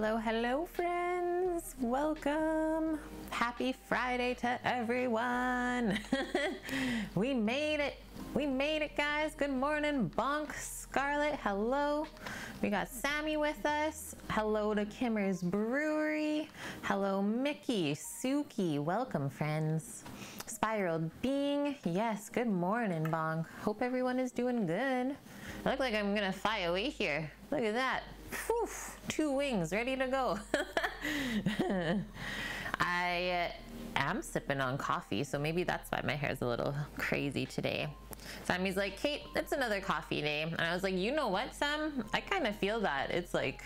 Hello, hello, friends. Welcome. Happy Friday to everyone. we made it. We made it, guys. Good morning, Bonk, Scarlet. Hello. We got Sammy with us. Hello to Kimmer's Brewery. Hello, Mickey, Suki. Welcome, friends. Spiraled Being. Yes, good morning, Bonk. Hope everyone is doing good. I look like I'm gonna fly away here. Look at that. Two wings ready to go. I uh, am sipping on coffee, so maybe that's why my hair is a little crazy today. Sammy's like, Kate, it's another coffee day. And I was like, you know what, Sam? I kind of feel that. It's like,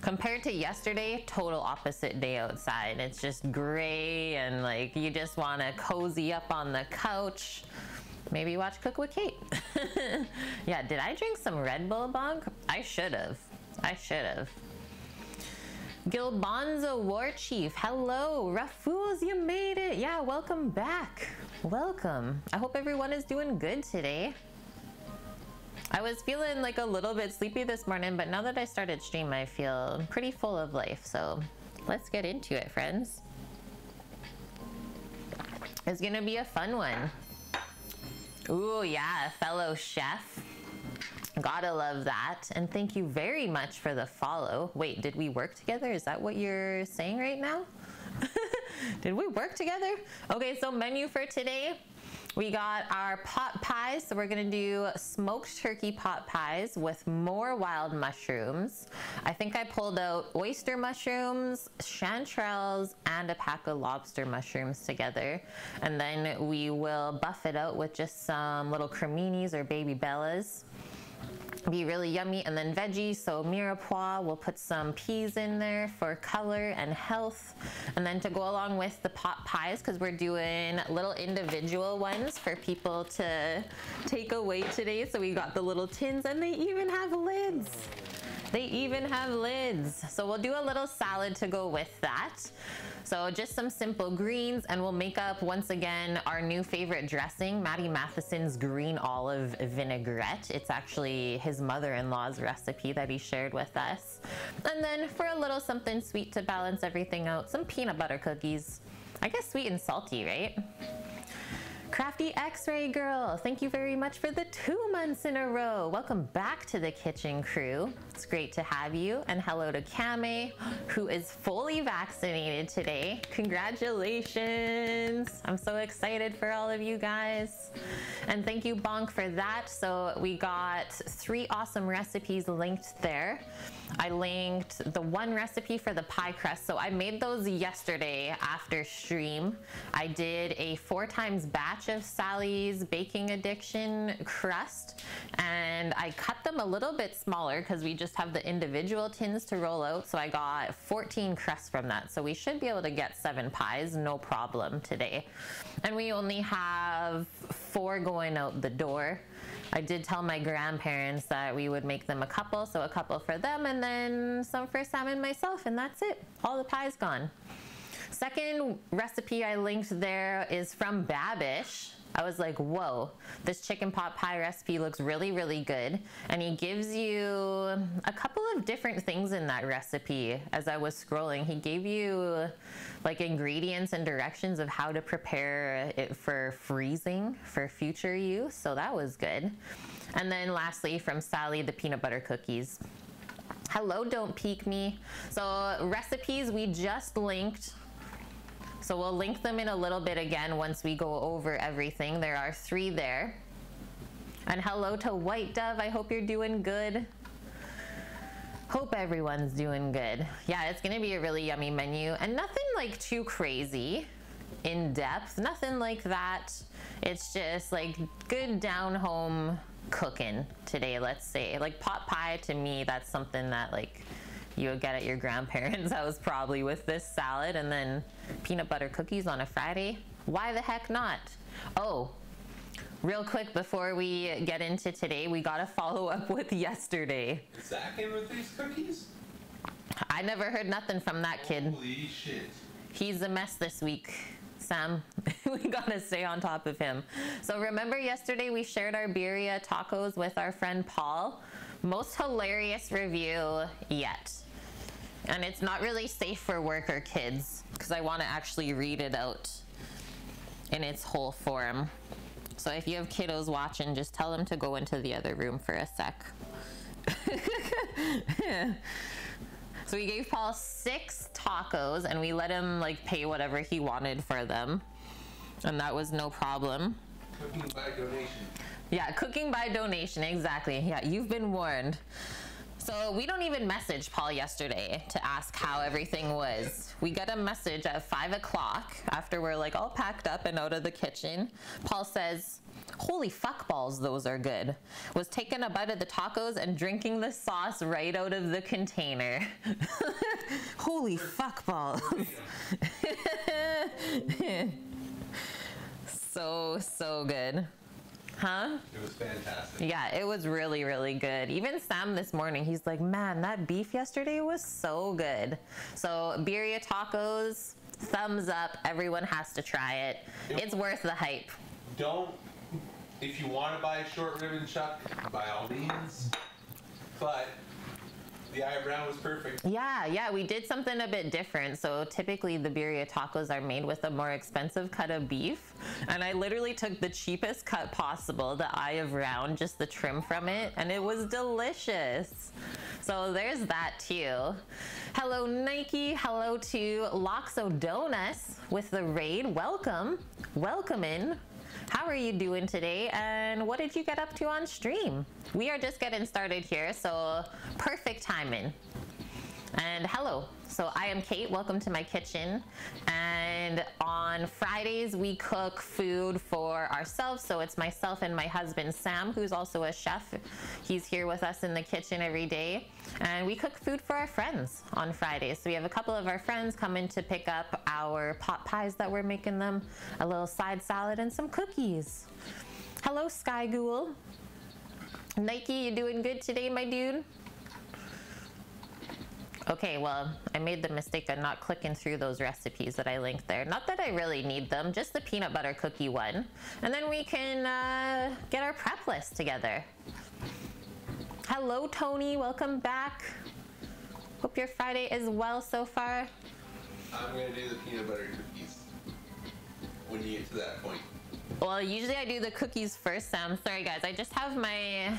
compared to yesterday, total opposite day outside. It's just gray and like you just want to cozy up on the couch. Maybe watch Cook with Kate. yeah, did I drink some Red Bull Bonk? I should have. I should have. Gilbonzo War Chief, hello. Rafuz, you made it. Yeah, welcome back. Welcome. I hope everyone is doing good today. I was feeling like a little bit sleepy this morning, but now that I started stream, I feel pretty full of life. So let's get into it, friends. It's gonna be a fun one. Ooh, yeah, fellow chef. Gotta love that. And thank you very much for the follow. Wait, did we work together? Is that what you're saying right now? did we work together? Okay, so menu for today. We got our pot pies. So we're gonna do smoked turkey pot pies with more wild mushrooms. I think I pulled out oyster mushrooms, chanterelles, and a pack of lobster mushrooms together. And then we will buff it out with just some little creminis or baby bellas be really yummy. And then veggies, so mirepoix, we'll put some peas in there for color and health. And then to go along with the pot pies, because we're doing little individual ones for people to take away today. So we got the little tins and they even have lids. They even have lids. So we'll do a little salad to go with that. So just some simple greens and we'll make up once again our new favorite dressing, Matty Matheson's green olive vinaigrette. It's actually his mother-in-law's recipe that he shared with us. And then for a little something sweet to balance everything out, some peanut butter cookies. I guess sweet and salty, right? Crafty X-Ray Girl, thank you very much for the two months in a row. Welcome back to the kitchen crew. It's great to have you. And hello to Kame, who is fully vaccinated today. Congratulations. I'm so excited for all of you guys. And thank you, Bonk, for that. So we got three awesome recipes linked there. I linked the one recipe for the pie crust. So I made those yesterday after stream. I did a four times batch of Sally's Baking Addiction crust and I cut them a little bit smaller because we just have the individual tins to roll out. So I got 14 crusts from that. So we should be able to get seven pies, no problem today. And we only have four going out the door. I did tell my grandparents that we would make them a couple, so a couple for them and then some for Sam and myself, and that's it. All the pie's gone. Second recipe I linked there is from Babish. I was like, whoa, this chicken pot pie recipe looks really, really good. And he gives you a couple of different things in that recipe as I was scrolling. He gave you like ingredients and directions of how to prepare it for freezing for future use. So that was good. And then lastly, from Sally, the peanut butter cookies. Hello, don't peek me. So recipes we just linked so we'll link them in a little bit again once we go over everything. There are three there. And hello to White Dove. I hope you're doing good. Hope everyone's doing good. Yeah, it's gonna be a really yummy menu and nothing like too crazy in depth, nothing like that. It's just like good down home cooking today, let's say. Like pot pie to me, that's something that like you would get at your grandparents' I was probably with this salad and then peanut butter cookies on a Friday. Why the heck not? Oh, real quick before we get into today, we got to follow up with yesterday. Is Zach in with these cookies? I never heard nothing from that kid. Holy shit. He's a mess this week. Sam, we gotta stay on top of him. So remember yesterday we shared our birria tacos with our friend Paul? Most hilarious review yet. And it's not really safe for work or kids because I want to actually read it out in its whole form. So if you have kiddos watching, just tell them to go into the other room for a sec. so we gave Paul six tacos and we let him like pay whatever he wanted for them. And that was no problem. Cooking by donation. Yeah, cooking by donation, exactly. Yeah, you've been warned. So we don't even message Paul yesterday to ask how everything was. We got a message at five o'clock after we're like all packed up and out of the kitchen. Paul says, Holy fuck balls, those are good. Was taking a bite of the tacos and drinking the sauce right out of the container. Holy fuck balls. so, so good. Huh? It was fantastic. Yeah, it was really, really good. Even Sam this morning, he's like, man, that beef yesterday was so good. So, birria tacos, thumbs up. Everyone has to try it. It's worth the hype. Don't, if you want to buy a short rib and chuck, by all means. But the eye round was perfect. Yeah, yeah, we did something a bit different. So typically the birria tacos are made with a more expensive cut of beef. And I literally took the cheapest cut possible, the eye of round, just the trim from it, and it was delicious. So there's that too. Hello Nike, hello to Loxo Donuts with the raid. Welcome, welcome in. How are you doing today? And what did you get up to on stream? We are just getting started here, so perfect timing. And hello. So I am Kate. Welcome to my kitchen. And on Fridays, we cook food for ourselves. So it's myself and my husband, Sam, who's also a chef. He's here with us in the kitchen every day. And we cook food for our friends on Fridays. So we have a couple of our friends come in to pick up our pot pies that we're making them, a little side salad, and some cookies. Hello, Sky Ghoul. Nike, you doing good today, my dude? Okay, well, I made the mistake of not clicking through those recipes that I linked there. Not that I really need them, just the peanut butter cookie one. And then we can uh, get our prep list together. Hello, Tony. Welcome back. Hope your Friday is well so far. I'm going to do the peanut butter cookies when you get to that point. Well, usually I do the cookies first, Sam. Sorry, guys. I just have my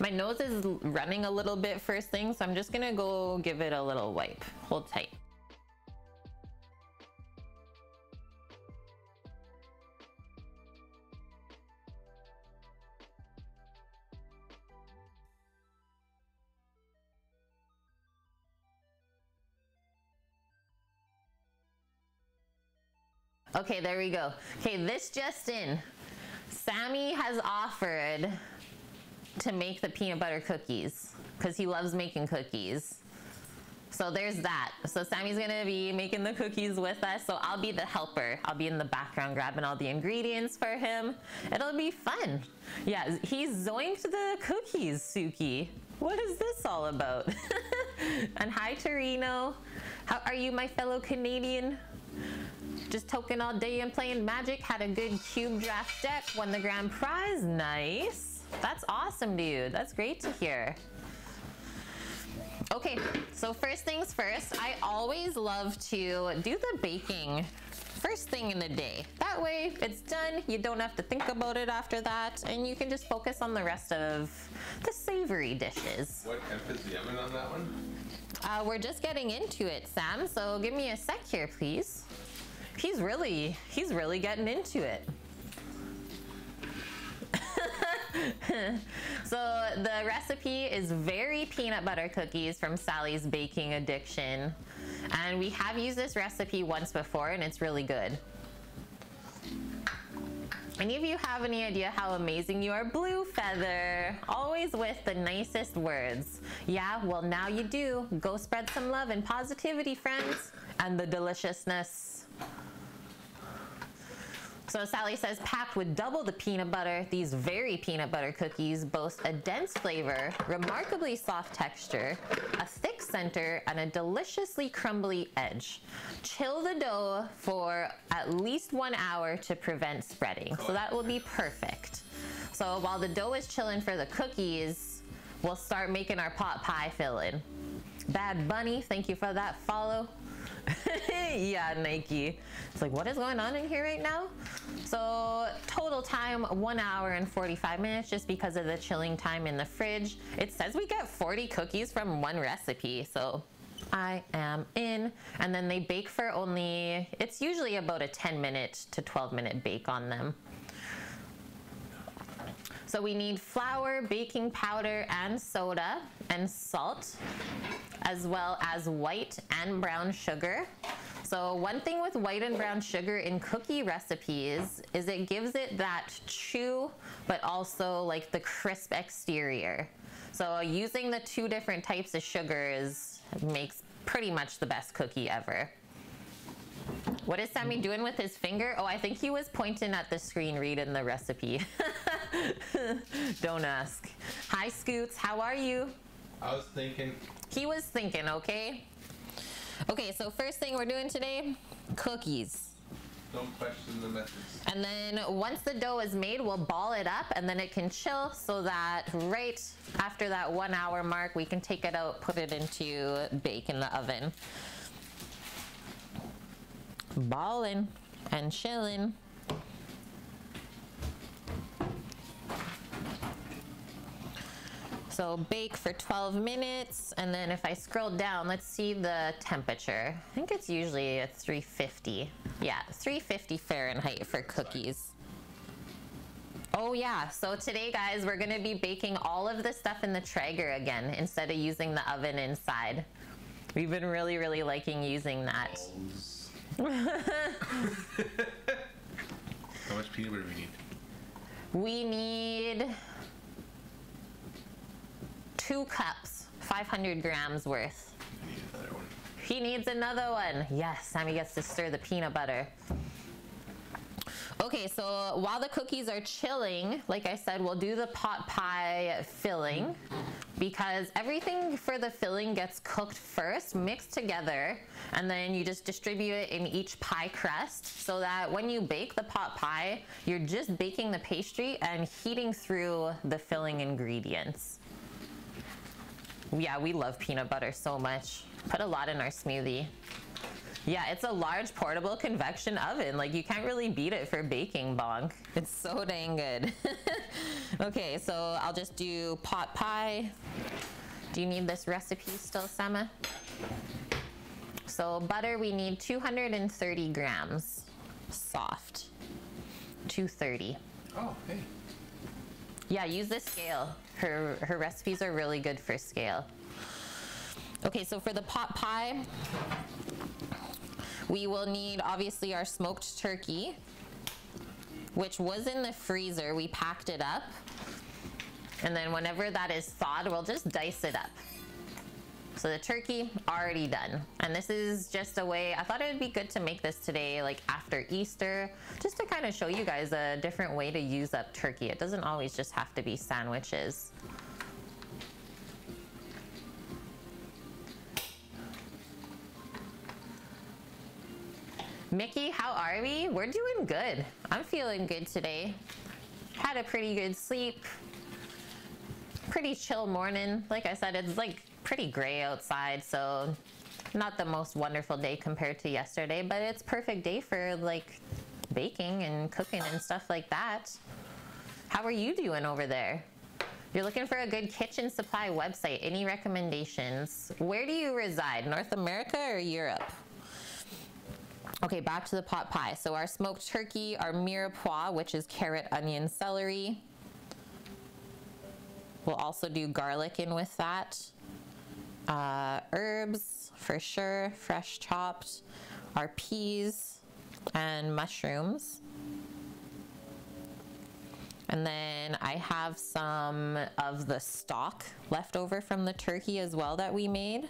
my nose is running a little bit first thing, so I'm just gonna go give it a little wipe. Hold tight. Okay, there we go. Okay, this just in. Sammy has offered to make the peanut butter cookies because he loves making cookies. So there's that. So Sammy's gonna be making the cookies with us. So I'll be the helper. I'll be in the background grabbing all the ingredients for him. It'll be fun. Yeah, he's zoinked the cookies, Suki. What is this all about? and hi, Torino. How are you, my fellow Canadian? Just token all day and playing Magic. Had a good cube draft deck. Won the grand prize. Nice. That's awesome, dude. That's great to hear. Okay, so first things first, I always love to do the baking first thing in the day. That way it's done, you don't have to think about it after that, and you can just focus on the rest of the savory dishes. What temp is the oven on that one? Uh, we're just getting into it, Sam, so give me a sec here, please. He's really, he's really getting into it. so the recipe is very peanut butter cookies from Sally's Baking Addiction. And we have used this recipe once before and it's really good. Any of you have any idea how amazing you are? Blue Feather, always with the nicest words. Yeah, well now you do. Go spread some love and positivity, friends. And the deliciousness. So Sally says, packed with double the peanut butter, these very peanut butter cookies boast a dense flavor, remarkably soft texture, a thick center, and a deliciously crumbly edge. Chill the dough for at least one hour to prevent spreading. So that will be perfect. So while the dough is chilling for the cookies, we'll start making our pot pie filling. Bad Bunny, thank you for that follow. yeah, Nike. It's like, what is going on in here right now? So, total time one hour and 45 minutes just because of the chilling time in the fridge. It says we get 40 cookies from one recipe. So, I am in. And then they bake for only, it's usually about a 10 minute to 12 minute bake on them. So we need flour, baking powder, and soda, and salt, as well as white and brown sugar. So one thing with white and brown sugar in cookie recipes is it gives it that chew, but also like the crisp exterior. So using the two different types of sugars makes pretty much the best cookie ever. What is Sammy doing with his finger? Oh, I think he was pointing at the screen reading the recipe. Don't ask. Hi, Scoots. How are you? I was thinking, He was thinking, okay? Okay, so first thing we're doing today cookies. don't question the methods. And then once the dough is made, we'll ball it up and then it can chill so that right after that one hour mark, we can take it out, put it into bake in the oven. Balling and chilling. So bake for 12 minutes, and then if I scroll down, let's see the temperature. I think it's usually at 350. Yeah, 350 Fahrenheit for cookies. Oh yeah, so today guys, we're gonna be baking all of the stuff in the Traeger again instead of using the oven inside. We've been really, really liking using that. How much peanut butter do we need? We need two cups, 500 grams worth. Need another one. He needs another one. Yes, Sammy gets to stir the peanut butter. Okay, so while the cookies are chilling, like I said, we'll do the pot pie filling because everything for the filling gets cooked first, mixed together, and then you just distribute it in each pie crust so that when you bake the pot pie, you're just baking the pastry and heating through the filling ingredients. Yeah, we love peanut butter so much. Put a lot in our smoothie. Yeah, it's a large portable convection oven. Like you can't really beat it for baking bonk. It's so dang good. okay, so I'll just do pot pie. Do you need this recipe still, Sama? So butter, we need 230 grams. Soft. 230. Oh, hey. Yeah, use this scale. Her her recipes are really good for scale. Okay, so for the pot pie, we will need obviously our smoked turkey, which was in the freezer. We packed it up. And then whenever that is thawed, we'll just dice it up. So the turkey already done. And this is just a way, I thought it would be good to make this today, like after Easter, just to kind of show you guys a different way to use up turkey. It doesn't always just have to be sandwiches. Mickey, how are we? We're doing good. I'm feeling good today. Had a pretty good sleep. Pretty chill morning. Like I said, it's like pretty gray outside, so not the most wonderful day compared to yesterday, but it's perfect day for like baking and cooking and stuff like that. How are you doing over there? You're looking for a good kitchen supply website. Any recommendations? Where do you reside? North America or Europe? Okay, back to the pot pie. So our smoked turkey, our mirepoix, which is carrot, onion, celery. We'll also do garlic in with that. Uh, herbs, for sure, fresh chopped. Our peas and mushrooms. And then I have some of the stock left over from the turkey as well that we made.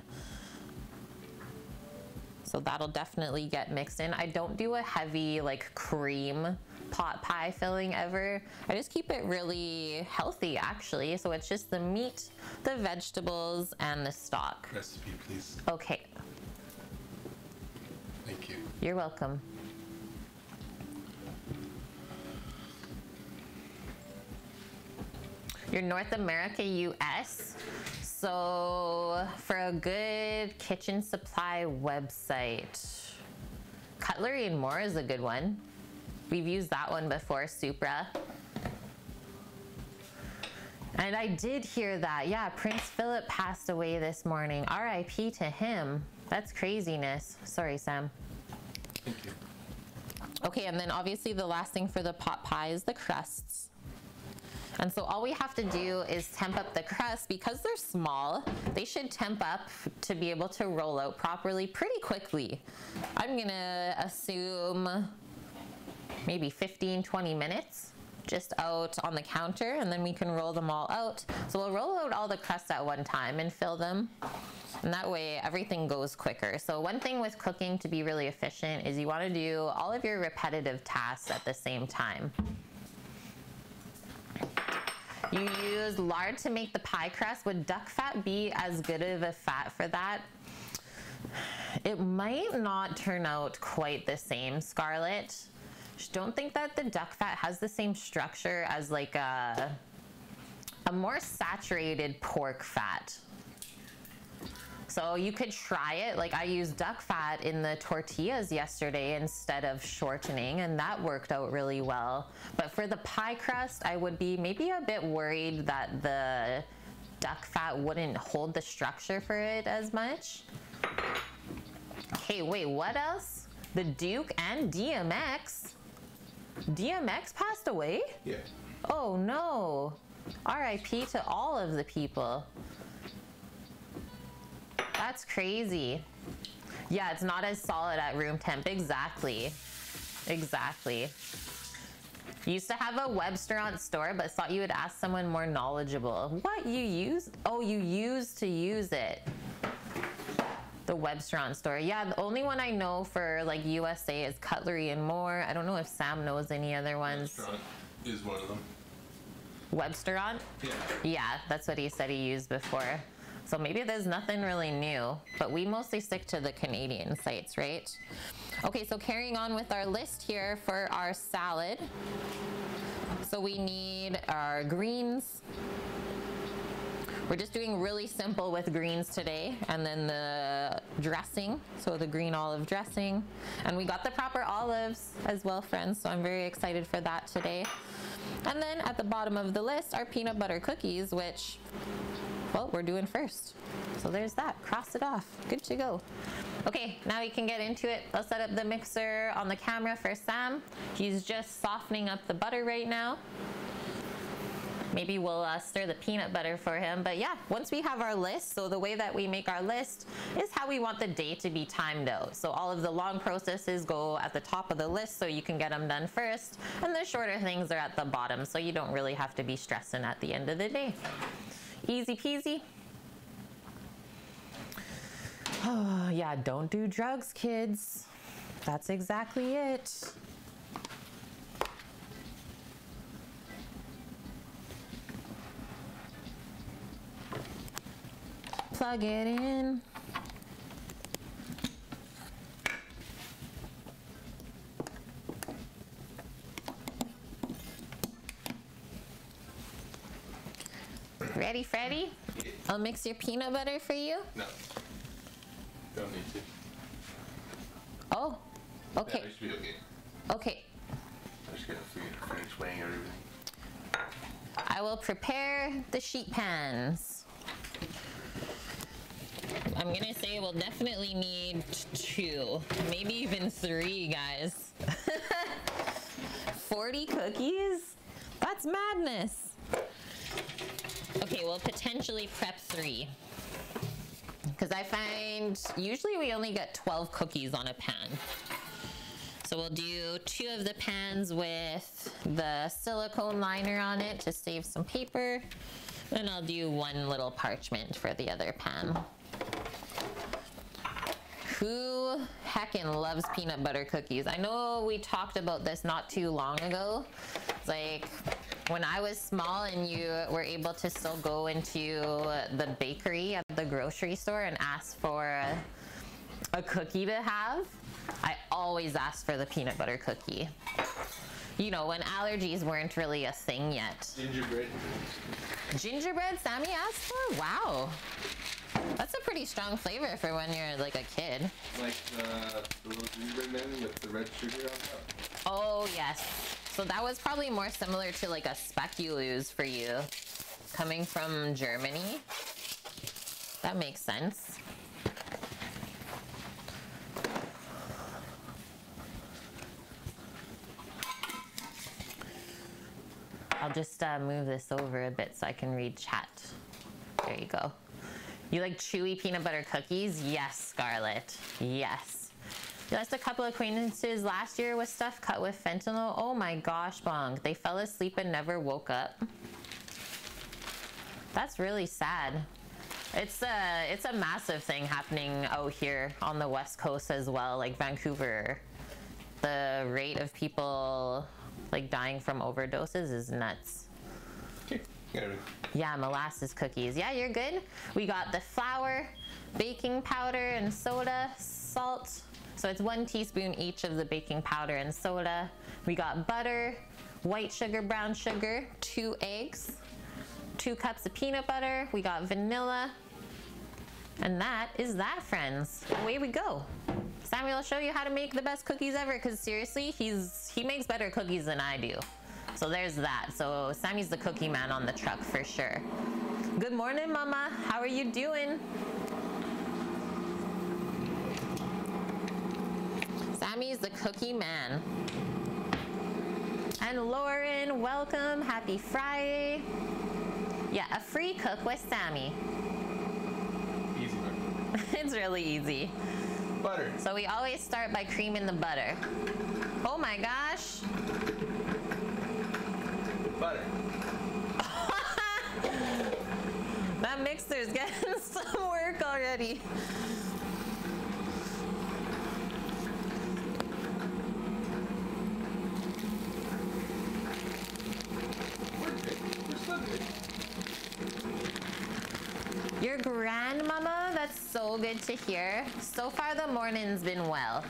So that'll definitely get mixed in. I don't do a heavy like cream pot pie filling ever. I just keep it really healthy actually. So it's just the meat, the vegetables, and the stock. Recipe, please. Okay, Thank you. you're welcome. You're North America, US. So for a good kitchen supply website, Cutlery and More is a good one. We've used that one before, Supra. And I did hear that. Yeah, Prince Philip passed away this morning. RIP to him. That's craziness. Sorry, Sam. Thank you. Okay, and then obviously the last thing for the pot pie is the crusts. And so all we have to do is temp up the crust because they're small. They should temp up to be able to roll out properly pretty quickly. I'm gonna assume maybe 15, 20 minutes just out on the counter and then we can roll them all out. So we'll roll out all the crusts at one time and fill them. And that way everything goes quicker. So one thing with cooking to be really efficient is you wanna do all of your repetitive tasks at the same time. You use lard to make the pie crust. Would duck fat be as good of a fat for that? It might not turn out quite the same, Scarlett. Don't think that the duck fat has the same structure as like a, a more saturated pork fat. So you could try it. Like I used duck fat in the tortillas yesterday instead of shortening, and that worked out really well. But for the pie crust, I would be maybe a bit worried that the duck fat wouldn't hold the structure for it as much. Okay, wait, what else? The Duke and DMX. DMX passed away? Yeah. Oh no. RIP to all of the people. That's crazy. Yeah, it's not as solid at room temp. Exactly. Exactly. Used to have a Webstaurant store, but thought you would ask someone more knowledgeable. What you used? Oh, you used to use it. The Webstaurant store. Yeah, the only one I know for like USA is Cutlery and More. I don't know if Sam knows any other ones. Restaurant is one of them. Webstaurant? Yeah. Yeah, that's what he said he used before. So maybe there's nothing really new, but we mostly stick to the Canadian sites, right? Okay, so carrying on with our list here for our salad. So we need our greens. We're just doing really simple with greens today. And then the dressing, so the green olive dressing. And we got the proper olives as well, friends, so I'm very excited for that today. And then at the bottom of the list are peanut butter cookies, which well, we're doing first. So there's that, cross it off, good to go. Okay, now we can get into it. I'll set up the mixer on the camera for Sam. He's just softening up the butter right now. Maybe we'll uh, stir the peanut butter for him. But yeah, once we have our list, so the way that we make our list is how we want the day to be timed out. So all of the long processes go at the top of the list so you can get them done first. And the shorter things are at the bottom so you don't really have to be stressing at the end of the day. Easy peasy. Oh, yeah, don't do drugs, kids. That's exactly it. Plug it in. Ready, Freddy? Yeah. I'll mix your peanut butter for you. No. Don't need to. Oh, okay, should be okay. okay. I just gotta finish weighing everything. I will prepare the sheet pans. I'm gonna say we'll definitely need two, maybe even three, guys. 40 cookies? That's madness. We'll potentially prep three. Because I find usually we only get 12 cookies on a pan. So we'll do two of the pans with the silicone liner on it to save some paper. And I'll do one little parchment for the other pan. Who heckin' loves peanut butter cookies? I know we talked about this not too long ago. Like when I was small and you were able to still go into the bakery at the grocery store and ask for a, a cookie to have, I always asked for the peanut butter cookie. You know, when allergies weren't really a thing yet. Gingerbread. Gingerbread Sammy asked for? Wow. That's a pretty strong flavor for when you're like a kid. Like the, the little gingerbread man with the red sugar on top. Oh, yes. So that was probably more similar to like a speculoos for you coming from Germany. That makes sense. I'll just uh, move this over a bit so I can read chat. There you go. You like chewy peanut butter cookies? Yes, Scarlett. Yes. You lost a couple acquaintances last year with stuff cut with fentanyl. Oh my gosh, Bong. They fell asleep and never woke up. That's really sad. It's a it's a massive thing happening out here on the west coast as well, like Vancouver. The rate of people like dying from overdoses is nuts. Everything. Yeah, molasses cookies. Yeah, you're good. We got the flour, baking powder, and soda, salt. So it's one teaspoon each of the baking powder and soda. We got butter, white sugar, brown sugar, two eggs, two cups of peanut butter. We got vanilla. And that is that, friends. Away we go. Samuel will show you how to make the best cookies ever because seriously, he's he makes better cookies than I do. So there's that. So Sammy's the cookie man on the truck for sure. Good morning, Mama. How are you doing? Sammy's the cookie man. And Lauren, welcome. Happy Friday. Yeah, a free cook with Sammy. Easy it's really easy. Butter. So we always start by creaming the butter. Oh my gosh. Butter. That mixer's getting some work already. We're good. We're still good. Your grandmama, that's so good to hear. So far the morning's been well.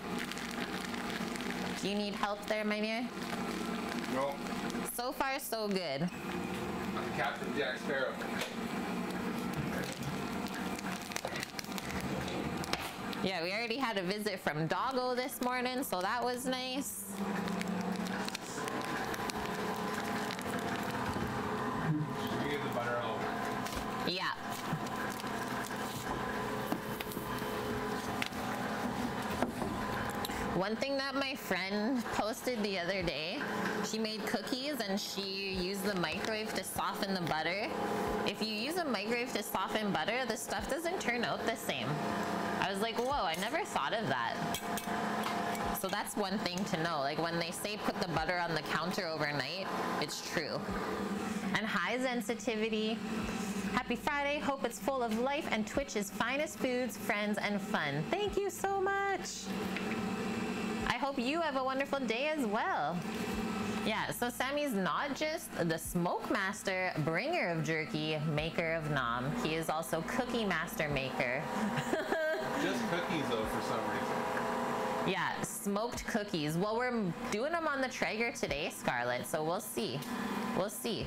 Do you need help there, my dear? No. So far so good. I'm Captain Jack Sparrow. Yeah, we already had a visit from Doggo this morning, so that was nice. Should we get the butter all over? Yeah. One thing that my friend posted the other day, she made cookies and she used the microwave to soften the butter. If you use a microwave to soften butter, the stuff doesn't turn out the same. I was like, whoa, I never thought of that. So that's one thing to know. Like when they say put the butter on the counter overnight, it's true. And high sensitivity. Happy Friday. Hope it's full of life and Twitch's finest foods, friends, and fun. Thank you so much. Hope you have a wonderful day as well. Yeah, so Sammy's not just the smoke master, bringer of jerky, maker of nom. He is also cookie master maker. Just cookies though, for some reason. Yeah, smoked cookies. Well, we're doing them on the Traeger today, Scarlett, so we'll see. We'll see.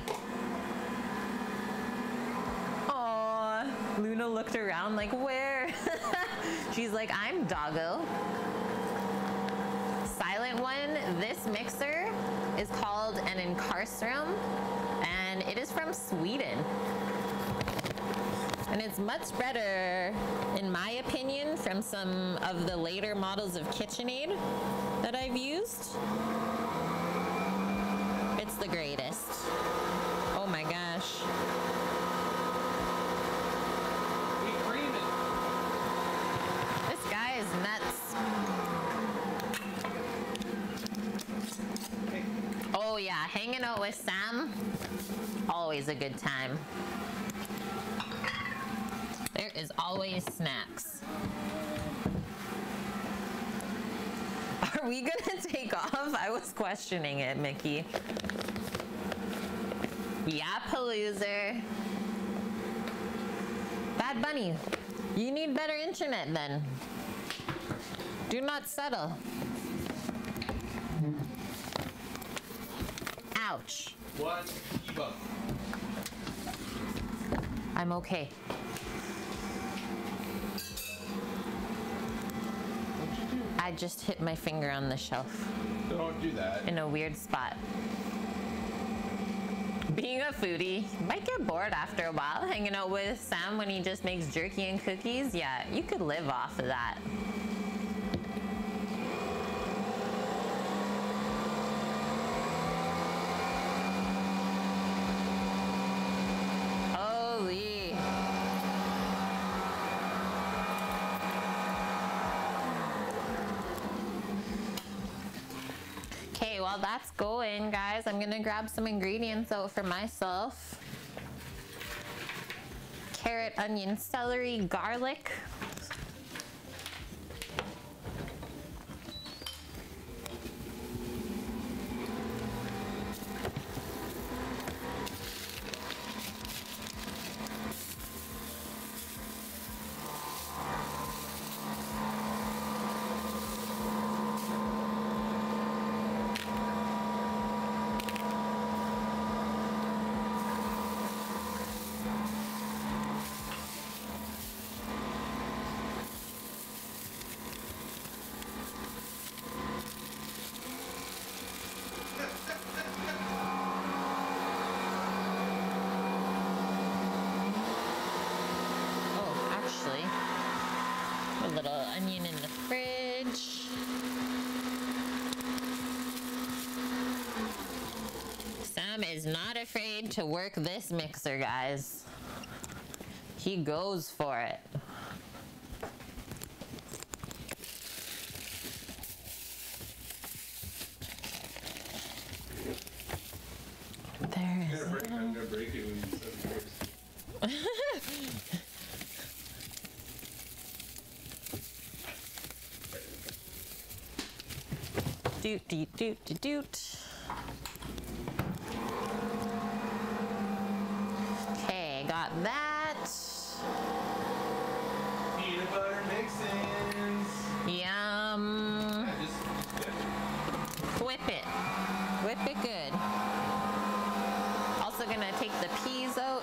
Aw, Luna looked around like, where? She's like, I'm doggo. One, this mixer is called an Ankarsrum, and it is from Sweden. And it's much better, in my opinion, from some of the later models of KitchenAid that I've used. It's the greatest. Oh my gosh. We cream it. This guy is nuts. Oh yeah, hanging out with Sam, always a good time. There is always snacks. Are we gonna take off? I was questioning it, Mickey. Yeah, Paloozer. Bad Bunny, you need better internet then. Do not settle. Ouch. One. I'm okay. What'd you do? I just hit my finger on the shelf Don't do that. in a weird spot. Being a foodie, might get bored after a while hanging out with Sam when he just makes jerky and cookies. Yeah, you could live off of that. Holy. Okay, while that's going, guys, I'm gonna grab some ingredients out for myself. Carrot, onion, celery, garlic. Oh, actually, a little onion in the fridge. Sam is not afraid to work this mixer, guys. He goes for it. There I'm gonna break, I'm gonna break it when you. Doot doot doot doot doot. Okay, got that. Peanut butter mixins. Yum. I just, Whip it. Whip it good. Also gonna take the peas out.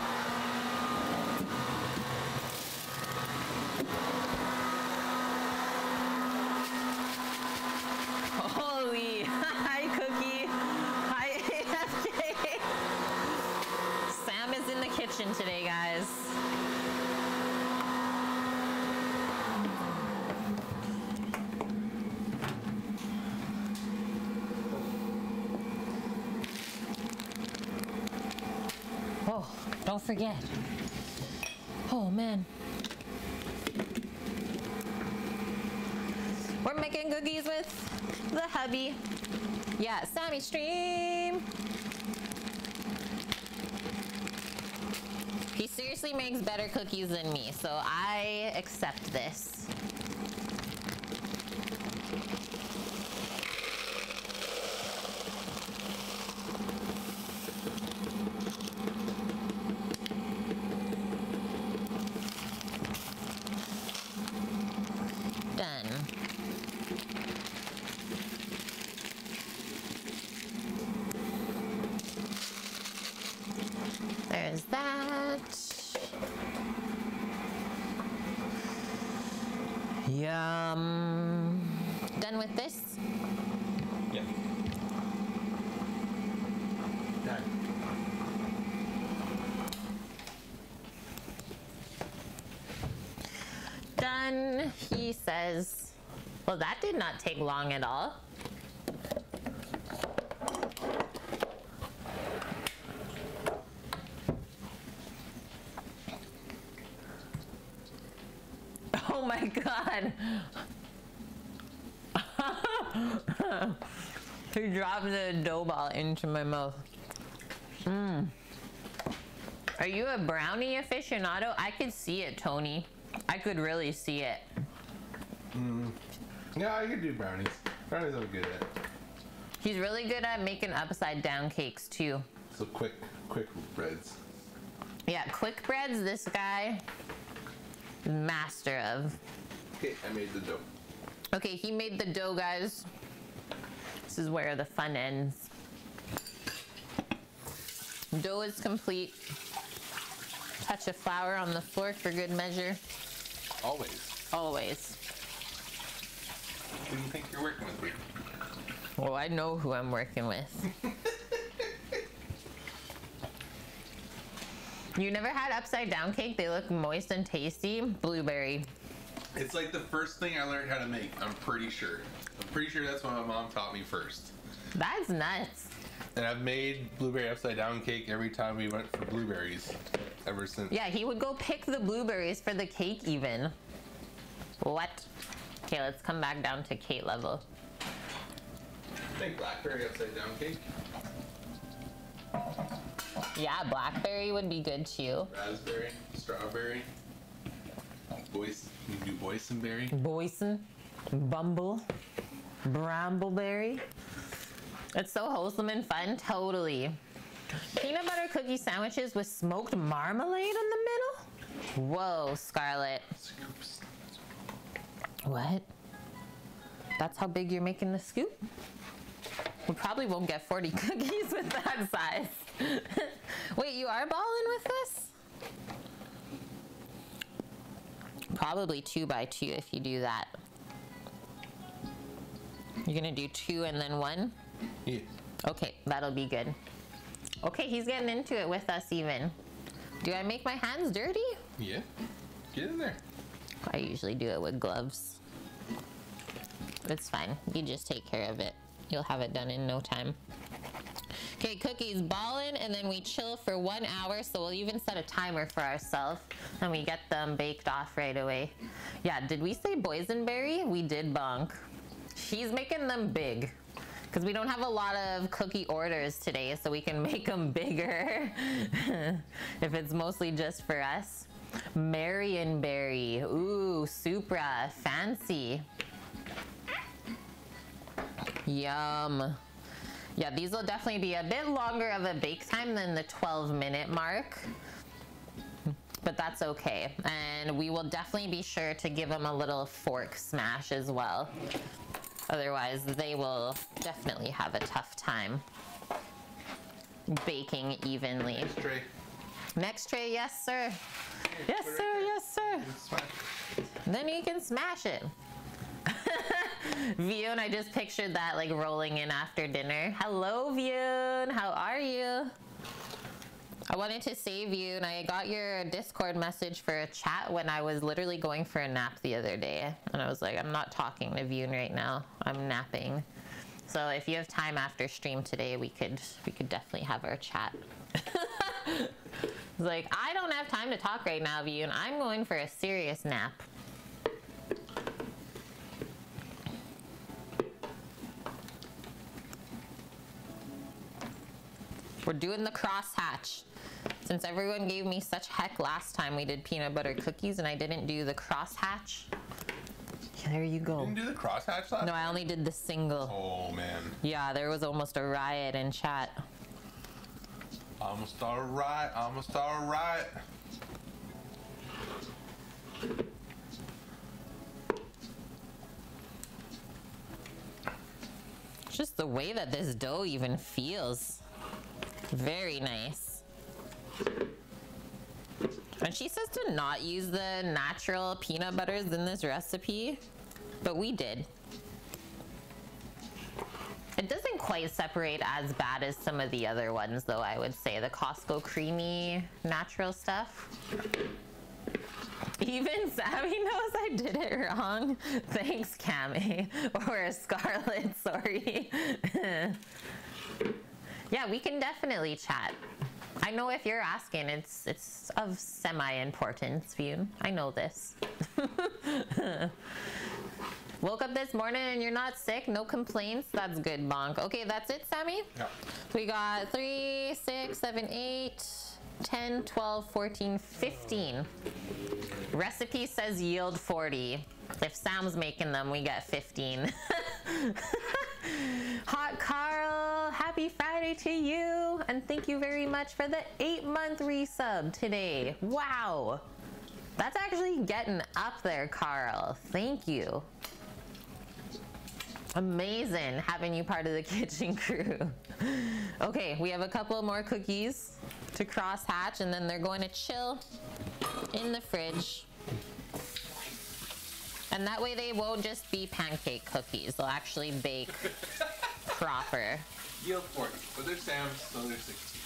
Holy. Hi, Cookie. Hi, AFK. Sam is in the kitchen today, guys. Oh, don't forget. Oh, man. We're making cookies with the hubby. Yeah, Sammy Stream. He seriously makes better cookies than me, so I accept this. Done. There's that. Yum. Done with this? yeah. Done. Done, he says. Well, that did not take long at all. Oh my god. he dropped the dough ball into my mouth. Mmm. Are you a brownie aficionado? I could see it, Tony. I could really see it. Mm. Yeah, I could do brownies. Brownies I'm good at. He's really good at making upside down cakes too. So quick, quick breads. Yeah, quick breads, this guy, master of. Okay, I made the dough. Okay, he made the dough, guys. This is where the fun ends. Dough is complete. Touch of flour on the fork for good measure. Always. Always. Who do you think you're working with? Well, I know who I'm working with. you never had upside down cake? They look moist and tasty. Blueberry. It's like the first thing I learned how to make. I'm pretty sure. I'm pretty sure that's what my mom taught me first. That's nuts. And I've made blueberry upside down cake every time we went for blueberries ever since. Yeah, he would go pick the blueberries for the cake even. What? Okay, let's come back down to Kait level. Make blackberry upside down cake. Yeah, blackberry would be good too. Raspberry, strawberry. Boys, you do boysenberry. Boyson, Bumble, Brambleberry. It's so wholesome and fun, totally. Peanut butter cookie sandwiches with smoked marmalade in the middle? Whoa, Scarlett. What? That's how big you're making the scoop? We probably won't get 40 cookies with that size. Wait, you are balling with this? Probably two by two if you do that. You're gonna do two and then one? Yeah. Okay, that'll be good. Okay, he's getting into it with us even. Do I make my hands dirty? Yeah. Get in there. I usually do it with gloves. It's fine. You just take care of it. You'll have it done in no time. Okay, cookies balling and then we chill for one hour. So we'll even set a timer for ourselves, and we get them baked off right away. Yeah, did we say boysenberry? We did bonk. She's making them big. Because we don't have a lot of cookie orders today, so we can make them bigger if it's mostly just for us. Marionberry. Ooh, Supra. Fancy. Yum. Yeah, these will definitely be a bit longer of a bake time than the 12 minute mark. But that's okay. And we will definitely be sure to give them a little fork smash as well. Otherwise, they will definitely have a tough time baking evenly. Next tray. Next tray, yes, sir. Yes, sir, yes, sir. Then you can smash it. Vune, I just pictured that like rolling in after dinner. Hello, Vune. How are you? I wanted to save you, and I got your Discord message for a chat when I was literally going for a nap the other day. And I was like, I'm not talking to Vune right now. I'm napping. So if you have time after stream today, we could we could definitely have our chat. Like, I don't have time to talk right now, Vune. I'm going for a serious nap. We're doing the crosshatch. Since everyone gave me such heck last time we did peanut butter cookies and I didn't do the crosshatch. There you go. Didn't do the crosshatch last. No, I only did the single. Oh man. Yeah, there was almost a riot in chat. Almost alright. Almost alright. Just the way that this dough even feels. Very nice. And she says to not use the natural peanut butters in this recipe, but we did. It doesn't quite separate as bad as some of the other ones, though, I would say. The Costco creamy natural stuff. Even Sammy knows I did it wrong. Thanks, Cami. Or Scarlet, sorry. Yeah, we can definitely chat. I know if you're asking, it's it's of semi-importance, View. I know this. Woke up this morning and you're not sick, no complaints. That's good, Bonk. Okay, that's it, Sammy? Yeah. We got 3, 6, 7, 8, 10, 12, 14, 15. Recipe says yield 40. If Sam's making them, we get 15. Hot Carl, happy Friday to you. And thank you very much for the eight month resub today. Wow. That's actually getting up there, Carl. Thank you. Amazing having you part of the kitchen crew. Okay, we have a couple more cookies. to cross hatch and then they're going to chill in the fridge. And that way they won't just be pancake cookies. They'll actually bake proper. Yield 40, but they're Sam's, so they're 60.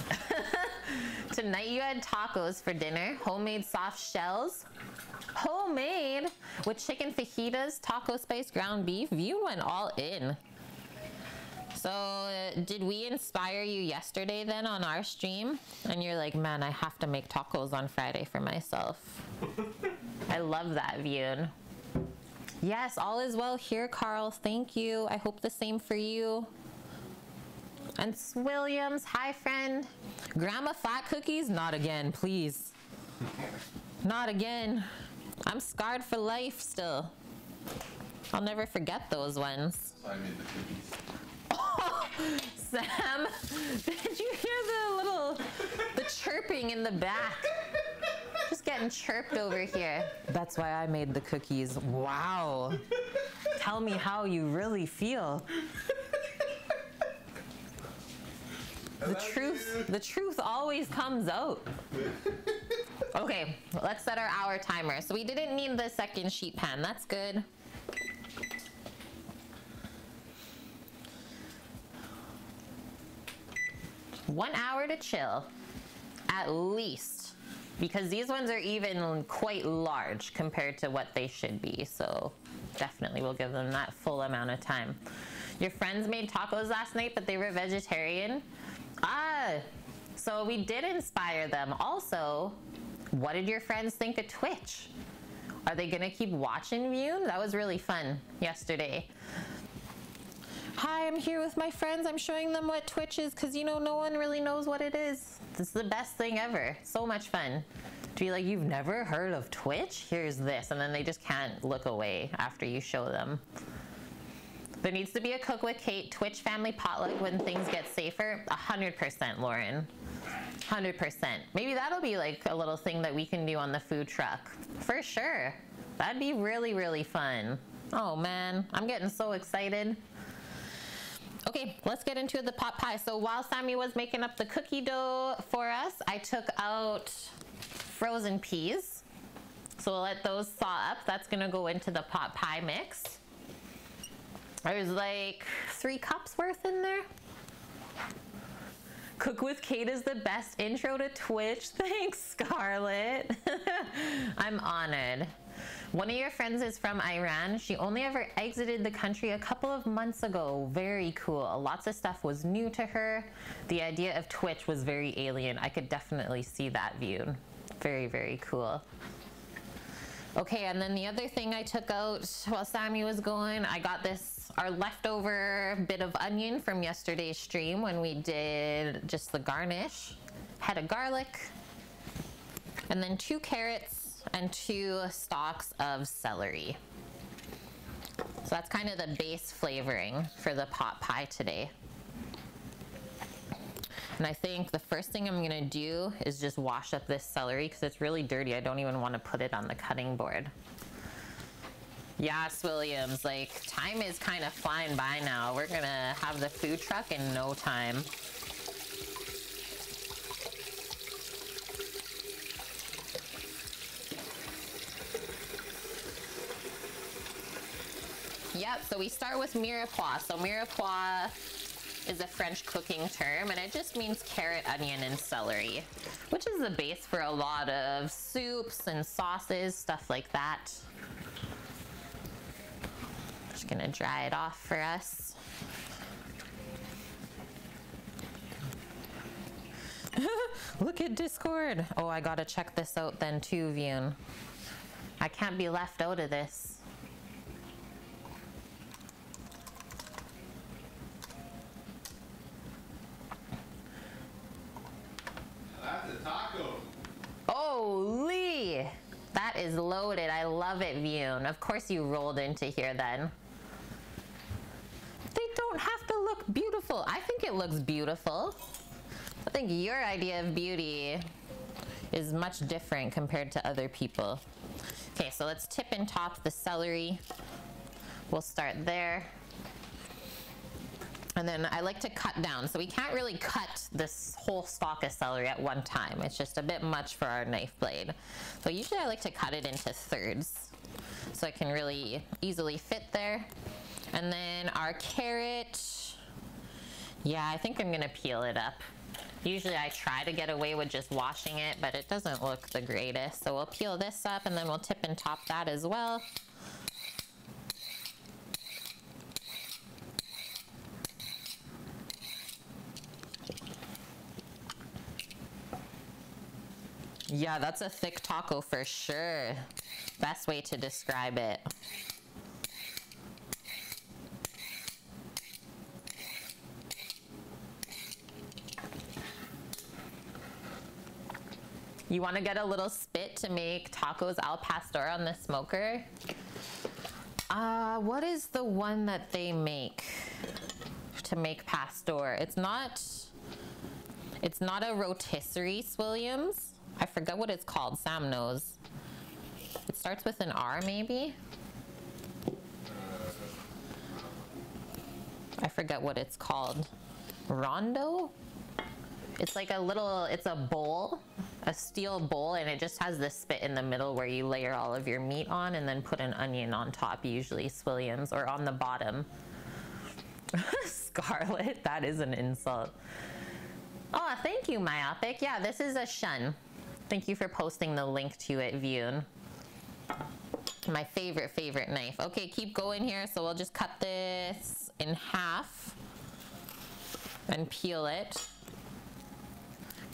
Tonight you had tacos for dinner, homemade soft shells. Homemade with chicken fajitas, taco spice ground beef. You went all in. So, uh, did we inspire you yesterday then on our stream? And you're like, man, I have to make tacos on Friday for myself. I love that, Vune. Yes, all is well here, Carl. Thank you. I hope the same for you. And Williams, hi friend. Grandma fat cookies? Not again, please. Not again. I'm scarred for life still. I'll never forget those ones. So I made the cookies. Oh, Sam, did you hear the little the chirping in the back? Just getting chirped over here. That's why I made the cookies. Wow. Tell me how you really feel. The truth, the truth always comes out. Okay, let's set our hour timer. So we didn't need the second sheet pan. That's good. One hour to chill, at least, because these ones are even quite large compared to what they should be. So definitely we'll give them that full amount of time. Your friends made tacos last night, but they were vegetarian. Ah, so we did inspire them. Also, what did your friends think of Twitch? Are they gonna keep watching Vune? That was really fun yesterday. Hi, I'm here with my friends. I'm showing them what Twitch is because you know no one really knows what it is. This is the best thing ever. So much fun. To be like, you've never heard of Twitch? Here's this. And then they just can't look away after you show them. There needs to be a Cook with Kait Twitch family potluck when things get safer. 100%, Lauren. 100%. Maybe that'll be like a little thing that we can do on the food truck. For sure. That'd be really, really fun. Oh man, I'm getting so excited. Okay, let's get into the pot pie. So while Sammy was making up the cookie dough for us, I took out frozen peas. So we'll let those thaw up. That's gonna go into the pot pie mix. There's like three cups worth in there. Cook with Kait is the best intro to Twitch. Thanks, Scarlett. I'm honored. One of your friends is from Iran. She only ever exited the country a couple of months ago. Very cool. Lots of stuff was new to her. The idea of Twitch was very alien. I could definitely see that view. Very, very cool. Okay, and then the other thing I took out while Sammy was going, I got this, our leftover bit of onion from yesterday's stream when we did just the garnish. Head of garlic, and then two carrots and two stalks of celery. So that's kind of the base flavoring for the pot pie today. And I think the first thing I'm gonna do is just wash up this celery because it's really dirty. I don't even want to put it on the cutting board. Yes, Williams, like time is kind of flying by now. We're gonna have the food truck in no time. Yep, so we start with mirepoix. So mirepoix is a French cooking term and it just means carrot, onion, and celery, which is the base for a lot of soups and sauces, stuff like that. Just gonna dry it off for us. Look at Discord. Oh, I gotta check this out then too, Vune. I can't be left out of this. Holy! That is loaded. I love it, Vune. Of course you rolled into here then. Don't have to look beautiful. I think it looks beautiful. I think your idea of beauty is much different compared to other people. Okay, so let's tip and top the celery. We'll start there. And then I like to cut down. So we can't really cut this whole stalk of celery at one time. It's just a bit much for our knife blade. So usually I like to cut it into thirds so it can really easily fit there. And then our carrot, yeah, I think I'm gonna peel it up. Usually I try to get away with just washing it, but it doesn't look the greatest. So we'll peel this up and then we'll tip and top that as well. Yeah, that's a thick taco for sure. Best way to describe it. You want to get a little spit to make tacos al pastor on the smoker? Uh, what is the one that they make to make pastor? It's not, it's not a rotisserie, Williams. I forget what it's called. Sam knows. It starts with an R, maybe? I forget what it's called. Rondo? It's like a little, it's a bowl, a steel bowl, and it just has this spit in the middle where you layer all of your meat on and then put an onion on top, usually Swilliams, or on the bottom. Scarlet, that is an insult. Oh, thank you, Myopic. Yeah, this is a shun. Thank you for posting the link to it, Vune. My favorite, favorite knife. Okay, keep going here. So we'll just cut this in half and peel it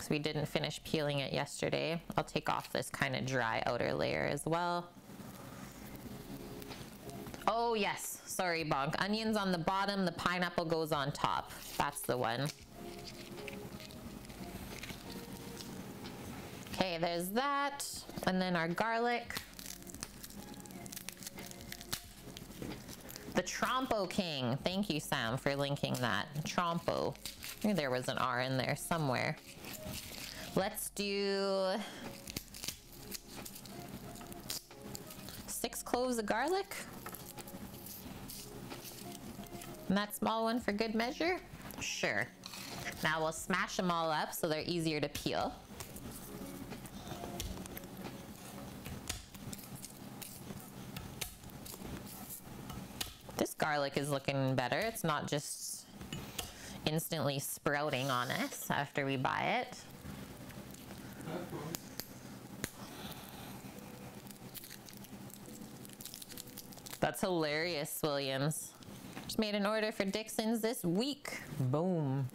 because we didn't finish peeling it yesterday. I'll take off this kind of dry outer layer as well. Oh yes, sorry Bonk. Onions on the bottom, the pineapple goes on top. That's the one. Okay, there's that. And then our garlic. The Trompo King. Thank you, Sam, for linking that. Trompo. Knew there was an R in there somewhere. Let's do six cloves of garlic. And that small one for good measure? Sure. Now we'll smash them all up so they're easier to peel. This garlic is looking better. It's not just instantly sprouting on us after we buy it. That's hilarious, Williams. Just made an order for Dixon's this week. Boom.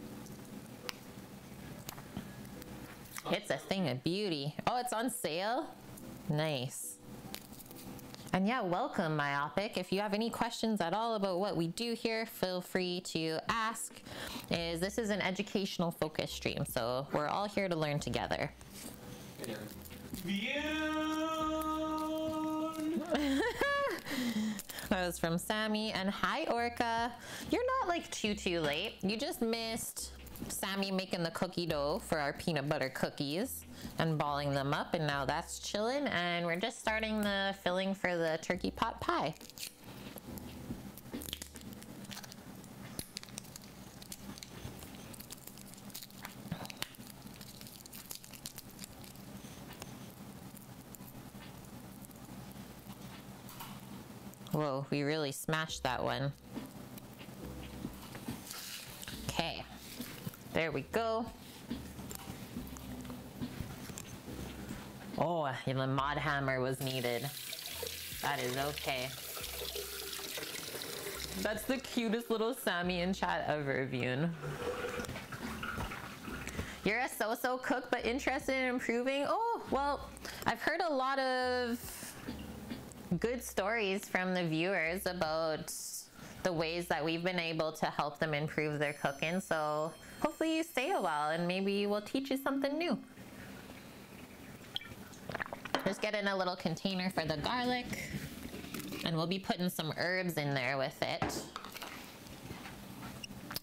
It's a thing of beauty. Oh, it's on sale? Nice. And yeah, welcome, Myopic. If you have any questions at all about what we do here, feel free to ask. Is This is an educational focus stream, so we're all here to learn together. that was from Sammy. And hi, Orca. You're not like too, too late. You just missed Sammy making the cookie dough for our peanut butter cookies and balling them up. And now that's chilling. And we're just starting the filling for the turkey pot pie. Whoa, we really smashed that one. Okay, there we go. Oh, the mod hammer was needed. That is okay. That's the cutest little Sammy in chat ever, Vune. You're a so-so cook, but interested in improving? Oh, well, I've heard a lot of good stories from the viewers about the ways that we've been able to help them improve their cooking. So hopefully you stay a while and maybe we'll teach you something new. Just get in a little container for the garlic and we'll be putting some herbs in there with it.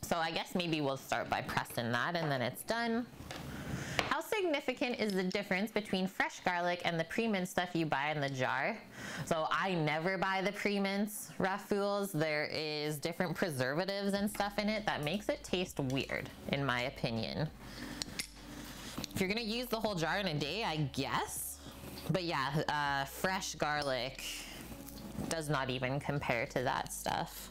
So I guess maybe we'll start by pressing that and then it's done. How significant is the difference between fresh garlic and the pre-mint stuff you buy in the jar? So I never buy the pre-mints Raffules. There is different preservatives and stuff in it that makes it taste weird, in my opinion. If you're gonna use the whole jar in a day, I guess. But yeah, uh, fresh garlic does not even compare to that stuff.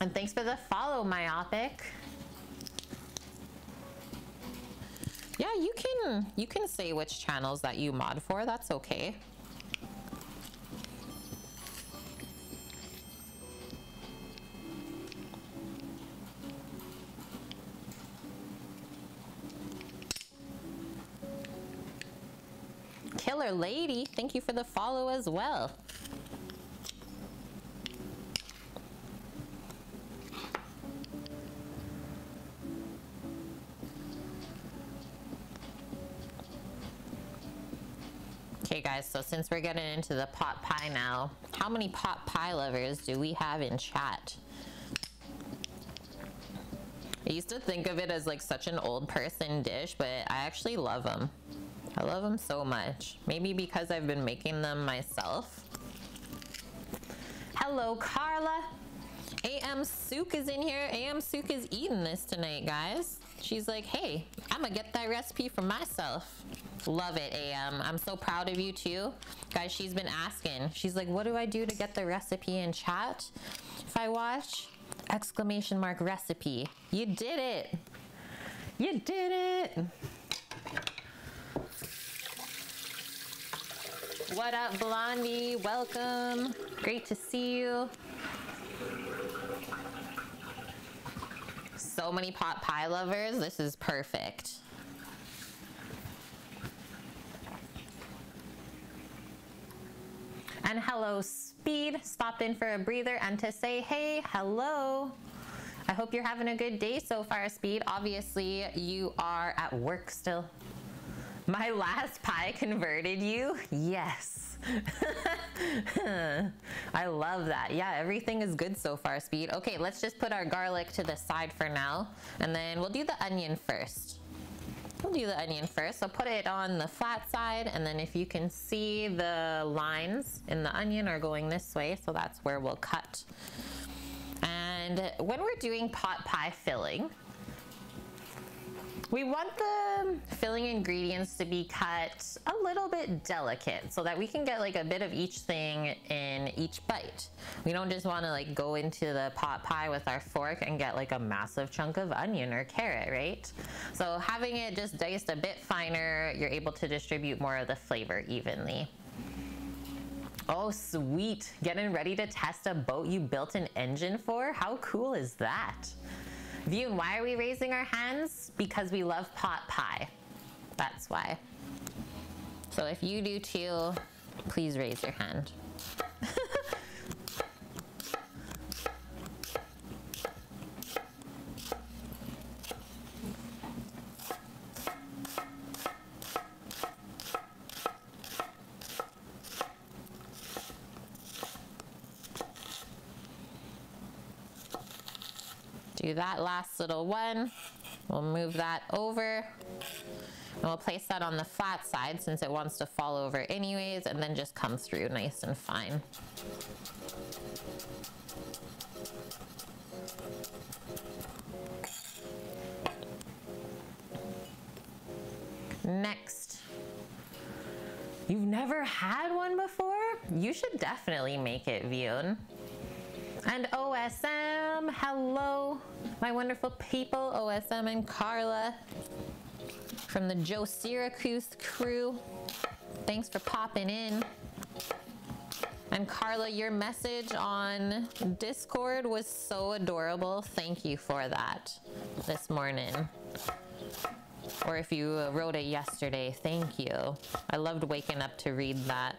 And thanks for the follow, Myopic. Yeah, you can you can say which channels that you mod for. That's okay. Killer Lady, thank you for the follow as well. Okay guys, so since we're getting into the pot pie now, how many pot pie lovers do we have in chat? I used to think of it as like such an old person dish, but I actually love them. I love them so much. Maybe because I've been making them myself. Hello, Carla. AM Sook is in here. AM Sook is eating this tonight, guys. She's like, hey, I'm gonna get that recipe for myself. Love it, AM. I'm so proud of you too. Guys, she's been asking. She's like, what do I do to get the recipe in chat? If I watch, exclamation mark recipe. You did it. You did it. What up, Blondie? Welcome. Great to see you. So many pot pie lovers. This is perfect. And hello, Speed. Stopped in for a breather and to say, hey, hello. I hope you're having a good day so far, Speed. Obviously, you are at work still. My last pie converted you? Yes. I love that. Yeah, everything is good so far, Speed. Okay, let's just put our garlic to the side for now, and then we'll do the onion first. We'll do the onion first. So put it on the flat side, and then if you can see the lines in the onion are going this way, so that's where we'll cut. And when we're doing pot pie filling, we want the filling ingredients to be cut a little bit delicate so that we can get like a bit of each thing in each bite. We don't just want to like go into the pot pie with our fork and get like a massive chunk of onion or carrot, right? So having it just diced a bit finer, you're able to distribute more of the flavor evenly. Oh, sweet. Getting ready to test a boat you built an engine for? How cool is that? View, why are we raising our hands? Because we love pot pie. That's why. So if you do too, please raise your hand. that last little one. We'll move that over. And we'll place that on the flat side since it wants to fall over anyways and then just come through nice and fine. Next. You've never had one before? You should definitely make it, Vion. And OSM, hello, my wonderful people, OSM and Carla from the Joe Syracuse crew. Thanks for popping in. And Carla, your message on Discord was so adorable. Thank you for that this morning. Or if you wrote it yesterday, thank you. I loved waking up to read that.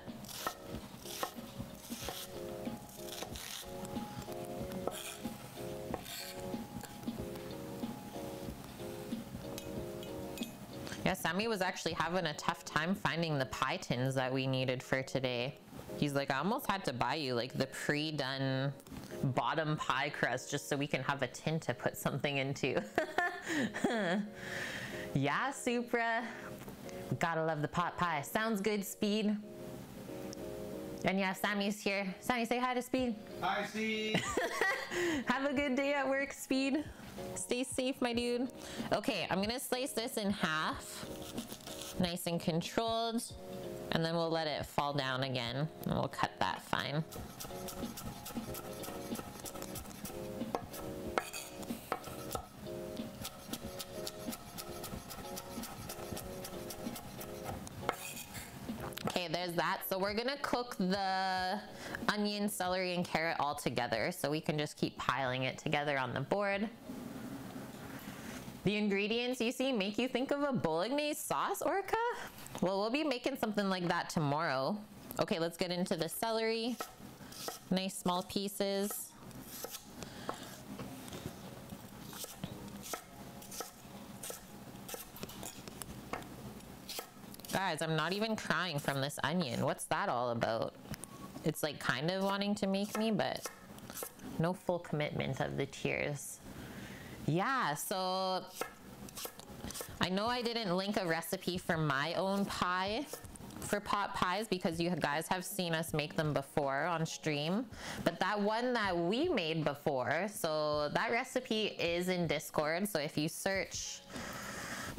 Yeah, Sammy was actually having a tough time finding the pie tins that we needed for today. He's like, I almost had to buy you like the pre-done bottom pie crust just so we can have a tin to put something into. yeah, Supra. Gotta love the pot pie. Sounds good, Speed. And yeah, Sammy's here. Sammy, say hi to Speed. Hi, Steve. Have a good day at work, Speed. Stay safe, my dude. Okay, I'm gonna slice this in half. Nice and controlled. And then we'll let it fall down again. And we'll cut that fine. Okay, there's that. So we're gonna cook the onion, celery, and carrot all together. So we can just keep piling it together on the board. The ingredients you see make you think of a bolognese sauce, Orca? Well, we'll be making something like that tomorrow. Okay, let's get into the celery. Nice small pieces. Guys, I'm not even crying from this onion. What's that all about? It's like kind of wanting to make me, but no full commitment of the tears. Yeah, so I know I didn't link a recipe for my own pie for pot pies because you guys have seen us make them before on stream. But that one that we made before, so that recipe is in Discord. So if you search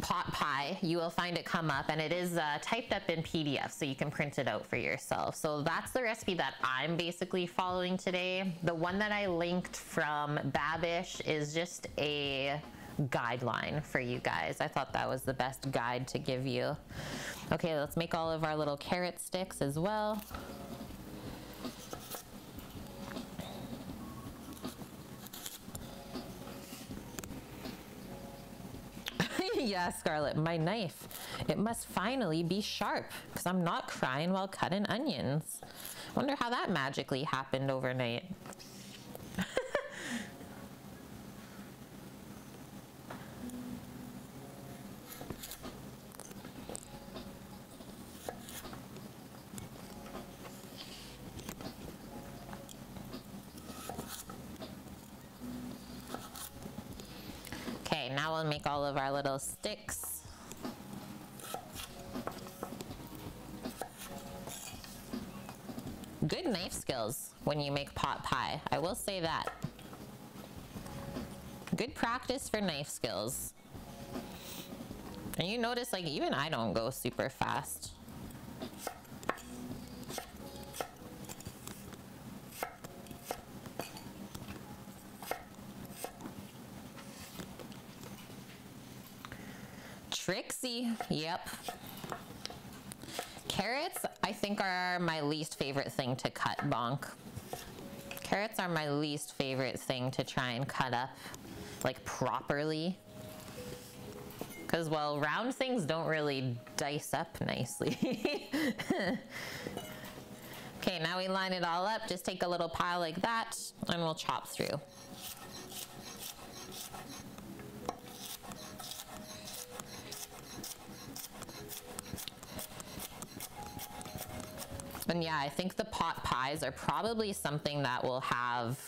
pot pie, you will find it come up and it is uh, typed up in PDF so you can print it out for yourself. So that's the recipe that I'm basically following today. The one that I linked from Babish is just a guideline for you guys. I thought that was the best guide to give you. Okay, let's make all of our little carrot sticks as well. Yeah, Scarlett, my knife. It must finally be sharp because I'm not crying while cutting onions. Wonder how that magically happened overnight. Okay, make all of our little sticks. Good knife skills when you make pot pie. I will say that. Good practice for knife skills. And you notice like even I don't go super fast. Trixie, yep. Carrots, I think, are my least favorite thing to cut, bonk. Carrots are my least favorite thing to try and cut up, like properly. Because, well, round things don't really dice up nicely. okay, now we line it all up. Just take a little pile like that, and we'll chop through. And yeah, I think the pot pies are probably something that we'll have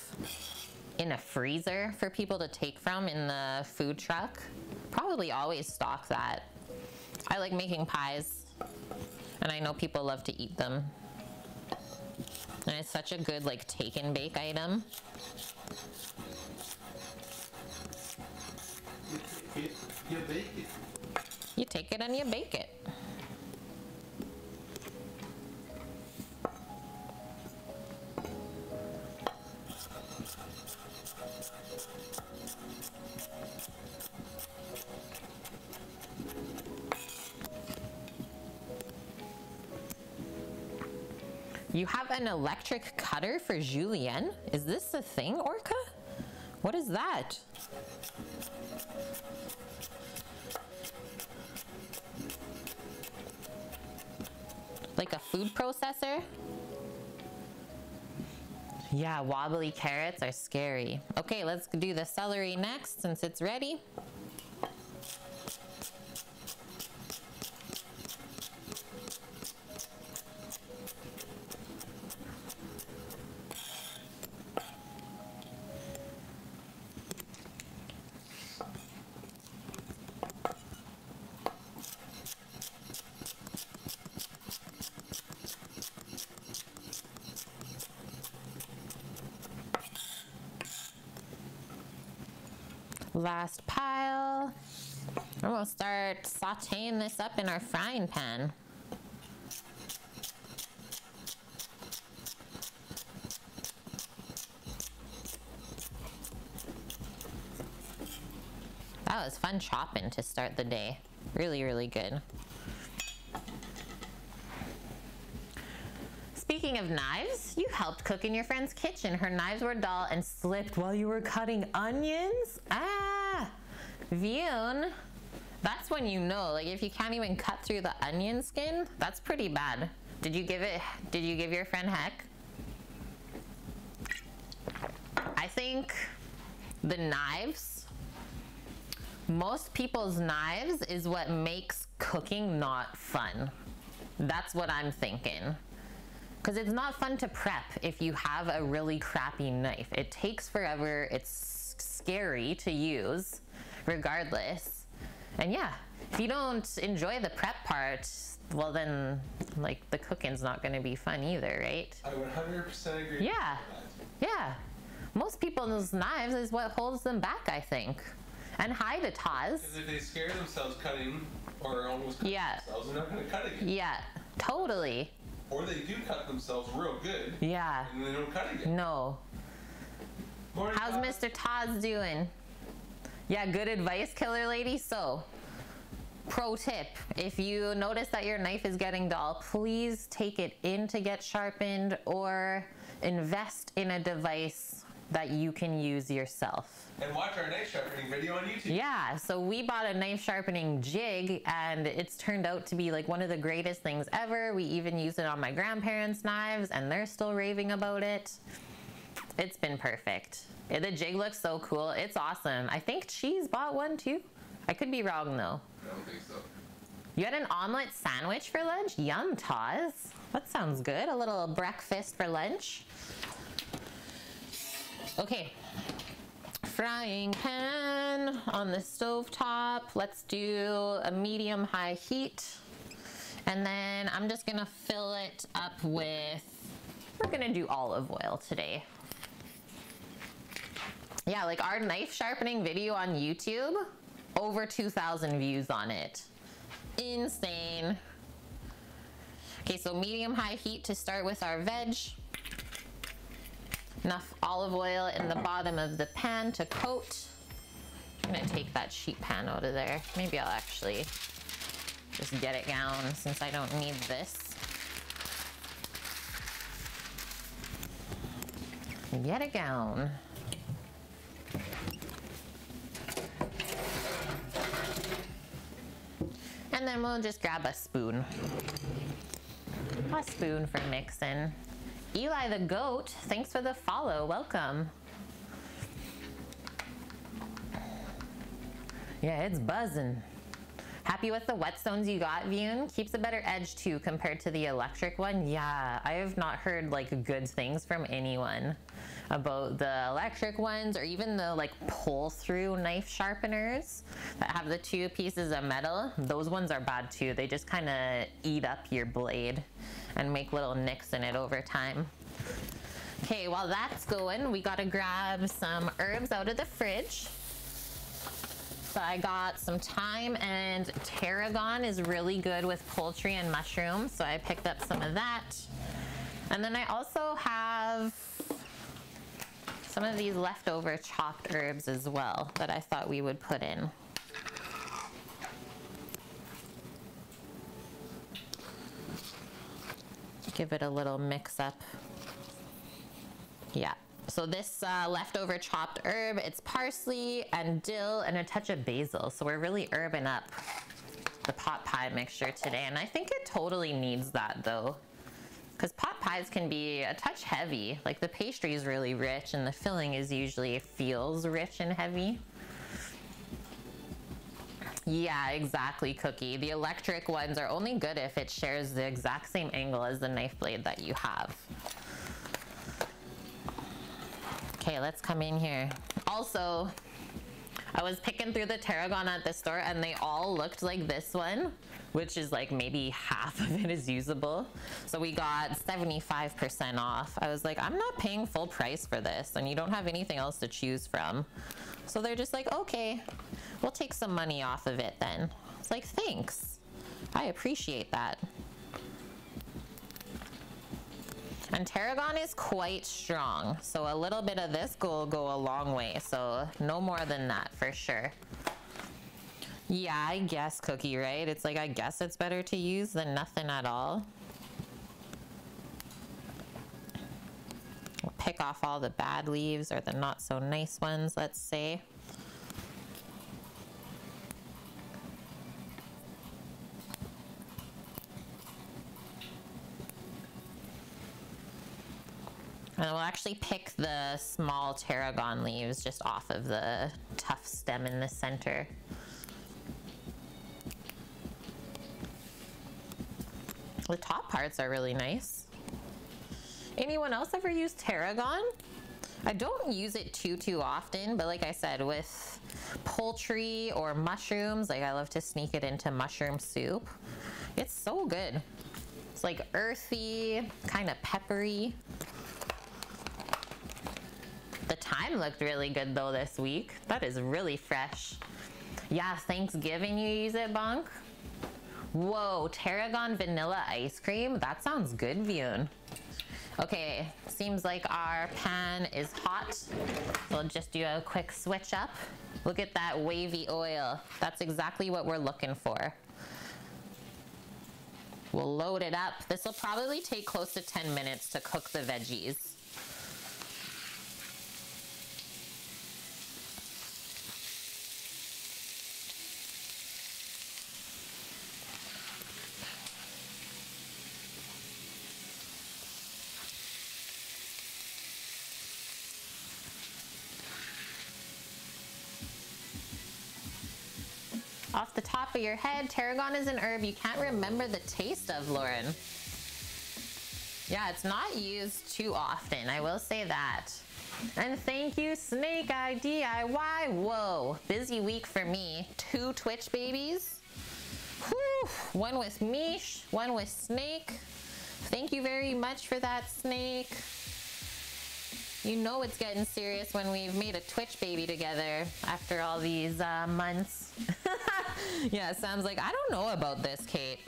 in a freezer for people to take from in the food truck. Probably always stock that. I like making pies, and I know people love to eat them. And it's such a good like take and bake item. You, you bake it. You take it and you bake it. You have an electric cutter for julienne? Is this a thing, Orca? What is that? Like a food processor? Yeah, wobbly carrots are scary. Okay, let's do the celery next since it's ready. Last pile. And we'll start sauteing this up in our frying pan. That was fun chopping to start the day. Really, really good. Speaking of knives, you helped cook in your friend's kitchen. Her knives were dull and slipped while you were cutting onions. Ah, Vune. That's when you know, like if you can't even cut through the onion skin, that's pretty bad. Did you give it, did you give your friend heck? I think the knives, most people's knives is what makes cooking not fun. That's what I'm thinking. Because it's not fun to prep if you have a really crappy knife. It takes forever, it's scary to use, regardless. And yeah, if you don't enjoy the prep part, well then, like, the cooking's not gonna be fun either, right? I 100% agree. Yeah. Yeah. Most people's knives is what holds them back, I think. And hi to Taz. Because if they scare themselves cutting or almost cut Yeah. themselves, they're not going to cut again. Yeah, totally. Or they do cut themselves real good Yeah. and they don't cut again. No. Morning, How's. Mr. Taz doing? Yeah, good advice, killer lady. So, pro tip if you notice that your knife is getting dull, please take it in to get sharpened or invest in a device that you can use yourself. And watch our knife sharpening video on YouTube. Yeah, so we bought a knife sharpening jig and it's turned out to be like one of the greatest things ever. We even used it on my grandparents' knives and they're still raving about it. It's been perfect. Yeah, The jig looks so cool. It's awesome. I think Cheese bought one too. I could be wrong though. I don't think so. You had an omelet sandwich for lunch? Yum, Taz. That sounds good. A little breakfast for lunch. Okay. Frying pan on the stove top. Let's do a medium high heat. And then I'm just gonna fill it up with, we're gonna do olive oil today. Yeah, like our knife sharpening video on YouTube, over 2,000 views on it. Insane. Okay, so medium high heat to start with our veg. Enough olive oil in the bottom of the pan to coat. I'm gonna take that sheet pan out of there. Maybe I'll actually just get it down since I don't need this. Get it down. And then we'll just grab a spoon. A spoon for mixing. Eli the goat, thanks for the follow. Welcome. Yeah, it's buzzing. Happy with the whetstones you got, Vune? Keeps a better edge too compared to the electric one. Yeah, I have not heard like good things from anyone about the electric ones or even the like pull through knife sharpeners that have the two pieces of metal. Those ones are bad too. They just kind of eat up your blade and make little nicks in it over time. Okay, while that's going, we gotta grab some herbs out of the fridge. So I got some thyme and tarragon is really good with poultry and mushrooms. So I picked up some of that. And then I also have some of these leftover chopped herbs as well that I thought we would put in. Give it a little mix up. Yeah. So this uh, leftover chopped herb, it's parsley and dill and a touch of basil. So we're really herbing up the pot pie mixture today. And I think it totally needs that though. Because pot pies can be a touch heavy. Like the pastry is really rich and the filling is usually feels rich and heavy. Yeah, exactly, Cookie. The electric ones are only good if it shares the exact same angle as the knife blade that you have. Okay, let's come in here. Also, I was picking through the tarragon at the store and they all looked like this one. Which is like maybe half of it is usable. So we got 75% off. I was like, I'm not paying full price for this, and you don't have anything else to choose from. So they're just like, okay, we'll take some money off of it then. It's like, thanks. I appreciate that. And tarragon is quite strong, so a little bit of this will go a long way. So no more than that for sure. Yeah, I guess cookie, right? It's like, I guess it's better to use than nothing at all. We'll pick off all the bad leaves or the not so nice ones, let's say. And we'll actually pick the small tarragon leaves just off of the tough stem in the center. The top parts are really nice. Anyone else ever use tarragon? I don't use it too, too often, but like I said, with poultry or mushrooms, like I love to sneak it into mushroom soup. It's so good. It's like earthy, kind of peppery. The thyme looked really good though this week. That is really fresh. Yeah, Thanksgiving you use it, Bonk? Whoa, tarragon vanilla ice cream? That sounds good, Vune. Okay, seems like our pan is hot. We'll just do a quick switch up. Look at that wavy oil. That's exactly what we're looking for. We'll load it up. This will probably take close to 10 minutes to cook the veggies. Off the top of your head, tarragon is an herb you can't remember the taste of, Lauren. Yeah, it's not used too often, I will say that. And thank you, Snake Eye DIY. Whoa, busy week for me. Two Twitch babies. Whew. One with Mish, one with Snake. Thank you very much for that, Snake. You know it's getting serious when we've made a Twitch baby together after all these uh, months. yeah, Sam's like, I don't know about this, Kait.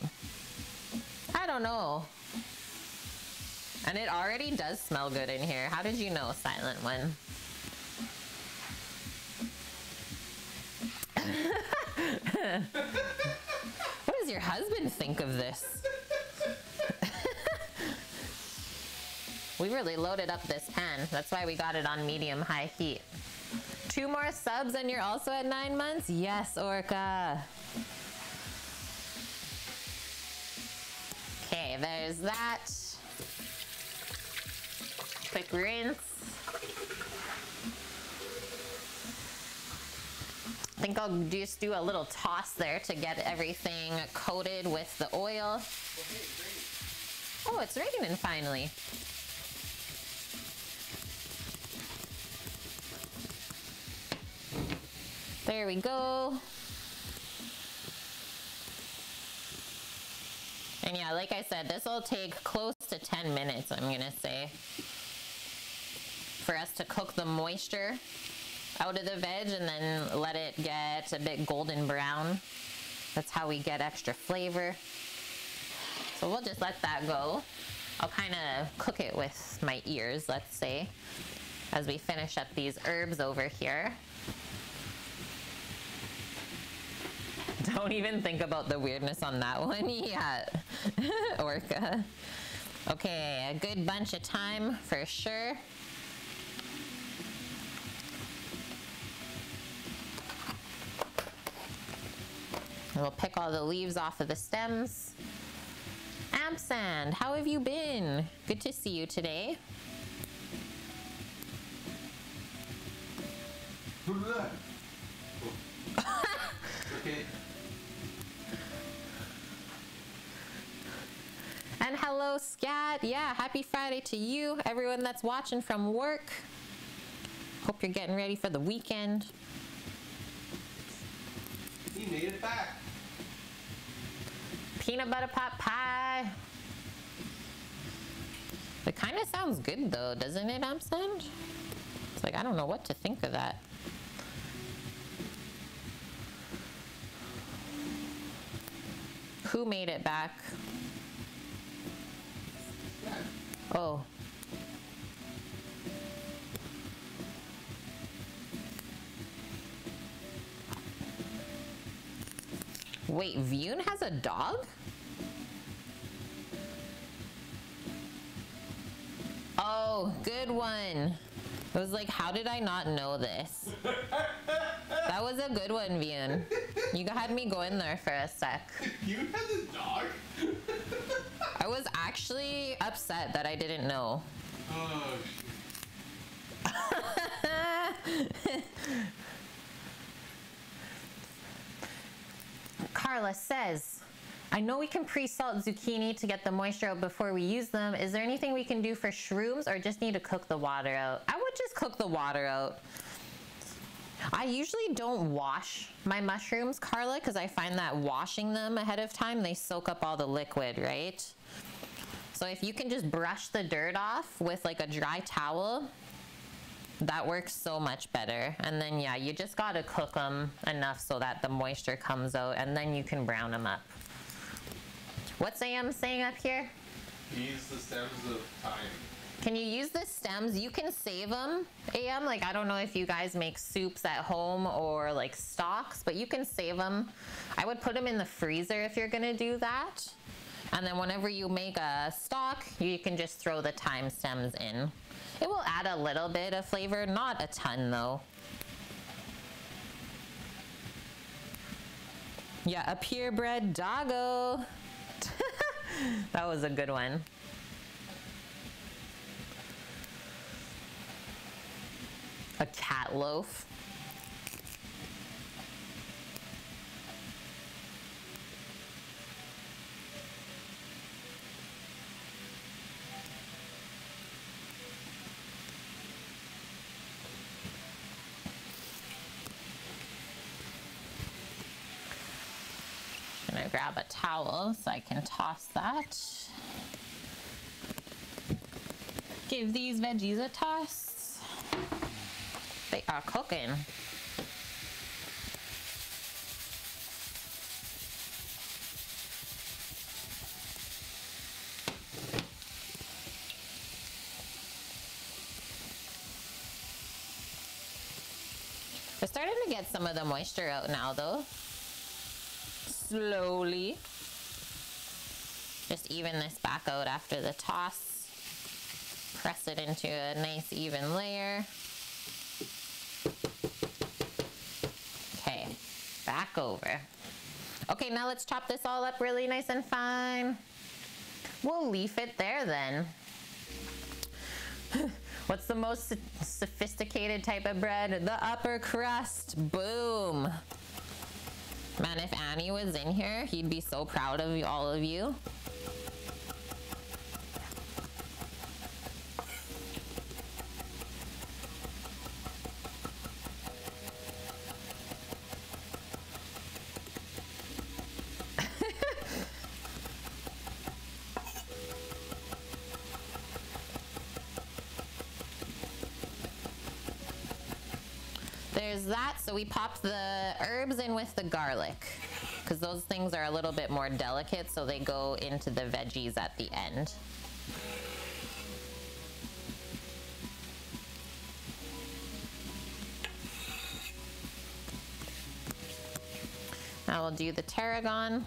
I don't know. And it already does smell good in here. How did you know, Silent One? what does your husband think of this? We really loaded up this pan. That's why we got it on medium high heat. Two more subs and you're also at nine months? Yes, Orca. Okay, there's that. Quick rinse. I think I'll just do a little toss there to get everything coated with the oil. Oh, it's raining finally. There we go. And yeah, like I said, this will take close to 10 minutes, I'm gonna say, for us to cook the moisture out of the veg and then let it get a bit golden brown. That's how we get extra flavor. So we'll just let that go. I'll kind of cook it with my ears, let's say, as we finish up these herbs over here. Don't even think about the weirdness on that one yet. Orca. Okay, a good bunch of time for sure. We'll pick all the leaves off of the stems. Amsand, how have you been? Good to see you today. okay. And hello, Scat. Yeah, happy Friday to you, everyone that's watching from work. Hope you're getting ready for the weekend. He made it back. peanut butter pot pie. It kind of sounds good though, doesn't it, Amsend? It's like, I don't know what to think of that. Who made it back? Oh. Wait, Vune has a dog? Oh, good one. It was like, how did I not know this? that was a good one, Vian. You had me go in there for a sec. You have a dog? I was actually upset that I didn't know. Oh, Carla says, I know we can pre-salt zucchini to get the moisture out before we use them. Is there anything we can do for shrooms or just need to cook the water out? I would just cook the water out. I usually don't wash my mushrooms, Carla, because I find that washing them ahead of time, they soak up all the liquid, right? So if you can just brush the dirt off with like a dry towel, that works so much better. And then, yeah, you just gotta cook them enough so that the moisture comes out and then you can brown them up. What's AM saying up here? Use the stems of thyme. Can you use the stems? You can save them, AM. Like, I don't know if you guys make soups at home or like stocks, but you can save them. I would put them in the freezer if you're gonna do that. And then whenever you make a stock, you can just throw the thyme stems in. It will add a little bit of flavor, not a ton though. Yeah, a purebred doggo. that was a good one. A cat loaf. Gonna grab a towel so I can toss that. Give these veggies a toss. They are cooking. We're starting to get some of the moisture out now though. Slowly. Just even this back out after the toss. Press it into a nice even layer. Okay, back over. Okay, now let's chop this all up really nice and fine. We'll leaf it there then. What's the most sophisticated type of bread? The upper crust. Boom. Man, if Annie was in here, he'd be so proud of all of you. There's that. So we popped the herbs in with the garlic because those things are a little bit more delicate, so they go into the veggies at the end. Now we'll do the tarragon.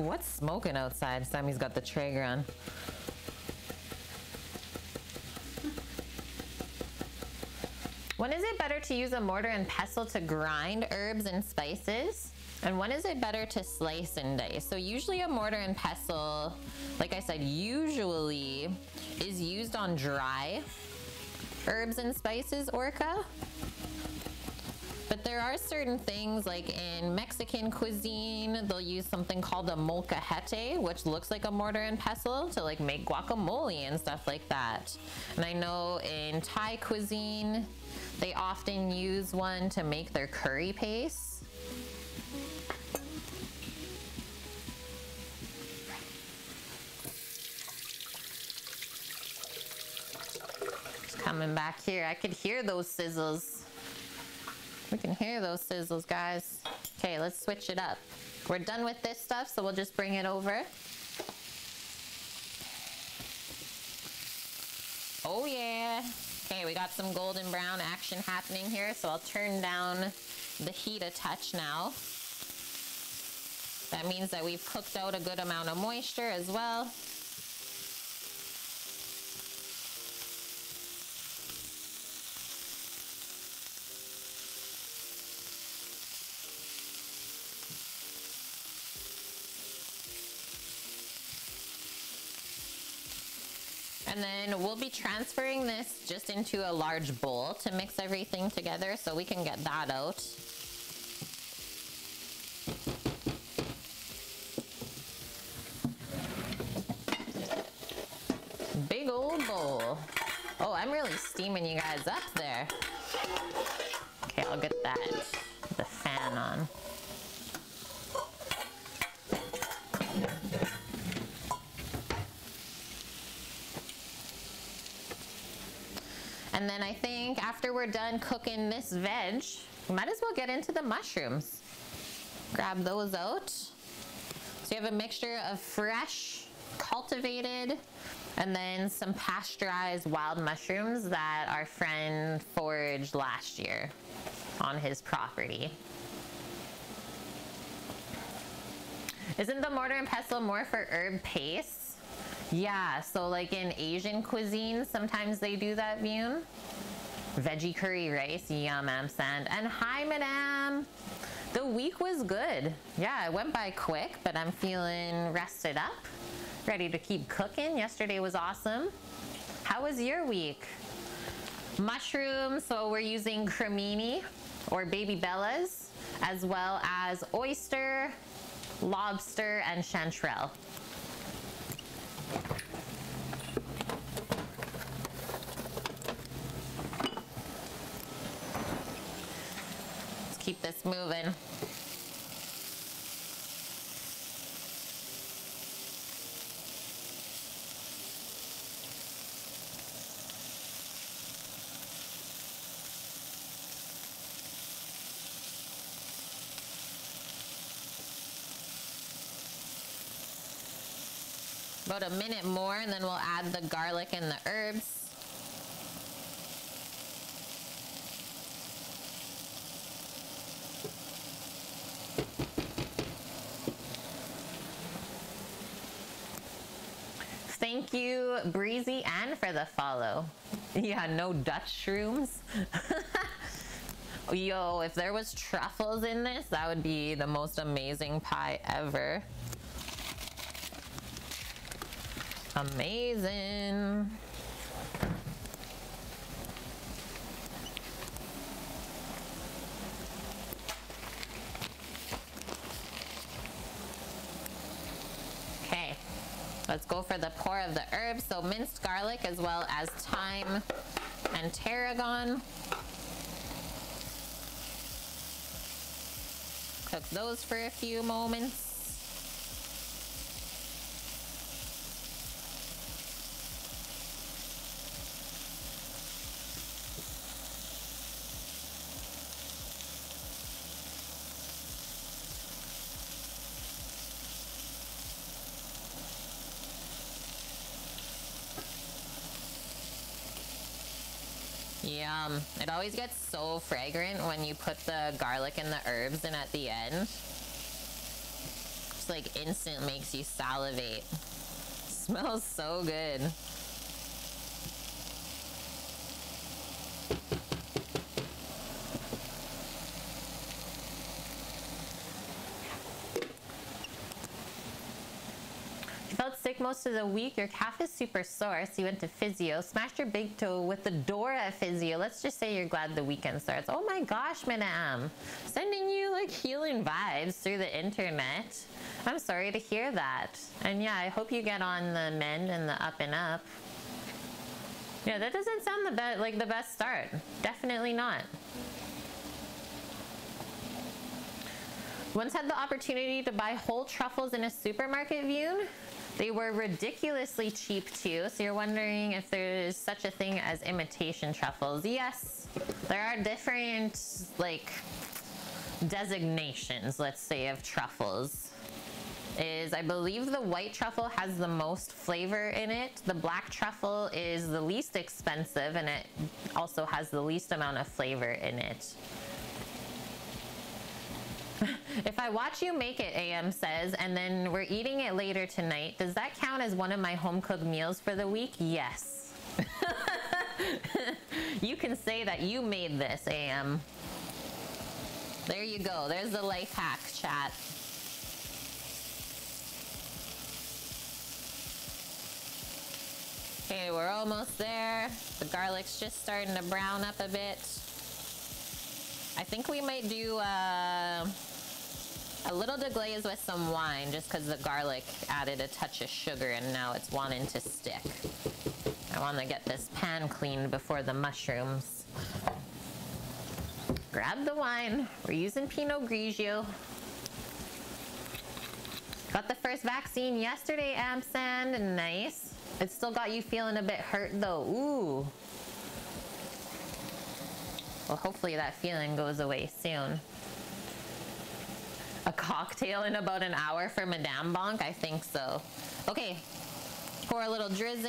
What's smoking outside? Sammy's got the Traeger on. When is it better to use a mortar and pestle to grind herbs and spices? And when is it better to slice and dice? So usually a mortar and pestle, like I said, usually is used on dry herbs and spices, Orca. But there are certain things like in Mexican cuisine, they'll use something called a molcajete, which looks like a mortar and pestle to like make guacamole and stuff like that. And I know in Thai cuisine, they often use one to make their curry paste. coming back here. I could hear those sizzles. We can hear those sizzles, guys. Okay, let's switch it up. We're done with this stuff, so we'll just bring it over. Oh yeah. Okay, we got some golden brown action happening here, so I'll turn down the heat a touch now. That means that we've cooked out a good amount of moisture as well. And then we'll be transferring this just into a large bowl to mix everything together so we can get that out. Big old bowl. Oh, I'm really steaming you guys up there. Okay, I'll get that, the fan on. And then I think after we're done cooking this veg, might as well get into the mushrooms. Grab those out. So you have a mixture of fresh, cultivated, and then some pasteurized wild mushrooms that our friend foraged last year on his property. Isn't the mortar and pestle more for herb paste? Yeah, so like in Asian cuisine, sometimes they do that, Vune. Veggie curry rice, yum, Amsand. And hi, madam. The week was good. Yeah, it went by quick, but I'm feeling rested up, ready to keep cooking. Yesterday was awesome. How was your week? Mushrooms, so we're using cremini or baby bellas, as well as oyster, lobster, and chanterelle. Let's keep this moving. About a minute more and then we'll add the garlic and the herbs. Thank you, Breezy Ann, for the follow. Yeah, no Dutch shrooms. Yo, if there was truffles in this, that would be the most amazing pie ever. Amazing. Okay, let's go for the pour of the herbs. So minced garlic as well as thyme and tarragon. Cook those for a few moments. Yum. It always gets so fragrant when you put the garlic and the herbs in at the end. Just like instant makes you salivate. Smells so good. sick most of the week. Your calf is super sore, so you went to physio. Smashed your big toe with the Dora physio. Let's just say you're glad the weekend starts. Oh my gosh, madam. Sending you like healing vibes through the internet. I'm sorry to hear that. And yeah, I hope you get on the mend and the up and up. Yeah, that doesn't sound the be- like the best start. Definitely not. Once had the opportunity to buy whole truffles in a supermarket view. They were ridiculously cheap too, so you're wondering if there's such a thing as imitation truffles. Yes, there are different, like, designations, let's say, of truffles is I believe the white truffle has the most flavor in it. The black truffle is the least expensive and it also has the least amount of flavor in it. if I watch you make it, AM says, and then we're eating it later tonight, does that count as one of my home cooked meals for the week? Yes. you can say that you made this, AM. There you go. There's the life hack, chat. Okay, we're almost there. The garlic's just starting to brown up a bit. I think we might do uh, a little deglaze with some wine just because the garlic added a touch of sugar and now it's wanting to stick. I want to get this pan cleaned before the mushrooms. Grab the wine. We're using Pinot Grigio. Got the first vaccine yesterday, Amsand. Nice. It still got you feeling a bit hurt though. Ooh. Well, hopefully that feeling goes away soon. A cocktail in about an hour for Madame Bonk? I think so. Okay, pour a little drizz.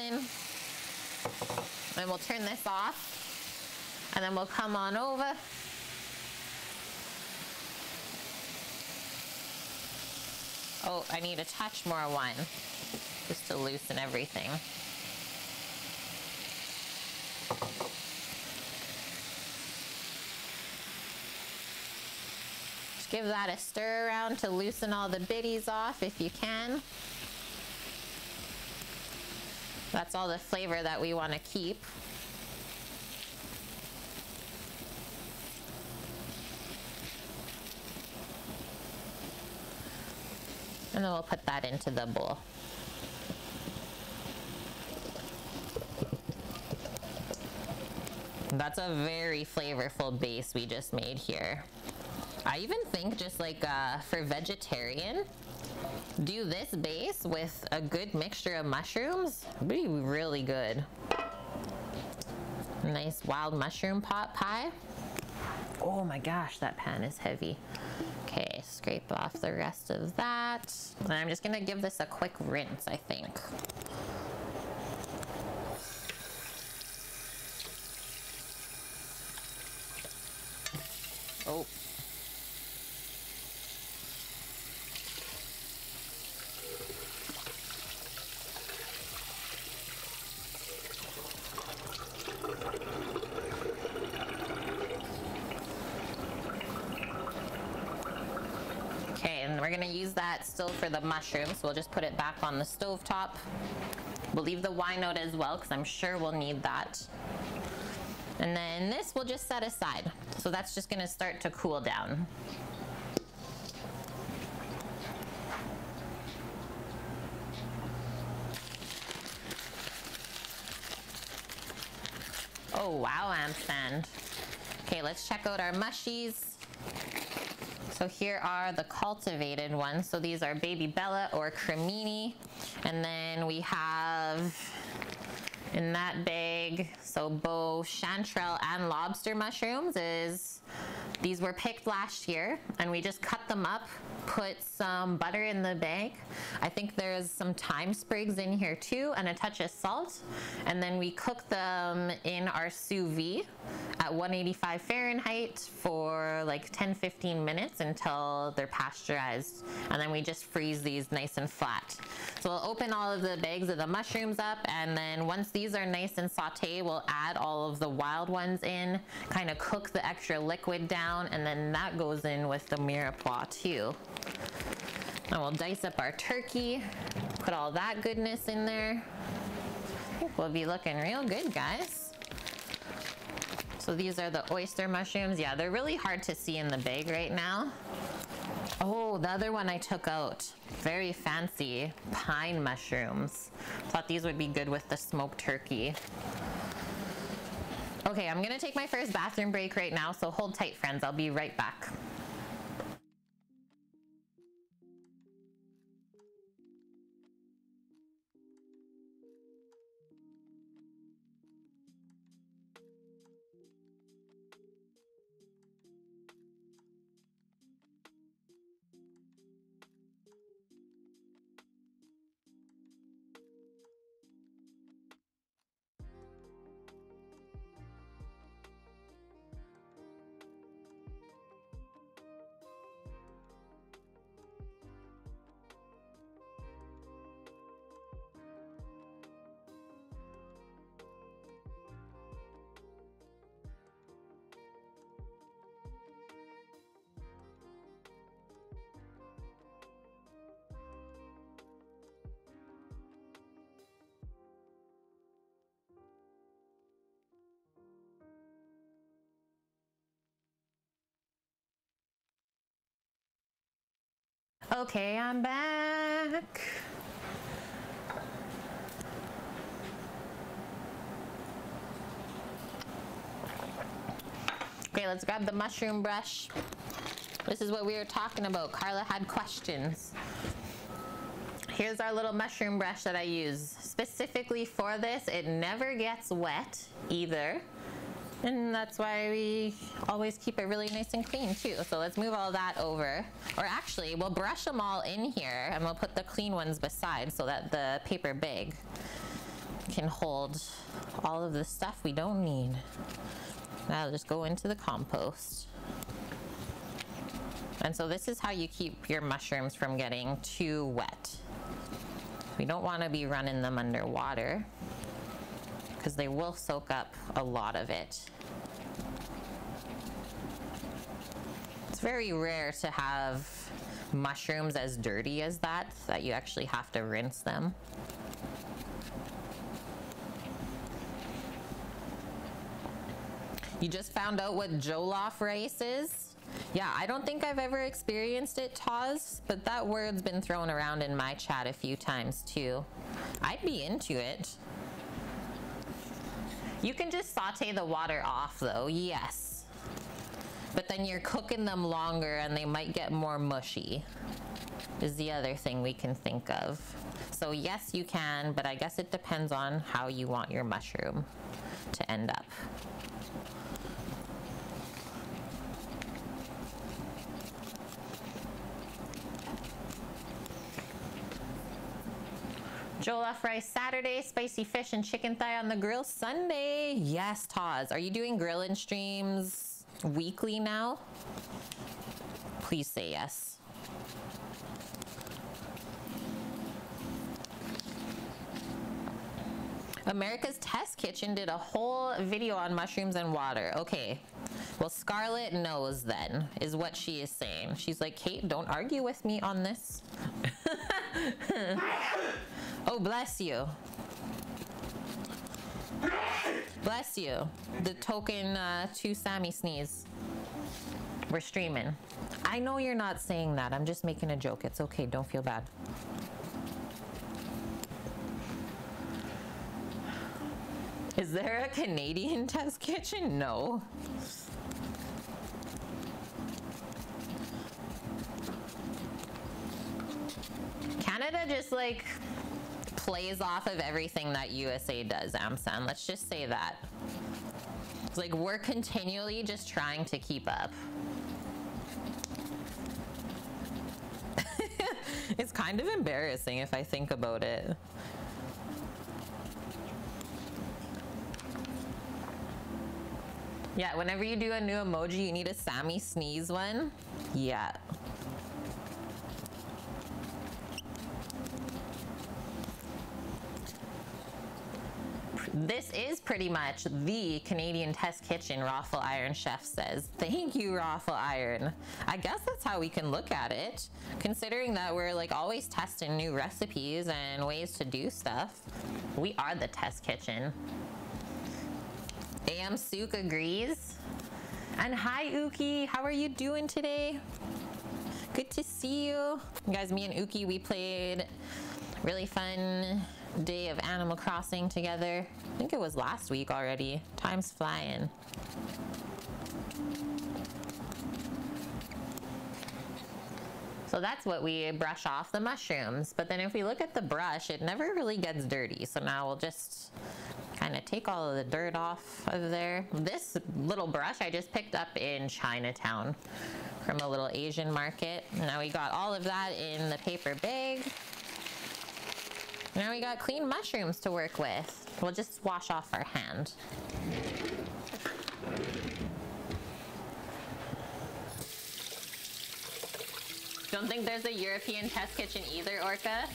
And we'll turn this off. And then we'll come on over. Oh, I need a touch more wine just to loosen everything. Give that a stir around to loosen all the bitties off if you can. That's all the flavor that we want to keep. And then we'll put that into the bowl. That's a very flavorful base we just made here. I even think just like uh, for vegetarian, do this base with a good mixture of mushrooms. It'd be really good. Nice wild mushroom pot pie. Oh my gosh, that pan is heavy. Okay, scrape off the rest of that. And I'm just gonna give this a quick rinse, I think. Oh. Okay, and we're gonna use that still for the mushrooms. We'll just put it back on the stove top. We'll leave the wine out as well because I'm sure we'll need that. And then this we'll just set aside. So that's just gonna start to cool down. Oh wow, Amstand. Okay, let's check out our mushies. So here are the cultivated ones. So these are Baby Bella or Cremini. And then we have in that bag, so both chanterelle and lobster mushrooms is, these were picked last year and we just cut them up, put some butter in the bag. I think there's some thyme sprigs in here too and a touch of salt. And then we cook them in our sous vide at 185 Fahrenheit for like 10-15 minutes until they're pasteurized. And then we just freeze these nice and flat. So we'll open all of the bags of the mushrooms up and then once these are nice and sauteed, we'll add all of the wild ones in, kind of cook the extra liquid down and then that goes in with the mirepoix too. And we'll dice up our turkey, put all that goodness in there. I think we'll be looking real good, guys. So these are the oyster mushrooms. Yeah, they're really hard to see in the bag right now. Oh, the other one I took out. Very fancy pine mushrooms. Thought these would be good with the smoked turkey. Okay, I'm gonna take my first bathroom break right now, so hold tight, friends. I'll be right back. Okay, I'm back. Okay, let's grab the mushroom brush. This is what we were talking about. Carla had questions. Here's our little mushroom brush that I use specifically for this. It never gets wet either. And that's why we always keep it really nice and clean too. So let's move all that over. Or actually, we'll brush them all in here and we'll put the clean ones beside so that the paper bag can hold all of the stuff we don't need. That'll just go into the compost. And so this is how you keep your mushrooms from getting too wet. We don't want to be running them underwater because they will soak up a lot of it. It's very rare to have mushrooms as dirty as that, that you actually have to rinse them. You just found out what Jollof rice is? Yeah, I don't think I've ever experienced it, Taz, but that word's been thrown around in my chat a few times too. I'd be into it. You can just saute the water off though, yes. But then you're cooking them longer and they might get more mushy, is the other thing we can think of. So yes, you can, but I guess it depends on how you want your mushroom to end up. Jollof rice Saturday, spicy fish and chicken thigh on the grill Sunday. Yes, Taz. Are you doing grilling streams weekly now? Please say yes. America's Test Kitchen did a whole video on mushrooms and water. Okay. Well, Scarlett knows then, is what she is saying. She's like, Kait, don't argue with me on this. oh, bless you. Bless you. The token uh, to Sammy sneeze. We're streaming. I know you're not saying that. I'm just making a joke. It's okay. Don't feel bad. Is there a Canadian test kitchen? No. Canada just like plays off of everything that USA does, Amsan. Let's just say that. It's like we're continually just trying to keep up. it's kind of embarrassing if I think about it. Yeah, whenever you do a new emoji, you need a Sammy sneeze one. Yeah. This is pretty much the Canadian test kitchen, Raffle Iron Chef says. Thank you, Raffle Iron. I guess that's how we can look at it, considering that we're like always testing new recipes and ways to do stuff. We are the test kitchen. AM Sook agrees. And hi, Uki. How are you doing today? Good to see you. you guys, me and Uki, we played really fun day of Animal Crossing together. I think it was last week already. Time's flying. So that's what we brush off the mushrooms. But then if we look at the brush, it never really gets dirty. So now we'll just kind of take all of the dirt off of there. This little brush I just picked up in Chinatown from a little Asian market. Now we got all of that in the paper bag. Now we got clean mushrooms to work with. We'll just wash off our hand. Don't think there's a European test kitchen either, Orca.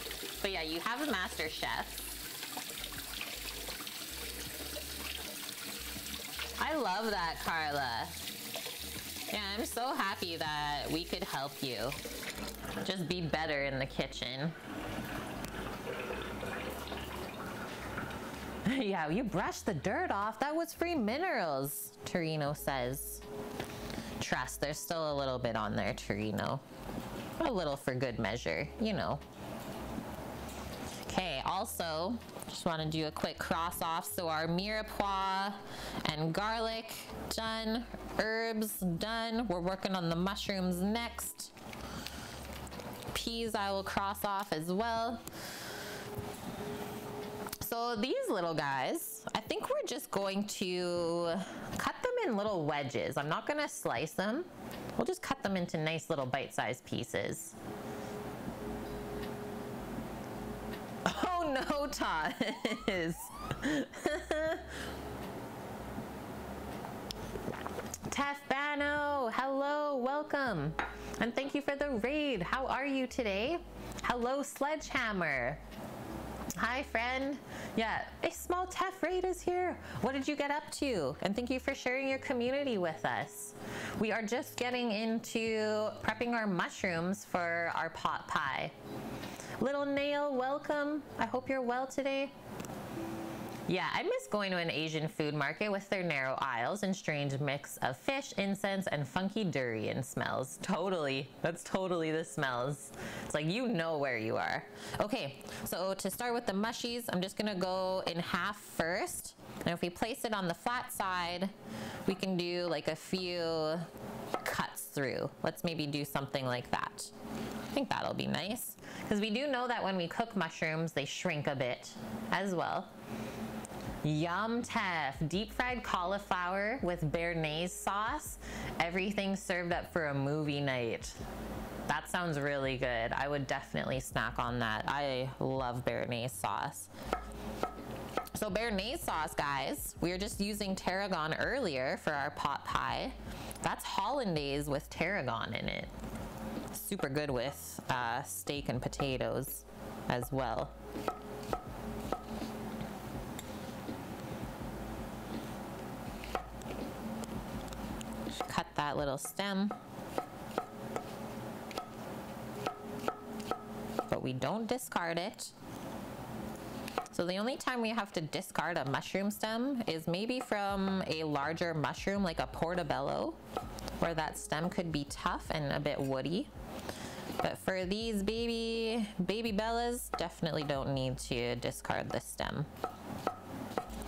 But yeah, you have a master chef. I love that, Carla. Yeah, I'm so happy that we could help you. Just be better in the kitchen. yeah, you brushed the dirt off. That was free minerals, Torino says. Trust, there's still a little bit on there, Torino. A little for good measure, you know. Okay, also, just want to do a quick cross off. So our mirepoix and garlic done, herbs done. We're working on the mushrooms next. Peas I will cross off as well. So these little guys, I think we're just going to cut them in little wedges. I'm not gonna slice them. We'll just cut them into nice little bite-sized pieces. Oh no, Todd. Tef Bano, hello, welcome. And thank you for the raid. How are you today? Hello, Sledgehammer. Hi, friend. Yeah, a small Tef raid is here. What did you get up to? And thank you for sharing your community with us. We are just getting into prepping our mushrooms for our pot pie. Little Nail, welcome. I hope you're well today. Yeah, I miss going to an Asian food market with their narrow aisles and strange mix of fish, incense, and funky durian smells. Totally. That's totally the smells. It's like you know where you are. Okay, so to start with the mushies, I'm just gonna go in half first. And if we place it on the flat side, we can do like a few cuts through. Let's maybe do something like that. I think that'll be nice. Because we do know that when we cook mushrooms, they shrink a bit as well. Yum Tef, deep fried cauliflower with béarnaise sauce. Everything served up for a movie night. That sounds really good. I would definitely snack on that. I love béarnaise sauce. So béarnaise sauce, guys, we were just using tarragon earlier for our pot pie. That's hollandaise with tarragon in it. Super good with uh, steak and potatoes as well. Cut that little stem. But we don't discard it. So the only time we have to discard a mushroom stem is maybe from a larger mushroom like a portobello, where that stem could be tough and a bit woody. But for these baby, baby bellas, definitely don't need to discard the stem.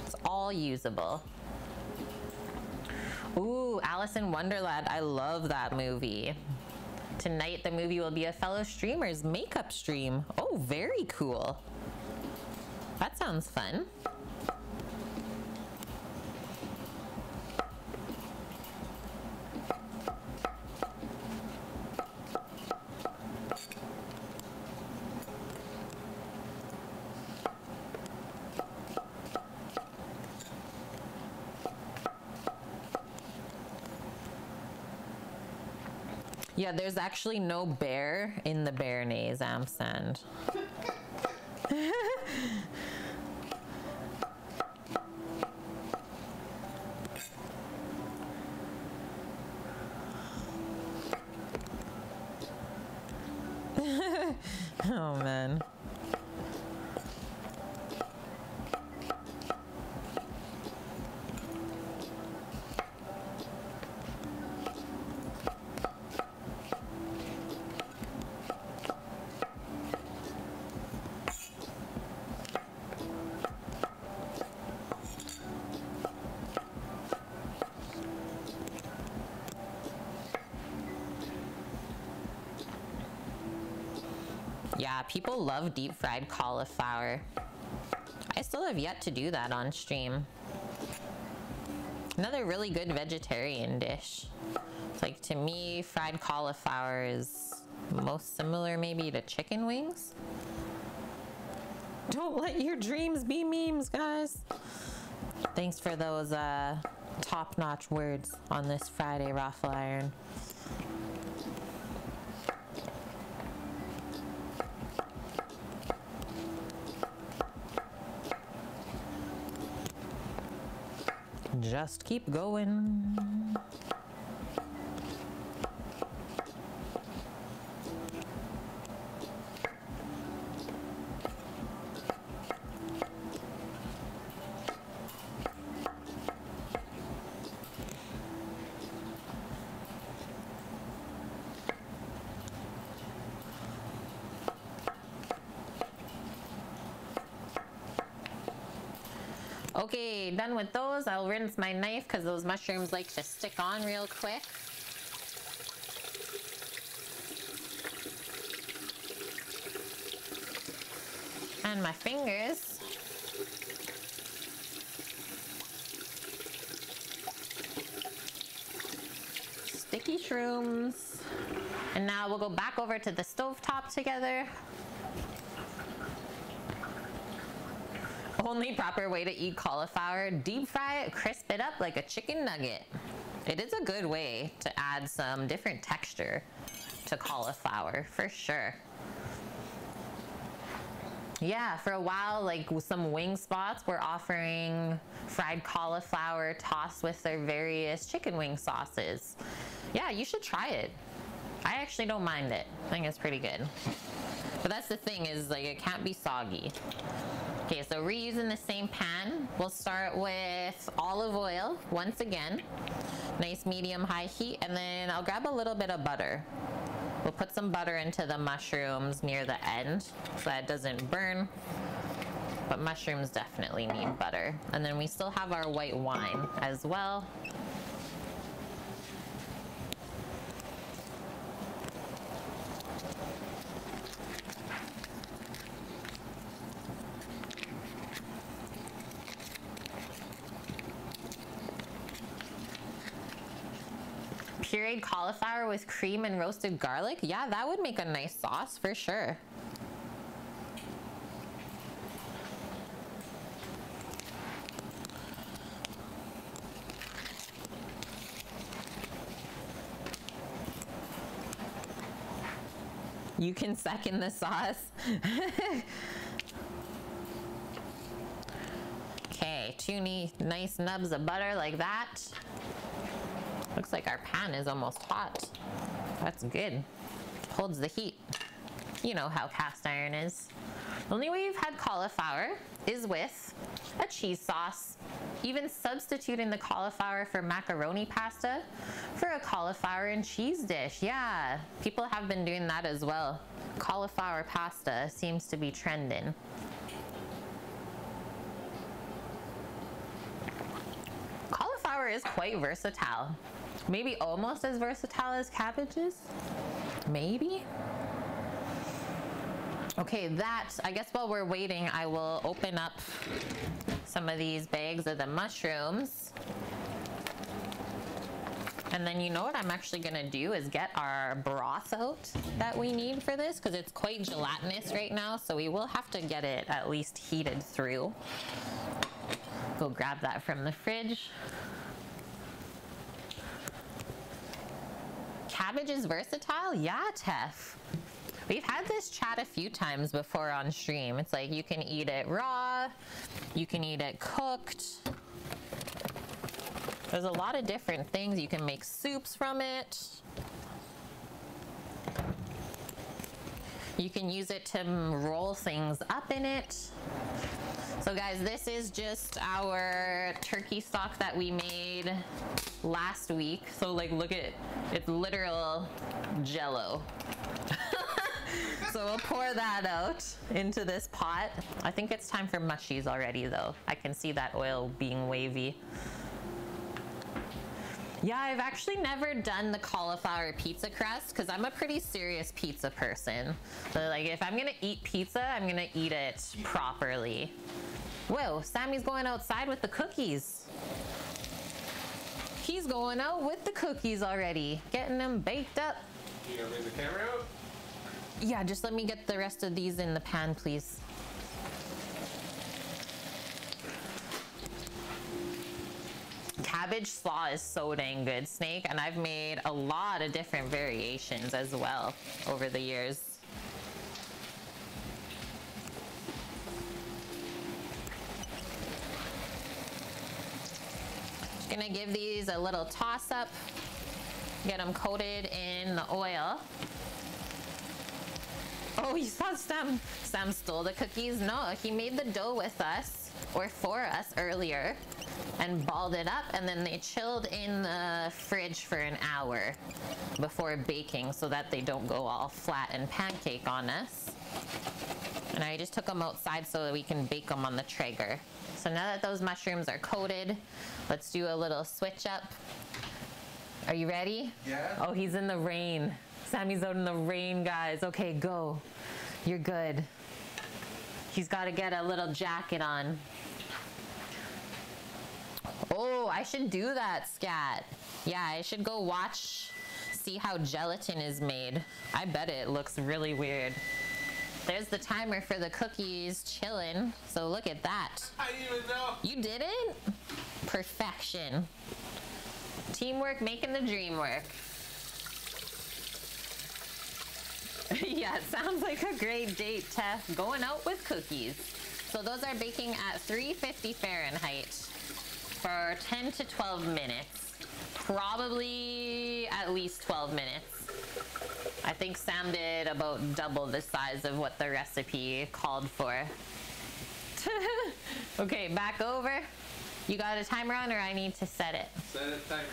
It's all usable. Ooh, Alice in Wonderland. I love that movie. Tonight, the movie will be a fellow streamer's makeup stream. Oh, very cool. That sounds fun. Yeah, there's actually no bear in the Béarnaise ampersand. people love deep fried cauliflower. I still have yet to do that on stream. Another really good vegetarian dish. Like to me, fried cauliflower is most similar maybe to chicken wings. Don't let your dreams be memes, guys. Thanks for those uh, top-notch words on this Friday Raffle Iron. Just keep going. Okay, done with those. I'll rinse my knife because those mushrooms like to stick on real quick. And my fingers. Sticky shrooms. And now we'll go back over to the stove top together. Only proper way to eat cauliflower, deep fry it, crisp it up like a chicken nugget. It is a good way to add some different texture to cauliflower, for sure. Yeah, for a while, like some wing spots were offering fried cauliflower tossed with their various chicken wing sauces. Yeah, you should try it. I actually don't mind it. I think it's pretty good. But that's the thing is like it can't be soggy. Okay, so reusing the same pan, we'll start with olive oil once again. Nice medium high heat, and then I'll grab a little bit of butter. We'll put some butter into the mushrooms near the end so that it doesn't burn. But mushrooms definitely need butter. And then we still have our white wine as well. Pureed cauliflower with cream and roasted garlic, yeah, that would make a nice sauce for sure. You can second the sauce. okay, two nice nubs of butter like that. Looks like our pan is almost hot. That's good. Holds the heat. You know how cast iron is. The only way you've had cauliflower is with a cheese sauce. Even substituting the cauliflower for macaroni pasta for a cauliflower and cheese dish. Yeah, people have been doing that as well. Cauliflower pasta seems to be trending. Cauliflower is quite versatile. Maybe almost as versatile as cabbages? Maybe? Okay, that, I guess while we're waiting, I will open up some of these bags of the mushrooms. And then you know what I'm actually gonna do is get our broth out that we need for this because it's quite gelatinous right now. So we will have to get it at least heated through. Go grab that from the fridge. Cabbage is versatile? Yeah, Tef. We've had this chat a few times before on stream. It's like you can eat it raw, you can eat it cooked. There's a lot of different things. You can make soups from it. You can use it to roll things up in it. So guys, this is just our turkey stock that we made last week. So like, look at it. It's literal jello. so we'll pour that out into this pot. I think it's time for mushies already though. I can see that oil being wavy. Yeah, I've actually never done the cauliflower pizza crust because I'm a pretty serious pizza person. So like if I'm gonna eat pizza, I'm gonna eat it properly. Whoa, Sammy's going outside with the cookies. He's going out with the cookies already, getting them baked up. You gonna bring the camera out? Yeah, just let me get the rest of these in the pan, please. Cabbage slaw is so dang good, Snake, and I've made a lot of different variations as well over the years. Gonna give these a little toss up, get them coated in the oil. Oh, you saw Sam. Sam stole the cookies. No, he made the dough with us or for us earlier and balled it up and then they chilled in the fridge for an hour before baking so that they don't go all flat and pancake on us. And I just took them outside so that we can bake them on the Traeger. So now that those mushrooms are coated, let's do a little switch up. Are you ready? Yeah. Oh, he's in the rain. Sammy's out in the rain, guys. Okay, go. You're good. He's got to get a little jacket on. Oh, I should do that, Scat. Yeah, I should go watch, see how gelatin is made. I bet it looks really weird. There's the timer for the cookies chilling. So look at that. I didn't even know. You didn't? Perfection. Teamwork making the dream work. yeah, it sounds like a great date, Tess. Going out with cookies. So those are baking at 350 Fahrenheit for 10 to 12 minutes. Probably at least 12 minutes. I think Sam did about double the size of what the recipe called for. okay, back over. You got a timer on or I need to set it? Set a timer.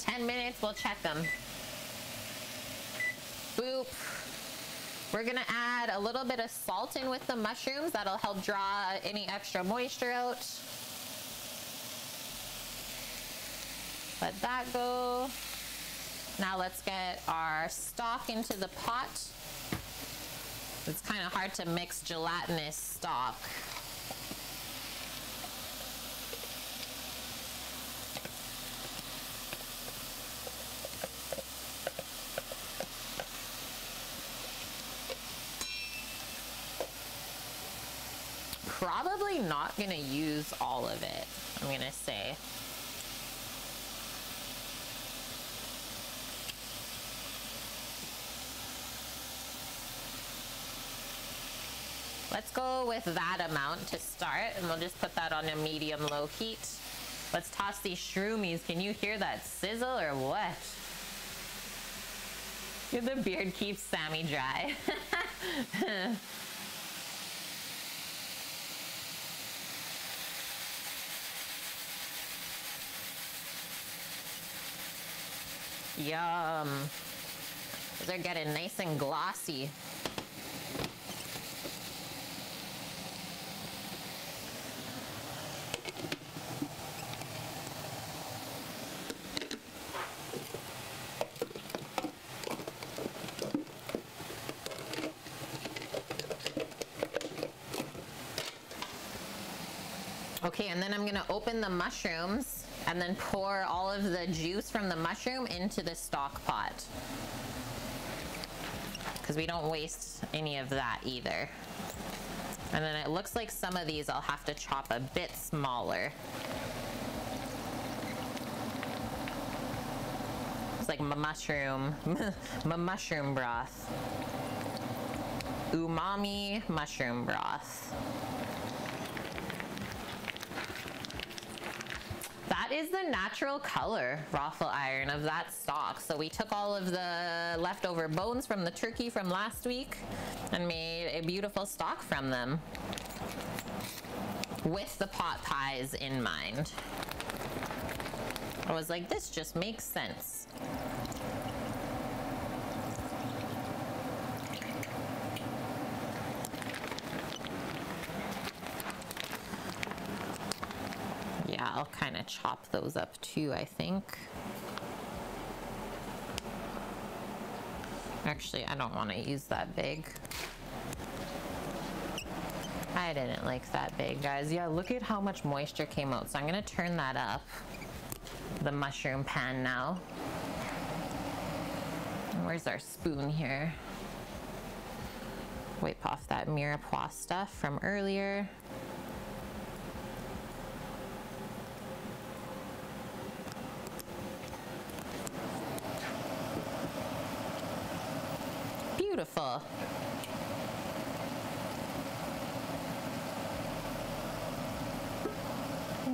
10 minutes, we'll check them. Boop. We're gonna add a little bit of salt in with the mushrooms. That'll help draw any extra moisture out. Let that go. Now let's get our stock into the pot. It's kind of hard to mix gelatinous stock. Probably not gonna use all of it, I'm gonna say. Let's go with that amount to start, and we'll just put that on a medium-low heat. Let's toss these shroomies. Can you hear that sizzle or what? The beard keeps Sammy dry. Yum. Those are getting nice and glossy. Okay, and then I'm gonna open the mushrooms and then pour all of the juice from the mushroom into the stock pot. Because we don't waste any of that either. And then it looks like some of these I'll have to chop a bit smaller. It's like my mushroom, mushroom broth. Umami mushroom broth. That is the natural color raffle iron of that stock. So we took all of the leftover bones from the turkey from last week and made a beautiful stock from them with the pot pies in mind. I was like, this just makes sense. Yeah, I'll kind of chop those up too, I think. Actually, I don't want to use that big. I didn't like that big, guys. Yeah, look at how much moisture came out. So I'm going to turn that up, the mushroom pan now. Where's our spoon here? Wipe off that mirepoix stuff from earlier. Beautiful.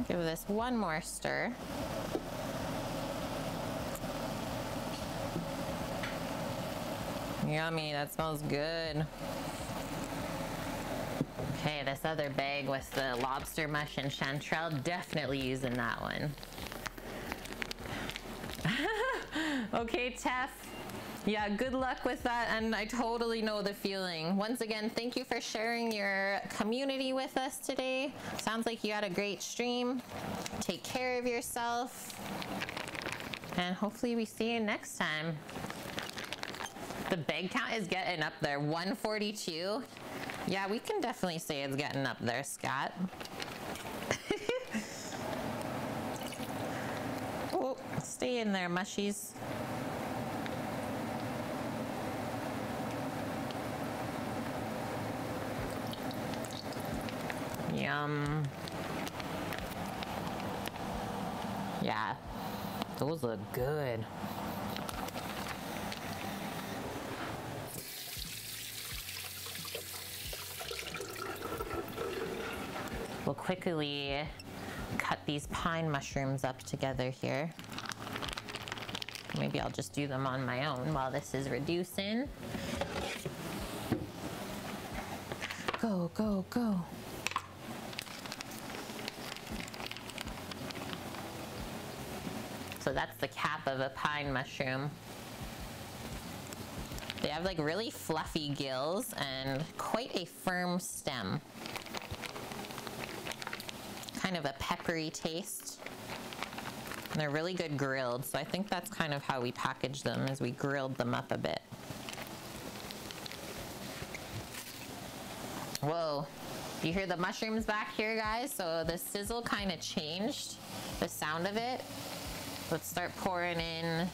Give this one more stir. Yummy, that smells good. Okay, this other bag with the lobster mush and chanterelle, definitely using that one. okay, Tef. Yeah, good luck with that, and I totally know the feeling. Once again, thank you for sharing your community with us today. Sounds like you had a great stream. Take care of yourself, and hopefully we see you next time. The bag count is getting up there, 142. Yeah, we can definitely say it's getting up there, Scott. oh, stay in there, mushies. Yum. Yeah, those look good. We'll quickly cut these pine mushrooms up together here. Maybe I'll just do them on my own while this is reducing. Go, go, go. That's the cap of a pine mushroom. They have like really fluffy gills and quite a firm stem. Kind of a peppery taste. And they're really good grilled, so I think that's kind of how we packaged them as we grilled them up a bit. Whoa, you hear the mushrooms back here, guys? So the sizzle kind of changed the sound of it. Let's start pouring in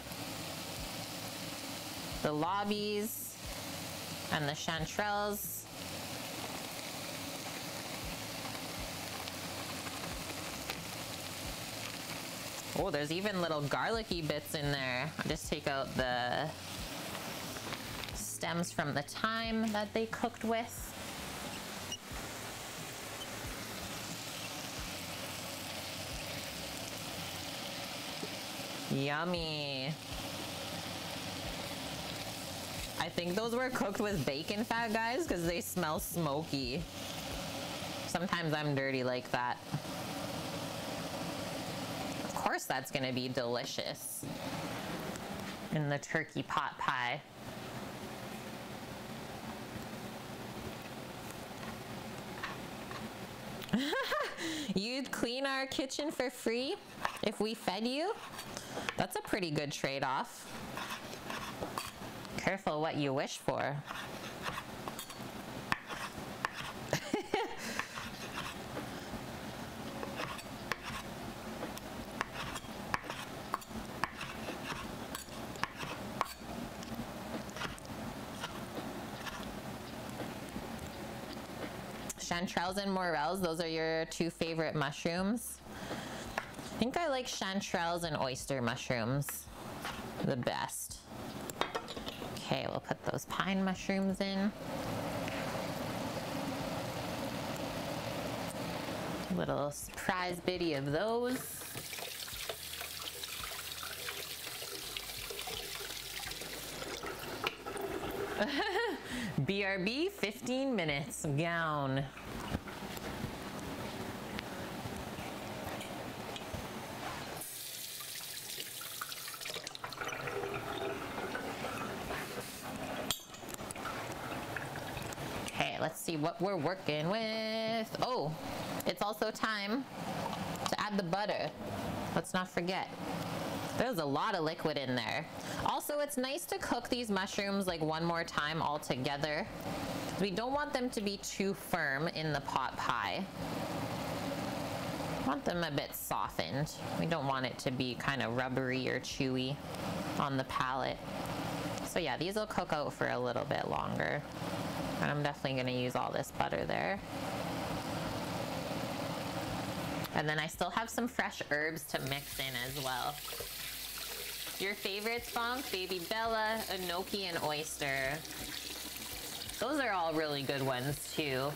the lobbies and the chanterelles. Oh, there's even little garlicky bits in there. I'll just take out the stems from the thyme that they cooked with. Yummy. I think those were cooked with bacon fat, guys, because they smell smoky. Sometimes I'm dirty like that. Of course that's gonna be delicious in the turkey pot pie. You'd clean our kitchen for free if we fed you? That's a pretty good trade-off. Careful what you wish for. chanterelles and morels, those are your two favorite mushrooms think I like chanterelles and oyster mushrooms the best. Okay, we'll put those pine mushrooms in. Little surprise biddy of those. BRB 15 minutes gown. What we're working with. Oh, it's also time to add the butter. Let's not forget. There's a lot of liquid in there. Also, it's nice to cook these mushrooms like one more time all together. We don't want them to be too firm in the pot pie. Want them a bit softened. We don't want it to be kind of rubbery or chewy on the palate. So yeah, these will cook out for a little bit longer. And I'm definitely gonna use all this butter there. And then I still have some fresh herbs to mix in as well. Your favorites, Bonk, Baby Bella, Enoki, and Oyster. Those are all really good ones too.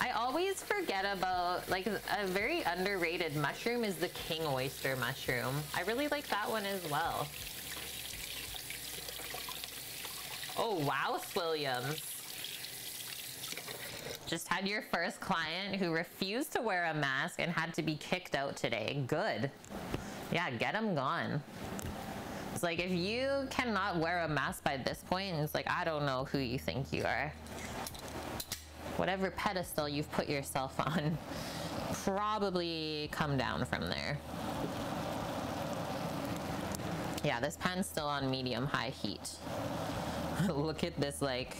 I always forget about, like, a very underrated mushroom is the king oyster mushroom. I really like that one as well. Oh, wow, Williams. Just had your first client who refused to wear a mask and had to be kicked out today. Good. Yeah, get them gone. It's like if you cannot wear a mask by this point, it's like I don't know who you think you are. Whatever pedestal you've put yourself on, probably come down from there. Yeah, this pan's still on medium high heat. Look at this like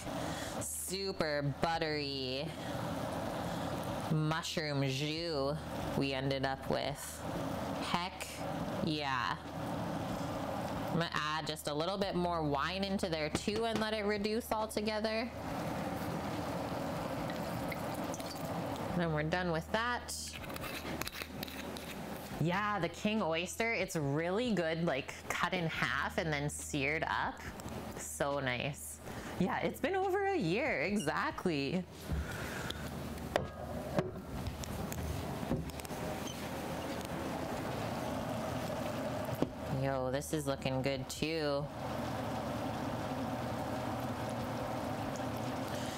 super buttery mushroom jus we ended up with. Heck yeah. I'm gonna add just a little bit more wine into there too and let it reduce altogether. Then we're done with that. Yeah, the king oyster, it's really good like cut in half and then seared up. So nice. Yeah, it's been over a year, exactly. Yo, this is looking good too.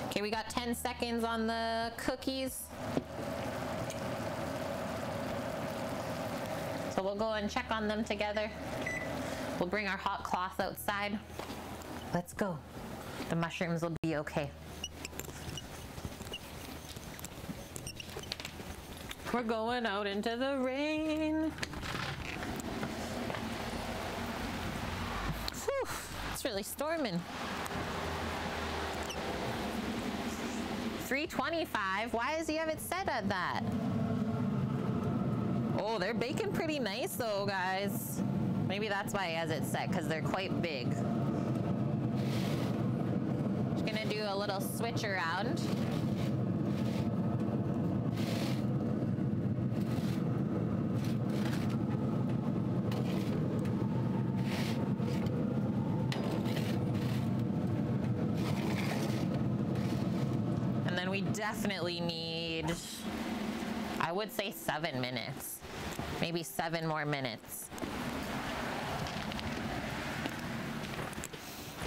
Okay, we got 10 seconds on the cookies. So we'll go and check on them together. We'll bring our hot cloth outside. Let's go. The mushrooms will be okay. We're going out into the rain. Whew, it's really storming. 325. Why does he have it set at that? Oh, they're baking pretty nice though, guys. Maybe that's why he has it set, because they're quite big. Just gonna do a little switch around. And then we definitely need, I would say seven minutes. Maybe seven more minutes.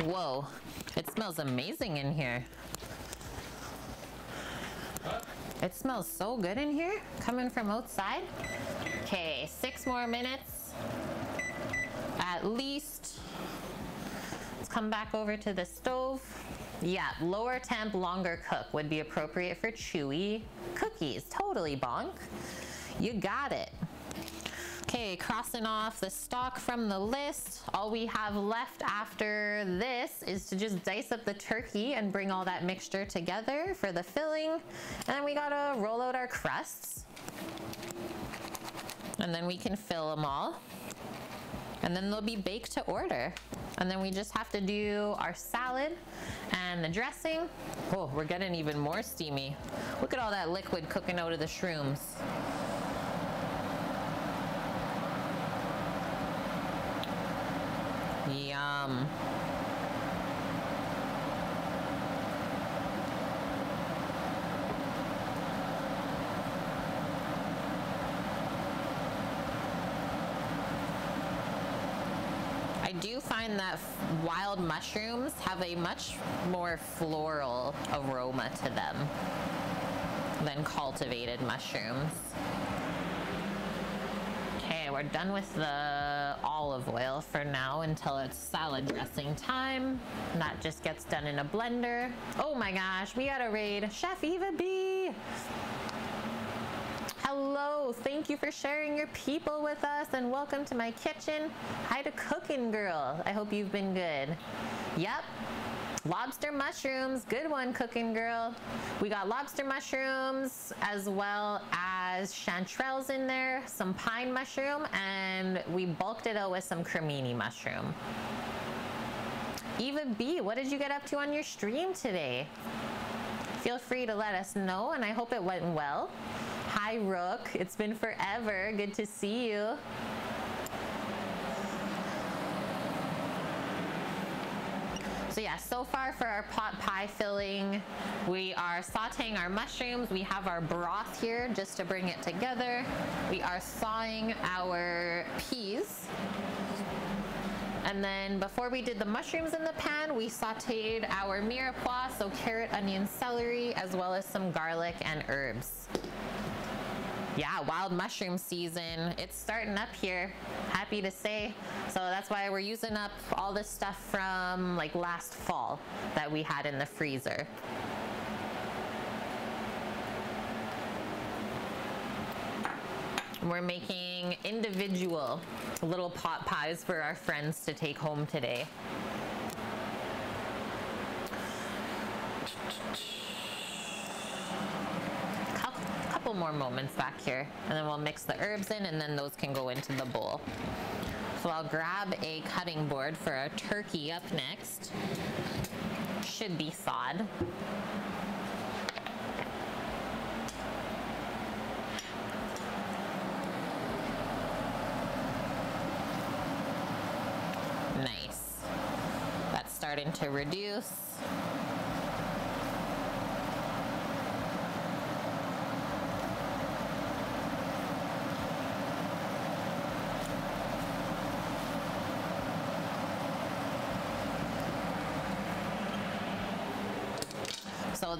Whoa, it smells amazing in here. It smells so good in here, coming from outside. Okay, six more minutes. At least. Let's come back over to the stove. Yeah, lower temp, longer cook would be appropriate for chewy cookies. Totally bonk. You got it. Okay, crossing off the stock from the list. All we have left after this is to just dice up the turkey and bring all that mixture together for the filling. And then we gotta roll out our crusts. And then we can fill them all. And then they'll be baked to order. And then we just have to do our salad and the dressing. Oh, we're getting even more steamy. Look at all that liquid cooking out of the shrooms. Yum. I do find that wild mushrooms have a much more floral aroma to them than cultivated mushrooms. Okay, we're done with the olive oil for now until it's salad dressing time. And that just gets done in a blender. Oh my gosh, we got a raid. Chef Eva B. Hello, thank you for sharing your people with us and welcome to my kitchen. Hi to Cooking Girl. I hope you've been good. Yep, lobster mushrooms. Good one, Cooking Girl. We got lobster mushrooms as well as chanterelles in there, some pine mushroom, and we bulked it out with some cremini mushroom. Eva B, what did you get up to on your stream today? Feel free to let us know, and I hope it went well. Hi, Rook. It's been forever. Good to see you. So yeah, so far for our pot pie filling, we are sauteing our mushrooms. We have our broth here just to bring it together. We are thawing our peas. And then before we did the mushrooms in the pan, we sauteed our mirepoix, so carrot, onion, celery, as well as some garlic and herbs. Yeah, wild mushroom season. It's starting up here. Happy to say. So that's why we're using up all this stuff from like last fall that we had in the freezer. We're making individual little pot pies for our friends to take home today. Couple more moments back here and then we'll mix the herbs in and then those can go into the bowl. So I'll grab a cutting board for our turkey up next. Should be thawed. Nice. That's starting to reduce.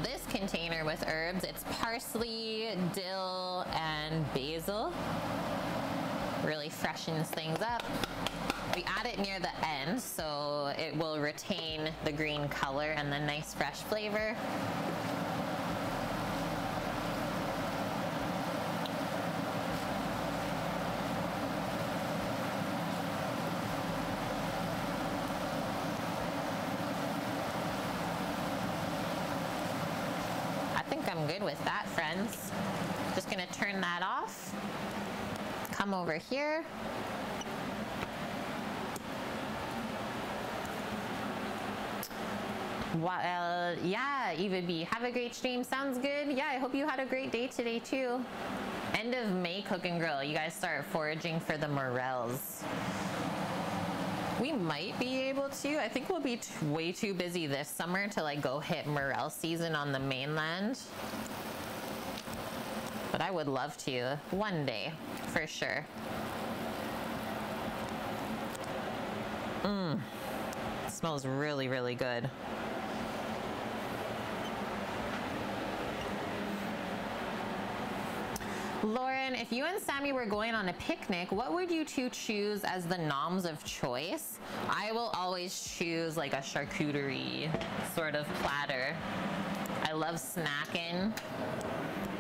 This container with herbs, it's parsley, dill, and basil. Really freshens things up. We add it near the end so it will retain the green color and the nice fresh flavor. I'm good with that, friends. Just gonna turn that off. Come over here. Well, yeah, Eva B. Have a great stream. Sounds good. Yeah, I hope you had a great day today too. End of May cook and grill. You guys start foraging for the morels. We might be able to. I think we'll be way too busy this summer to like go hit morel season on the mainland. But I would love to one day for sure. Mmm. Smells really, really good. Lauren, if you and Sammy were going on a picnic, what would you two choose as the noms of choice? I will always choose like a charcuterie sort of platter. I love snacking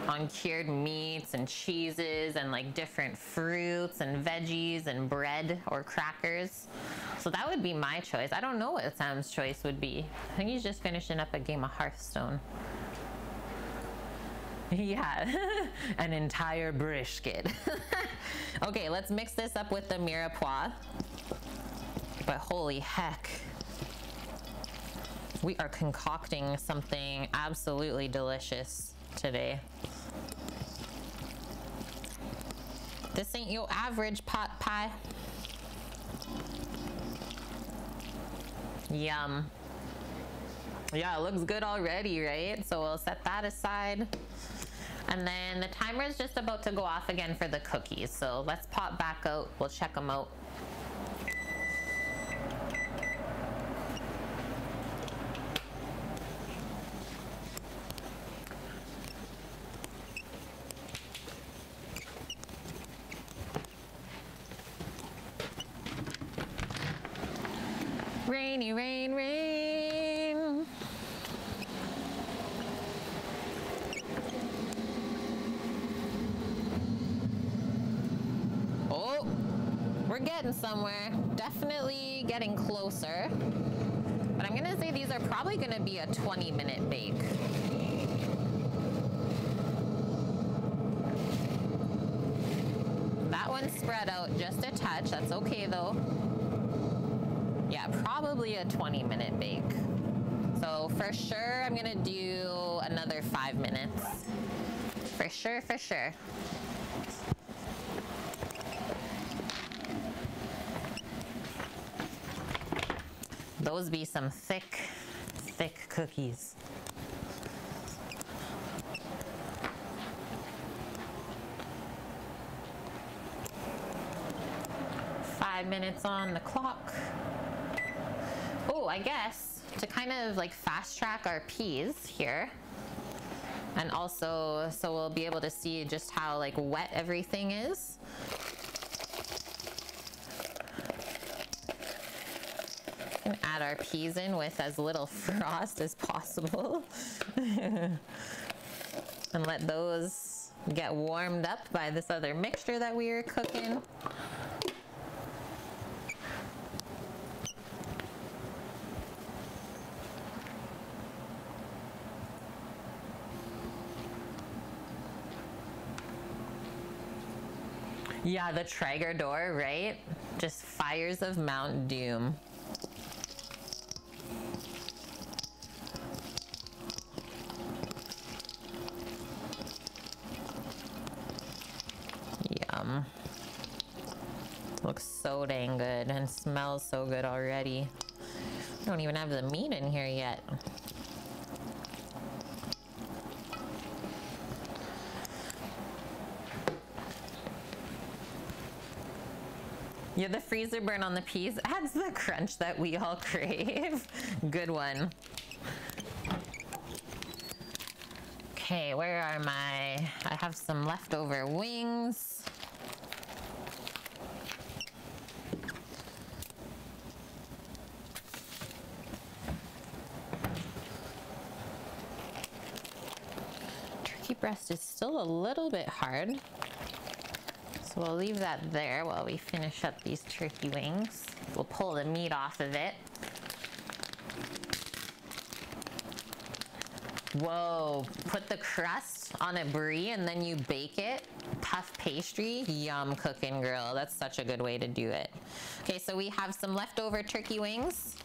on cured meats and cheeses and like different fruits and veggies and bread or crackers. So that would be my choice. I don't know what Sam's choice would be. I think he's just finishing up a game of Hearthstone. Yeah, an entire brisket. okay, let's mix this up with the mirepoix. But holy heck. We are concocting something absolutely delicious today. This ain't your average pot pie. Yum. Yeah, it looks good already, right? So we'll set that aside. And then the timer is just about to go off again for the cookies. So let's pop back out. We'll check them out. Rainy, rain, rain. Oh, we're getting somewhere. Definitely getting closer. But I'm gonna say these are probably gonna be a 20 minute bake. That one spread out just a touch. That's okay though. Yeah, probably a 20 minute bake. So for sure, I'm gonna do another five minutes. For sure, for sure. Those be some thick, thick cookies. Five minutes on the clock. Oh, I guess to kind of like fast track our peas here. And also, so we'll be able to see just how like wet everything is. And add our peas in with as little frost as possible. and let those get warmed up by this other mixture that we are cooking. Yeah, the Traeger door, right? Just fires of Mount Doom. Yum. Looks so dang good and smells so good already. I don't even have the meat in here yet. Yeah, the freezer burn on the peas adds the crunch that we all crave. Good one. Okay, where are my, I have some leftover wings. Is still a little bit hard. So we'll leave that there while we finish up these turkey wings. We'll pull the meat off of it. Whoa, put the crust on a brie and then you bake it. Puff pastry, yum cooking grill. That's such a good way to do it. Okay, so we have some leftover turkey wings.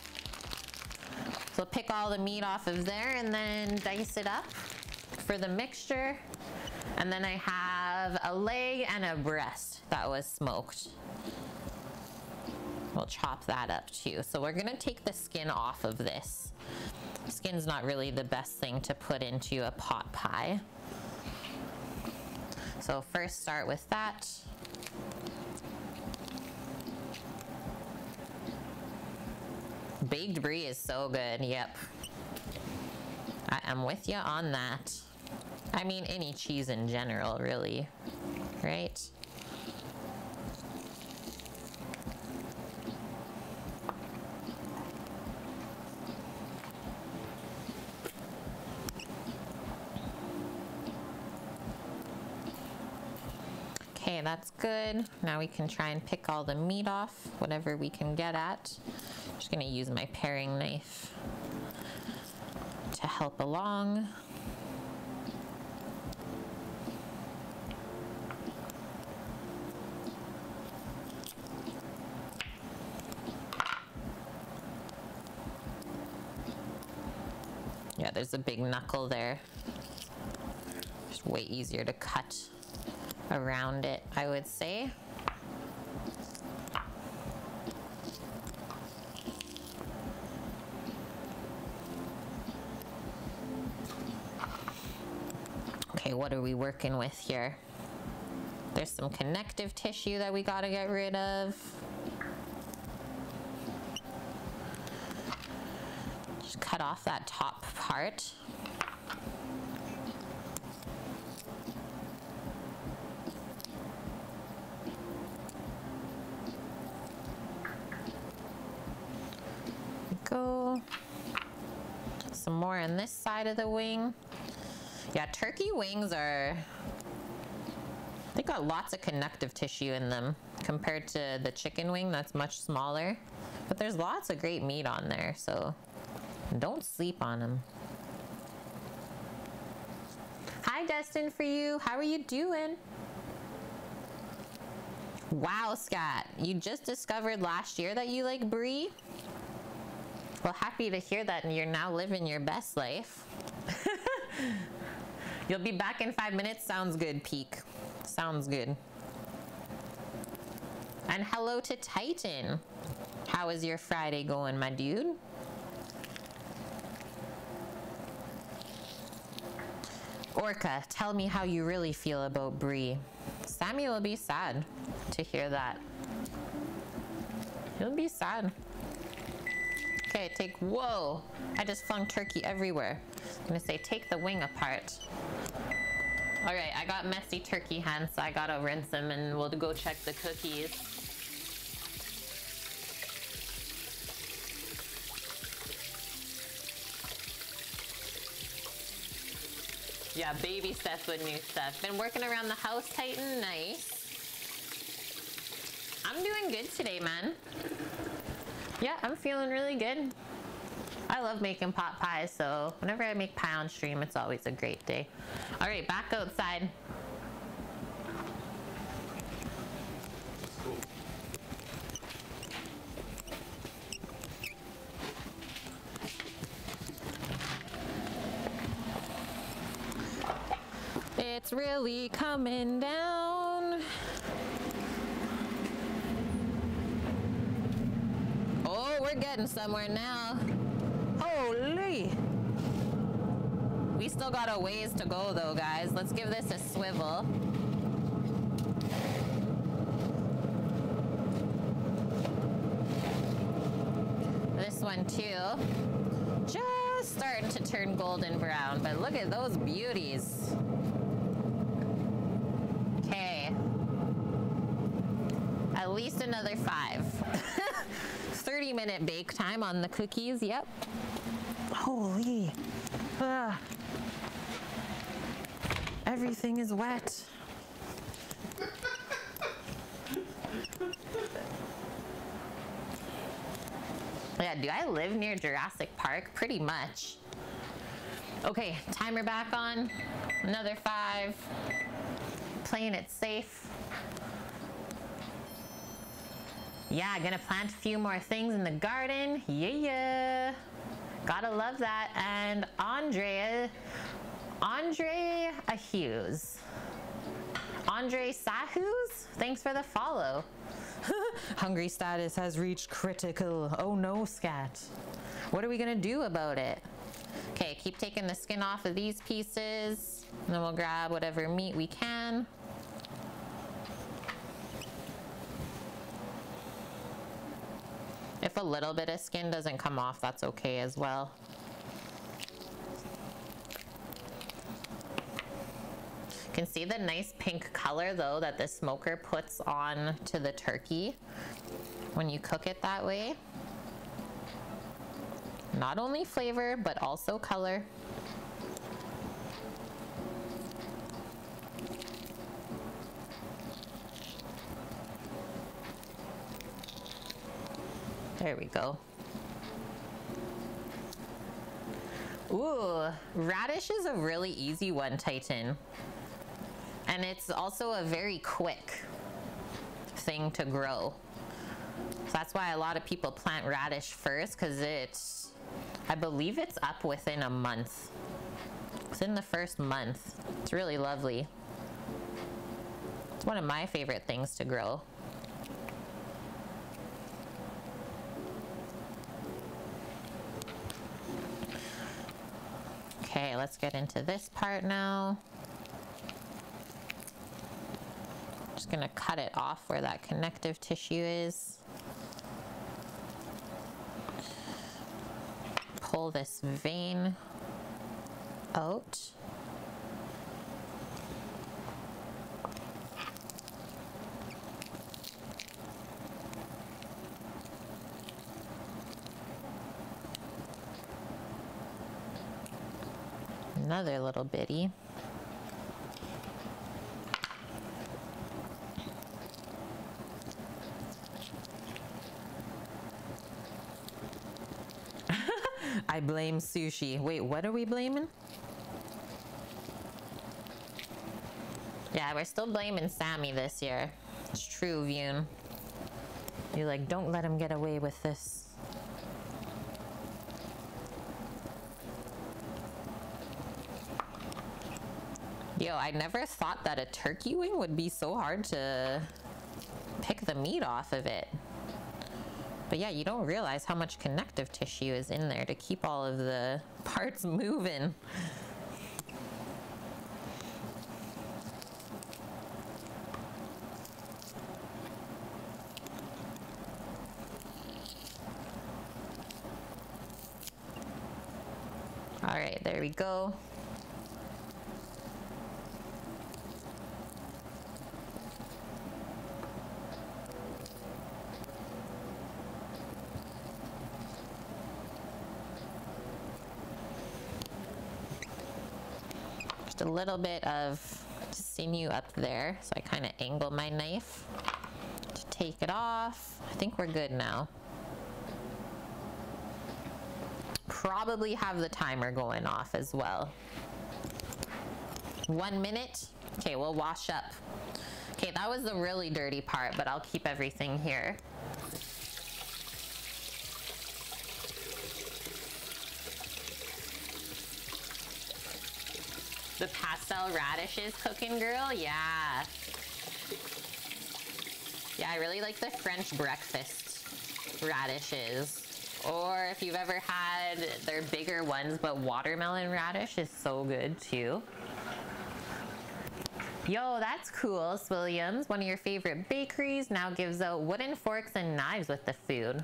So pick all the meat off of there and then dice it up for the mixture. And then I have a leg and a breast that was smoked. We'll chop that up too. So we're gonna take the skin off of this. Skin's not really the best thing to put into a pot pie. So first start with that. Baked brie is so good, yep. I am with you on that. I mean, any cheese in general, really, right? Okay, that's good. Now we can try and pick all the meat off, whatever we can get at. Just gonna use my paring knife to help along. Yeah, there's a big knuckle there. It's way easier to cut around it, I would say. Okay, what are we working with here? There's some connective tissue that we gotta get rid of. Just cut off that top go. Some more on this side of the wing. Yeah, turkey wings are, they got lots of connective tissue in them compared to the chicken wing that's much smaller. But there's lots of great meat on there, so don't sleep on them. Hi, Destin, for you. How are you doing? Wow, Scott, you just discovered last year that you like brie? Well, happy to hear that and you're now living your best life. You'll be back in five minutes. Sounds good, Peak. Sounds good. And hello to Titan. How is your Friday going, my dude? Orca, tell me how you really feel about brie. Sammy will be sad to hear that. He'll be sad. Okay, take, whoa. I just flung turkey everywhere. I'm gonna say take the wing apart. All right, I got messy turkey hands, so I gotta rinse them and we'll go check the cookies. Yeah, baby steps with new stuff. Been working around the house Titan, nice. I'm doing good today, man. Yeah, I'm feeling really good. I love making pot pies, so whenever I make pie on stream, it's always a great day. All right, back outside. It's really coming down. Oh, we're getting somewhere now. Holy. We still got a ways to go though, guys. Let's give this a swivel. This one too. Just starting to turn golden brown, but look at those beauties. Okay. At least another five. 30 minute bake time on the cookies, yep. Holy. Ugh. Everything is wet. Yeah, do I live near Jurassic Park? Pretty much. Okay, timer back on. Another five. Playing it safe. Yeah, gonna plant a few more things in the garden. Yeah, yeah. Gotta love that. And Andrea, Andre Hughes. Andre Sahus, thanks for the follow. Hungry status has reached critical. Oh no, scat. What are we gonna do about it? Okay, keep taking the skin off of these pieces. And then we'll grab whatever meat we can. If a little bit of skin doesn't come off, that's okay as well. You can see the nice pink color though that the smoker puts on to the turkey when you cook it that way. Not only flavor, but also color. There we go. Ooh, radish is a really easy one, Titan. And it's also a very quick thing to grow. So that's why a lot of people plant radish first because it's, I believe it's up within a month. Within the first month. It's really lovely. It's one of my favorite things to grow. Okay, let's get into this part now. Just gonna cut it off where that connective tissue is. Pull this vein out. Another little bitty. I blame sushi. Wait, what are we blaming? Yeah, we're still blaming Sammy this year. It's true, Vune. You're like, don't let him get away with this. Yo, I never thought that a turkey wing would be so hard to pick the meat off of it. But yeah, you don't realize how much connective tissue is in there to keep all of the parts moving. All right, there we go. Little bit of sinew up there, so I kind of angle my knife to take it off. I think we're good now. Probably have the timer going off as well. One minute. Okay, we'll wash up. Okay, that was the really dirty part, but I'll keep everything here. The pastel radishes cooking girl, yeah. Yeah, I really like the French breakfast radishes. Or if you've ever had their bigger ones, but watermelon radish is so good too. Yo, that's cool. Williams, one of your favorite bakeries, now gives out wooden forks and knives with the food.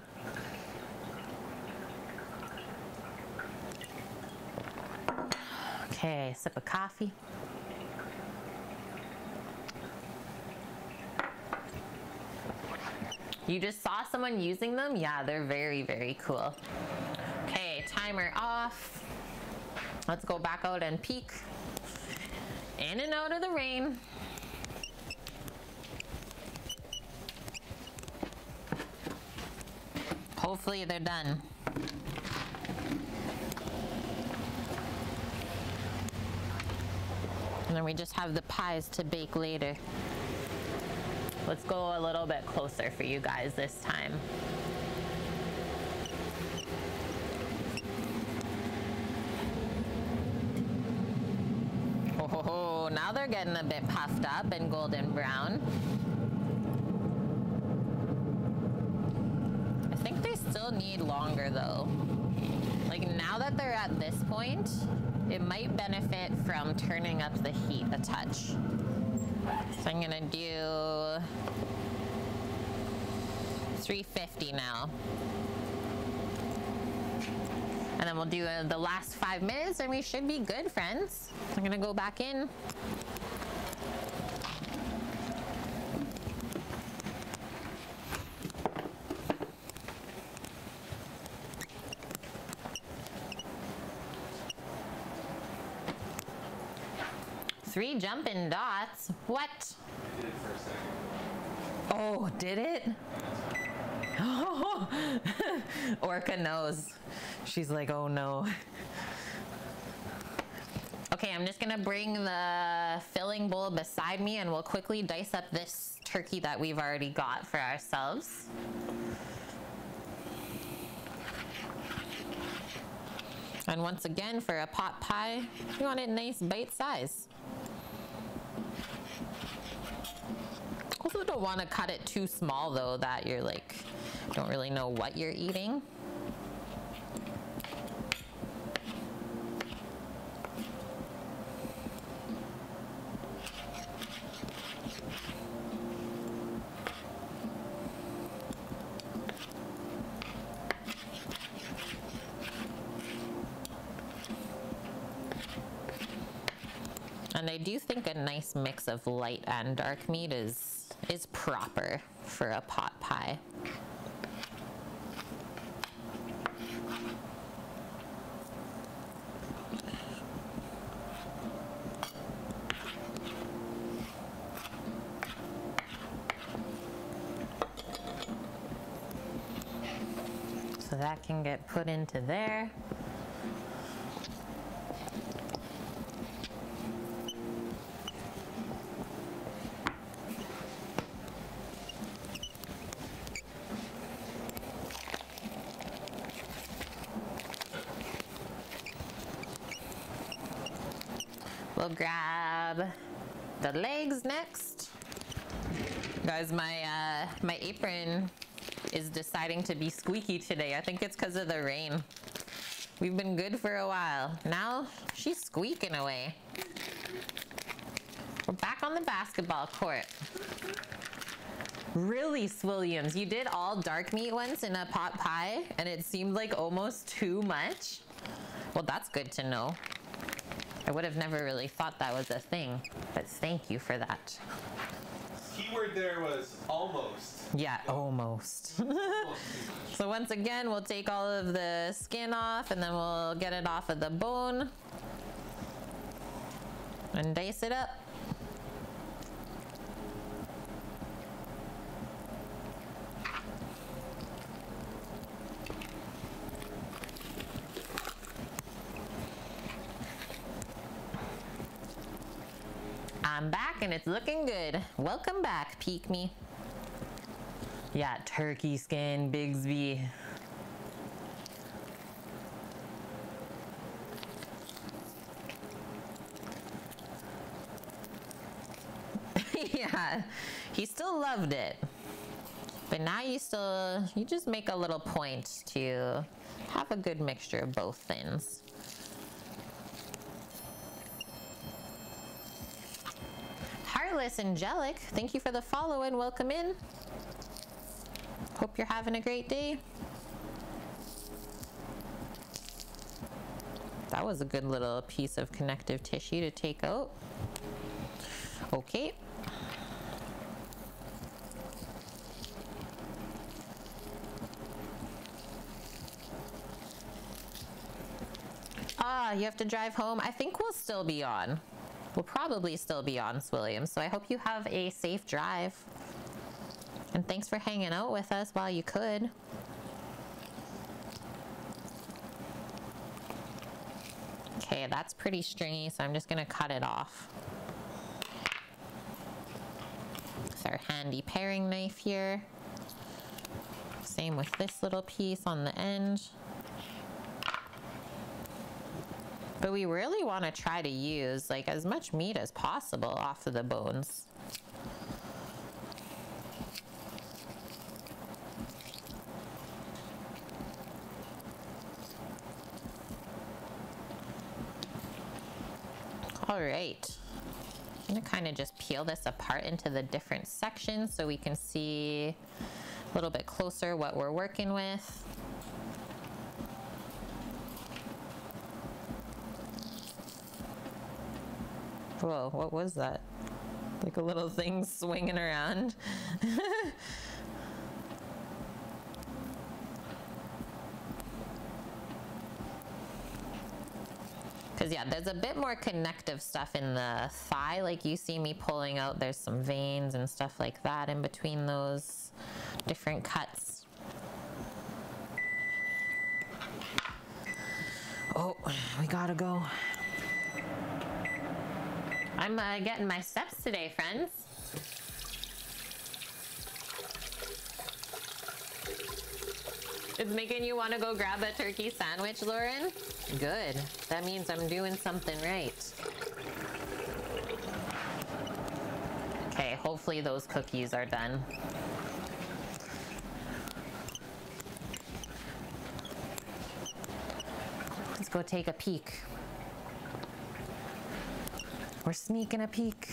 Okay, sip of coffee. You just saw someone using them? Yeah, they're very, very cool. Okay, timer off. Let's go back out and peek. In and out of the rain. Hopefully they're done. And then we just have the pies to bake later. Let's go a little bit closer for you guys this time. Oh, now they're getting a bit puffed up and golden brown. I think they still need longer though. Like now that they're at this point, it might benefit from turning up the heat a touch. So I'm gonna do 350 now. And then we'll do uh, the last five minutes and we should be good, friends. I'm gonna go back in. Jumping dots. What? Did. Oh, did it? Oh, Orca knows. She's like, oh no. Okay, I'm just gonna bring the filling bowl beside me and we'll quickly dice up this turkey that we've already got for ourselves. And once again, for a pot pie, you want it nice bite size. Also don't want to cut it too small though that you're like, don't really know what you're eating. And I do think a nice mix of light and dark meat is is proper for a pot pie. So that can get put into there. Grab the legs next. Guys, my uh, my apron is deciding to be squeaky today. I think it's because of the rain. We've been good for a while. Now she's squeaking away. We're back on the basketball court. Really, Williams, you did all dark meat once in a pot pie and it seemed like almost too much? Well, that's good to know. I would have never really thought that was a thing, but thank you for that. Keyword there was almost. Yeah, almost. So once again, we'll take all of the skin off and then we'll get it off of the bone and dice it up. I'm back and it's looking good. Welcome back, Peek Me. Yeah, turkey skin, Bigsby. yeah, he still loved it. But now you still, you just make a little point to have a good mixture of both things. Heartless Angelic, thank you for the follow and welcome in. Hope you're having a great day. That was a good little piece of connective tissue to take out. Okay. Ah, you have to drive home. I think we'll still be on. We'll probably still be on, Williams. So I hope you have a safe drive. And thanks for hanging out with us while you could. Okay, that's pretty stringy, so I'm just gonna cut it off. It's our handy paring knife here. Same with this little piece on the end. But we really want to try to use like as much meat as possible off of the bones. All right. I'm gonna kind of just peel this apart into the different sections so we can see a little bit closer what we're working with. Whoa, what was that? Like a little thing swinging around. Because, yeah, there's a bit more connective stuff in the thigh. Like you see me pulling out, there's some veins and stuff like that in between those different cuts. Oh, we gotta go. I'm uh, getting my steps today, friends. It's making you want to go grab a turkey sandwich, Lauren? Good. That means I'm doing something right. Okay, hopefully those cookies are done. Let's go take a peek. We're sneaking a peek.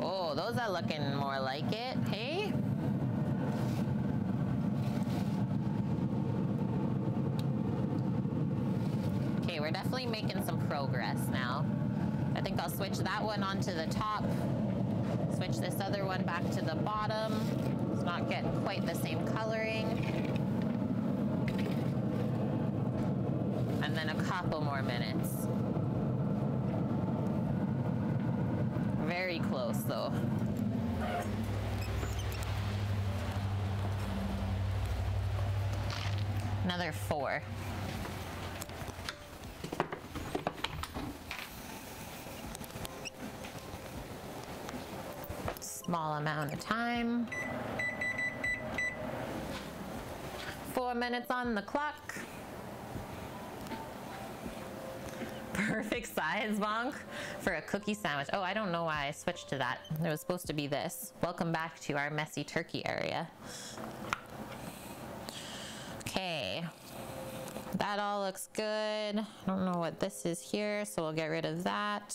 Oh, those are looking more like it, hey? Okay, we're definitely making some progress now. I think I'll switch that one onto the top, switch this other one back to the bottom, not getting quite the same coloring. And then a couple more minutes. Very close though. Another four. Small amount of time. Four minutes on the clock. Perfect size, Bonk, for a cookie sandwich. Oh, I don't know why I switched to that. It was supposed to be this. Welcome back to our messy turkey area. Okay. That all looks good. I don't know what this is here, so we'll get rid of that.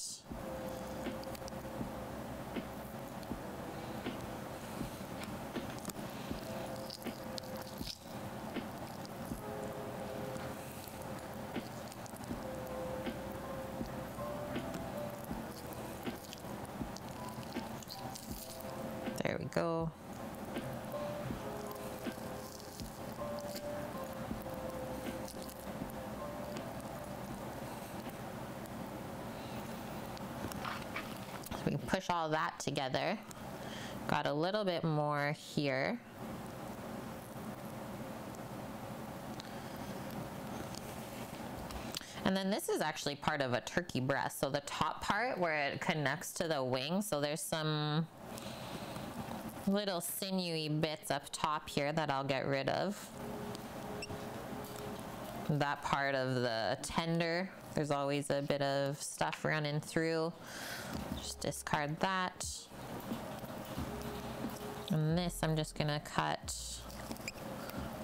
All that together. Got a little bit more here. And then this is actually part of a turkey breast. So the top part where it connects to the wing. So there's some little sinewy bits up top here that I'll get rid of. That part of the tender, there's always a bit of stuff running through. Just discard that. And this I'm just gonna cut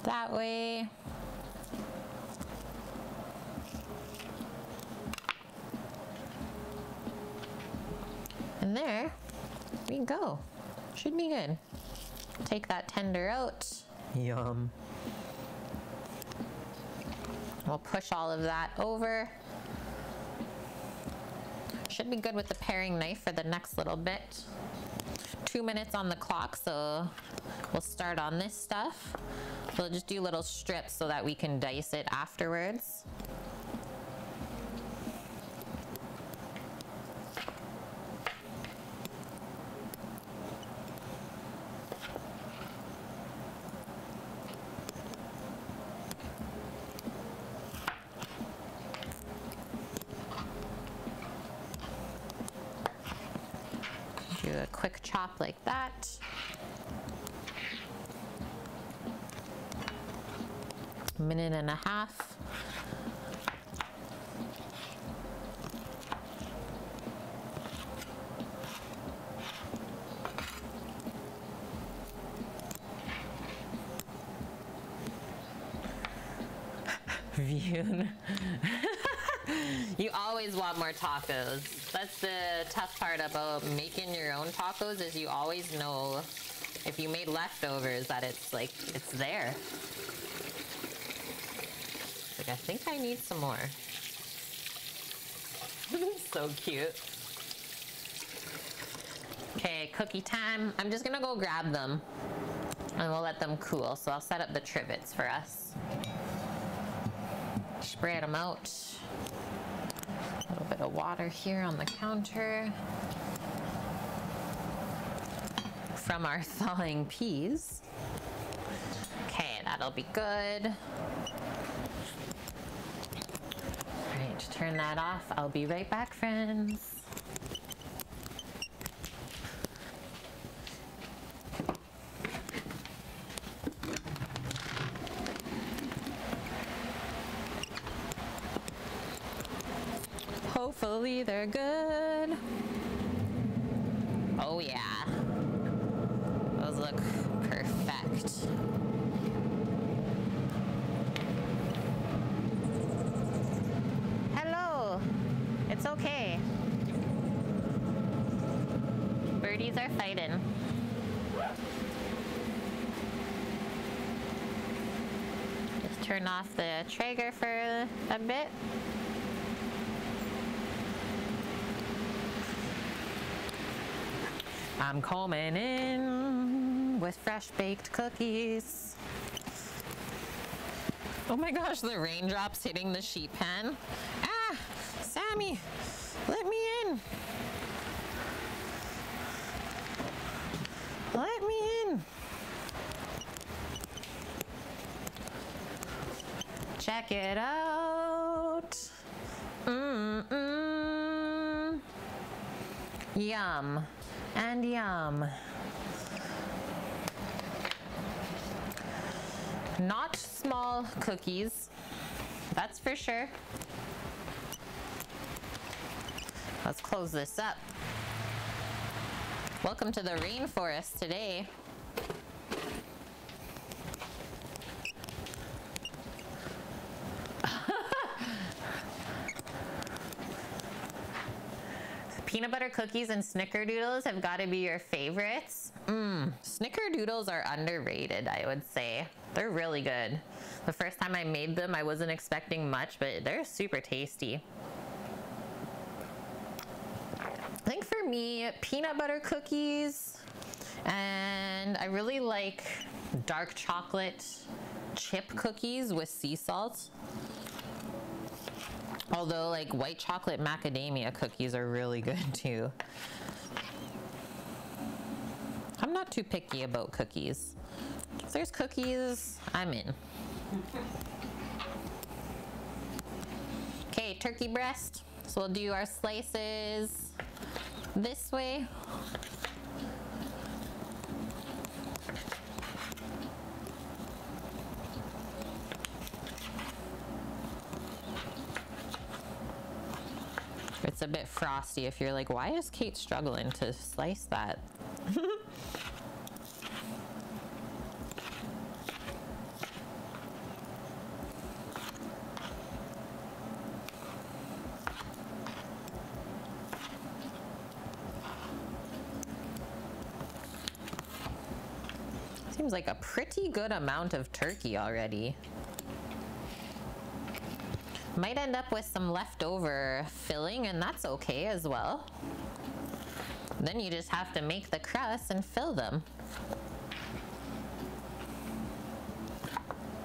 that way. And there we go. Should be good. Take that tender out. Yum. We'll push all of that over. Should be good with the paring knife for the next little bit. Two minutes on the clock, so we'll start on this stuff. We'll just do little strips so that we can dice it afterwards. Do a quick chop like that. Minute and a half. Viewn. You always want more tacos. That's the tough part about making your own tacos is you always know if you made leftovers that it's like it's there. Like I think I need some more. so cute. Okay, cookie time. I'm just gonna go grab them and we'll let them cool. So I'll set up the trivets for us. Spread them out. Bit of water here on the counter. From our thawing peas. Okay, that'll be good. Right, turn that off. I'll be right back, friends. Hopefully they're good. Oh yeah. Those look perfect. Hello. It's okay. Birdies are fighting. Just turn off the Traeger for a bit. I'm coming in. with fresh baked cookies. Oh my gosh, the raindrops hitting the sheet pan. Ah, Sammy, let me in. Let me in. Check it out. Mmm. Yum and yum. Not small cookies, that's for sure. Let's close this up. Welcome to the rainforest today. Peanut butter cookies and snickerdoodles have got to be your favorites. Mmm, snickerdoodles are underrated, I would say. They're really good. The first time I made them, I wasn't expecting much, but they're super tasty. I think for me, peanut butter cookies, and I really like dark chocolate chip cookies with sea salt. Although like white chocolate macadamia cookies are really good too. I'm not too picky about cookies. If there's cookies, I'm in. Okay, turkey breast. So we'll do our slices this way. It's a bit frosty if you're like, why is Kait struggling to slice that? Seems like a pretty good amount of turkey already. Might end up with some leftover filling and that's okay as well. Then you just have to make the crust and fill them.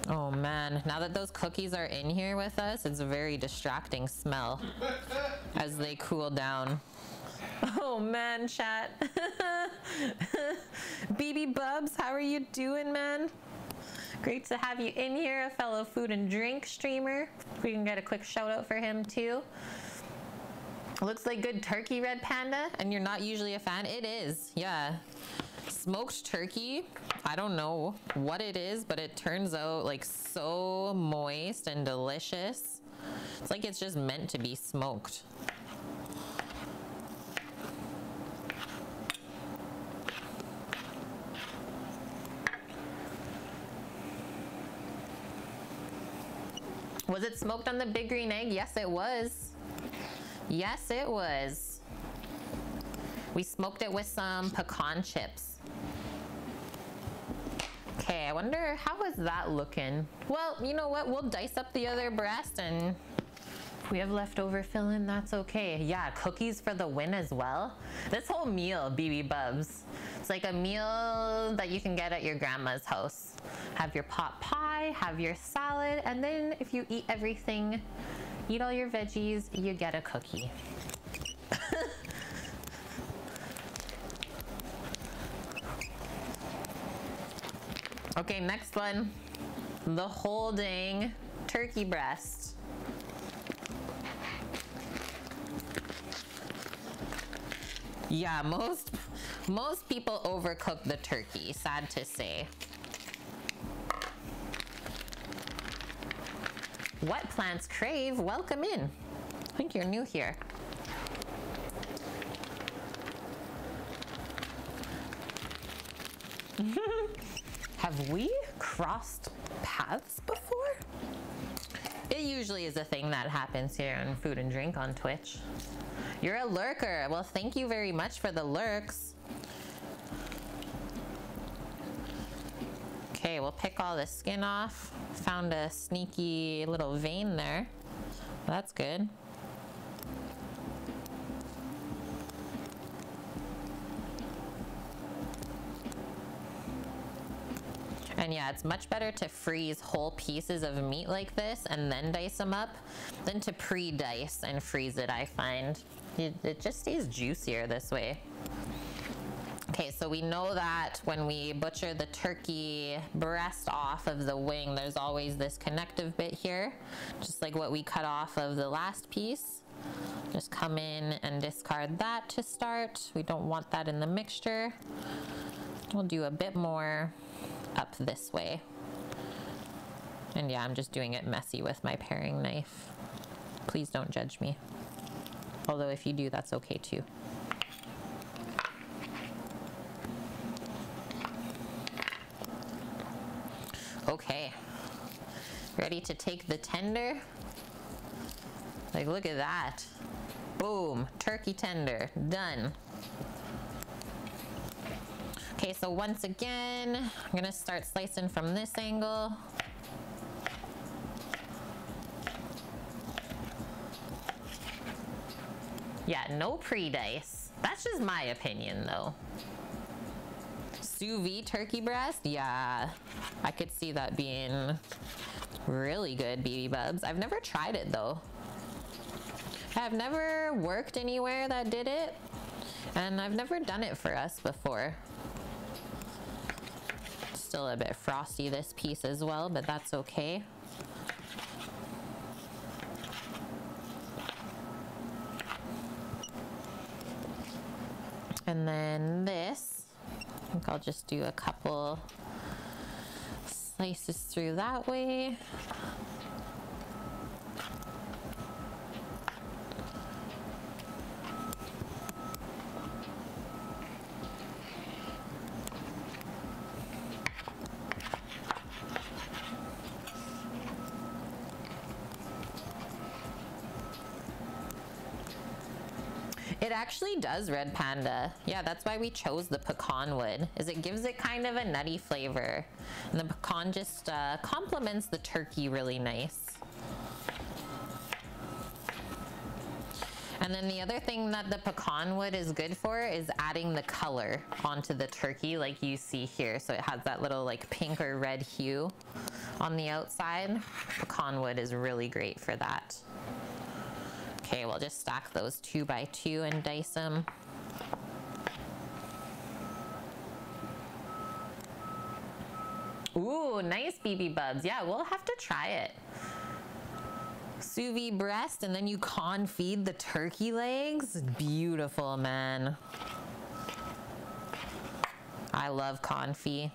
Oh man, now that those cookies are in here with us, it's a very distracting smell as they cool down. Oh man, chat. BB Bubs, how are you doing, man? Great to have you in here, a fellow food and drink streamer. We can get a quick shout out for him too. Looks like good turkey, Red Panda, and you're not usually a fan. It is, yeah. Smoked turkey, I don't know what it is, but it turns out like so moist and delicious. It's like it's just meant to be smoked. Was it smoked on the big green egg? Yes, it was. Yes, it was. We smoked it with some pecan chips. Okay, I wonder, how is that looking? Well, you know what? We'll dice up the other breast and we have leftover filling, that's okay. Yeah, cookies for the win as well. This whole meal, BB Bubs, it's like a meal that you can get at your grandma's house. Have your pot pie, have your salad, and then if you eat everything, eat all your veggies, you get a cookie. okay, next one. The holding turkey breast. Yeah, most most people overcook the turkey, sad to say. What plants crave? Welcome in. I think you're new here. Have we crossed paths before? It usually is a thing that happens here on Food and Drink on Twitch. You're a lurker. Well, thank you very much for the lurks. Okay, we'll pick all the skin off. Found a sneaky little vein there. That's good. And yeah, it's much better to freeze whole pieces of meat like this and then dice them up than to pre-dice and freeze it, I find. It, just stays juicier this way. Okay, so we know that when we butcher the turkey breast off of the wing, there's always this connective bit here, just like what we cut off of the last piece. Just come in and discard that to start. We don't want that in the mixture. We'll do a bit more up this way. And yeah, I'm just doing it messy with my paring knife. Please don't judge me. Although if you do, that's okay too. Okay. Ready to take the tender? Like, look at that. Boom, turkey tender, done. Okay, so once again, I'm gonna start slicing from this angle. Yeah, no pre-dice. That's just my opinion though. Sous vide turkey breast? Yeah, I could see that being really good, BB Bubs. I've never tried it though. I've never worked anywhere that did it, and I've never done it for us before. Still a bit frosty this piece as well, but that's okay. And then this, I think I'll just do a couple slices through that way. Actually does red panda. Yeah, that's why we chose the pecan wood, is it gives it kind of a nutty flavor. And the pecan just uh, complements the turkey really nice. And then the other thing that the pecan wood is good for is adding the color onto the turkey like you see here. So it has that little like pink or red hue on the outside. Pecan wood is really great for that. Okay, we'll just stack those two by two and dice them. Ooh, nice BB Bubs. Yeah, we'll have to try it. Sous vide breast and then you confit the turkey legs. Beautiful, man. I love confit.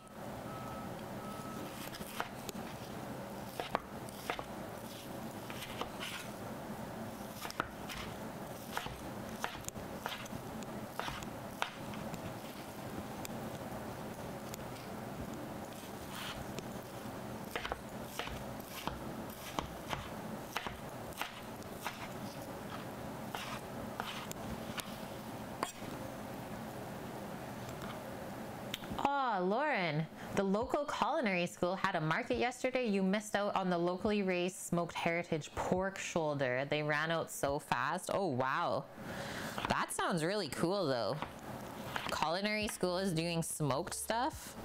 Oh, Lauren, the local culinary school had a market yesterday. You missed out on the locally raised smoked heritage pork shoulder. They ran out so fast. Oh, wow. That sounds really cool though. Culinary school is doing smoked stuff.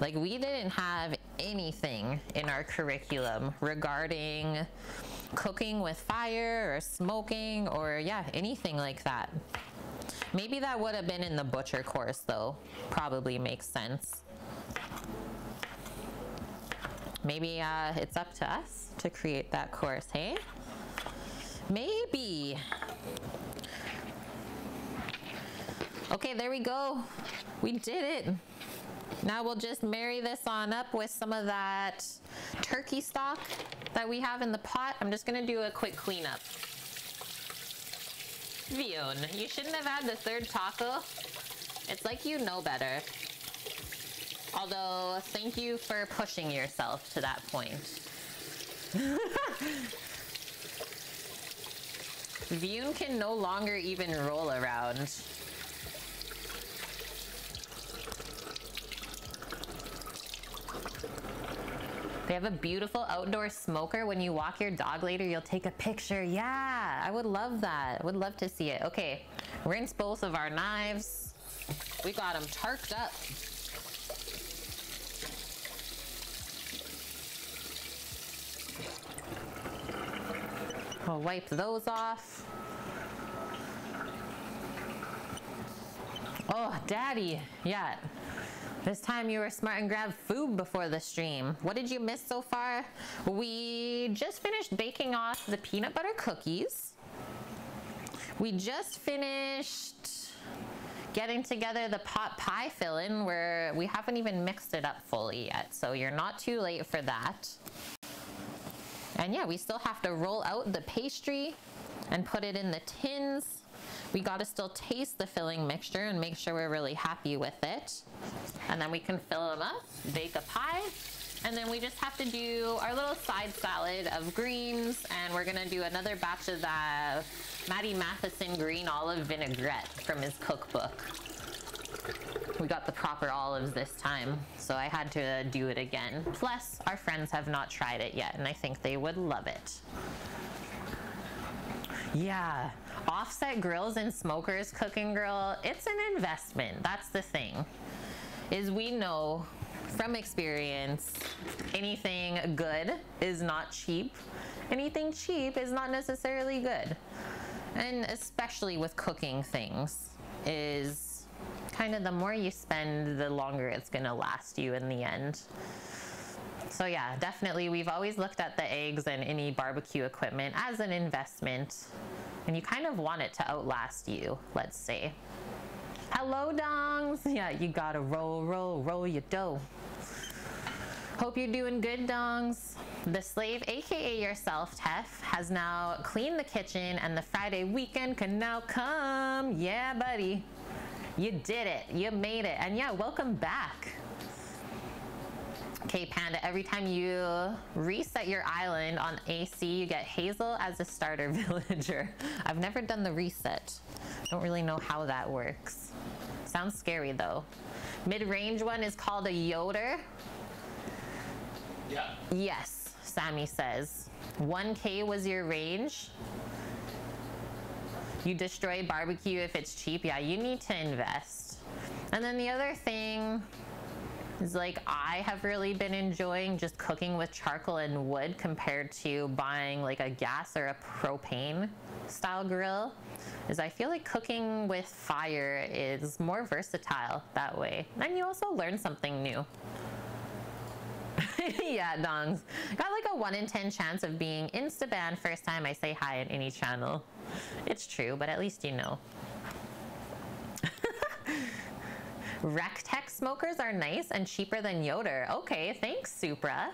Like we didn't have anything in our curriculum regarding cooking with fire or smoking or yeah, anything like that. Maybe that would have been in the butcher course though. Probably makes sense. Maybe uh, it's up to us to create that course, hey? Maybe. Okay, there we go. We did it. Now we'll just marry this on up with some of that turkey stock that we have in the pot. I'm just gonna do a quick cleanup. Vion, you shouldn't have had the third taco. It's like you know better. Although, thank you for pushing yourself to that point. Vune can no longer even roll around. They have a beautiful outdoor smoker. When you walk your dog later, you'll take a picture. Yeah, I would love that. I would love to see it. Okay, rinse both of our knives. We got them tarked up. We'll wipe those off. Oh, daddy. Yeah. This time you were smart and grabbed food before the stream. What did you miss so far? We just finished baking off the peanut butter cookies. We just finished getting together the pot pie filling where we haven't even mixed it up fully yet. So you're not too late for that. And yeah, we still have to roll out the pastry and put it in the tins. We gotta still taste the filling mixture and make sure we're really happy with it. And then we can fill them up, bake a pie, and then we just have to do our little side salad of greens, and we're gonna do another batch of that Matty Matheson green olive vinaigrette from his cookbook. We got the proper olives this time, so I had to do it again. Plus, our friends have not tried it yet, and I think they would love it. Yeah, offset grills and smokers cooking grill, it's an investment. That's the thing. Is we know from experience, anything good is not cheap. Anything cheap is not necessarily good. And especially with cooking things is kind of the more you spend, the longer it's gonna last you in the end. So yeah, definitely we've always looked at the eggs and any barbecue equipment as an investment. And you kind of want it to outlast you, let's say. Hello, dongs. Yeah, you gotta roll, roll, roll your dough. Hope you're doing good, dongs. The slave, aka yourself, Tef, has now cleaned the kitchen and the Friday weekend can now come. Yeah, buddy. You did it. You made it. And yeah, welcome back. Okay, Panda, every time you reset your island on AC, you get Hazel as a starter villager. I've never done the reset. Don't really know how that works. Sounds scary though. Mid-range one is called a Yoder. Yeah. Yes, Sammy says. 1K was your range. You destroy barbecue if it's cheap. Yeah, you need to invest. And then the other thing is like I have really been enjoying just cooking with charcoal and wood compared to buying like a gas or a propane style grill is I feel like cooking with fire is more versatile that way. And you also learn something new. yeah, dongs. Got like a 1 in 10 chance of being insta-banned first time I say hi in any channel. It's true, but at least you know. Rectech smokers are nice and cheaper than Yoder. Okay, thanks, Supra,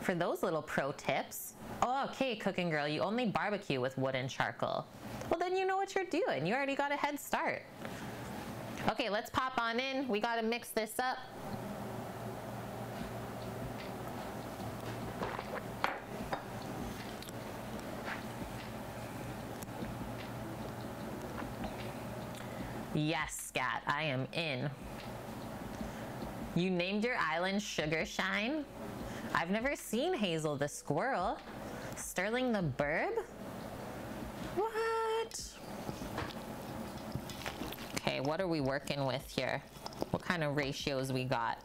for those little pro tips. Oh, okay, cooking girl, you only barbecue with wood and charcoal. Well, then you know what you're doing. You already got a head start. Okay, let's pop on in. We gotta mix this up. Yes, Scat, I am in. You named your island Sugar Shine? I've never seen Hazel the squirrel. Sterling the burb? What? Okay, what are we working with here? What kind of ratios we got?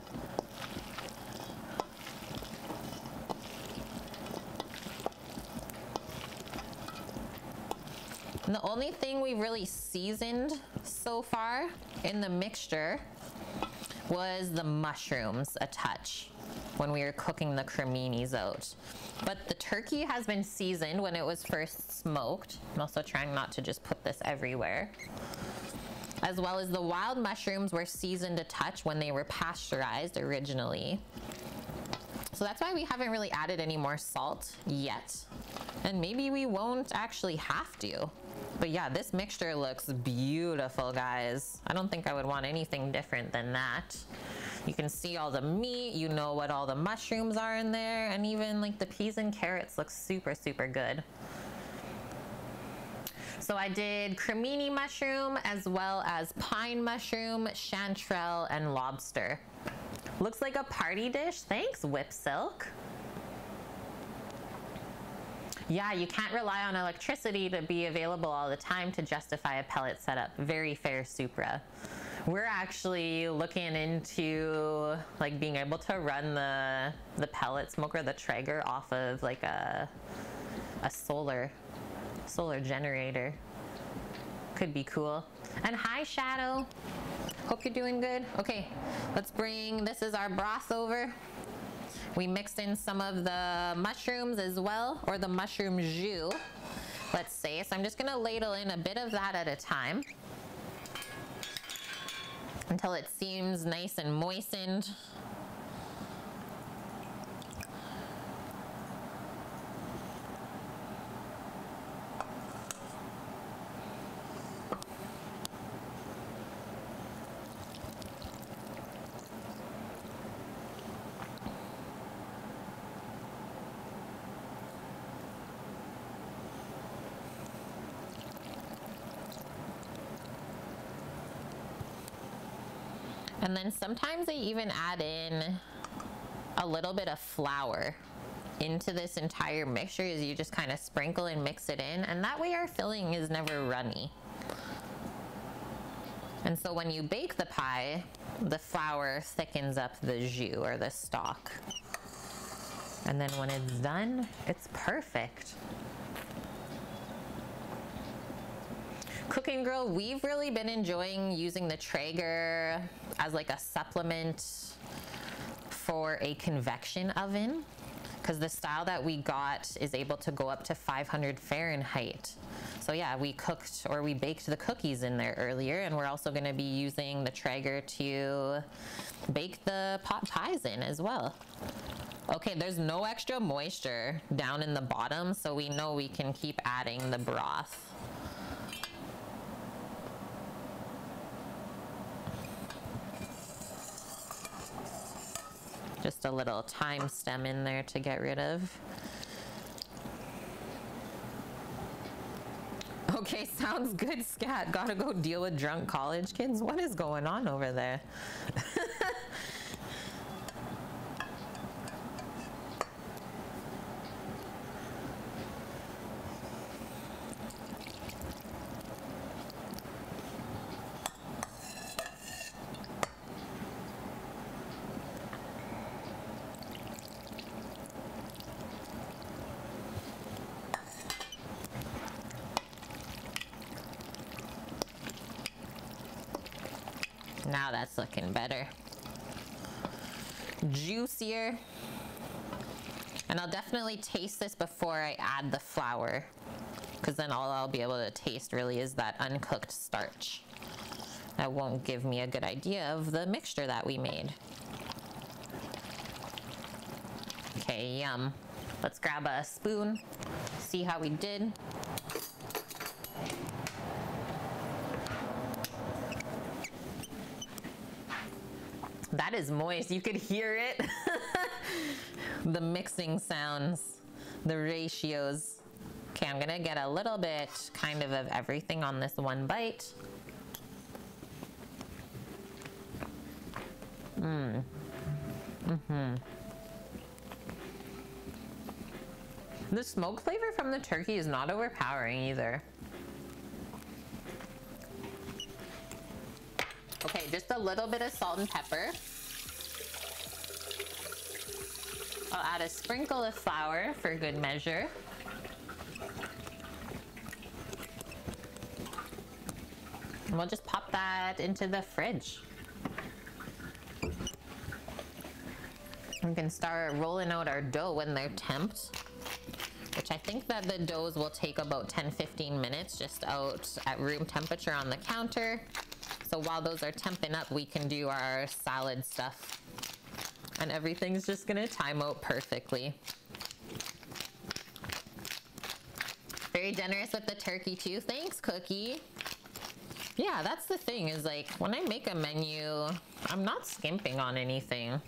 And the only thing we really seasoned so far in the mixture was the mushrooms a touch when we were cooking the creminis out. But the turkey has been seasoned when it was first smoked. I'm also trying not to just put this everywhere. As well as the wild mushrooms were seasoned a touch when they were pasteurized originally. So that's why we haven't really added any more salt yet. And maybe we won't actually have to. But yeah, this mixture looks beautiful, guys. I don't think I would want anything different than that. You can see all the meat, you know what all the mushrooms are in there, and even like the peas and carrots look super, super good. So I did cremini mushroom as well as pine mushroom, chanterelle, and lobster. Looks like a party dish. Thanks, Whip Silk. Yeah, you can't rely on electricity to be available all the time to justify a pellet setup. Very fair, Supra. We're actually looking into like being able to run the the pellet smoker, the Traeger, off of like a a solar solar generator. Could be cool. And hi, Shadow. Hope you're doing good. Okay, let's bring, this is our broth over. We mixed in some of the mushrooms as well, or the mushroom jus, let's say. So I'm just gonna ladle in a bit of that at a time until it seems nice and moistened. And then sometimes I even add in a little bit of flour into this entire mixture as you just kind of sprinkle and mix it in. And that way our filling is never runny. And so when you bake the pie, the flour thickens up the jus or the stock. And then when it's done, it's perfect. Cooking Girl, we've really been enjoying using the Traeger as like a supplement for a convection oven because the style that we got is able to go up to 500 Fahrenheit. So yeah, we cooked or we baked the cookies in there earlier and we're also gonna be using the Traeger to bake the pot pies in as well. Okay, there's no extra moisture down in the bottom, so we know we can keep adding the broth. Just a little thyme stem in there to get rid of. Okay, sounds good, Scat. Gotta go deal with drunk college kids. What is going on over there? Now that's looking better. Juicier. And I'll definitely taste this before I add the flour because then all I'll be able to taste really is that uncooked starch. That won't give me a good idea of the mixture that we made. Okay, yum. Let's grab a spoon, see how we did. That is moist. You could hear it. the mixing sounds, the ratios. Okay, I'm gonna get a little bit kind of of everything on this one bite. Mmm. Mm-hmm. The smoke flavor from the turkey is not overpowering either. Okay, just a little bit of salt and pepper. I'll add a sprinkle of flour for good measure. And we'll just pop that into the fridge. We can start rolling out our dough when they're temped, which I think that the doughs will take about 10-15 minutes just out at room temperature on the counter. So while those are temping up, we can do our salad stuff. And everything's just gonna time out perfectly. Very generous with the turkey too. Thanks, Cookie. Yeah, that's the thing is like when I make a menu, I'm not skimping on anything.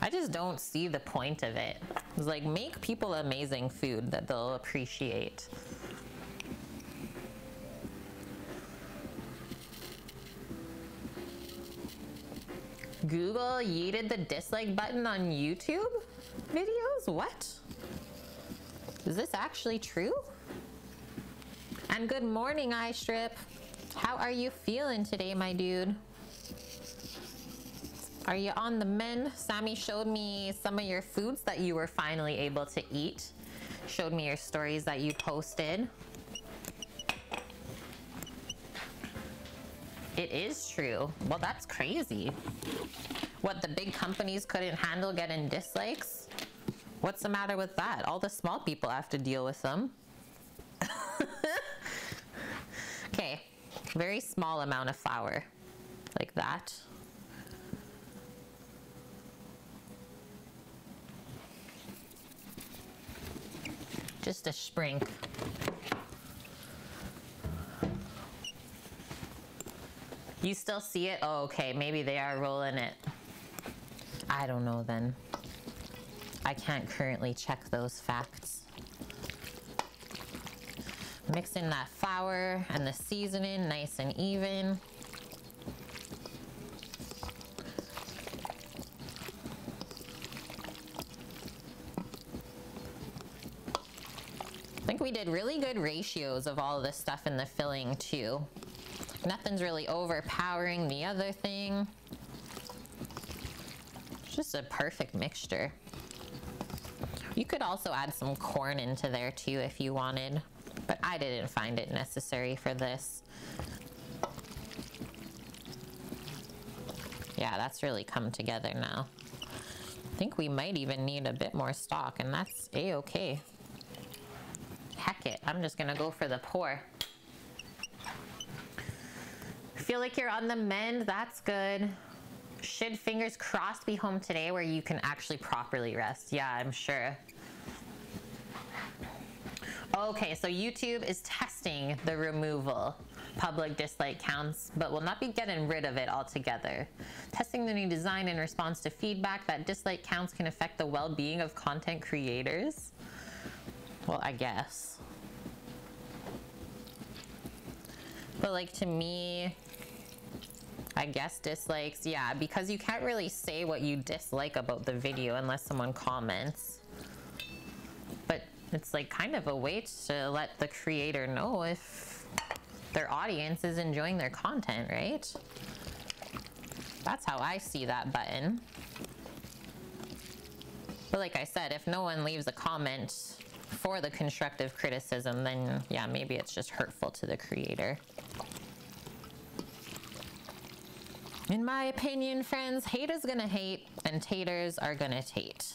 I just don't see the point of it. It's like make people amazing food that they'll appreciate. Google yeeted the dislike button on YouTube videos? What? Is this actually true? And good morning, iStrip. How are you feeling today, my dude? Are you on the mend? Sammy showed me some of your foods that you were finally able to eat. Showed me your stories that you posted. It is true. Well, that's crazy. What, the big companies couldn't handle getting dislikes? What's the matter with that? All the small people have to deal with them. okay, very small amount of flour, like that. Just a sprink. You still see it? Oh, okay, maybe they are rolling it. I don't know then. I can't currently check those facts. Mixing that flour and the seasoning nice and even. I think we did really good ratios of all this stuff in the filling too. Nothing's really overpowering the other thing. It's just a perfect mixture. You could also add some corn into there too if you wanted, but I didn't find it necessary for this. Yeah, that's really come together now. I think we might even need a bit more stock and that's a-okay. Heck it, I'm just gonna go for the pour feel like you're on the mend, that's good. Should fingers crossed be home today where you can actually properly rest? Yeah, I'm sure. Okay, so YouTube is testing the removal public dislike counts, but will not be getting rid of it altogether. Testing the new design in response to feedback that dislike counts can affect the well-being of content creators. Well, I guess. But like to me, I guess dislikes, yeah, because you can't really say what you dislike about the video unless someone comments. But it's like kind of a way to let the creator know if their audience is enjoying their content, right? That's how I see that button. But like I said, if no one leaves a comment for the constructive criticism, then yeah, maybe it's just hurtful to the creator. In my opinion, friends, haters gonna hate and taters are gonna tate.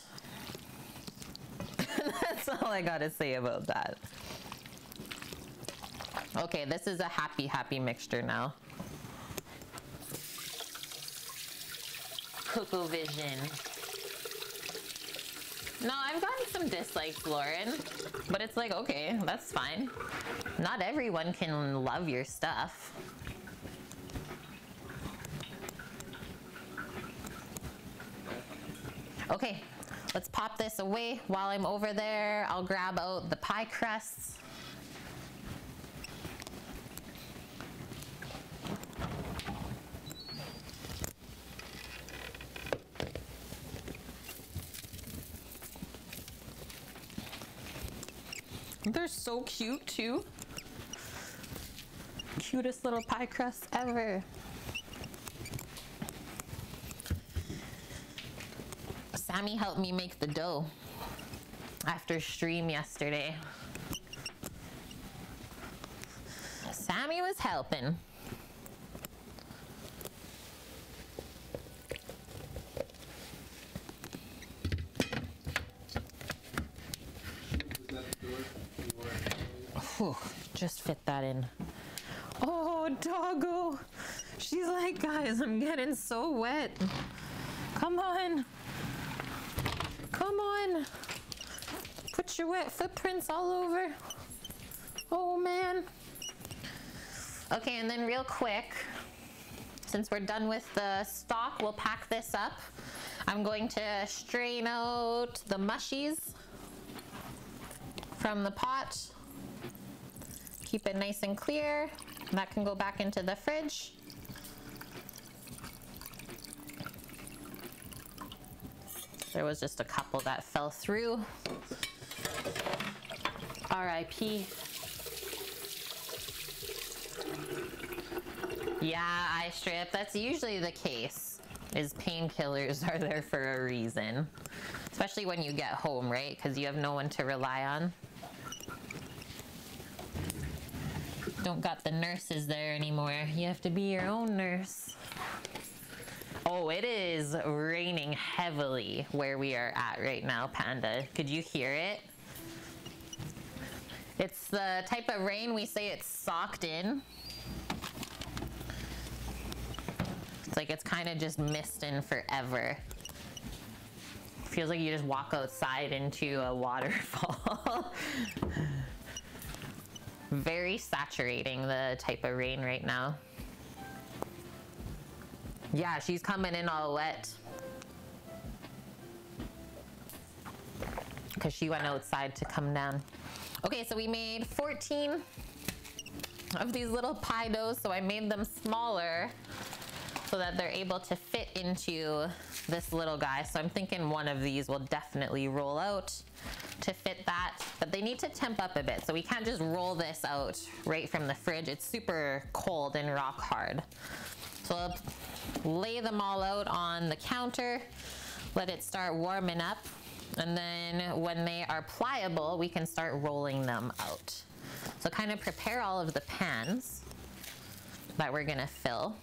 That's all I gotta say about that. Okay, this is a happy, happy mixture now. Cuckoo Vision. No, I've gotten some dislikes, Lauren. But it's like, okay, that's fine. Not everyone can love your stuff. Okay, let's pop this away. While I'm over there, I'll grab out the pie crusts. They're so cute too. Cutest little pie crust ever. Sammy helped me make the dough after stream yesterday. Sammy was helping. Just fit that in. Oh, doggo. She's like, guys, I'm getting so wet. Come on. Come on. Put your wet footprints all over. Oh man. Okay, and then real quick, since we're done with the stock, we'll pack this up. I'm going to strain out the mushies from the pot. Keep it nice and clear. That can go back into the fridge. There was just a couple that fell through. RIP. Yeah, eye strip. That's usually the case. Is painkillers are there for a reason. Especially when you get home, right? Because you have no one to rely on. Don't got the nurses there anymore. You have to be your own nurse. Oh, it is raining heavily where we are at right now, Panda. Could you hear it? It's the type of rain we say it's socked in. It's like it's kind of just misting forever. Feels like you just walk outside into a waterfall. Very saturating the type of rain right now. Yeah, she's coming in all wet. Because she went outside to come down. Okay, so we made 14 of these little pie doughs. So I made them smaller so that they're able to fit into this little guy. So I'm thinking one of these will definitely roll out to fit that, but they need to temp up a bit. So we can't just roll this out right from the fridge. It's super cold and rock hard. So lay them all out on the counter, let it start warming up. And then when they are pliable, we can start rolling them out. So kind of prepare all of the pans that we're gonna fill.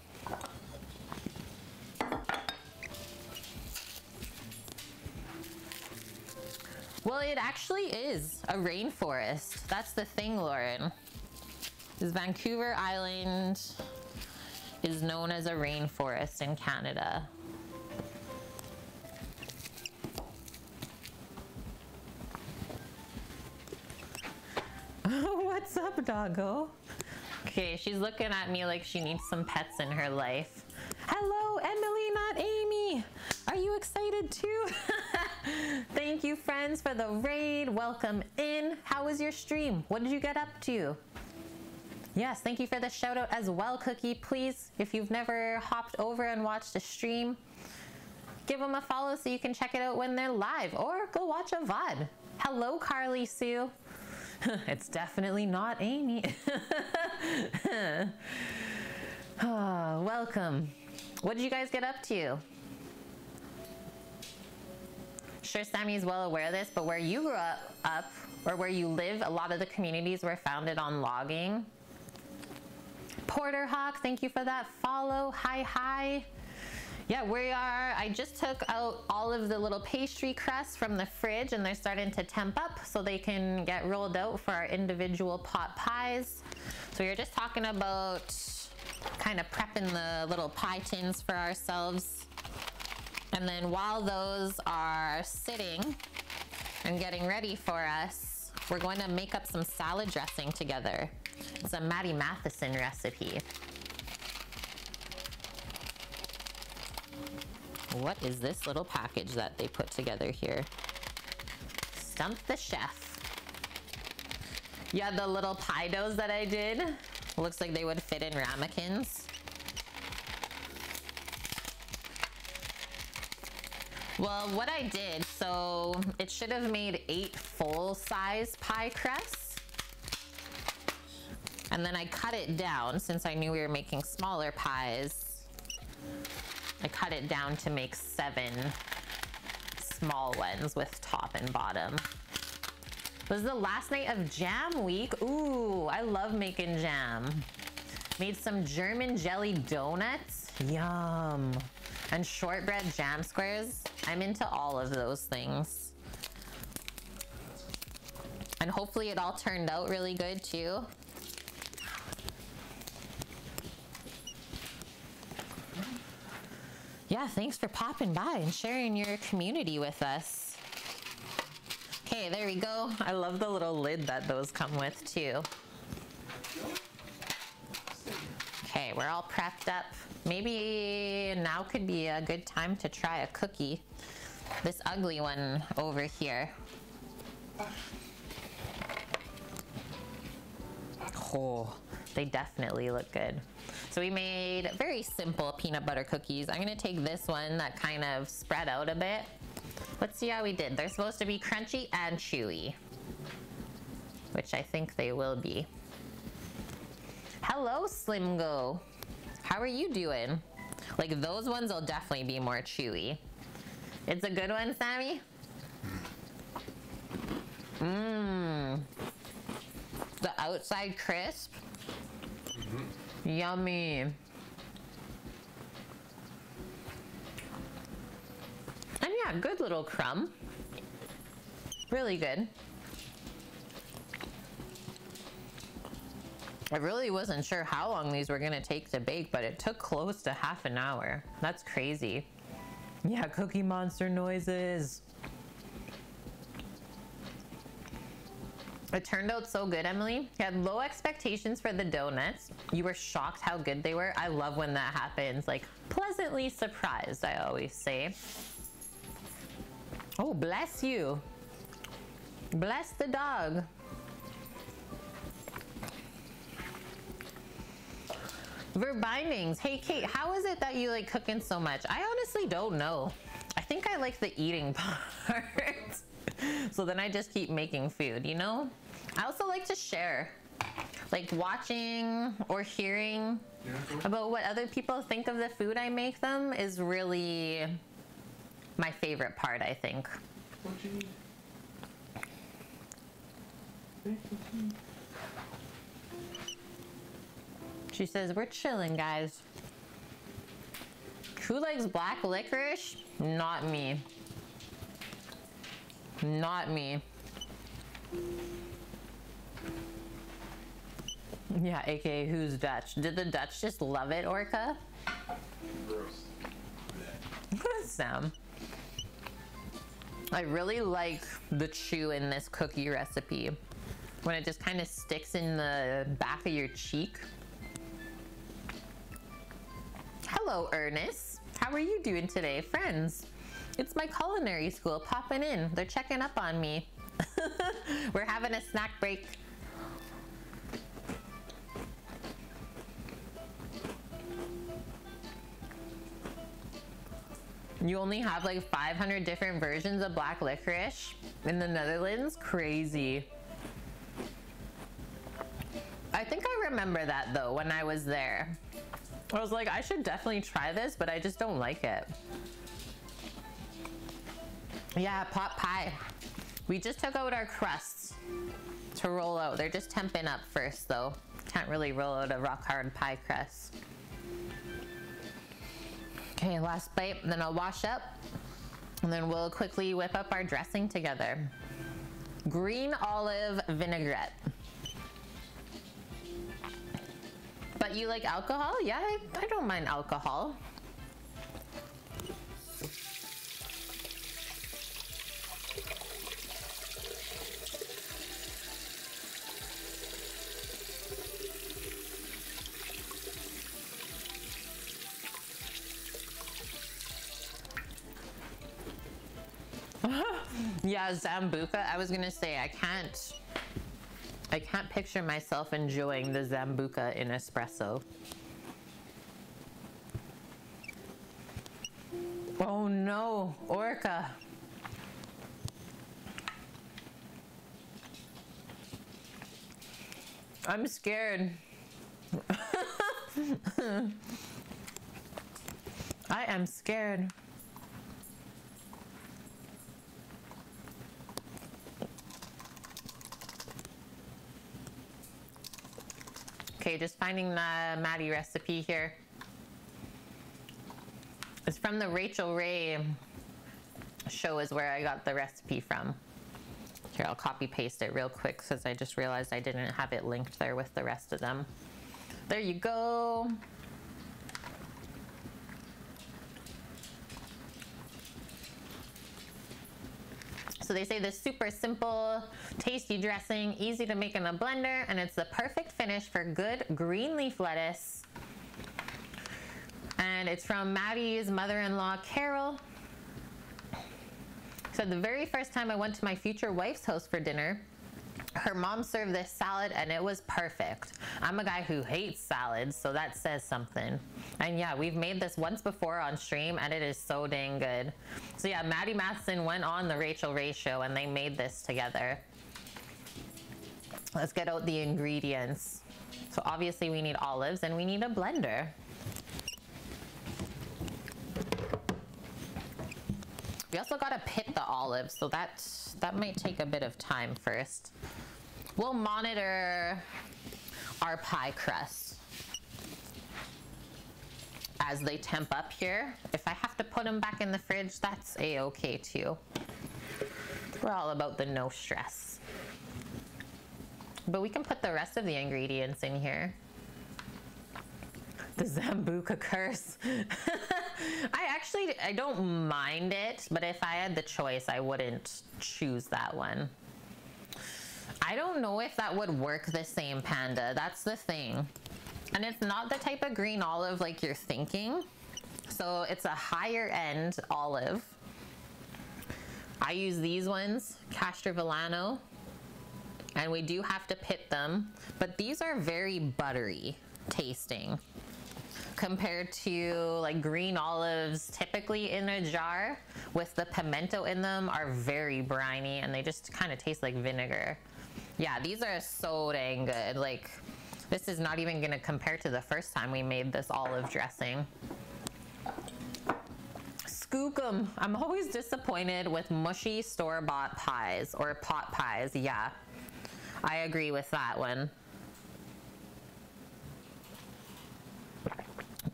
Well, it actually is a rainforest. That's the thing, Lauren. Is Vancouver Island is known as a rainforest in Canada. What's up, doggo? Okay, she's looking at me like she needs some pets in her life. Hello, Emily, not Amy. Are you excited too? Thank you, friends, for the raid. Welcome in. How was your stream? What did you get up to? Yes, thank you for the shout out as well, Cookie. Please, if you've never hopped over and watched a stream, give them a follow so you can check it out when they're live or go watch a VOD. Hello, Carly Sue. it's definitely not Amy. oh, welcome. What did you guys get up to? Sure, Sammy is well aware of this, but where you grew up, up or where you live, a lot of the communities were founded on logging. Porter Hawk, thank you for that follow. Hi, hi. Yeah, we are. I just took out all of the little pastry crusts from the fridge and they're starting to temp up so they can get rolled out for our individual pot pies. So we were just talking about kind of prepping the little pie tins for ourselves. And then while those are sitting and getting ready for us, we're going to make up some salad dressing together. It's a Matty Matheson recipe. What is this little package that they put together here? Stump the chef. Yeah, the little pie doughs that I did. Looks like they would fit in ramekins. Well, what I did, so it should have made eight full-size pie crusts. And then I cut it down since I knew we were making smaller pies. I cut it down to make seven small ones with top and bottom. Was the last night of jam week? Ooh, I love making jam. Made some German jelly donuts. Yum. And shortbread jam squares. I'm into all of those things. And hopefully it all turned out really good too. Yeah, thanks for popping by and sharing your community with us. Okay, there we go. I love the little lid that those come with too. Okay, we're all prepped up. Maybe now could be a good time to try a cookie. This ugly one over here. Oh, they definitely look good. So we made very simple peanut butter cookies. I'm gonna take this one that kind of spread out a bit. Let's see how we did. They're supposed to be crunchy and chewy, which I think they will be. Hello, Slim Go. How are you doing? Like those ones will definitely be more chewy. It's a good one, Sammy? Mmm. The outside crisp mm-hmm. Yummy. And yeah, good little crumb. Really good. I really wasn't sure how long these were gonna take to bake, but it took close to half an hour. That's crazy. Yeah, Cookie Monster noises. It turned out so good, Emily. You had low expectations for the donuts. You were shocked how good they were. I love when that happens. Like, pleasantly surprised, I always say. Oh, bless you. Bless the dog. Verbindings. Hey, Kait, how is it that you like cooking so much? I honestly don't know. I think I like the eating part. so then I just keep making food, you know? I also like to share. Like watching or hearing about what other people think of the food I make them is really my favorite part, I think. What you need? She says, We're chilling, guys. Who likes black licorice? Not me. Not me. Yeah, aka who's Dutch? Did the Dutch just love it, Orca? Gross. Sam. I really like the chew in this cookie recipe. When it just kind of sticks in the back of your cheek. Hello, Ernest. How are you doing today, friends? It's my culinary school popping in. They're checking up on me. We're having a snack break. You only have like 500 different versions of black licorice in the Netherlands? Crazy. I think I remember that though when I was there. I was like, I should definitely try this, but I just don't like it. Yeah, pot pie. We just took out our crusts to roll out. They're just temping up first though. Can't really roll out a rock hard pie crust. Okay, last bite, then I'll wash up. And then we'll quickly whip up our dressing together. Green olive vinaigrette. But you like alcohol? Yeah, I, I don't mind alcohol. yeah, Sambuca. I was gonna say I can't I can't picture myself enjoying the Sambuca in espresso. Oh no, Orca. I'm scared. I am scared. Okay, just finding the Matty recipe here. It's from the Rachael Ray show is where I got the recipe from. Here, I'll copy paste it real quick because I just realized I didn't have it linked there with the rest of them. There you go. So they say this super simple, tasty dressing, easy to make in a blender, and it's the perfect finish for good green leaf lettuce. And it's from Matty's mother-in-law, Carol. So the very first time I went to my future wife's house for dinner, her mom served this salad and it was perfect. I'm a guy who hates salads, so that says something. And yeah, we've made this once before on stream and it is so dang good. So yeah, Matty Matheson went on the Rachael Ray show and they made this together. Let's get out the ingredients. So obviously we need olives and we need a blender. We also gotta pit the olives, so that, that might take a bit of time first. We'll monitor our pie crust as they temp up here. If I have to put them back in the fridge, that's a-okay too. We're all about the no stress. But we can put the rest of the ingredients in here. The Sambuca curse. I actually, I don't mind it, but if I had the choice, I wouldn't choose that one. I don't know if that would work the same, Panda. That's the thing. And it's not the type of green olive like you're thinking. So it's a higher end olive. I use these ones, Castelvetrano. And we do have to pit them, but these are very buttery tasting compared to like green olives typically in a jar with the pimento in them are very briny and they just kind of taste like vinegar. Yeah, these are so dang good. Like this is not even gonna compare to the first time we made this olive dressing. Skookum. I'm always disappointed with mushy store-bought pies or pot pies. Yeah, I agree with that one.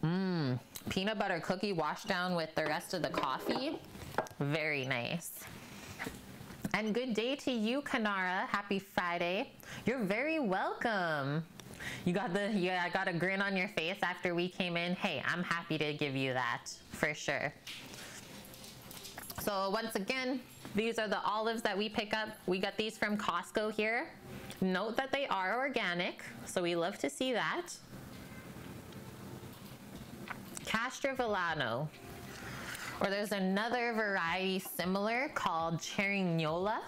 Mmm, peanut butter cookie washed down with the rest of the coffee. Very nice. And good day to you, Kanara. Happy Friday. You're very welcome. You got the yeah, I got a grin on your face after we came in. Hey, I'm happy to give you that for sure. So once again, these are the olives that we pick up. We got these from Costco here. Note that they are organic, so we love to see that. Castelvetrano. Or there's another variety similar called Cerignola.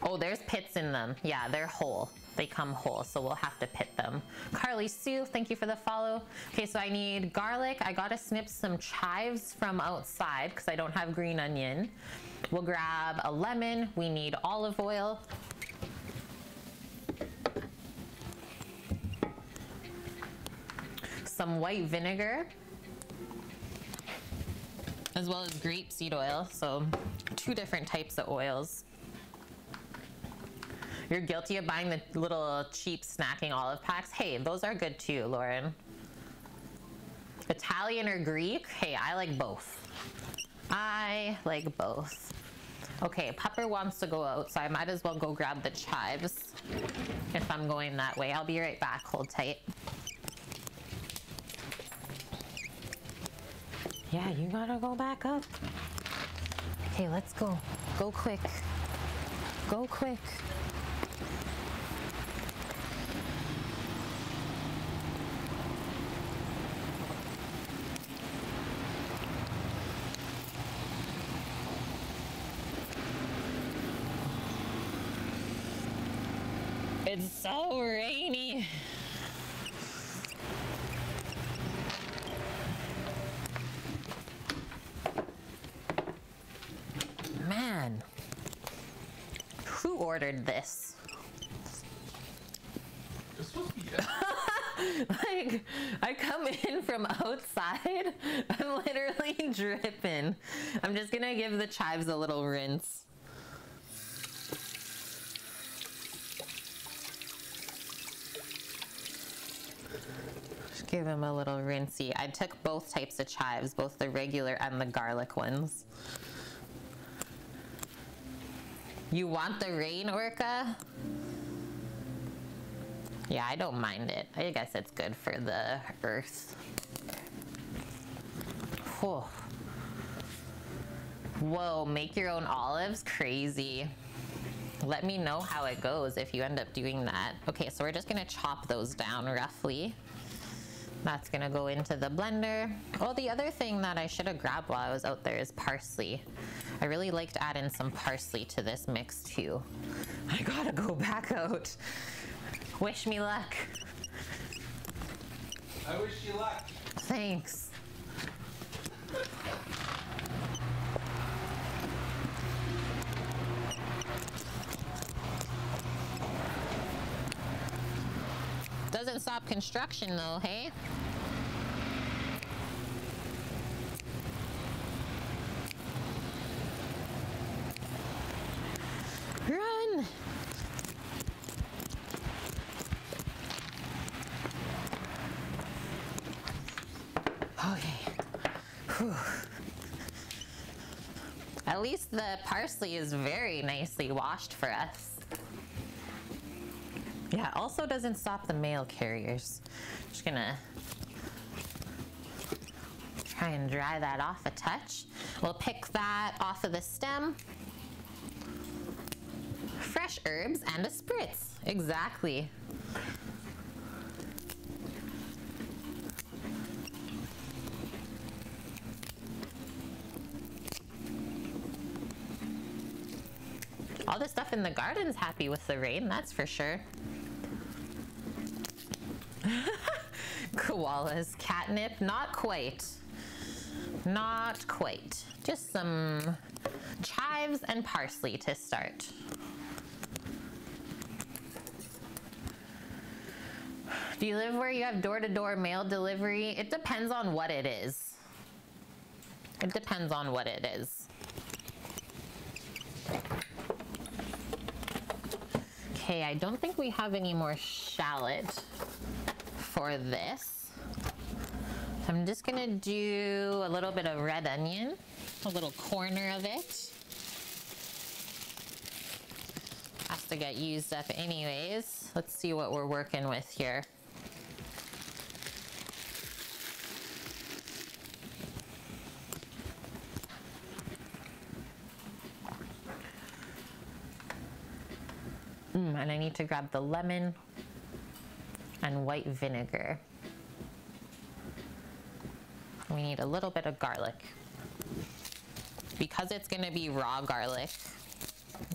Oh, there's pits in them. Yeah, they're whole. They come whole, so we'll have to pit them. Carly Sue, thank you for the follow. Okay, so I need garlic. I gotta snip some chives from outside because I don't have green onion. We'll grab a lemon. We need olive oil. Some white vinegar as well as grapeseed oil. So two different types of oils. You're guilty of buying the little cheap snacking olive packs. Hey, those are good too, Lauren. Italian or Greek? Hey, I like both. I like both. Okay, Pepper wants to go out, so I might as well go grab the chives if I'm going that way. I'll be right back. Hold tight. Yeah, you gotta go back up. Okay, let's go. Go quick. Go quick. It's so rainy. Man, who ordered this? It's supposed to be good. like, I come in from outside, I'm literally dripping. I'm just gonna give the chives a little rinse. Just give them a little rinsey. I took both types of chives, both the regular and the garlic ones. You want the rain, Orca? Yeah, I don't mind it. I guess it's good for the earth. Whew. Whoa, make your own olives? Crazy. Let me know how it goes if you end up doing that. Okay, so we're just gonna chop those down roughly. That's gonna go into the blender. Oh, the other thing that I should have grabbed while I was out there is parsley. I really liked adding some parsley to this mix too. I gotta go back out. Wish me luck. I wish you luck. Thanks. Doesn't stop construction though, hey? Run! Okay. Whew. At least the parsley is very nicely washed for us. Yeah, also doesn't stop the mail carriers. Just gonna try and dry that off a touch. We'll pick that off of the stem. Fresh herbs and a spritz. Exactly. All the stuff in the garden's happy with the rain, that's for sure. Koalas, catnip, not quite. Not quite. Just some chives and parsley to start. Do you live where you have door to door mail delivery? It depends on what it is. It depends on what it is. Okay, I don't think we have any more shallot for this. I'm just gonna do a little bit of red onion, a little corner of it. Has to get used up anyways. Let's see what we're working with here. Mm, and I need to grab the lemon and white vinegar. We need a little bit of garlic. Because it's gonna be raw garlic,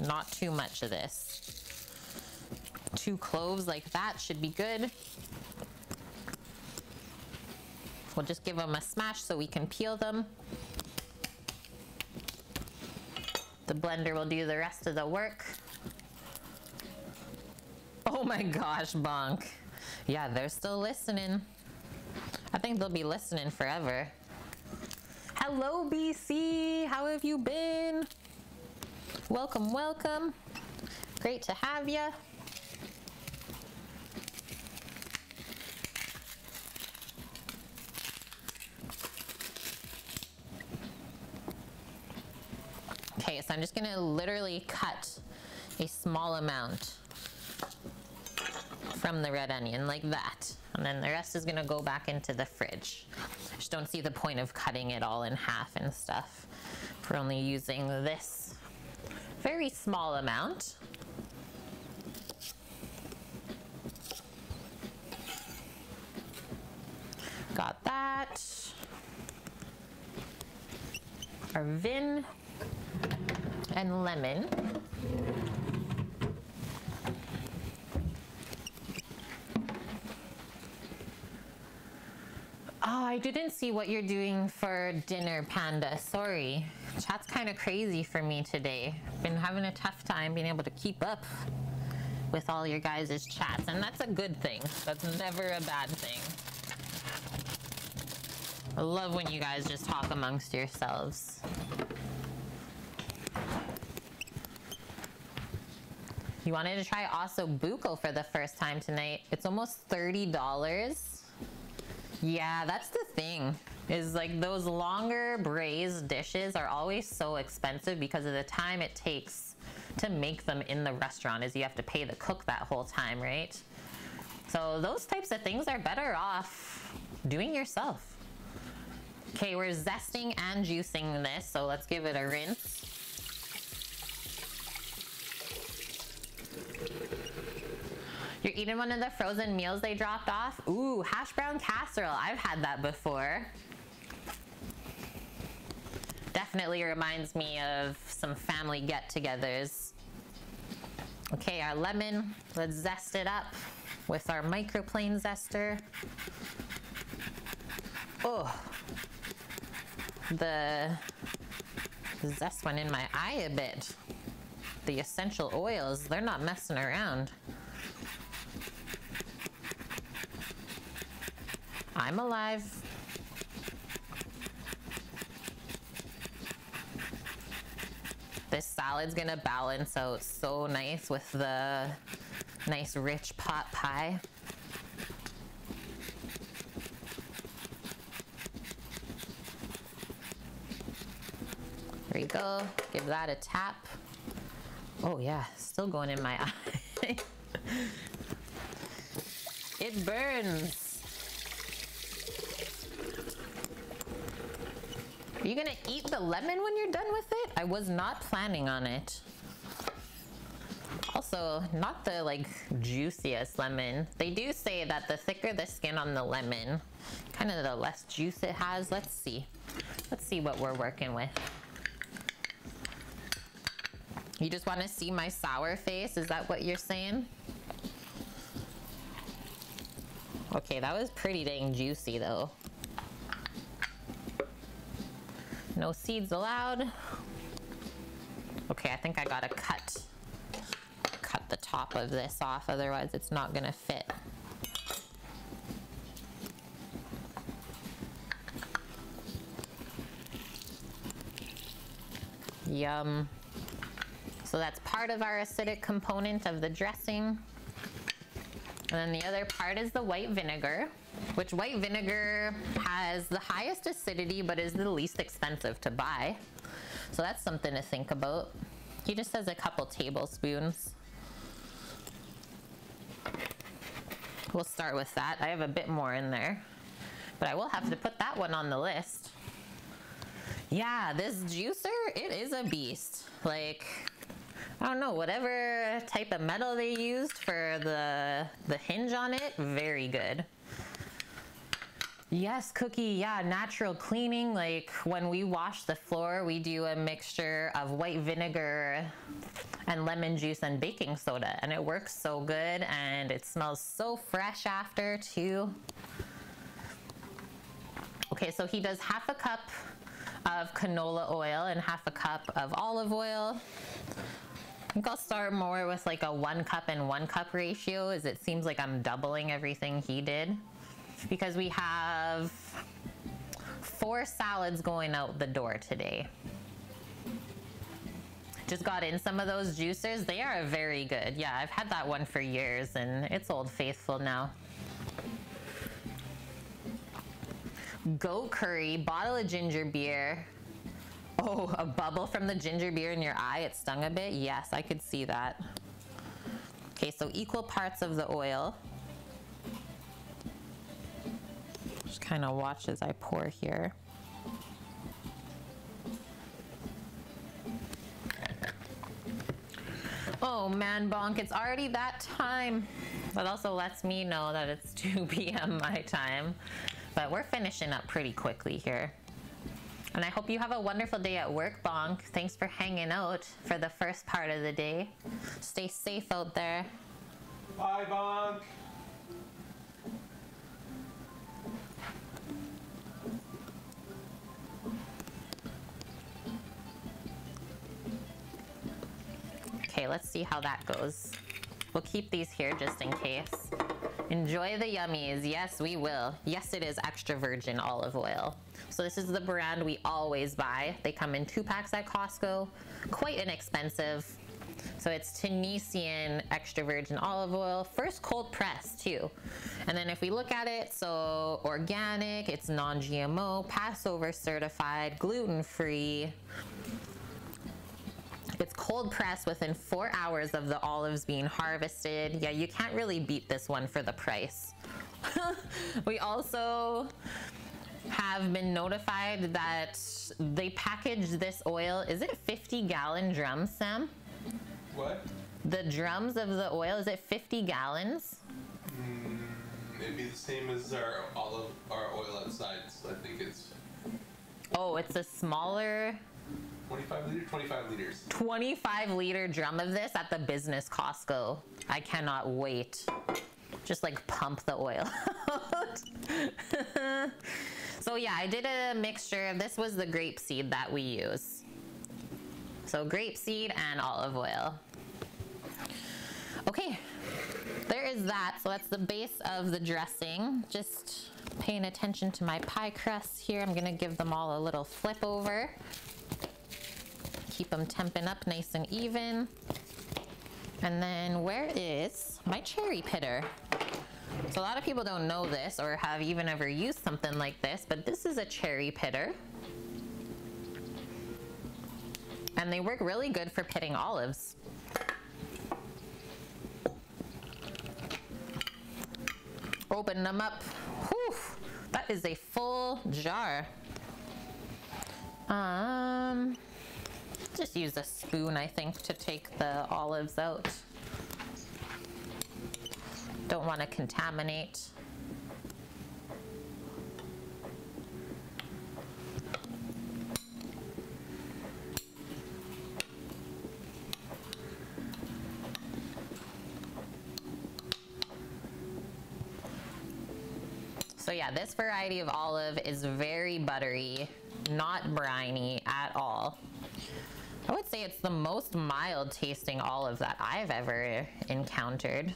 not too much of this. Two cloves like that should be good. We'll just give them a smash so we can peel them. The blender will do the rest of the work. Oh my gosh, Bonk. Yeah, they're still listening. I think they'll be listening forever. Hello, BC. How have you been? Welcome, welcome. Great to have you. Okay, so I'm just gonna literally cut a small amount from the red onion like that. And then the rest is gonna go back into the fridge. I just don't see the point of cutting it all in half and stuff. We're only using this very small amount. Got that. Our vin and lemon. I didn't see what you're doing for dinner, Panda. Sorry. Chat's kind of crazy for me today. Been having a tough time being able to keep up with all your guys' chats, and that's a good thing. That's never a bad thing. I love when you guys just talk amongst yourselves. You wanted to try Osso Buco for the first time tonight. It's almost $30. Yeah, that's the thing. Is like those longer braised dishes are always so expensive because of the time it takes to make them in the restaurant is you have to pay the cook that whole time, right? So those types of things are better off doing yourself. Okay, we're zesting and juicing this, so let's give it a rinse. You're eating one of the frozen meals they dropped off? Ooh, hash brown casserole. I've had that before. Definitely reminds me of some family get-togethers. Okay, our lemon, let's zest it up with our microplane zester. Oh, the zest went in my eye a bit. The essential oils, they're not messing around. I'm alive. This salad's gonna balance out so nice with the nice rich pot pie. There you go. Give that a tap. Oh yeah, still going in my eye. it burns. Are you gonna eat the lemon when you're done with it? I was not planning on it. Also, not the like juiciest lemon. They do say that the thicker the skin on the lemon, kind of the less juice it has. Let's see. Let's see what we're working with. You just want to see my sour face? Is that what you're saying? Okay, that was pretty dang juicy though. No seeds allowed. Okay, I think I gotta cut cut the top of this off, otherwise it's not gonna fit. Yum. So that's part of our acidic component of the dressing. And then the other part is the white vinegar which white vinegar has the highest acidity but is the least expensive to buy. So that's something to think about. He just says a couple tablespoons. We'll start with that. I have a bit more in there, but I will have to put that one on the list. Yeah, this juicer, it is a beast. Like, I don't know, whatever type of metal they used for the, the hinge on it, very good. Yes, Cookie. Yeah, natural cleaning. Like when we wash the floor, we do a mixture of white vinegar and lemon juice and baking soda, and it works so good and it smells so fresh after, too. Okay, so he does half a cup of canola oil and half a cup of olive oil. I think I'll start more with like a one cup and one cup ratio as it seems like I'm doubling everything he did because we have four salads going out the door today. Just got in some of those juicers. They are very good. Yeah, I've had that one for years and it's old faithful now. Goat curry, bottle of ginger beer. Oh, a bubble from the ginger beer in your eye. It stung a bit. Yes, I could see that. Okay, so equal parts of the oil. Just kind of watch as I pour here. Oh man, Bonk, it's already that time. But also lets me know that it's 2 p.m. my time. But we're finishing up pretty quickly here. And I hope you have a wonderful day at work, Bonk. Thanks for hanging out for the first part of the day. Stay safe out there. Bye, Bonk. Okay, let's see how that goes. We'll keep these here just in case. Enjoy the yummies. Yes, we will. Yes, it is extra virgin olive oil. So this is the brand we always buy. They come in two packs at Costco. Quite inexpensive. So it's Tunisian extra virgin olive oil, first cold pressed too. And then if we look at it, so organic, it's non-GMO, Passover certified, gluten-free, it's cold pressed within four hours of the olives being harvested. Yeah, you can't really beat this one for the price. we also have been notified that they package this oil. Is it 50 gallon drums, Sam? What? The drums of the oil, is it 50 gallons? Mm, it'd be the same as our olive, our oil outside. So I think it's Oh, it's a smaller 25 liters. 25 liters. 25 liter drum of this at the business Costco. I cannot wait. Just like pump the oil out. so yeah, I did a mixture. This was the grape seed that we use. So grape seed and olive oil. Okay, there is that. So that's the base of the dressing. Just paying attention to my pie crusts here. I'm gonna give them all a little flip over keep them temping up nice and even. And then where is my cherry pitter? So a lot of people don't know this or have even ever used something like this, but this is a cherry pitter. And they work really good for pitting olives. Open them up. Whew, that is a full jar. Um, just use a spoon, I think, to take the olives out. Don't want to contaminate. So yeah, this variety of olive is very buttery, not briny at all. I would say it's the most mild tasting olive that I've ever encountered.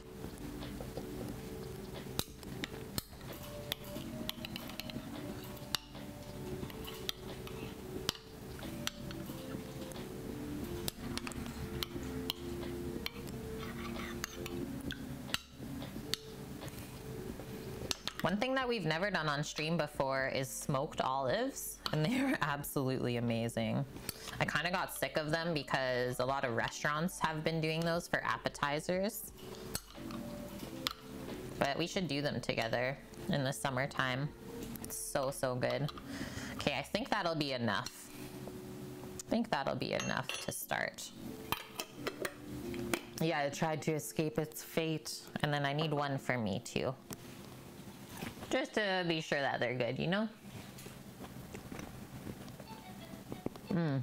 One thing that we've never done on stream before is smoked olives, and they are absolutely amazing. I kind of got sick of them because a lot of restaurants have been doing those for appetizers. But we should do them together in the summertime. It's so, so good. Okay, I think that'll be enough. I think that'll be enough to start. Yeah, I tried to escape its fate, and then I need one for me too. Just to be sure that they're good, you know? Mmm.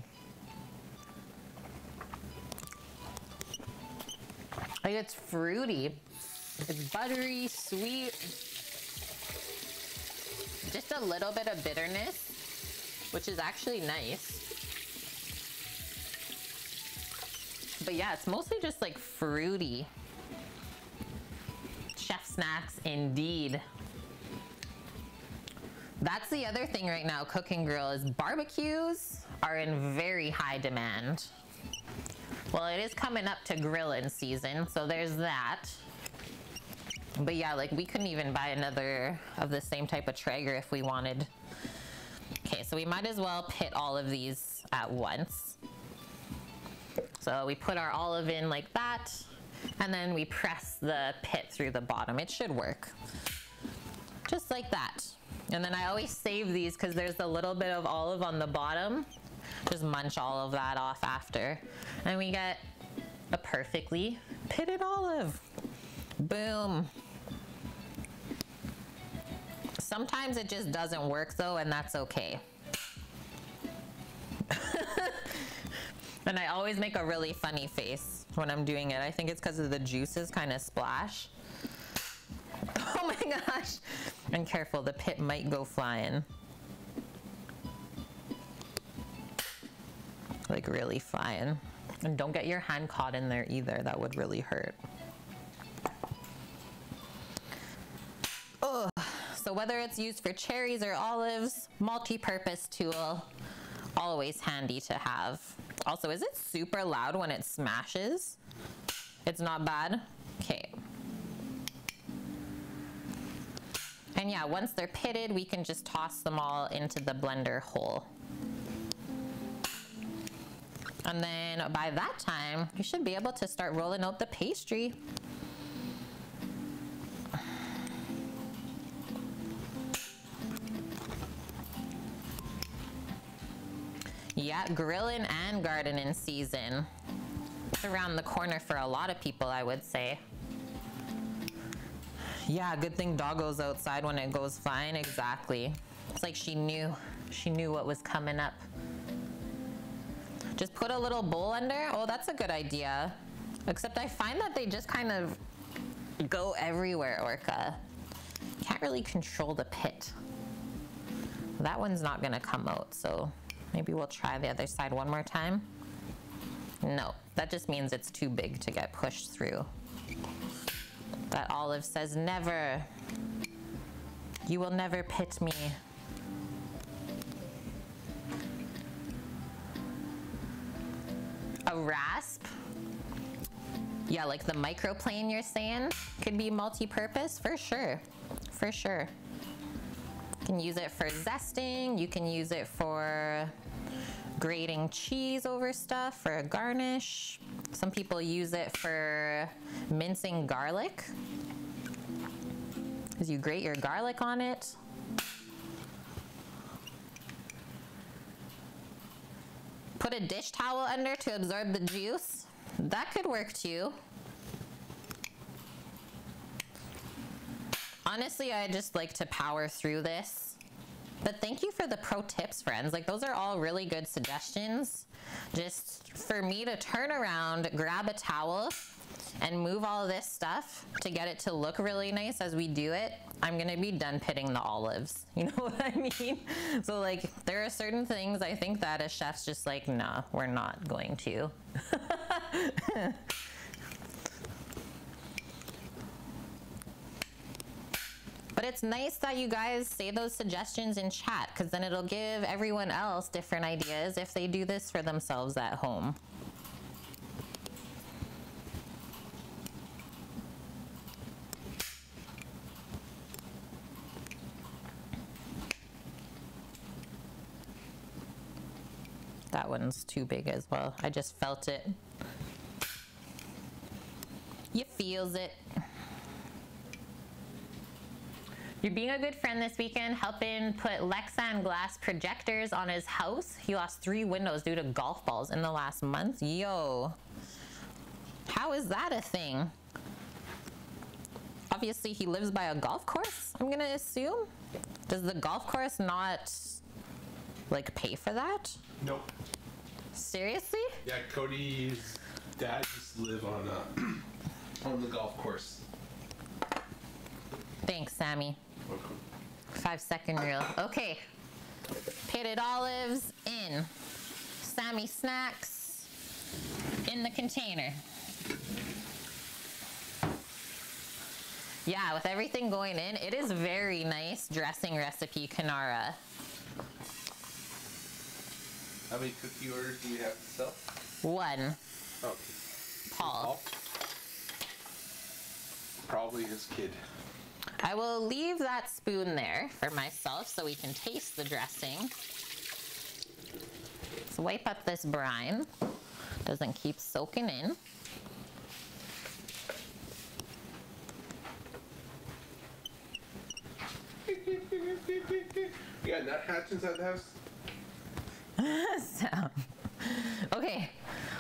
Like it's fruity. It's buttery, sweet. Just a little bit of bitterness, which is actually nice. But yeah, it's mostly just like fruity. Chef snacks indeed. That's the other thing right now, Cook and Grill, is barbecues are in very high demand. Well, it is coming up to grilling season, so there's that. But yeah, like we couldn't even buy another of the same type of Traeger if we wanted. Okay, so we might as well pit all of these at once. So we put our olive in like that, and then we press the pit through the bottom. It should work. Just like that. And then I always save these because there's a little bit of olive on the bottom. Just munch all of that off after. And we get a perfectly pitted olive. Boom. Sometimes it just doesn't work though, and that's okay. and I always make a really funny face when I'm doing it. I think it's because of the juices kind of splash. Oh my gosh. And careful, the pit might go flying. Like really flying. And don't get your hand caught in there either. That would really hurt. Oh, so whether it's used for cherries or olives, multi-purpose tool, always handy to have. Also, is it super loud when it smashes? It's not bad? Okay. And yeah, once they're pitted, we can just toss them all into the blender hole. And then by that time, you should be able to start rolling out the pastry. Yeah, grilling and gardening season. It's around the corner for a lot of people, I would say. Yeah, good thing doggo's outside when it goes fine. Exactly. It's like she knew. She knew what was coming up. Just put a little bowl under. Oh, that's a good idea. Except I find that they just kind of go everywhere, Orca. Can't really control the pit. That one's not gonna come out, so maybe we'll try the other side one more time. No, that just means it's too big to get pushed through. That olive says never. You will never pit me. A rasp? Yeah, like the microplane you're saying could be multi-purpose for sure, for sure. You can use it for zesting, you can use it for grating cheese over stuff for a garnish. Some people use it for mincing garlic. As you grate your garlic on it. Put a dish towel under to absorb the juice. That could work too. Honestly, I just like to power through this. But thank you for the pro tips, friends. Like, those are all really good suggestions. Just for me to turn around, grab a towel, and move all this stuff to get it to look really nice as we do it, I'm gonna be done pitting the olives. You know what I mean? So, like, there are certain things I think that a chef's just like, nah, we're not going to. But it's nice that you guys say those suggestions in chat because then it'll give everyone else different ideas if they do this for themselves at home. That one's too big as well. I just felt it. You feels it. You're being a good friend this weekend, helping put Lexan glass projectors on his house. He lost three windows due to golf balls in the last month. Yo, how is that a thing? Obviously, he lives by a golf course, I'm gonna assume. Does the golf course not like pay for that? Nope. Seriously? Yeah, Cody's dad used to live on uh, on the golf course. Thanks, Sammy. Five second reel. Okay. Pitted olives in. Sammy snacks in the container. Yeah, with everything going in, it is very nice dressing recipe Canara. How many cookie orders do you have to sell? One. Okay. Paul. Probably his kid. I will leave that spoon there for myself so we can taste the dressing. Let's wipe up this brine. Doesn't keep soaking in. You got nuthatch inside the house? so, okay,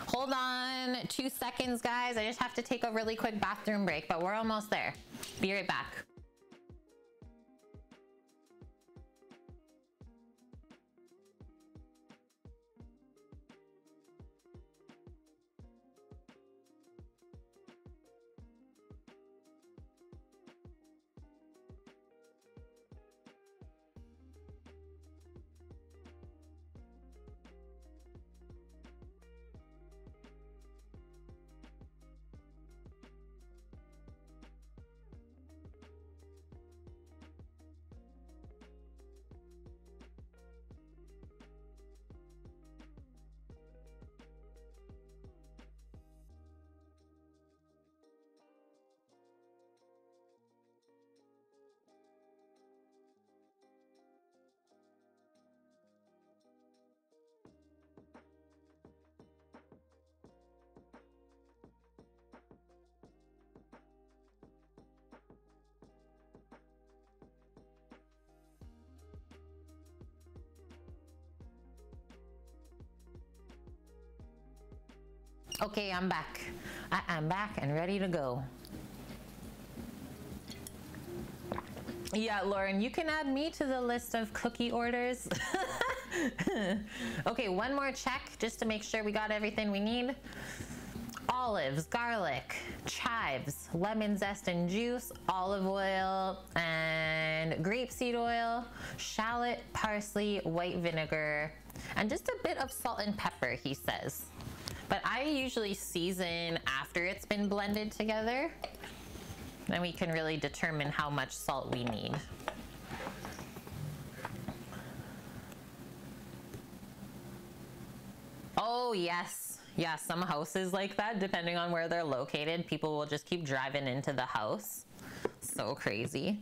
hold on two seconds, guys. I just have to take a really quick bathroom break, but we're almost there. Be right back. Okay, I'm back. I am back and ready to go. Yeah, Lauren, you can add me to the list of cookie orders. okay, one more check just to make sure we got everything we need. Olives, garlic, chives, lemon zest and juice, olive oil, and grapeseed oil, shallot, parsley, white vinegar, and just a bit of salt and pepper, he says. But I usually season after it's been blended together. Then we can really determine how much salt we need. Oh, yes. Yeah, some houses like that, depending on where they're located, people will just keep driving into the house. So crazy.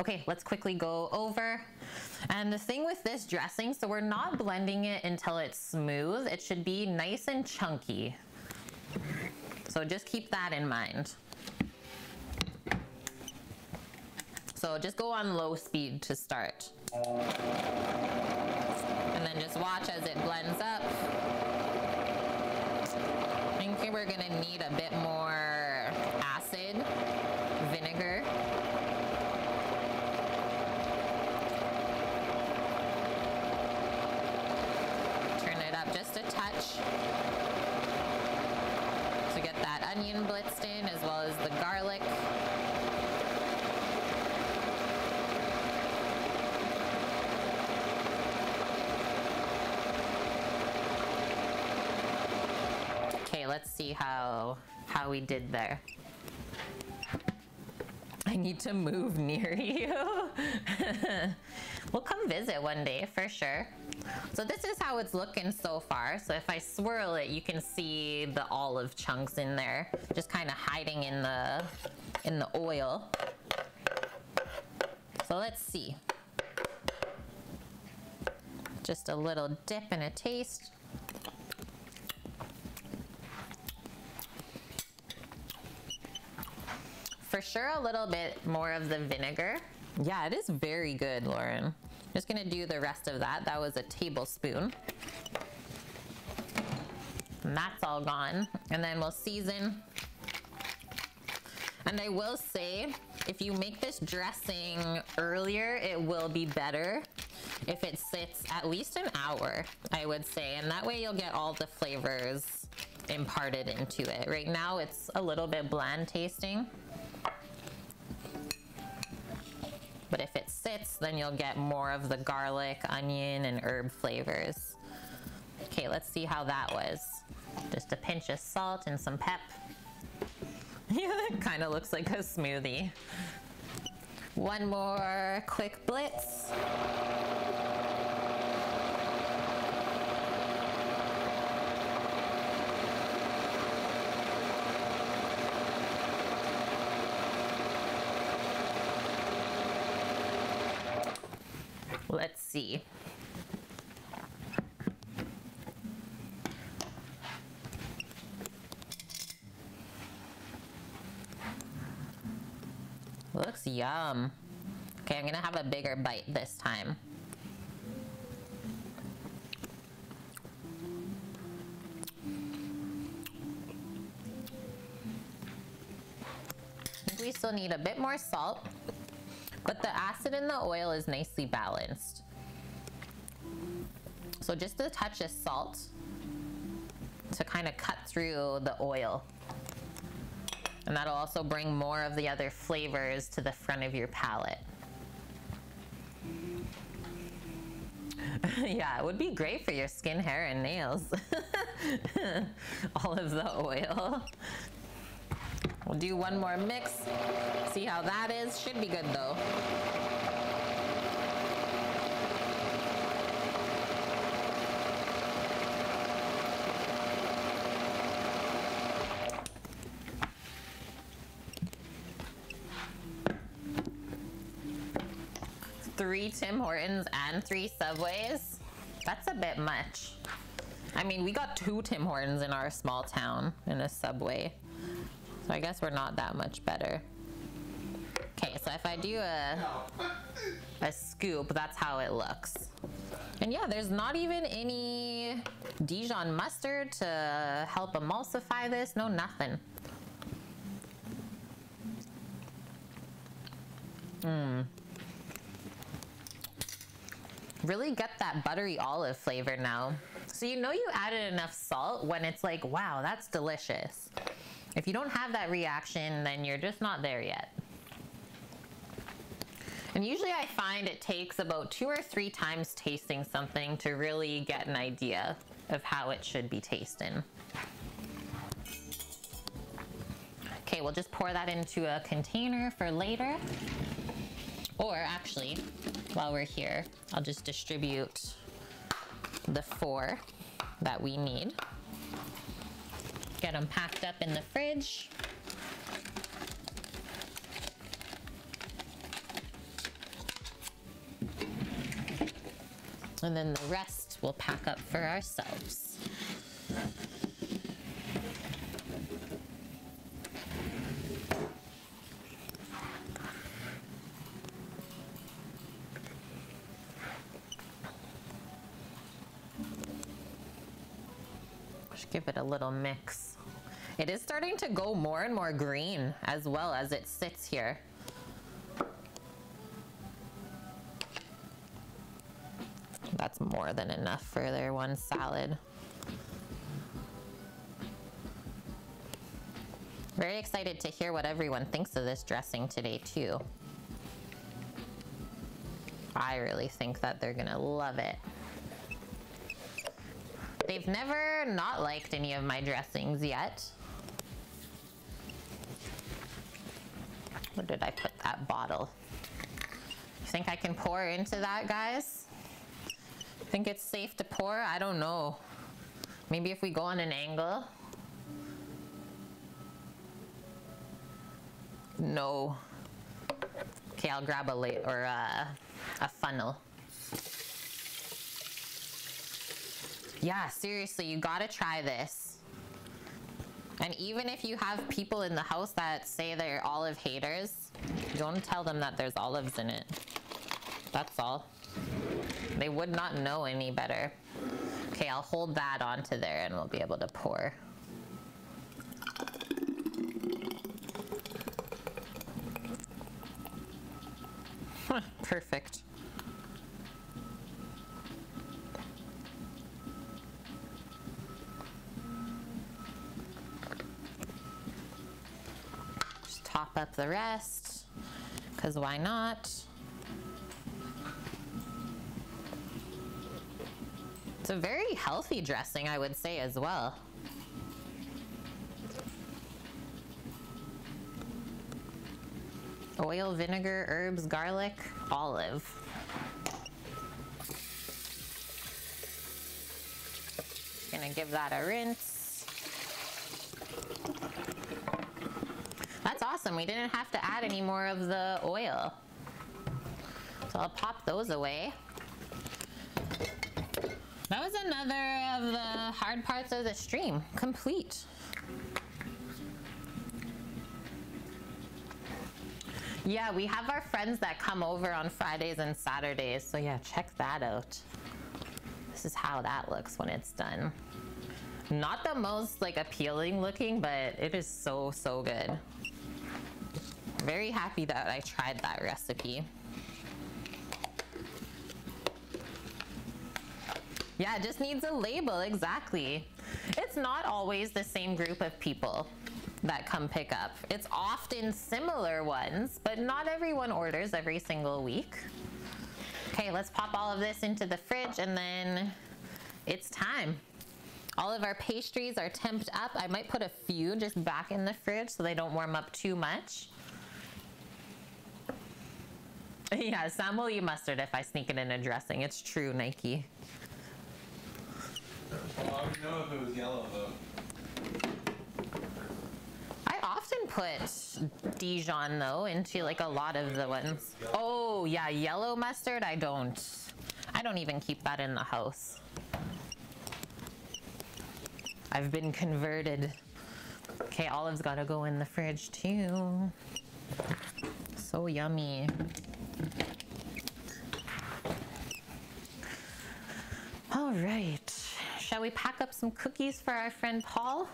Okay, let's quickly go over. And the thing with this dressing, so we're not blending it until it's smooth. It should be nice and chunky. So just keep that in mind. So just go on low speed to start. And then just watch as it blends up. I think we're gonna need a bit more acid, vinegar. Turn it up just a touch to get that onion blitzed in as well as the garlic. Okay, let's see how how we did there. I need to move near you. we'll come visit one day for sure. So this is how it's looking so far. So if I swirl it, you can see the olive chunks in there, just kind of hiding in the in the oil. So let's see. Just a little dip and a taste. For sure a little bit more of the vinegar. Yeah, it is very good, Lauren. Just gonna do the rest of that. That was a tablespoon. And that's all gone. And then we'll season. And I will say, if you make this dressing earlier, it will be better if it sits at least an hour, I would say. And that way you'll get all the flavors imparted into it. Right now it's a little bit bland tasting. But if it sits, then you'll get more of the garlic, onion, and herb flavors. Okay, let's see how that was. Just a pinch of salt and some pep. Yeah, it kind of looks like a smoothie. One more quick blitz. Let's see. Looks yum. Okay, I'm gonna have a bigger bite this time. We still need a bit more salt, but the acid in the oil is nicely balanced. So just a touch of salt to kind of cut through the oil. And that'll also bring more of the other flavors to the front of your palate. yeah, it would be great for your skin, hair, and nails. All of the oil. We'll do one more mix. See how that is. Should be good though. Three Tim Hortons and three Subways. That's a bit much. I mean, we got two Tim Hortons in our small town and a Subway. So I guess we're not that much better. Okay, so if I do a, a scoop, that's how it looks. And yeah, there's not even any Dijon mustard to help emulsify this. No, nothing. Mmm. Really get that buttery olive flavor now. So you know you added enough salt when it's like, wow, that's delicious. If you don't have that reaction, then you're just not there yet. And usually I find it takes about two or three times tasting something to really get an idea of how it should be tasting. Okay, we'll just pour that into a container for later. Or actually, while we're here, I'll just distribute the four that we need get them packed up in the fridge. And then the rest we'll pack up for ourselves. Just give it a little mix. It is starting to go more and more green as well as it sits here. That's more than enough for their one salad. Very excited to hear what everyone thinks of this dressing today too. I really think that they're gonna love it. They've never not liked any of my dressings yet. Where did I put that bottle? You think I can pour into that, guys? Think it's safe to pour? I don't know. Maybe if we go on an angle. No. Okay, I'll grab a late or a, a funnel. Yeah, seriously, you gotta try this. And even if you have people in the house that say they're olive haters, don't tell them that there's olives in it. That's all. They would not know any better. Okay, I'll hold that onto there and we'll be able to pour. Perfect. Up the rest, because why not? It's a very healthy dressing, I would say, as well. Oil, vinegar, herbs, garlic, olive. Gonna give that a rinse. That's awesome. We didn't have to add any more of the oil. So I'll pop those away. That was another of the hard parts of the stream. Complete. Yeah, we have our friends that come over on Fridays and Saturdays. So yeah, check that out. This is how that looks when it's done. Not the most like appealing looking, but it is so, so good. Very happy that I tried that recipe. Yeah, it just needs a label, exactly. It's not always the same group of people that come pick up. It's often similar ones, but not everyone orders every single week. Okay, let's pop all of this into the fridge and then it's time. All of our pastries are temped up. I might put a few just back in the fridge so they don't warm up too much. Yeah, Sam will eat mustard if I sneak it in a dressing. It's true, Nike. Well, I would know if it was yellow though. I often put Dijon though into like a lot of the ones. Oh yeah, yellow mustard. I don't. I don't even keep that in the house. I've been converted. Okay, olives gotta go in the fridge too. So yummy. All right. Shall we pack up some cookies for our friend Paul?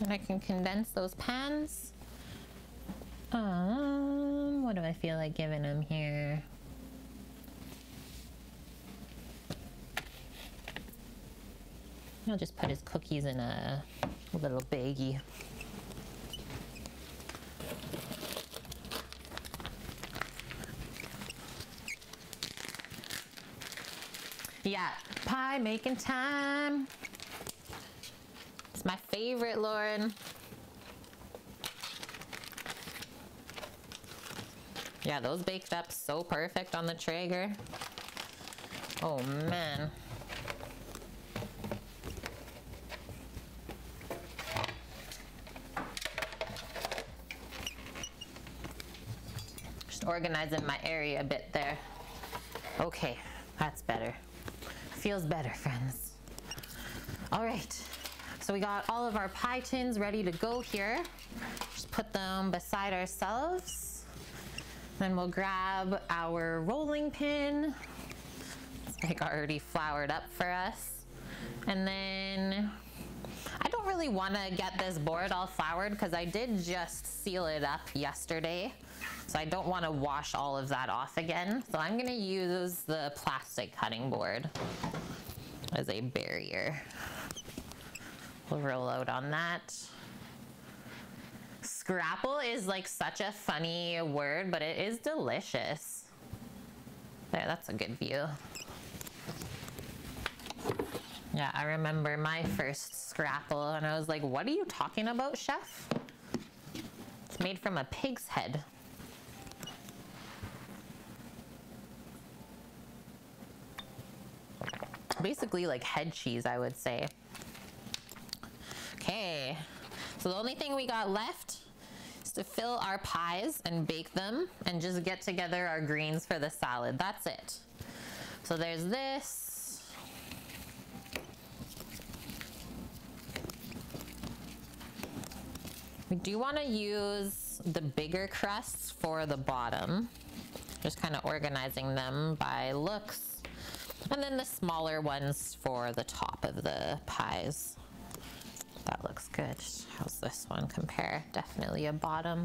And I can condense those pans. Um, what do I feel like giving him here? I'll just put his cookies in a little baggie. Yeah, pie making time. It's my favorite, Lauren. Yeah, those baked up so perfect on the Traeger. Oh man. Just organizing my area a bit there. Okay, that's better. Feels better, friends. All right, so we got all of our pie tins ready to go here. Just put them beside ourselves. Then we'll grab our rolling pin. It's like already floured up for us. And then I don't really want to get this board all floured because I did just seal it up yesterday. So I don't want to wash all of that off again. So I'm going to use the plastic cutting board as a barrier. We'll roll out on that. Scrapple is like such a funny word, but it is delicious. There, that's a good view. Yeah, I remember my first scrapple and I was like, what are you talking about, chef? It's made from a pig's head. Basically like head cheese, I would say. Okay, so the only thing we got left is to fill our pies and bake them and just get together our greens for the salad. That's it. So there's this. We do want to use the bigger crusts for the bottom. Just kind of organizing them by looks. And then the smaller ones for the top of the pies. That looks good. How's this one compare? Definitely a bottom.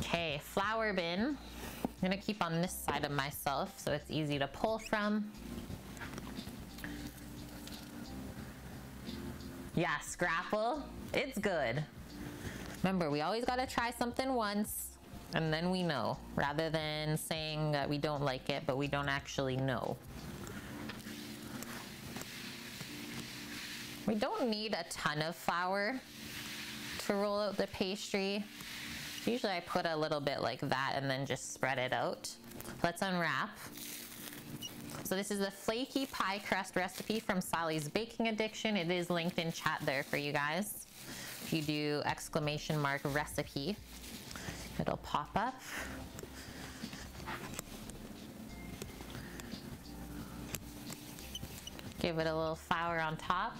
Okay, flour bin. I'm gonna keep on this side of myself so it's easy to pull from. Yeah, scrapple, it's good. Remember, we always gotta try something once and then we know, rather than saying that we don't like it, but we don't actually know. We don't need a ton of flour to roll out the pastry. Usually I put a little bit like that and then just spread it out. Let's unwrap. So this is the flaky pie crust recipe from Sally's Baking Addiction. It is linked in chat there for you guys. If you do exclamation mark recipe, it'll pop up. Give it a little flour on top.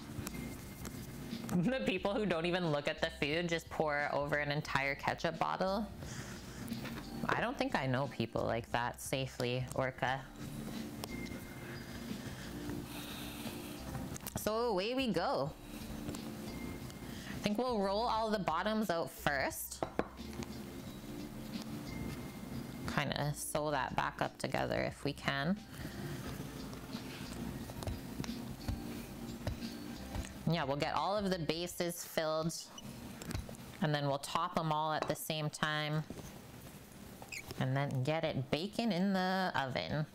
the people who don't even look at the food just pour over an entire ketchup bottle. I don't think I know people like that safely, Orca. So away we go. I think we'll roll all the bottoms out first. Kind of sew that back up together if we can. Yeah, we'll get all of the bases filled and then we'll top them all at the same time and then get it baking in the oven.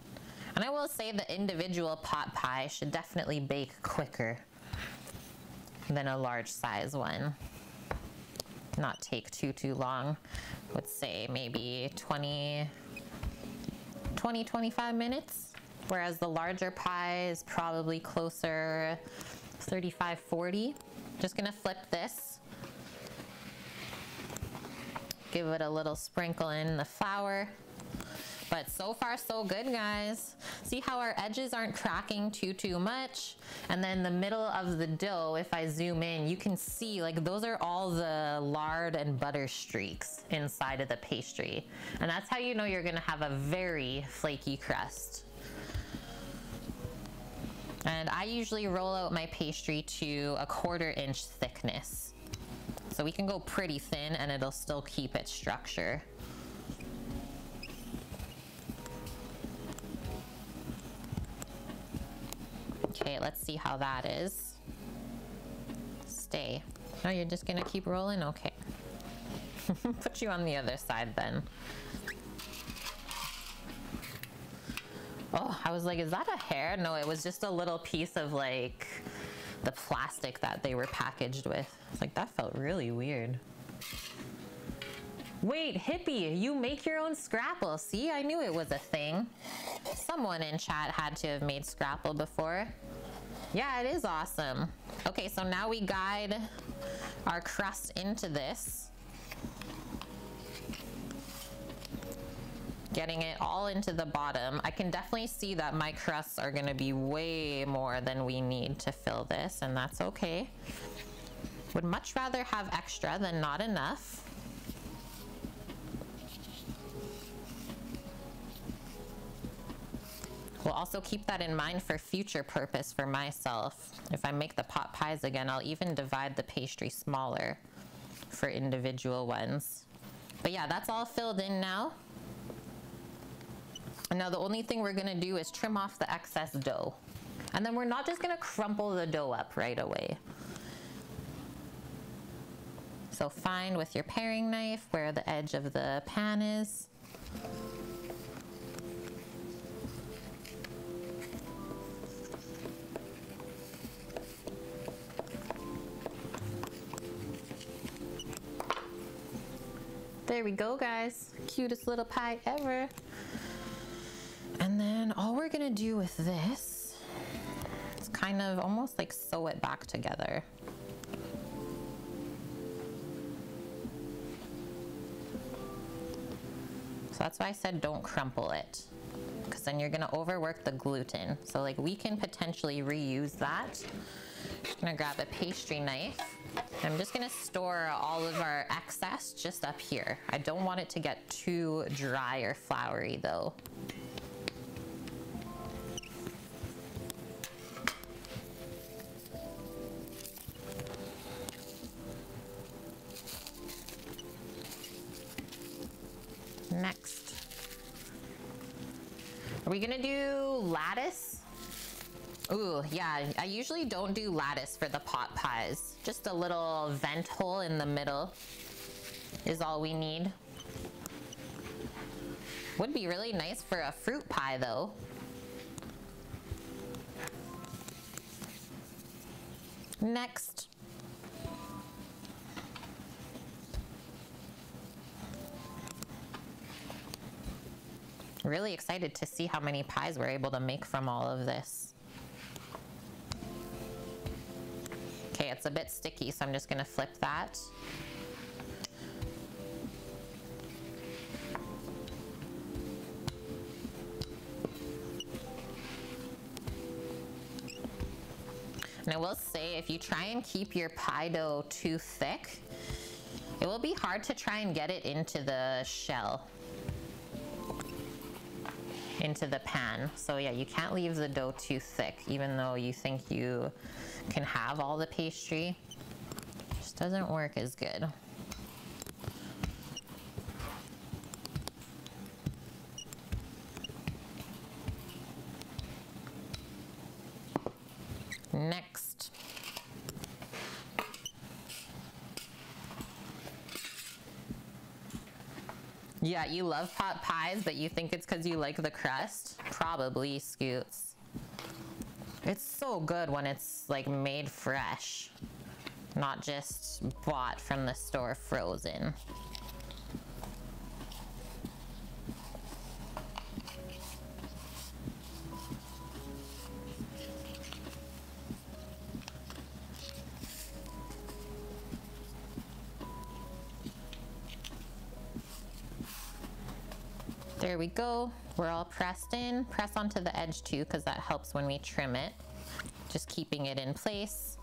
And I will say the individual pot pie should definitely bake quicker than a large size one. Not take too, too long. Would say maybe 20, 20, 25 minutes. Whereas the larger pie is probably closer 35, 40. Just gonna flip this. Give it a little sprinkle in the flour. But so far so good guys. See how our edges aren't cracking too, too much? And then the middle of the dough, if I zoom in, you can see like those are all the lard and butter streaks inside of the pastry. And that's how you know you're gonna have a very flaky crust. And I usually roll out my pastry to a quarter inch thickness. So we can go pretty thin and it'll still keep its structure. Okay, let's see how that is. Stay. Oh, you're just gonna keep rolling? Okay. Put you on the other side then. Oh, I was like, is that a hair? No, it was just a little piece of like the plastic that they were packaged with. Like, that felt really weird. Wait, hippie, you make your own Scrapple. See, I knew it was a thing. Someone in chat had to have made Scrapple before. Yeah, it is awesome. Okay, so now we guide our crust into this. getting it all into the bottom. I can definitely see that my crusts are gonna be way more than we need to fill this, and that's okay. Would much rather have extra than not enough. We'll also keep that in mind for future purpose for myself. If I make the pot pies again, I'll even divide the pastry smaller for individual ones. But yeah, that's all filled in now. And now the only thing we're gonna do is trim off the excess dough. And then we're not just gonna crumple the dough up right away. So find with your paring knife where the edge of the pan is. There we go, guys. Cutest little pie ever. And then all we're gonna do with this is kind of almost like sew it back together. So that's why I said don't crumple it because then you're gonna overwork the gluten. So like we can potentially reuse that. Just gonna grab a pastry knife. I'm just gonna store all of our excess just up here. I don't want it to get too dry or floury though. Next. Are we gonna do lattice? Ooh, yeah, I usually don't do lattice for the pot pies. Just a little vent hole in the middle is all we need. Would be really nice for a fruit pie though. Next. Really excited to see how many pies we're able to make from all of this. It's a bit sticky, so I'm just gonna flip that. And I will say, if you try and keep your pie dough too thick, it will be hard to try and get it into the shell into the pan. So yeah, you can't leave the dough too thick, even though you think you can have all the pastry. Just doesn't work as good. Next. Yeah, you love pot pies, but you think it's because you like the crust? Probably, Scoots. It's so good when it's like made fresh, not just bought from the store frozen. There we go. We're all pressed in. Press onto the edge too, because that helps when we trim it. Just keeping it in place.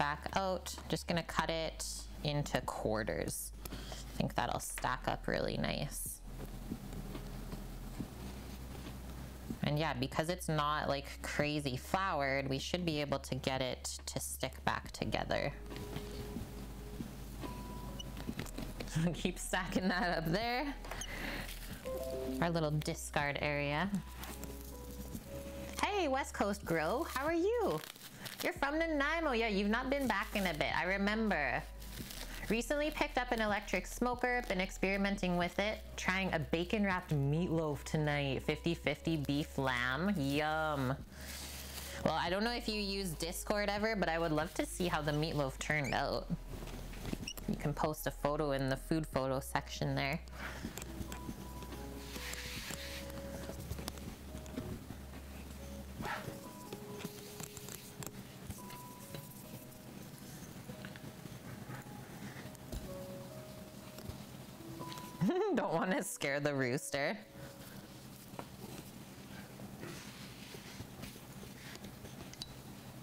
Back out. Just gonna cut it into quarters. I think that'll stack up really nice. And yeah, because it's not like crazy floured, we should be able to get it to stick back together. Keep stacking that up there. Our little discard area. Hey, West Coast Grow, how are you? You're from Nanaimo. Oh, yeah, you've not been back in a bit. I remember. Recently picked up an electric smoker, been experimenting with it, trying a bacon wrapped meatloaf tonight 50 50 beef lamb. Yum. Well, I don't know if you use Discord ever, but I would love to see how the meatloaf turned out. You can post a photo in the food photo section there. Want to scare the rooster.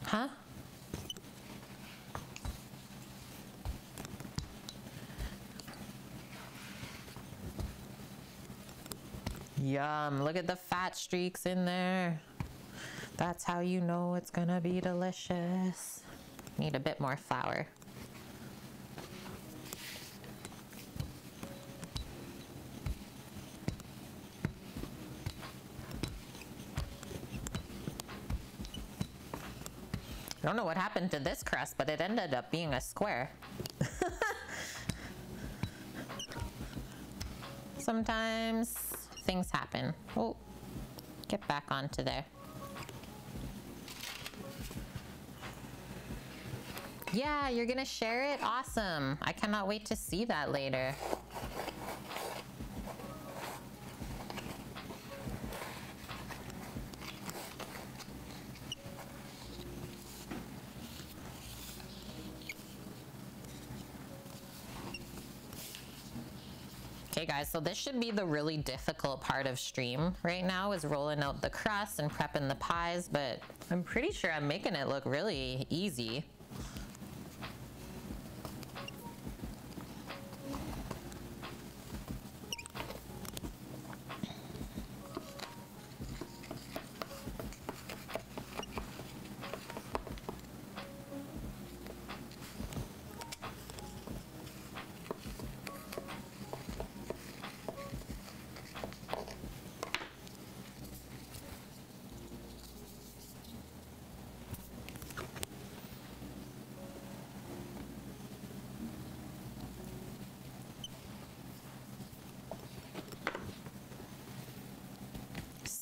Huh? Yum, look at the fat streaks in there. That's how you know it's gonna be delicious. Need a bit more flour. I don't know what happened to this crust, but it ended up being a square. Sometimes things happen. Oh, get back onto there. Yeah, you're gonna share it? Awesome. I cannot wait to see that later. Guys, so this should be the really difficult part of stream right now is rolling out the crust and prepping the pies, but I'm pretty sure I'm making it look really easy.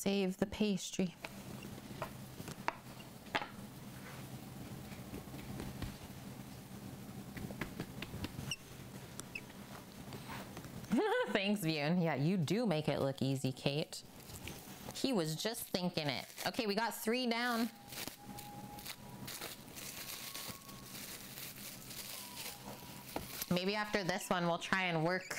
Save the pastry. Thanks, Vune. Yeah, you do make it look easy, Kait. He was just thinking it. Okay, we got three down. Maybe after this one, we'll try and work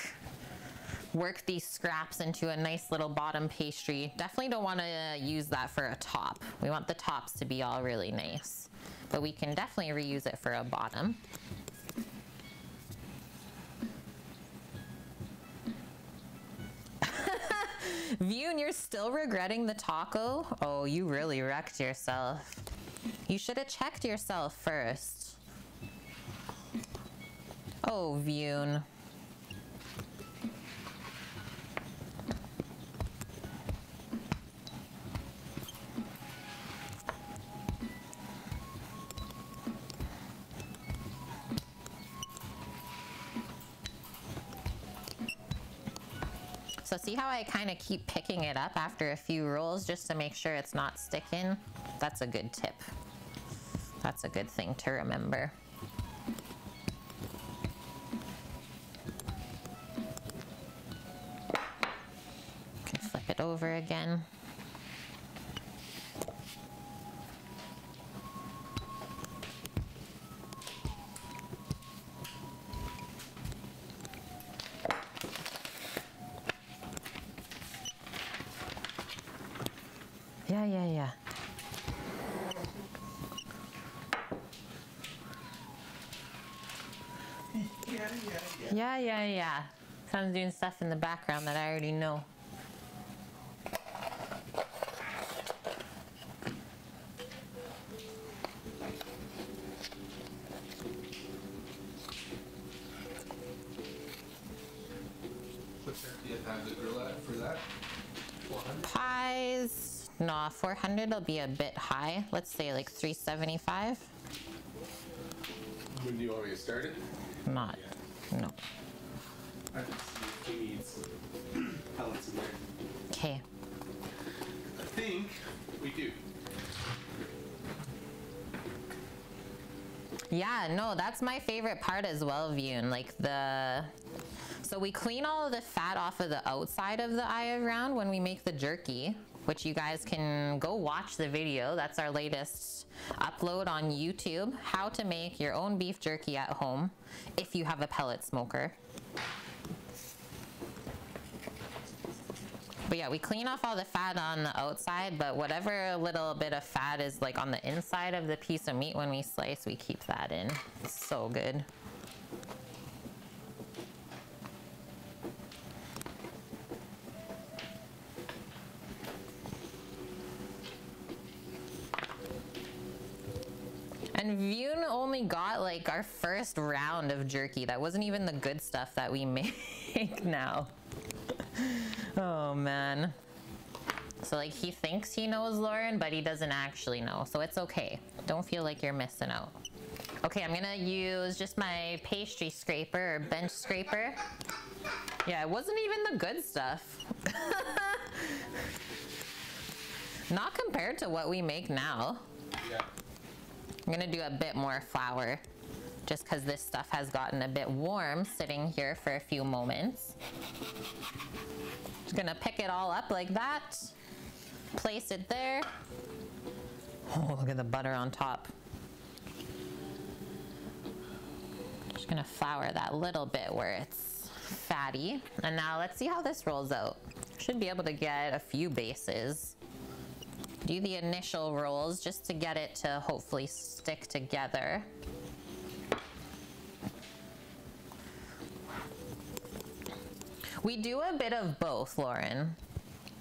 work these scraps into a nice little bottom pastry. Definitely don't want to use that for a top. We want the tops to be all really nice, but we can definitely reuse it for a bottom. Vune, you're still regretting the taco? Oh, you really wrecked yourself. You should have checked yourself first. Oh, Vune. See how I kind of keep picking it up after a few rolls just to make sure it's not sticking? That's a good tip. That's a good thing to remember. Can flip it over again. Yeah, yeah, yeah. Yeah, yeah, yeah. Yeah, yeah, yeah. Someone's doing stuff in the background that I already know. What's your, do you have the grill at for that? 400? Pies, no, 400 will be a bit high. Let's say like 375. When do you want me to start it? Not, no. I can see if he needs pellets in there. Okay. I think we do. Yeah, no, that's my favorite part as well, Vune. Like the. So we clean all of the fat off of the outside of the eye of round when we make the jerky, which you guys can go watch the video. That's our latest upload on YouTube. How to make your own beef jerky at home if you have a pellet smoker. But yeah, we clean off all the fat on the outside, but whatever little bit of fat is like on the inside of the piece of meat when we slice, we keep that in. It's so good. And Vune only got like our first round of jerky. That wasn't even the good stuff that we make now. oh man. So like he thinks he knows Lauren, but he doesn't actually know. So it's okay. Don't feel like you're missing out. Okay, I'm gonna use just my pastry scraper or bench scraper. Yeah, it wasn't even the good stuff. Not compared to what we make now. Yeah. I'm gonna do a bit more flour just because this stuff has gotten a bit warm sitting here for a few moments. Just gonna pick it all up like that. Place it there. Oh, look at the butter on top. Just gonna flour that little bit where it's fatty. And now let's see how this rolls out. Should be able to get a few bases do the initial rolls just to get it to hopefully stick together. We do a bit of both, Lauren.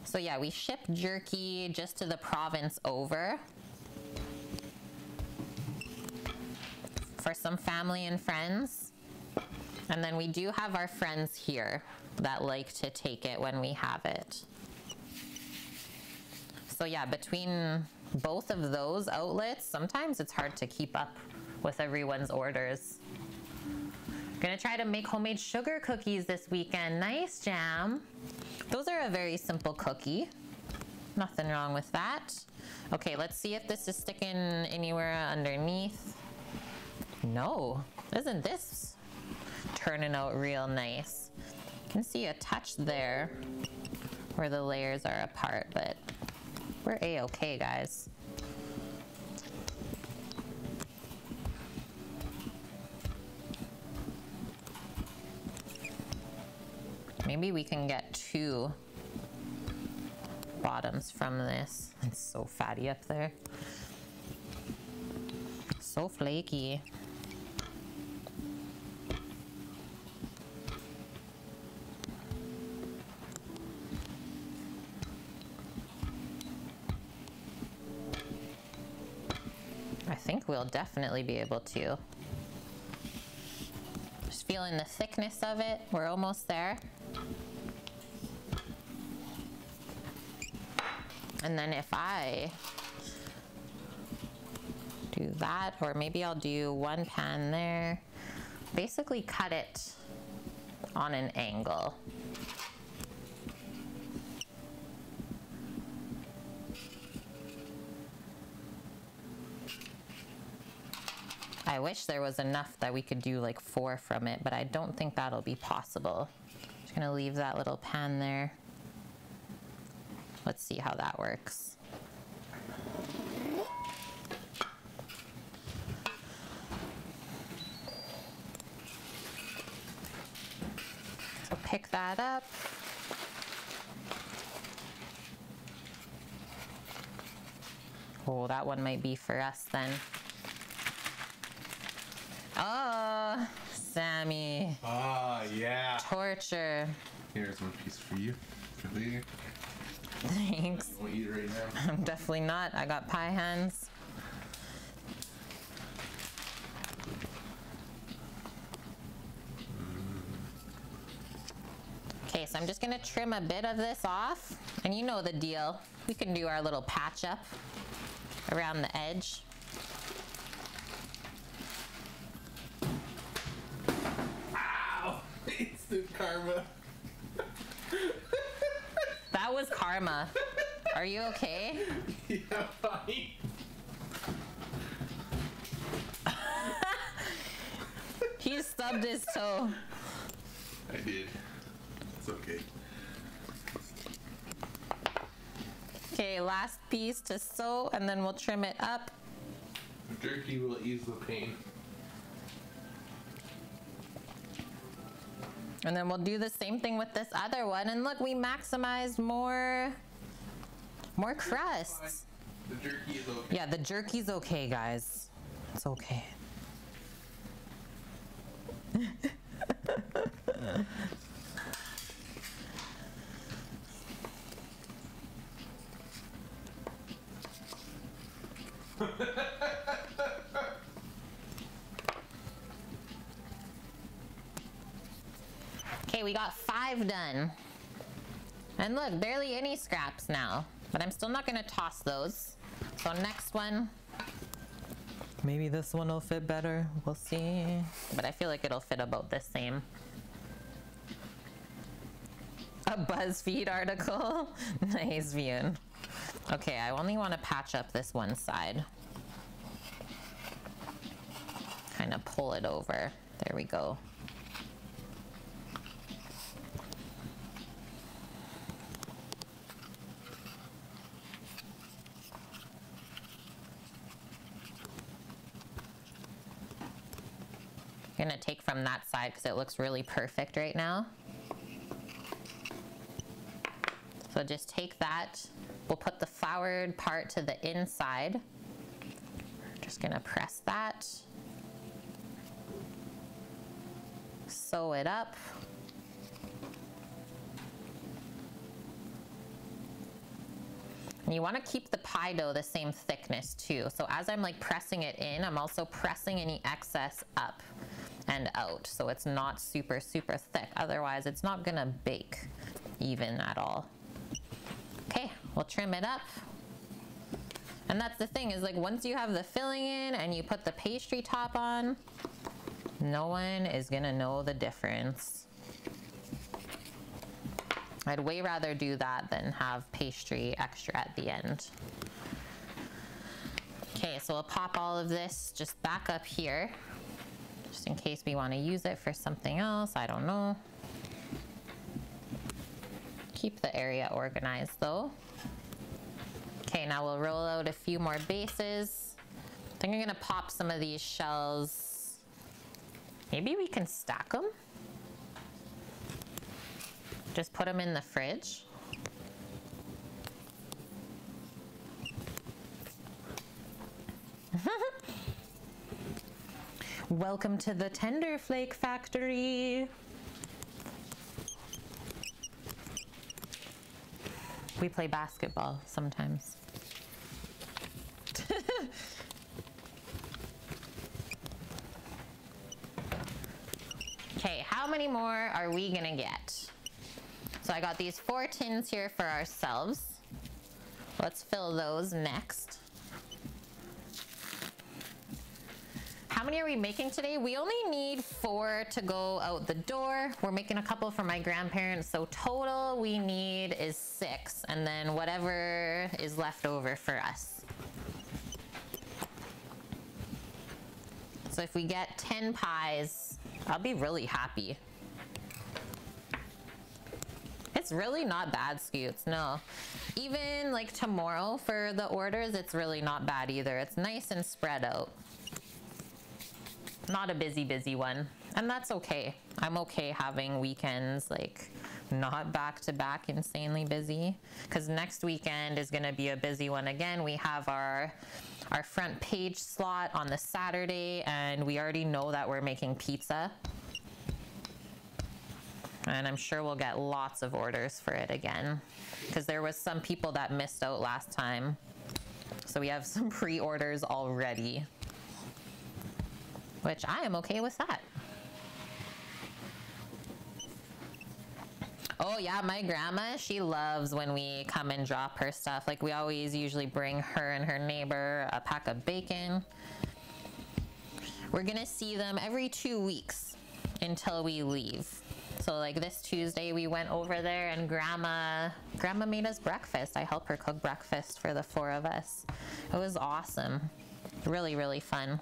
So yeah, we ship jerky just to the province over for some family and friends. And then we do have our friends here that like to take it when we have it. So yeah, between both of those outlets, sometimes it's hard to keep up with everyone's orders. Gonna try to make homemade sugar cookies this weekend. Nice, Jam. Those are a very simple cookie. Nothing wrong with that. Okay, let's see if this is sticking anywhere underneath. No, isn't this turning out real nice? You can see a touch there where the layers are apart, but we're a-okay, guys. Maybe we can get two bottoms from this. It's so fatty up there. So flaky. I think we'll definitely be able to. Feeling the thickness of it. We're almost there. And then if I do that, or maybe I'll do one pan there, basically cut it on an angle. I wish there was enough that we could do like four from it, but I don't think that'll be possible. Just gonna leave that little pan there. Let's see how that works. So pick that up. Oh, that one might be for us then. Oh, Sammy. Ah, yeah. Torture. Here's one piece for you. For later. Thanks. I won't eat it right now. I'm definitely not. I got pie hands. Okay, so I'm just gonna trim a bit of this off. And you know the deal. We can do our little patch up around the edge. Instant karma. That was karma. Are you okay? Yeah, fine. He stubbed his toe. I did. It's okay. Okay, last piece to sew, and then we'll trim it up. Jerky will ease the pain. And then we'll do the same thing with this other one. And look, we maximized more, more crust. The jerky is okay. Yeah, the jerky's okay, guys. It's okay. Okay, we got five done. And look, barely any scraps now. But I'm still not gonna toss those. So next one. Maybe this one will fit better. We'll see. But I feel like it'll fit about the same. A BuzzFeed article. nice, Vian. Okay, I only want to patch up this one side. Kind of pull it over. There we go. Gonna take from that side because it looks really perfect right now. So just take that. We'll put the floured part to the inside. Just gonna press that. Sew it up. And you wanna keep the pie dough the same thickness too. So as I'm like pressing it in, I'm also pressing any excess up and out. So it's not super, super thick. Otherwise it's not gonna bake even at all. Okay, we'll trim it up. And that's the thing is like once you have the filling in and you put the pastry top on, no one is gonna know the difference. I'd way rather do that than have pastry extra at the end. Okay, so we'll pop all of this just back up here, just in case we want to use it for something else. I don't know. Keep the area organized though. Okay, now we'll roll out a few more bases. I think I'm gonna pop some of these shells. Maybe we can stack them. Just put them in the fridge. Welcome to the Tenderflake Factory. We play basketball sometimes. Okay, how many more are we gonna get? So I got these four tins here for ourselves. Let's fill those next. How many are we making today? We only need four to go out the door. We're making a couple for my grandparents. So total we need is six and then whatever is left over for us. So if we get 10 pies, I'll be really happy. It's really not bad, Scoots, no. Even like tomorrow for the orders, it's really not bad either. It's nice and spread out. Not a busy, busy one. And that's okay. I'm okay having weekends like not back to back insanely busy because next weekend is going to be a busy one again. We have our our front page slot on the Saturday and we already know that we're making pizza. And I'm sure we'll get lots of orders for it again because there was some people that missed out last time. So we have some pre-orders already, which I am okay with that. Oh yeah, my grandma, she loves when we come and drop her stuff. Like we always usually bring her and her neighbor a pack of bacon. We're gonna see them every two weeks until we leave. So like this Tuesday we went over there and grandma grandma made us breakfast. I helped her cook breakfast for the four of us. It was awesome. Really, really fun.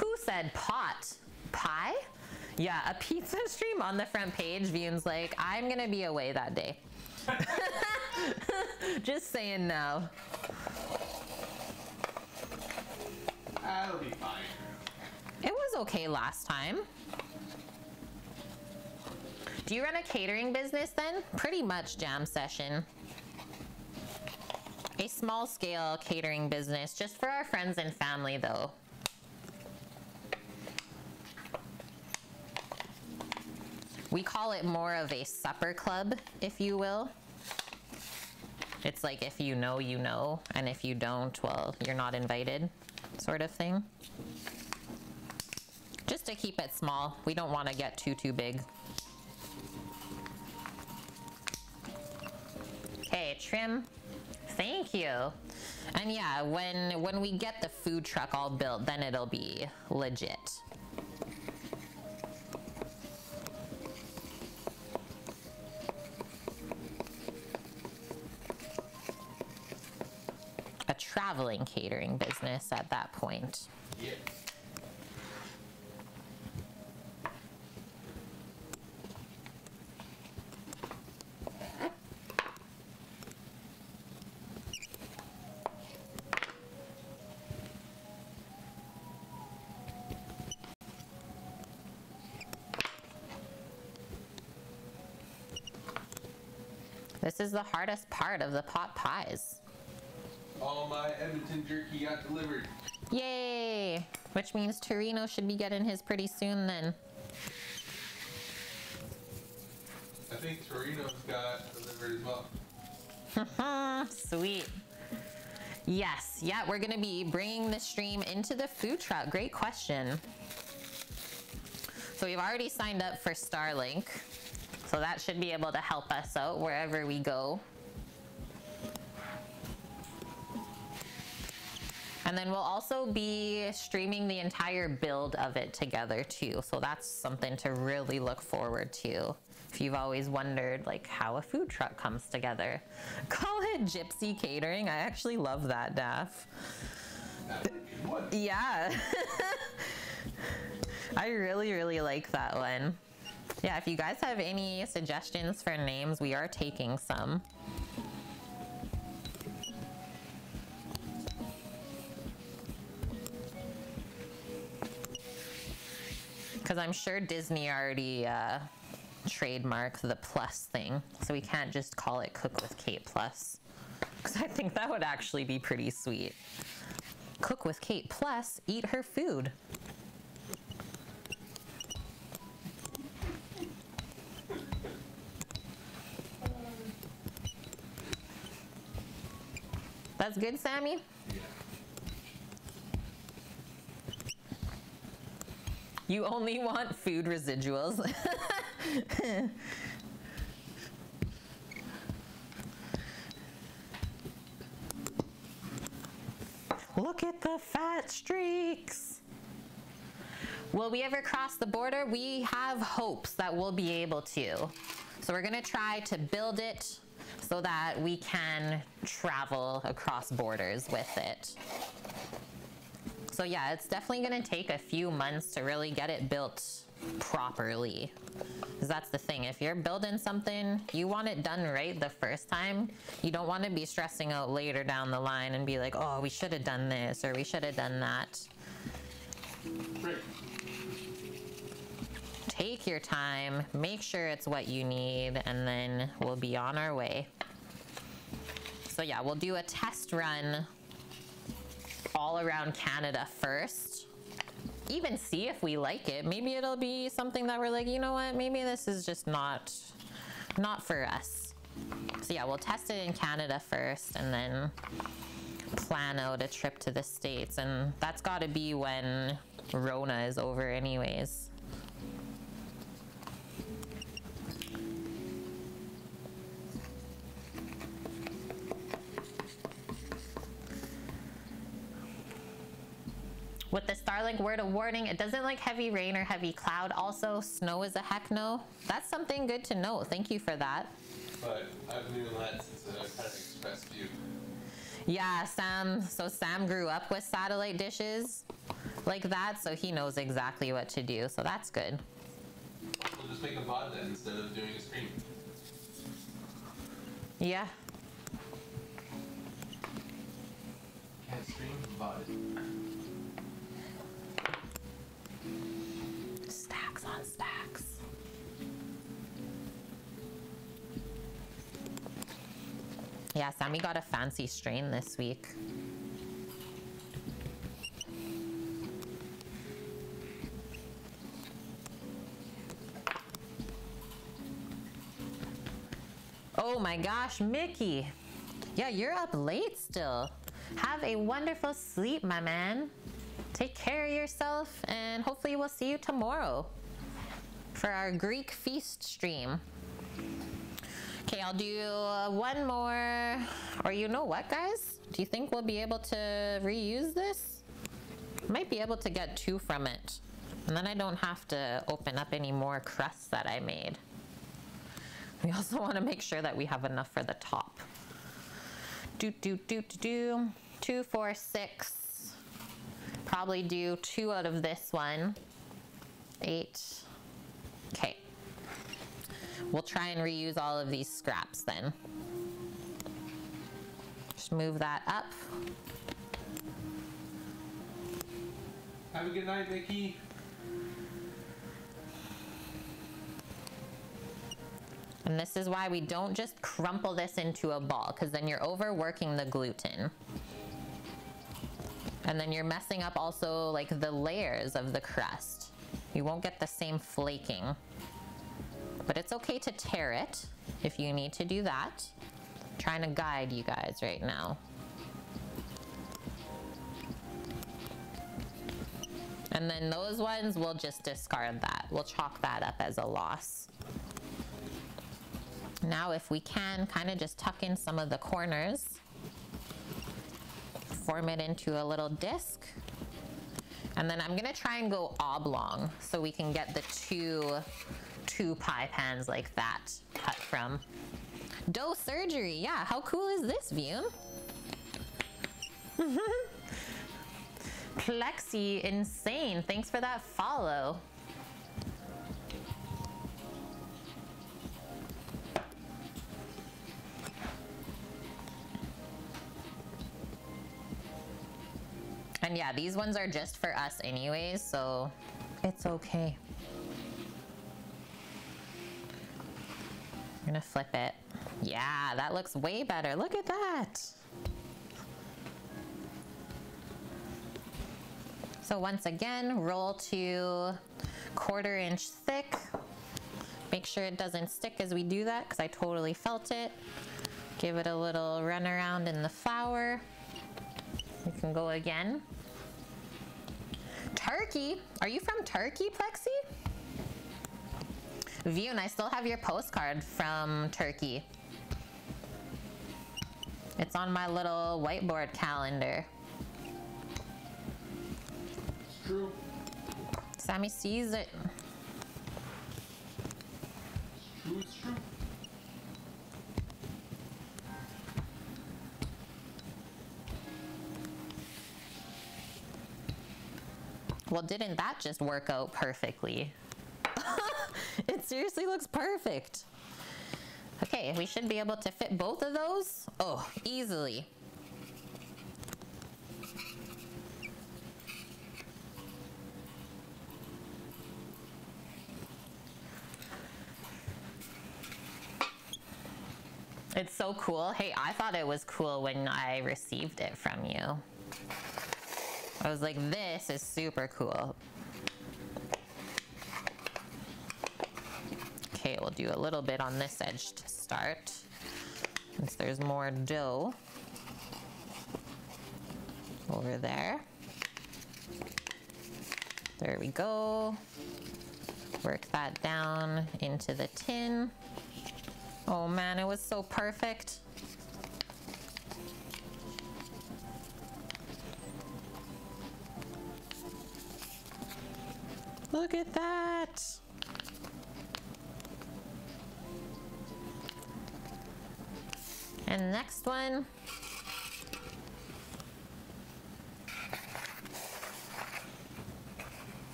Who said pot? Pie? Yeah, a pizza stream on the front page. View's like, I'm gonna be away that day. Just saying no. That'll be fine. It was okay last time. Do you run a catering business then? Pretty much jam session. A small scale catering business, just for our friends and family though. We call it more of a supper club, if you will. It's like if you know, you know, and if you don't, well, you're not invited, sort of thing. Just to keep it small. We don't want to get too, too big. Okay, trim. Thank you. And yeah, when when we get the food truck all built, then it'll be legit. Traveling catering business at that point. This is the hardest part of the pot pies. All my Edmonton jerky got delivered. Yay! Which means Torino should be getting his pretty soon then. I think Torino's got delivered as well. Sweet. Yes, yeah, we're gonna be bringing the stream into the food truck. Great question. So we've already signed up for Starlink. So that should be able to help us out wherever we go. And then we'll also be streaming the entire build of it together too. So that's something to really look forward to. If you've always wondered like how a food truck comes together. Call it Gypsy Catering. I actually love that, Daff. That would be one. Yeah. I really, really like that one. Yeah, if you guys have any suggestions for names, we are taking some. Because I'm sure Disney already uh, trademarked the plus thing, so we can't just call it Cook with Kait Plus. Because I think that would actually be pretty sweet. Cook with Kait Plus, eat her food. That's good, Sammy? You only want food residuals. Look at the fat streaks. Will we ever cross the border? We have hopes that we'll be able to. So we're gonna try to build it so that we can travel across borders with it. So yeah, it's definitely gonna take a few months to really get it built properly. Because that's the thing, if you're building something, you want it done right the first time. You don't wanna be stressing out later down the line and be like, oh, we should have done this or we should have done that. Take your time, make sure it's what you need, and then we'll be on our way. So yeah, we'll do a test run all around Canada first. Even see if we like it. Maybe it'll be something that we're like, you know what, maybe this is just not not for us. So yeah, we'll test it in Canada first and then plan out a trip to the States. And that's gotta be when Rona is over anyways. With the Starlink word of warning, it doesn't like heavy rain or heavy cloud. Also, snow is a heck no. That's something good to know. Thank you for that. But I've that since kind of expressed view. Yeah, Sam. So Sam grew up with satellite dishes. like that, so he knows exactly what to do. So that's good. We'll just make a VOD then instead of doing a stream. Yeah. Can't stream VOD. Stacks on stacks. Yeah, Sammy got a fancy strain this week. Oh my gosh, Mickey. Yeah, you're up late still. Have a wonderful sleep, my man. Take care of yourself, and hopefully, we'll see you tomorrow for our Greek feast stream. Okay, I'll do uh, one more. Or you know what, guys? Do you think we'll be able to reuse this? Might be able to get two from it. And then I don't have to open up any more crusts that I made. We also want to make sure that we have enough for the top. Do, do, do, do, do. Two, four, six. Probably do two out of this one. Eight. Okay. We'll try and reuse all of these scraps then. Just move that up. Have a good night, Mickey. And this is why we don't just crumple this into a ball, because then you're overworking the gluten. And then you're messing up also like the layers of the crust. You won't get the same flaking. But it's okay to tear it if you need to do that. I'm trying to guide you guys right now. And then those ones, we'll just discard that. We'll chalk that up as a loss. Now if we can, kind of just tuck in some of the corners. Form it into a little disc. And then I'm gonna try and go oblong so we can get the two, two pie pans like that cut from. Dough surgery, yeah, how cool is this, Vune? Plexi, insane, thanks for that follow. And yeah, these ones are just for us anyways, so it's okay. I'm gonna flip it. Yeah, that looks way better. Look at that. So once again, roll to quarter inch thick. Make sure it doesn't stick as we do that because I totally felt it. Give it a little run around in the flour. We can go again. Turkey. Are you from Turkey, Plexi? View, and I still have your postcard from Turkey. It's on my little whiteboard calendar. True. Sammy sees it. It's true, it's true. Well, didn't that just work out perfectly? it seriously looks perfect. Okay, we should be able to fit both of those. Oh, easily. It's so cool. Hey, I thought it was cool when I received it from you. I was like, this is super cool. Okay, we'll do a little bit on this edge to start, since there's more dough over there. There we go. Work that down into the tin. Oh man, it was so perfect. Look at that. And next one.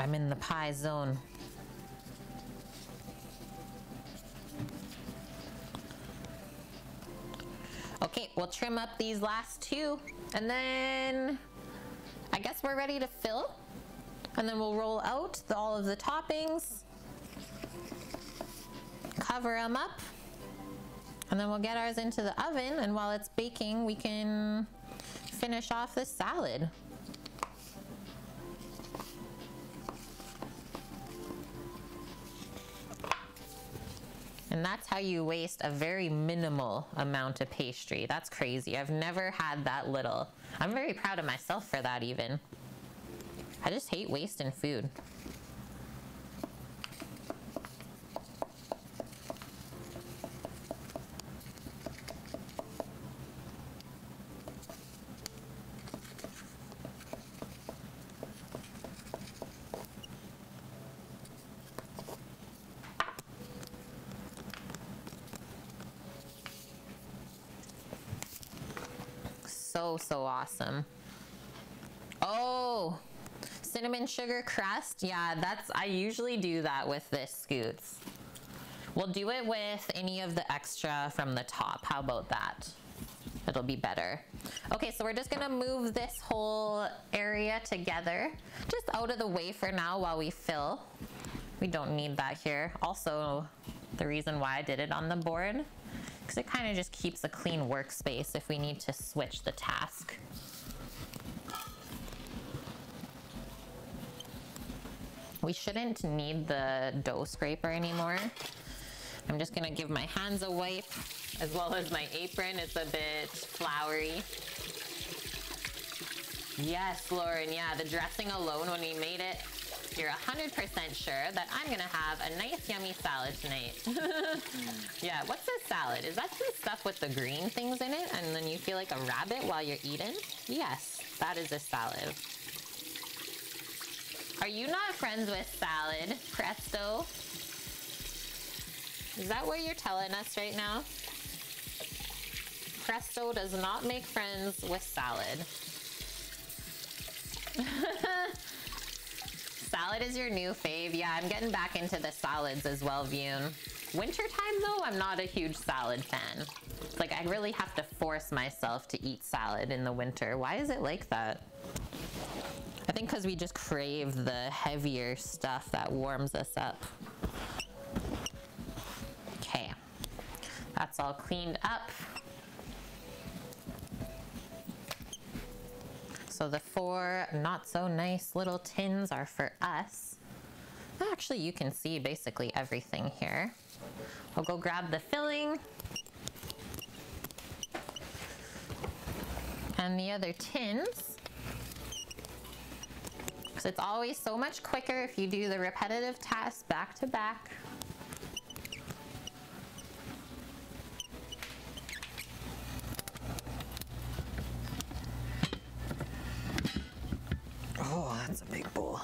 I'm pie zone. Okay, we'll trim up these last two and then I guess we're ready to fill. And then we'll roll out the, all of the toppings, cover them up, and then we'll get ours into the oven. And while it's baking, we can finish off the salad. And that's how you waste a very minimal amount of pastry. That's crazy. I've never had that little. I'm very proud of myself for that even. I just hate wasting food. So, so awesome. Oh, cinnamon sugar crust. Yeah, that's, I usually do that with this scoots. We'll do it with any of the extra from the top. How about that? It'll be better. Okay, so we're just gonna move this whole area together, just out of the way for now while we fill. We don't need that here. Also, the reason why I did it on the board, because it kind of just keeps a clean workspace if we need to switch the task. We shouldn't need the dough scraper anymore. I'm just gonna give my hands a wipe as well as my apron. It's a bit floury. Yes, Lauren, yeah, the dressing alone when we made it, you're 100% sure that I'm gonna have a nice yummy salad tonight. yeah, what's this salad? Is that some stuff with the green things in it and then you feel like a rabbit while you're eating? Yes, that is a salad. Are you not friends with salad, Presto? Is that what you're telling us right now? Presto does not make friends with salad. salad is your new fave. Yeah, I'm getting back into the salads as well, Vune. Wintertime though, I'm not a huge salad fan. Like I really have to force myself to eat salad in the winter. Why is it like that? I think because we just crave the heavier stuff that warms us up. Okay, that's all cleaned up. So the four not so nice little tins are for us. Actually, you can see basically everything here. I'll go grab the filling. And the other tins. Because it's always so much quicker if you do the repetitive tasks back to back. Oh, that's a big bowl.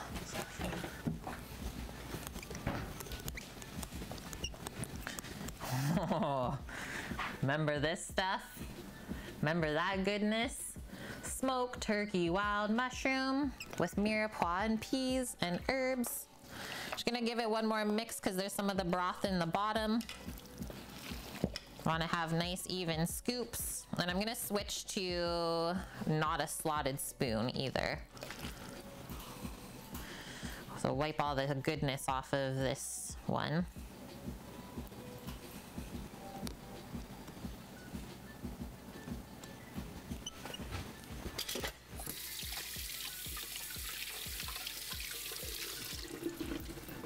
Oh, remember this stuff? Remember that goodness? Smoked turkey wild mushroom with mirepoix and peas and herbs. Just gonna give it one more mix because there's some of the broth in the bottom. Want to have nice even scoops. And I'm gonna switch to not a slotted spoon either. So wipe all the goodness off of this one.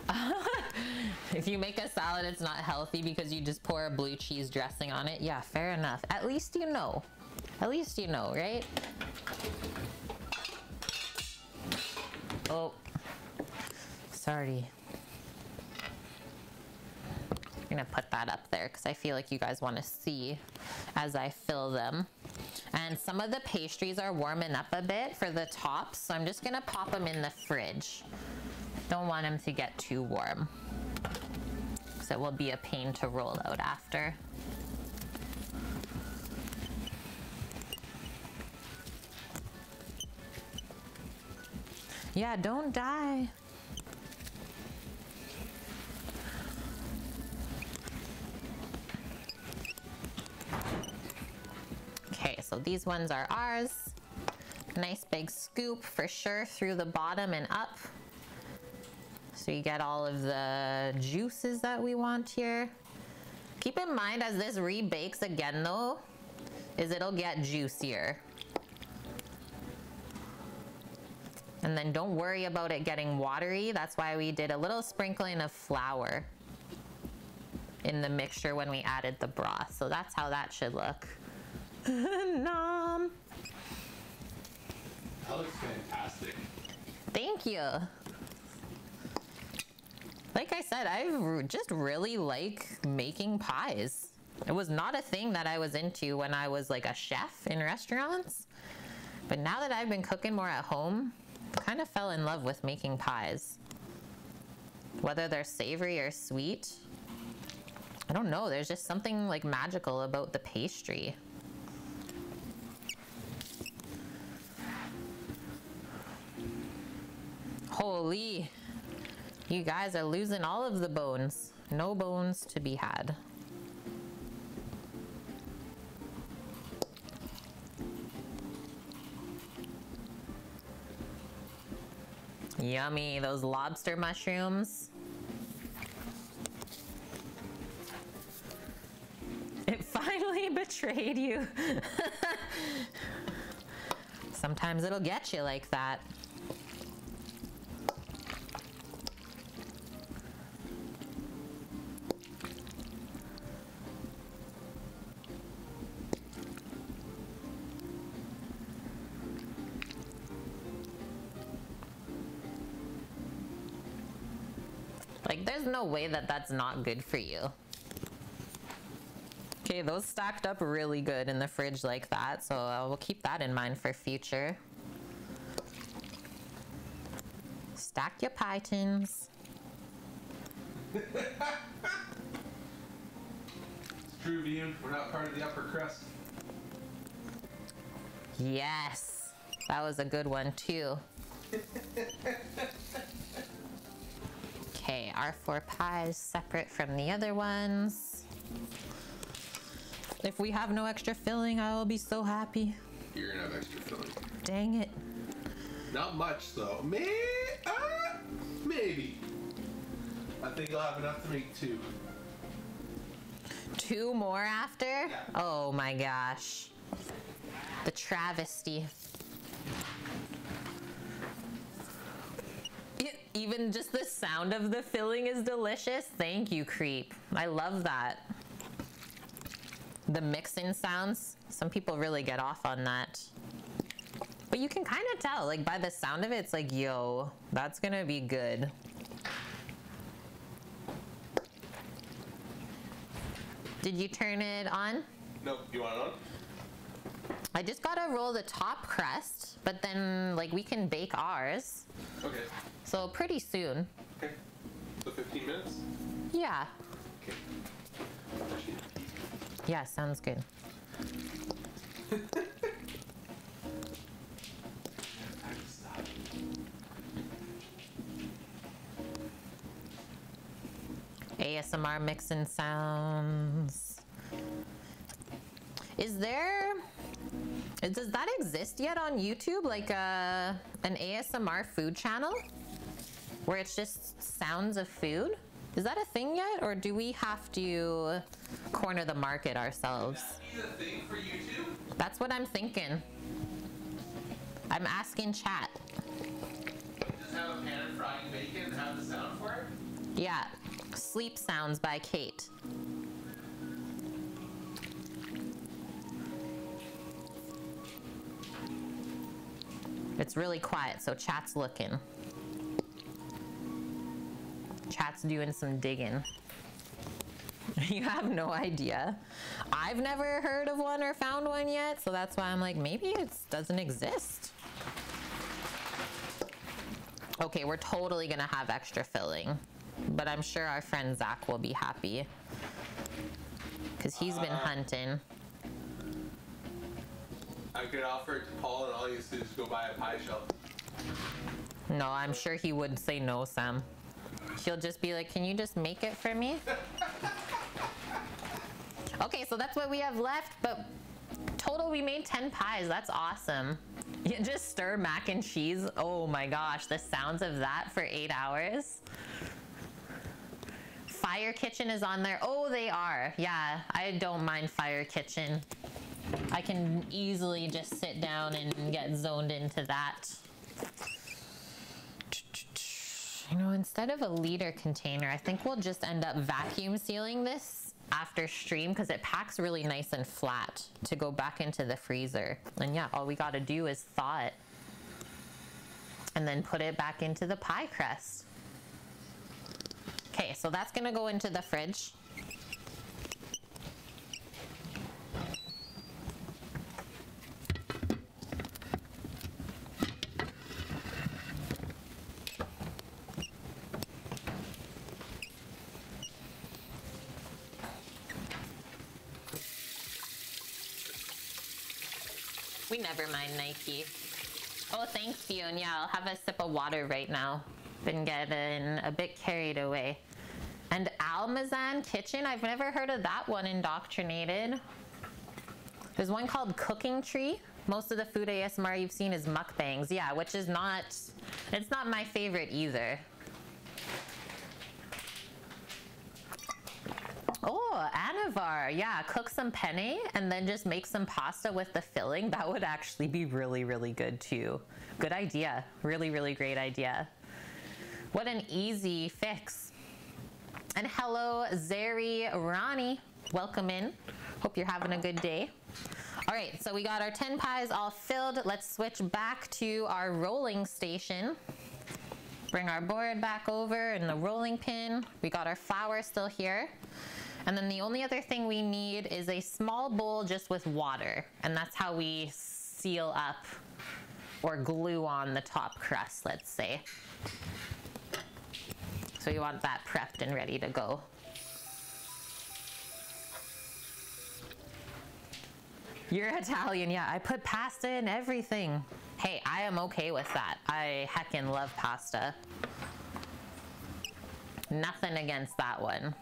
if you make a salad, it's not healthy because you just pour a blue cheese dressing on it. Yeah, fair enough. At least you know. At least you know, right? Oh, sorry. I'm gonna put that up there because I feel like you guys want to see as I fill them. And some of the pastries are warming up a bit for the tops, so I'm just gonna pop them in the fridge. Don't want them to get too warm because it will be a pain to roll out after. Yeah, don't die. So these ones are ours. Nice big scoop for sure through the bottom and up. So you get all of the juices that we want here. Keep in mind as this rebakes again though, is it'll get juicier. And then don't worry about it getting watery. That's why we did a little sprinkling of flour in the mixture when we added the broth. So that's how that should look. Nom. That looks fantastic. Thank you. Like I said, I just really like making pies. It was not a thing that I was into when I was like a chef in restaurants. But now that I've been cooking more at home, I kind of fell in love with making pies. Whether they're savory or sweet, I don't know. There's just something like magical about the pastry. Holy, you guys are losing all of the bones. No bones to be had. Yummy, those lobster mushrooms. It finally betrayed you. Sometimes it'll get you like that. No way that that's not good for you. Okay, those stacked up really good in the fridge like that, so I will keep that in mind for future. Stack your pie tins. It's true, Ian. We're not part of the upper crust. Yes, that was a good one too. Okay, our four pies separate from the other ones. If we have no extra filling, I will be so happy. You're gonna have extra filling. Dang it. Not much though. May uh, maybe. I think I'll have enough to make two. Two more after? Oh my gosh. The travesty. Even just the sound of the filling is delicious. Thank you, Creep. I love that. The mixing sounds, some people really get off on that. But you can kind of tell, like by the sound of it, it's like, yo, that's gonna be good. Did you turn it on? Nope. You want it on? I just gotta roll the top crust, but then like we can bake ours. Okay. So pretty soon. Okay. So 15 minutes. Yeah. Okay. Yeah, sounds good. ASMR mixing sounds. Is there does that exist yet on YouTube like uh, a an ASMR food channel where it's just sounds of food? Is that a thing yet or do we have to corner the market ourselves? Is a thing for YouTube? That's what I'm thinking. I'm asking chat. Just have a pan of frying bacon and have the sound for it? Yeah. Sleep Sounds by Kait. It's really quiet, so chat's looking. Chat's doing some digging. You have no idea. I've never heard of one or found one yet, so that's why I'm like, maybe it doesn't exist. Okay, we're totally gonna have extra filling, but I'm sure our friend Zach will be happy because he's been uh, hunting. I could offer it to Paul and all you do is go buy a pie shell. No, I'm sure he would say no, Sam. He'll just be like, "Can you just make it for me?" okay, so that's what we have left, but total, we made 10 pies. That's awesome. You just stir mac and cheese. Oh my gosh, the sounds of that for eight hours. Fire Kitchen is on there. Oh, they are. Yeah, I don't mind Fire Kitchen. I can easily just sit down and get zoned into that. You know, instead of a liter container, I think we'll just end up vacuum sealing this after stream because it packs really nice and flat to go back into the freezer. And yeah, all we got to do is thaw it and then put it back into the pie crust. Okay, so that's gonna go into the fridge. Never mind Nike. Oh, thanks, Fiona. Yeah, I'll have a sip of water right now. Been getting a bit carried away. And Almazan Kitchen, I've never heard of that one indoctrinated. There's one called Cooking Tree. Most of the food ASMR you've seen is mukbangs. Yeah, which is not, it's not my favorite either. Oh, Anavar. Yeah, cook some penne and then just make some pasta with the filling. That would actually be really, really good too. Good idea. Really, really great idea. What an easy fix. And hello, Zeri Rani. Welcome in. Hope you're having a good day. All right, so we got our 10 pies all filled. Let's switch back to our rolling station. Bring our board back over and the rolling pin. We got our flour still here. And then the only other thing we need is a small bowl just with water. And that's how we seal up or glue on the top crust, let's say. So you want that prepped and ready to go. You're Italian, yeah. I put pasta in everything. Hey, I am okay with that. I heckin' love pasta. Nothing against that one.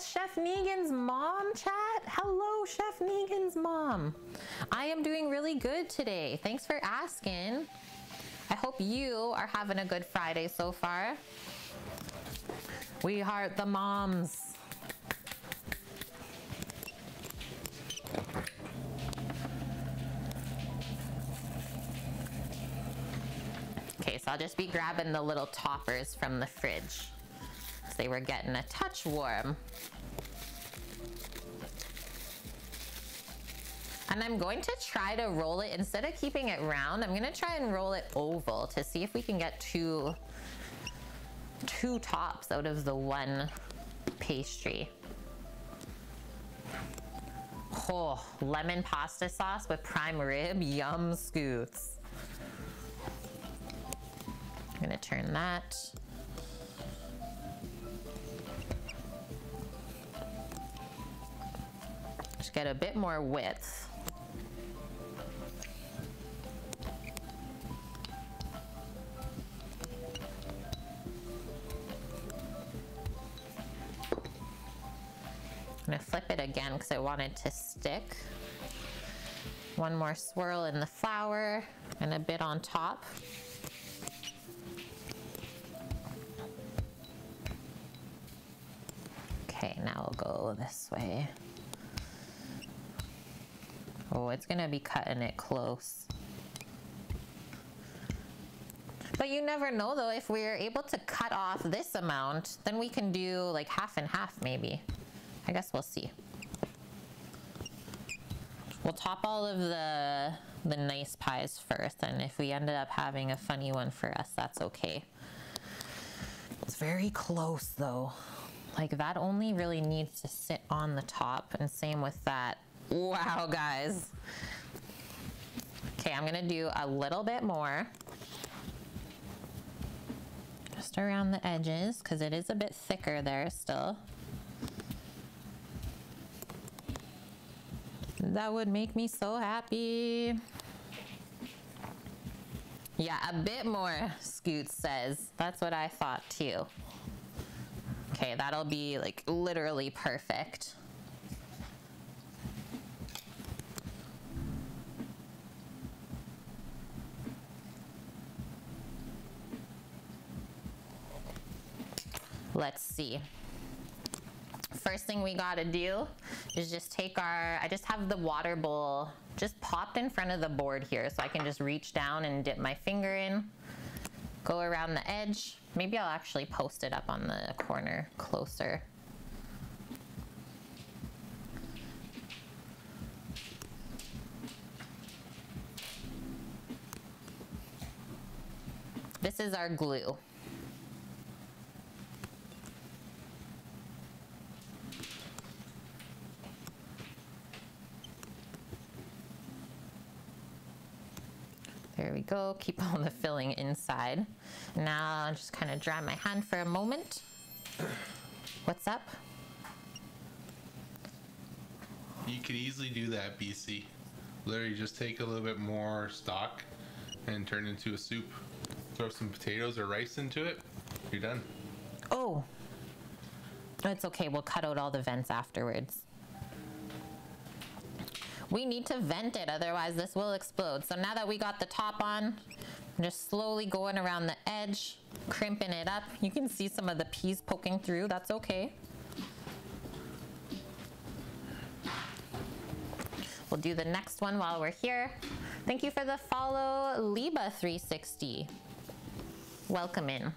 It's Chef Negan's mom, chat. Hello, Chef Negan's mom. I am doing really good today. Thanks for asking. I hope you are having a good Friday so far. We heart the moms. Okay, so I'll just be grabbing the little toppers from the fridge they were getting a touch warm. And I'm going to try to roll it, instead of keeping it round, I'm gonna try and roll it oval to see if we can get two, two tops out of the one pastry. Oh, lemon pasta sauce with prime rib, yum scoots. I'm gonna turn that. Just get a bit more width. I'm gonna flip it again because I want it to stick. One more swirl in the flour and a bit on top. Okay, now we'll go this way. Oh, it's gonna be cutting it close. But you never know though, if we're able to cut off this amount, then we can do like half and half maybe. I guess we'll see. We'll top all of the, the nice pies first, and if we ended up having a funny one for us, that's okay. It's very close though. Like that only really needs to sit on the top, and same with that Wow, guys. Okay, I'm gonna do a little bit more. Just around the edges, because it is a bit thicker there still. That would make me so happy. Yeah, a bit more, Scoots says. That's what I thought too. Okay, that'll be like literally perfect. Let's see. First thing we gotta do is just take our, I just have the water bowl just popped in front of the board here so I can just reach down and dip my finger in, go around the edge. Maybe I'll actually post it up on the corner closer. This is our glue. There we go. Keep all the filling inside. Now I'll just kind of dry my hand for a moment. What's up? You could easily do that, BC. Literally just take a little bit more stock and turn it into a soup. Throw some potatoes or rice into it. You're done. Oh, it's okay. We'll cut out all the vents afterwards. We need to vent it, otherwise this will explode. So now that we got the top on, I'm just slowly going around the edge, crimping it up. You can see some of the peas poking through, that's okay. We'll do the next one while we're here. Thank you for the follow, Liba360. Welcome in.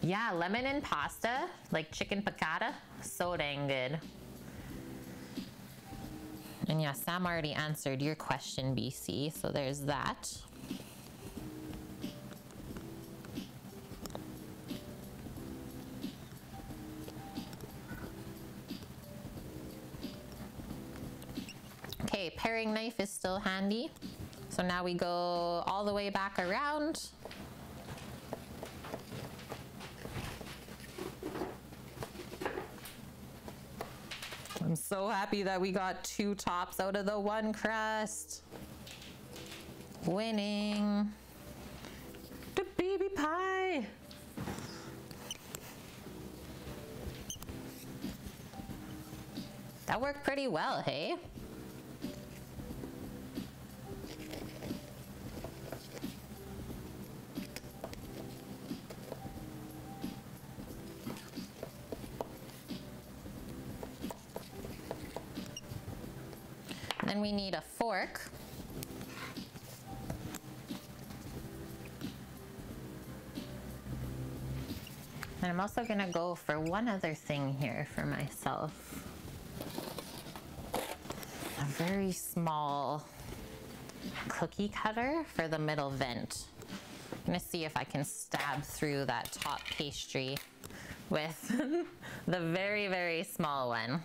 Yeah, lemon and pasta, like chicken piccata, so dang good. And yeah, Sam already answered your question, BC, so there's that. Okay, paring knife is still handy. So now we go all the way back around. I'm so happy that we got two tops out of the one crust. Winning. The baby pie. That worked pretty well, hey? Then we need a fork. And I'm also gonna go for one other thing here for myself. A very small cookie cutter for the middle vent. I'm gonna see if I can stab through that top pastry with the very, very small one.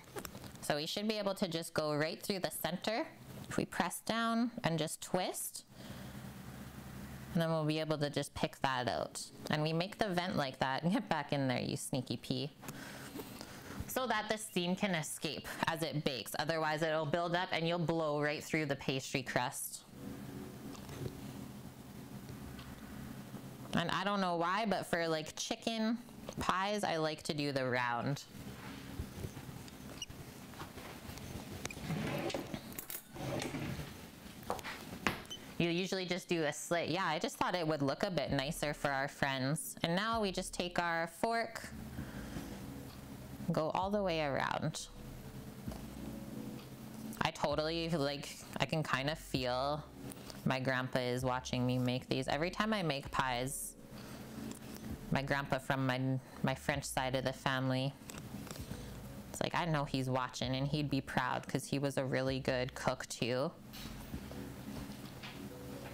So we should be able to just go right through the center. If we press down and just twist, and then we'll be able to just pick that out. And we make the vent like that. And get back in there, you sneaky pea. So that the steam can escape as it bakes. Otherwise it'll build up and you'll blow right through the pastry crust. And I don't know why, but for like chicken pies, I like to do the round. You usually just do a slit. Yeah, I just thought it would look a bit nicer for our friends. And now we just take our fork, go all the way around. I totally, like, I can kind of feel my grandpa is watching me make these. Every time I make pies, my grandpa from my, my French side of the family, it's like, I know he's watching and he'd be proud because he was a really good cook too.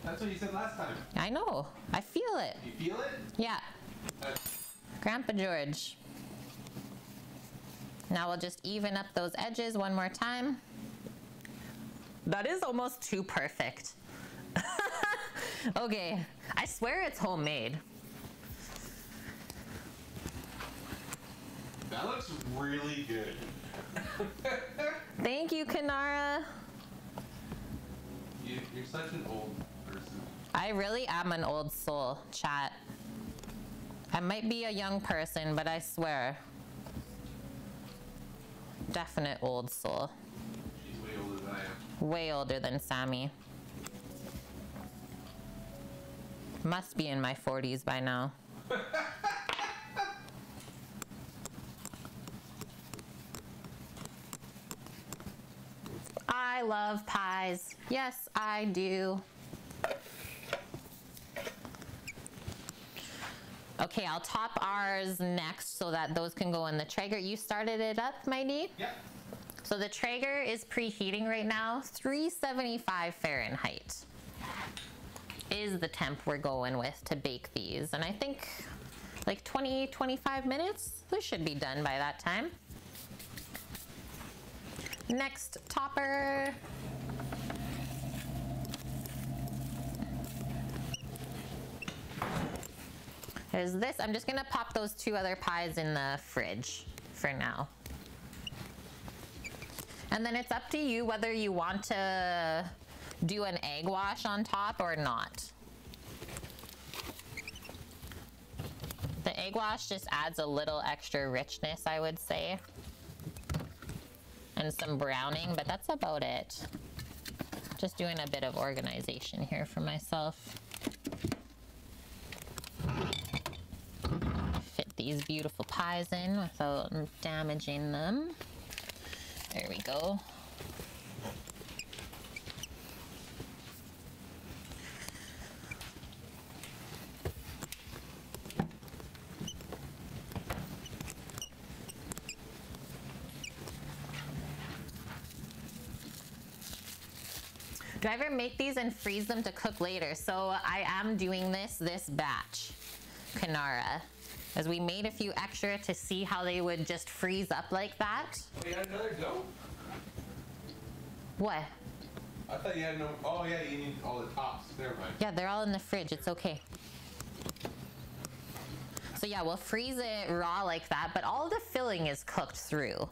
That's what you said last time. I know. I feel it. You feel it? Yeah. Grandpa George. Now we'll just even up those edges one more time. That is almost too perfect. okay, I swear it's homemade. that looks really good. Thank you, Kanara. You, you're such an old. I really am an old soul, chat. I might be a young person, but I swear. Definite old soul. She's way older than I am. Way older than Sammy. Must be in my 40s by now. I love pies. Yes, I do. Okay, I'll top ours next so that those can go in the Traeger. You started it up, my D? Yep. So the Traeger is preheating right now, 375 Fahrenheit is the temp we're going with to bake these. And I think like 20, 25 minutes, this should be done by that time. Next topper. Is this, I'm just gonna pop those two other pies in the fridge for now. And then it's up to you whether you want to do an egg wash on top or not. The egg wash just adds a little extra richness, I would say. And some browning, but that's about it. Just doing a bit of organization here for myself. Fit these beautiful pies in without damaging them. There we go. Do I ever make these and freeze them to cook later? So I am doing this this batch, Kanara, as we made a few extra to see how they would just freeze up like that. Oh, you had another dough? What? I thought you had no. Oh yeah, you need all the tops. Never mind. Yeah, they're all in the fridge. It's okay. So yeah, we'll freeze it raw like that, but all the filling is cooked through.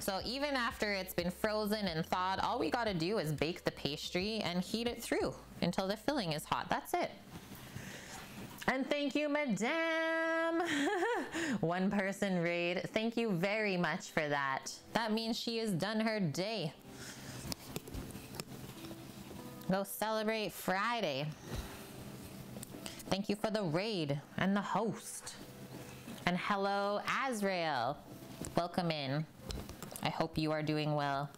So even after it's been frozen and thawed, all we gotta do is bake the pastry and heat it through until the filling is hot. That's it. And thank you, Madame. One person raid. Thank you very much for that. That means she has done her day. Go celebrate Friday. Thank you for the raid and the host. And hello, Azrael. Welcome in. I hope you are doing well.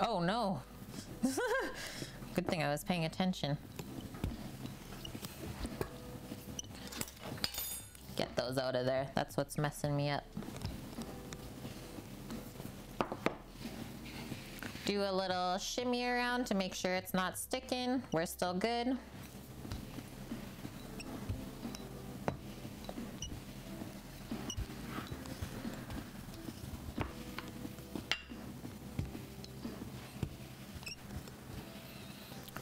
Oh no. Good thing I was paying attention. Get those out of there. That's what's messing me up. Do a little shimmy around to make sure it's not sticking. We're still good.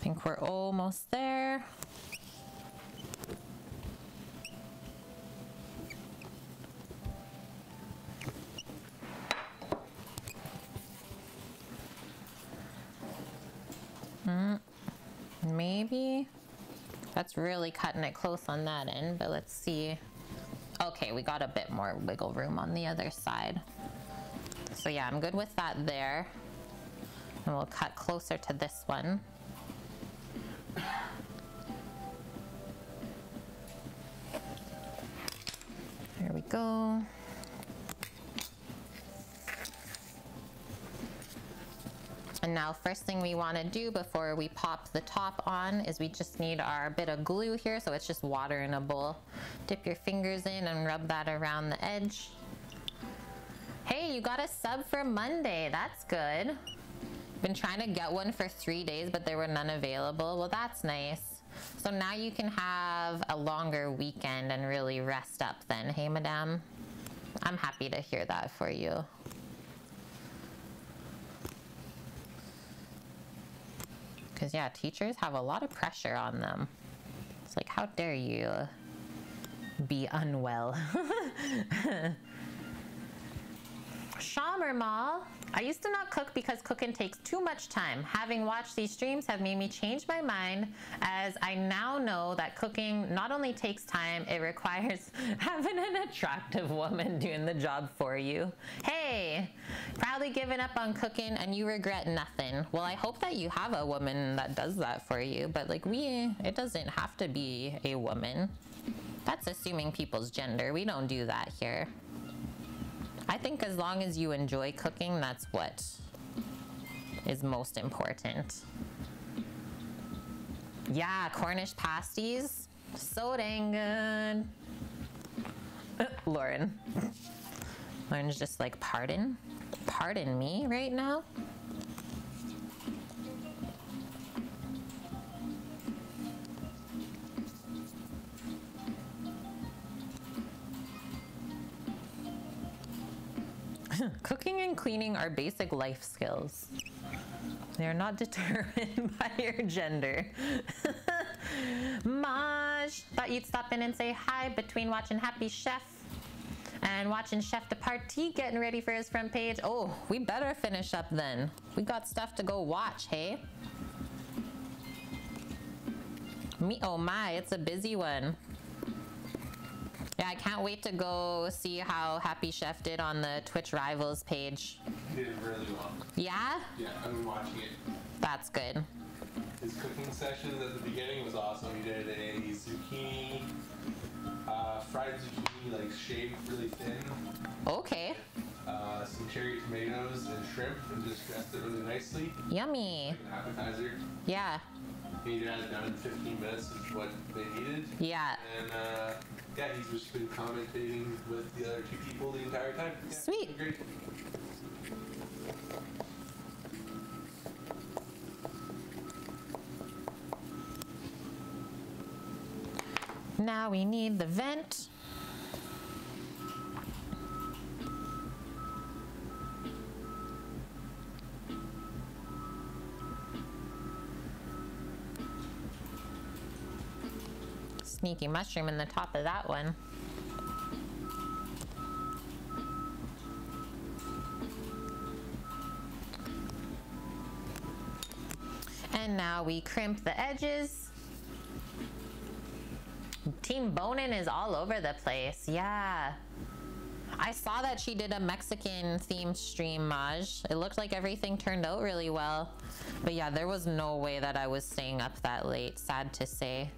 Think we're almost there. Hmm, maybe. That's really cutting it close on that end, but let's see. Okay, we got a bit more wiggle room on the other side. So yeah, I'm good with that there. And we'll cut closer to this one. First thing we wanna do before we pop the top on is we just need our bit of glue here. So it's just water in a bowl. Dip your fingers in and rub that around the edge. Hey, you got a sub for Monday. That's good. Been trying to get one for three days, but there were none available. Well, that's nice. So now you can have a longer weekend and really rest up then. Hey, madame. I'm happy to hear that for you. Because, yeah, teachers have a lot of pressure on them. It's like, how dare you be unwell? Shamer Mall. I used to not cook because cooking takes too much time. Having watched these streams have made me change my mind as I now know that cooking not only takes time, it requires having an attractive woman doing the job for you. Hey, proudly giving up on cooking and you regret nothing. Well, I hope that you have a woman that does that for you, but like we, it doesn't have to be a woman. That's assuming people's gender. We don't do that here. I think as long as you enjoy cooking, that's what is most important. Yeah, Cornish pasties. So dang good. Lauren. Lauren's just like, pardon? Pardon me right now? Cooking and cleaning are basic life skills. They're not determined by your gender. Maj, thought you'd stop in and say hi between watching Happy Chef and watching Chef de Partie getting ready for his front page. Oh, we better finish up then. We got stuff to go watch, hey? Me, oh my, it's a busy one. Yeah, I can't wait to go see how Happy Chef did on the Twitch Rivals page. He did really well. Yeah? Yeah, I've been watching it. That's good. His cooking sessions at the beginning was awesome. He did a zucchini, uh, fried zucchini, like shaved really thin, Okay. uh, some cherry tomatoes and shrimp, and just dressed it really nicely. Yummy. An appetizer. Yeah. He had it done in 15 minutes, is what they needed. Yeah. And uh, yeah, he's just been commentating with the other two people the entire time. Yeah, Sweet. Great. Now we need the vent. Sneaky mushroom in the top of that one. And now we crimp the edges. Team Bonin is all over the place. Yeah. I saw that she did a Mexican themed stream, Maj. It looked like everything turned out really well. But yeah, there was no way that I was staying up that late, sad to say.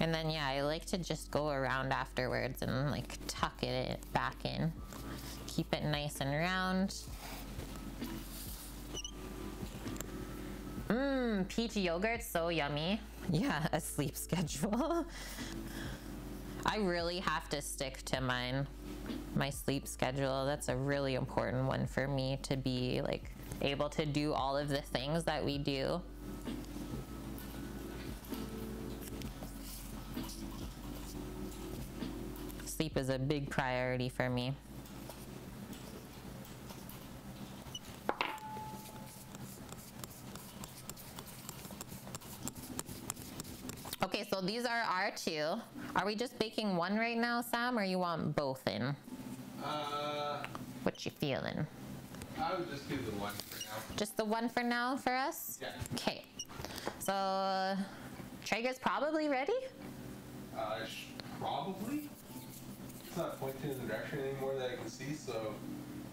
And then yeah, I like to just go around afterwards and like tuck it back in. Keep it nice and round. Mmm, peach yogurt, so yummy. Yeah, a sleep schedule. I really have to stick to mine. My sleep schedule, that's a really important one for me to be like able to do all of the things that we do. Sleep is a big priority for me. Okay, so these are our two. Are we just baking one right now, Sam, or you want both in? Uh, What you feeling? I would just do the one for now. Just the one for now for us? Yeah. Okay. So, Traeger's probably ready? Uh, sh- probably. It's not pointing in the direction anymore that I can see, so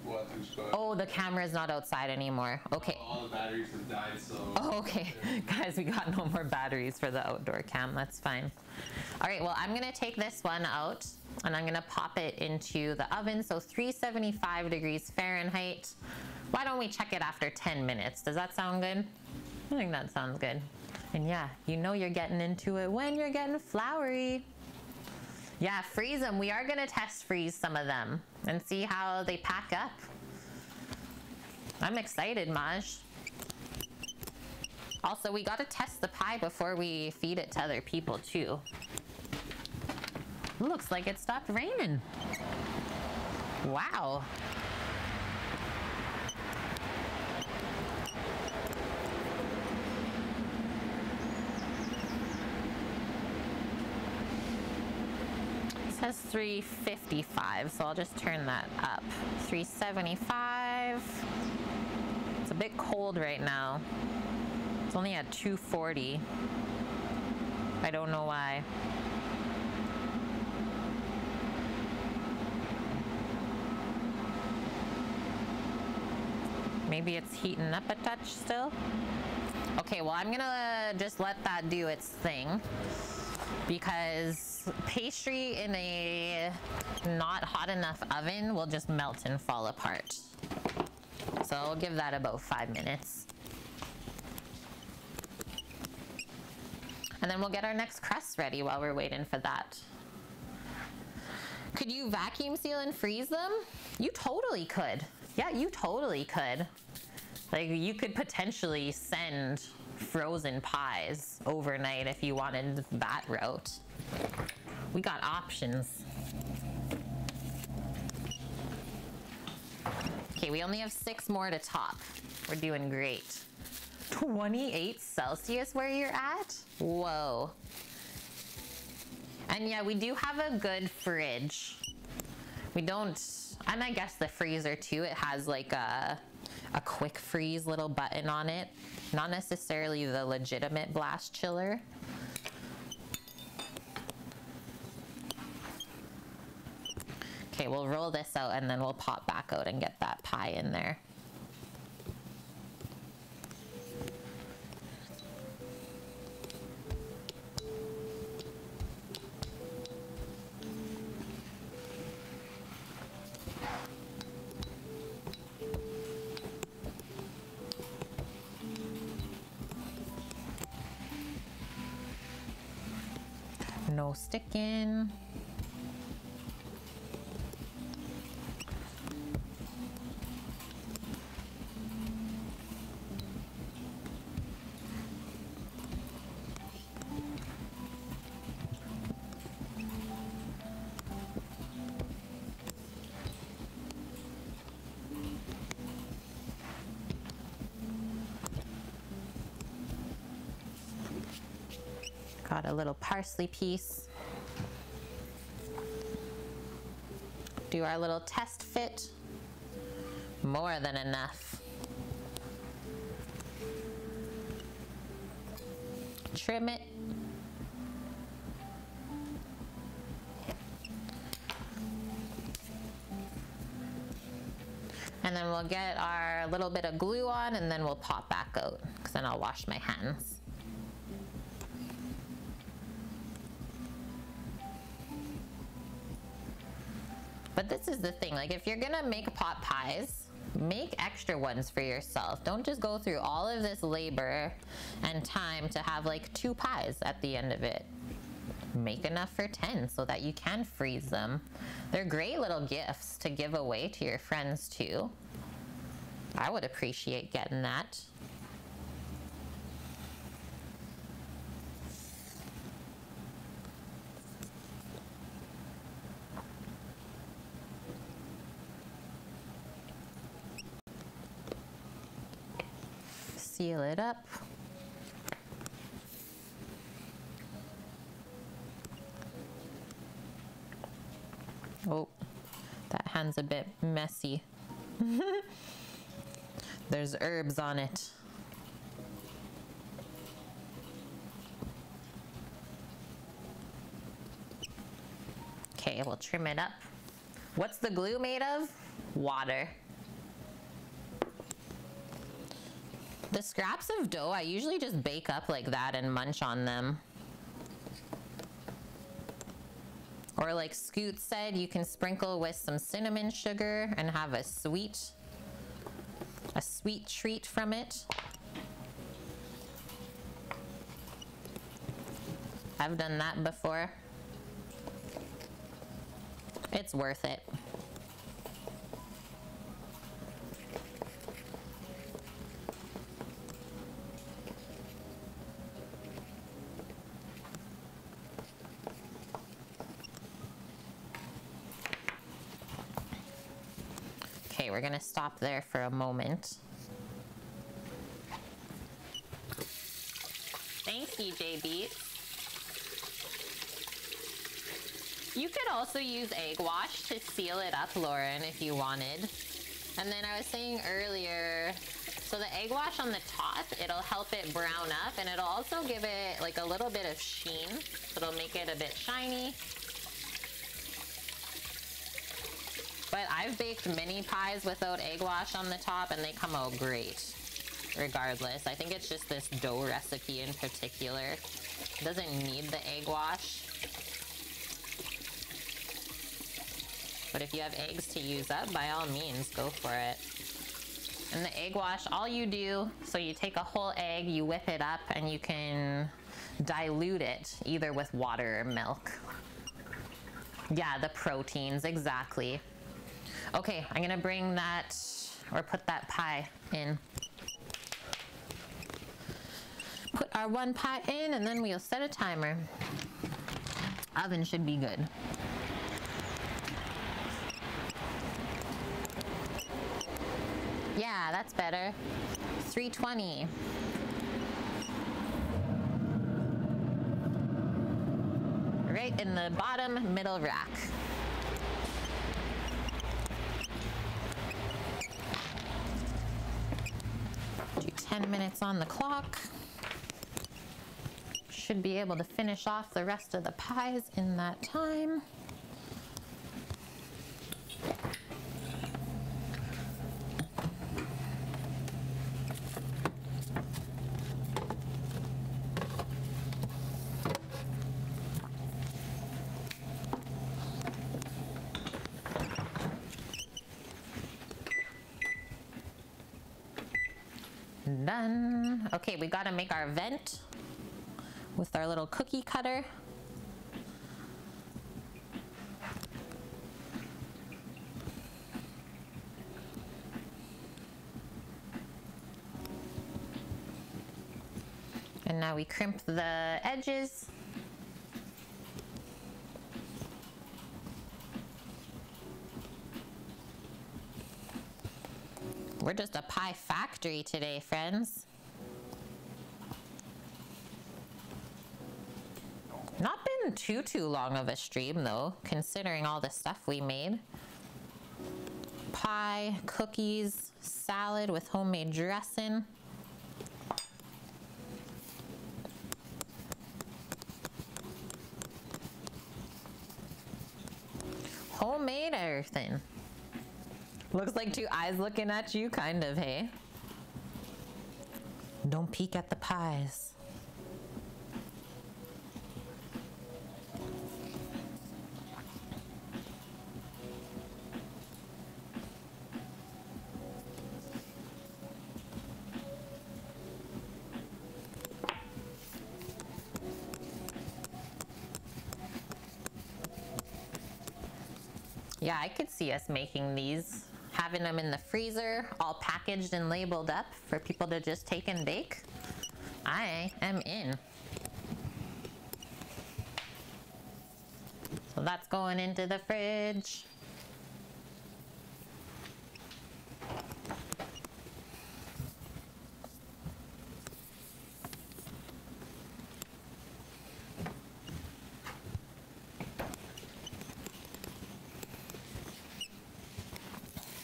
we'll have to just go. Oh, the camera's not outside anymore. Okay. All the batteries have died, so. Oh, okay. Guys, we got no more batteries for the outdoor cam. That's fine. All right, well, I'm going to take this one out and I'm going to pop it into the oven. So 375 degrees Fahrenheit. Why don't we check it after 10 minutes? Does that sound good? I think that sounds good. And yeah, you know you're getting into it when you're getting floury. Yeah, freeze them. We are going to test freeze some of them and see how they pack up. I'm excited, Maj. Also, we gotta test the pie before we feed it to other people too. Looks like it stopped raining. Wow. Says 355, so I'll just turn that up. 375. It's a bit cold right now. It's only at 240. I don't know why. Maybe it's heating up a touch still. Okay, well, I'm gonna just let that do its thing because pastry in a not hot enough oven will just melt and fall apart. So I'll give that about five minutes. And then we'll get our next crust ready while we're waiting for that. Could you vacuum seal and freeze them? You totally could. Yeah, you totally could. Like you could potentially send frozen pies overnight if you wanted that route. We got options. Okay, we only have six more to top. We're doing great. 28 Celsius where you're at? Whoa. And yeah, we do have a good fridge. We don't, and I guess the freezer too, it has like a, a quick freeze little button on it. Not necessarily the legitimate blast chiller. Okay, we'll roll this out and then we'll pop back out and get that pie in there. No sticking. Got a little parsley piece. Do our little test fit. More than enough. Trim it. And then we'll get our little bit of glue on and then we'll pop back out because then I'll wash my hands. But this is the thing, like if you're gonna make pot pies, make extra ones for yourself. Don't just go through all of this labor and time to have like two pies at the end of it. Make enough for 10 so that you can freeze them. They're great little gifts to give away to your friends too. I would appreciate getting that. Seal it up. Oh, that hand's a bit messy. There's herbs on it. Okay, we'll trim it up. What's the glue made of? Water. The scraps of dough, I usually just bake up like that and munch on them. Or like Scoot said, you can sprinkle with some cinnamon sugar and have a sweet, a sweet treat from it. I've done that before. It's worth it. Okay, we're gonna stop there for a moment. Thanks, EJ Beats. You could also use egg wash to seal it up, Lauren, if you wanted. And then I was saying earlier, so the egg wash on the top, it'll help it brown up and it'll also give it like a little bit of sheen. So it'll make it a bit shiny. But I've baked mini pies without egg wash on the top and they come out great regardless. I think it's just this dough recipe in particular. It doesn't need the egg wash. But if you have eggs to use up, by all means, go for it. And the egg wash, all you do, so you take a whole egg, you whip it up, and you can dilute it either with water or milk. Yeah, the proteins, exactly. Okay, I'm gonna bring that, or put that pie in. Put our one pie in, and then we'll set a timer. Oven should be good. Yeah, that's better. 320. Right in the bottom middle rack. 10 minutes on the clock. Should be able to finish off the rest of the pies in that time. Done. Okay, we gotta make our vent with our little cookie cutter. And now we crimp the edges. We're just a pie factory today, friends. Not been too, too long of a stream though, considering all the stuff we made. Pie, cookies, salad with homemade dressing. Homemade everything. Looks like two eyes looking at you, kind of, hey? Don't peek at the pies. Yeah, I could see us making these, having them in the freezer, all packaged and labeled up for people to just take and bake. I am in. So that's going into the fridge.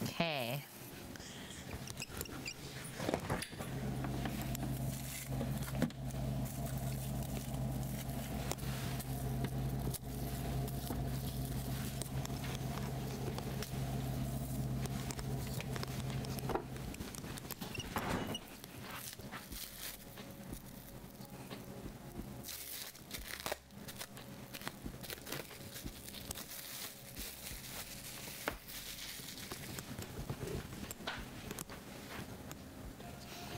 Okay.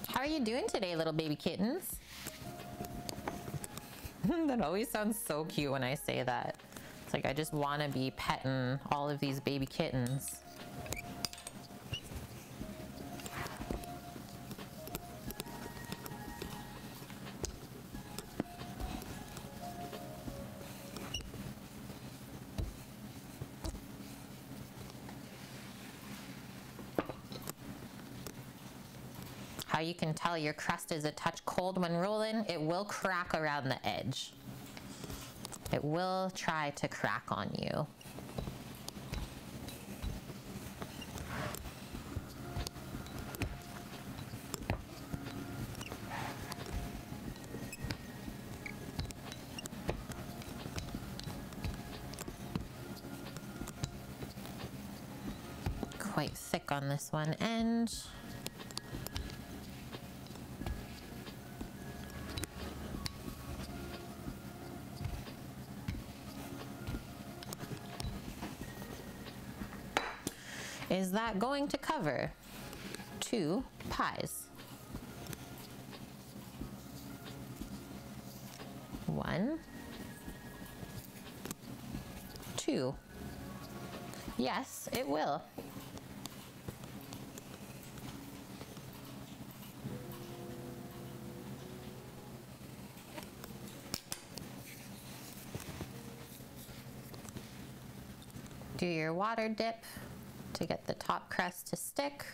How are you doing today, little baby kittens? that always sounds so cute when I say that. It's like I just want to be petting all of these baby kittens. You can tell your crust is a touch cold when rolling, it will crack around the edge. It will try to crack on you. Quite thick on this one end. Is that going to cover two pies? One, two. Yes, it will. Do your water dip to get the top crust to stick.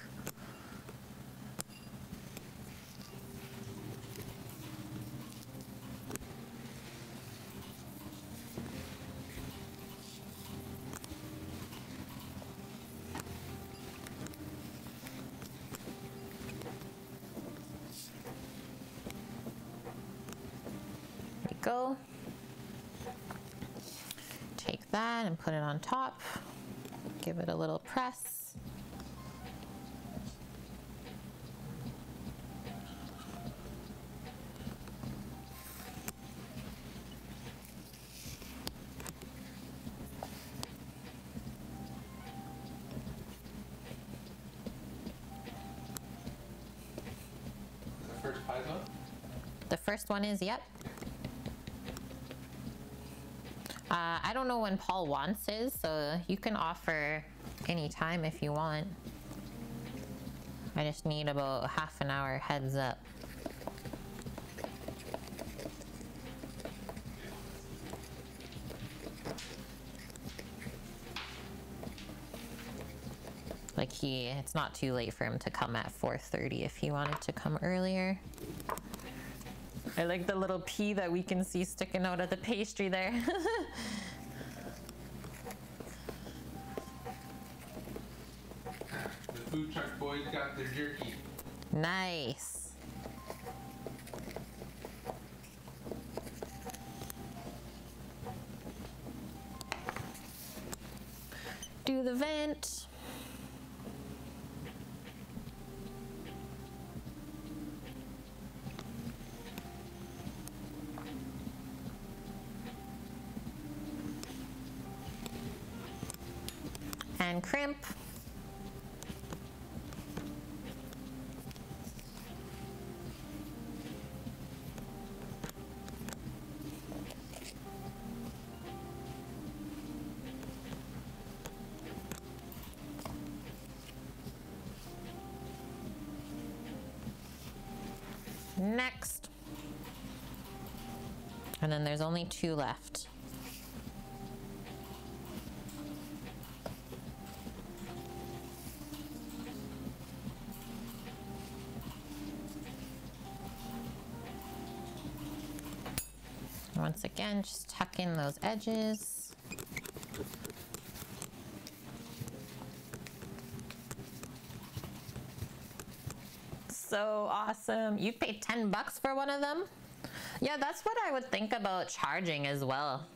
Go. Take that and put it on top. Give it a little press. The first pie one? The first one is, yep. Uh, I don't know when Paul wants his, so you can offer anytime if you want. I just need about half an hour heads up. Like he, it's not too late for him to come at 4.30 if he wanted to come earlier. I like the little pea that we can see sticking out of the pastry there. The food truck boys got their jerky. nice. Next. And then there's only two left. Once again, just tuck in those edges. So awesome. You paid 10 bucks for one of them? Yeah, that's what I would think about charging as well.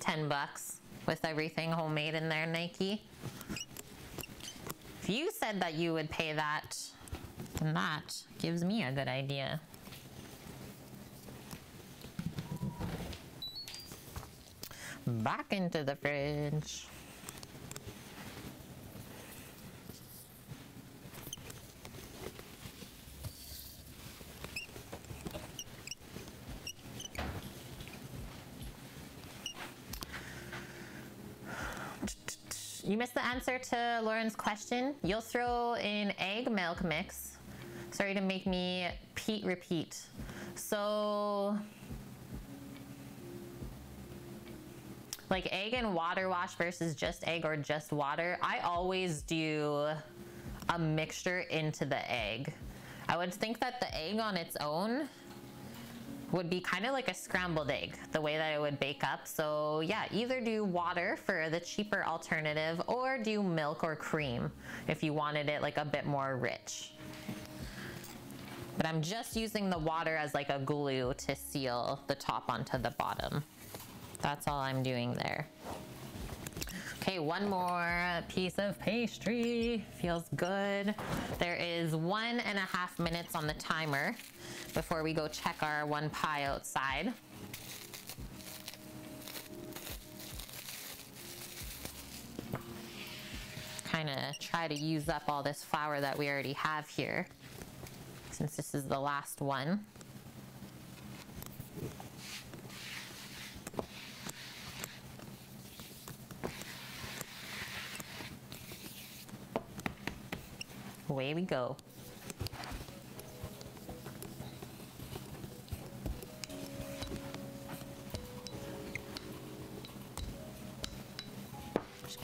10 bucks with everything homemade in there, Nike. If you said that you would pay that, then that gives me a good idea. Back into the fridge. You missed the answer to Lauren's question. You'll throw in egg milk mix. Sorry to make me Pete repeat. So, like egg and water wash versus just egg or just water, I always do a mixture into the egg. I would think that the egg on its own would be kind of like a scrambled egg, the way that it would bake up. So yeah, either do water for the cheaper alternative or do milk or cream if you wanted it like a bit more rich. But I'm just using the water as like a glue to seal the top onto the bottom. That's all I'm doing there. Okay, one more piece of pastry. Feels good. There is one and a half minutes on the timer before we go check our one pie outside. Kind of try to use up all this flour that we already have here since this is the last one. Away we go.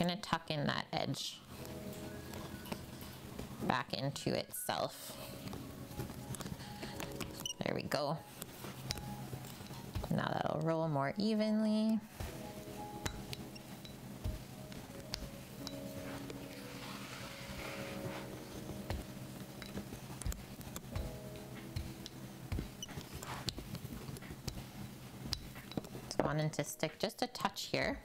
Gonna tuck in that edge back into itself. There we go. Now that'll roll more evenly. wanting to stick just a touch here.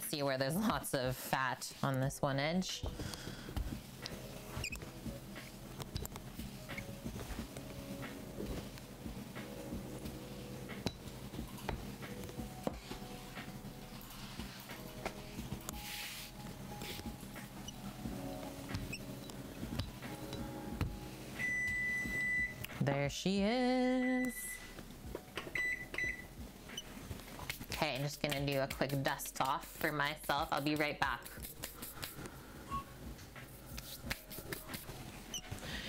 See where there's lots of fat on this one edge. There she is. Okay, I'm gonna do a quick dust off for myself. I'll be right back.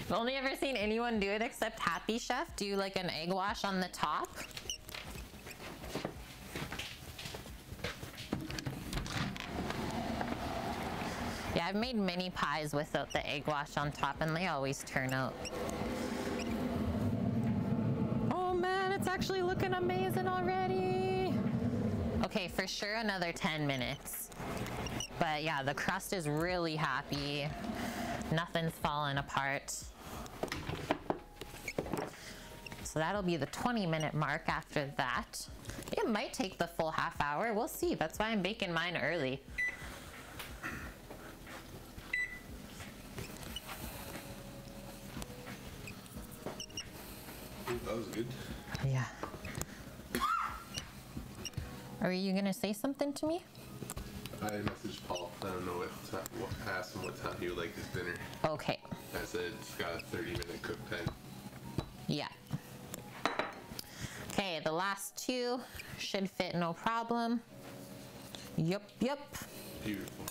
I've only ever seen anyone do it except Happy Chef do like an egg wash on the top. Yeah, I've made many pies without the egg wash on top and they always turn out. Oh man, it's actually looking amazing already. Okay, for sure another 10 minutes. But yeah, the crust is really happy. Nothing's falling apart. So that'll be the 20 minute mark after that. It might take the full half hour. We'll see. That's why I'm baking mine early. That was good. Yeah. Are you gonna say something to me? I messaged Paul. I don't know what, time, what asked him what time he would like his dinner. Okay. I said it's got a 30 minute cook time. Yeah. Okay, the last two should fit no problem. Yep, yep. Beautiful.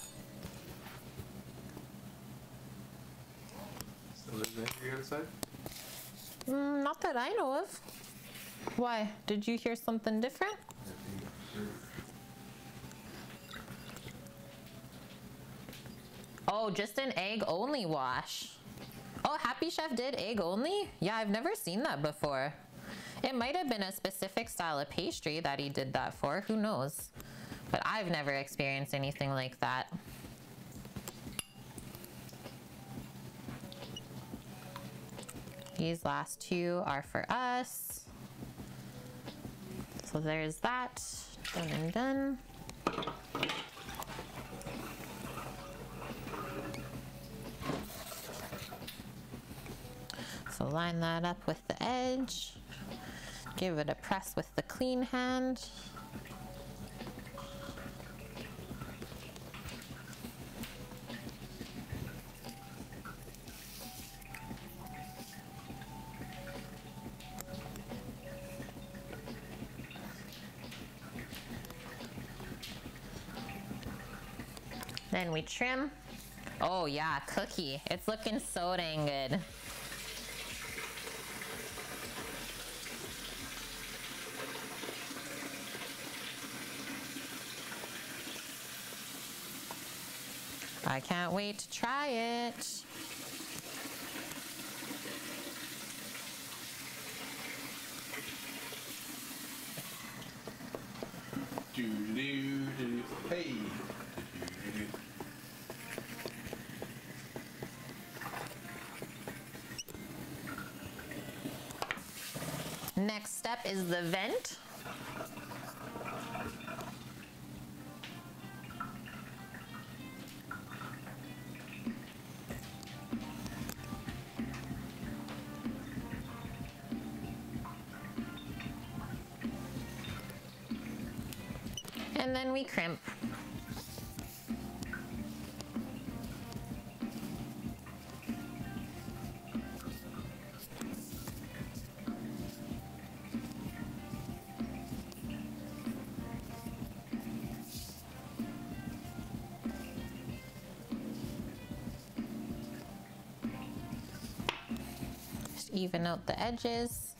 Still there's an egg outside? Mm, not that I know of. Why? Did you hear something different? Oh, just an egg only wash. Oh, Happy Chef did egg only? Yeah, I've never seen that before. It might have been a specific style of pastry that he did that for. Who knows? But I've never experienced anything like that. These last two are for us. So there's that. Done and done. Line that up with the edge. Give it a press with the clean hand. Then we trim. Oh yeah, cookie. It's looking so dang good. I can't wait to try it. Do do do hey. Next step is the vent. Then we crimp. Just even out the edges.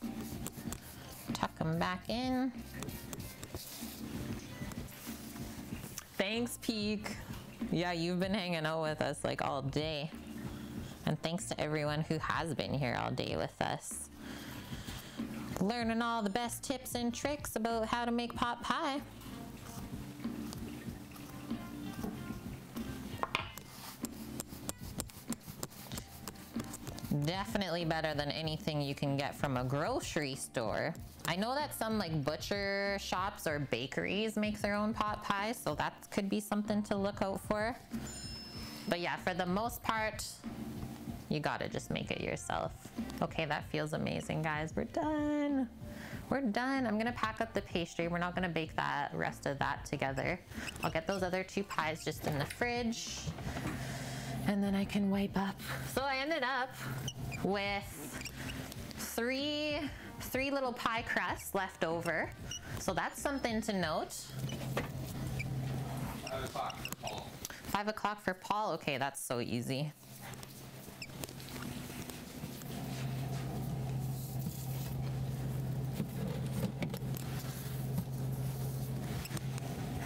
Tuck them back in. Thanks, Peak. Yeah, you've been hanging out with us like all day. And thanks to everyone who has been here all day with us. Learning all the best tips and tricks about how to make pot pie. Definitely better than anything you can get from a grocery store. I know that some like butcher shops or bakeries make their own pot pies, so that could be something to look out for. But yeah, for the most part, you gotta just make it yourself. Okay, that feels amazing, guys. We're done. We're done. I'm gonna pack up the pastry. We're not gonna bake that rest of that together. I'll get those other two pies just in the fridge and then I can wipe up. So I ended up with three three little pie crusts left over. So that's something to note. Five o'clock for Paul. Five o'clock for Paul. Okay, that's so easy.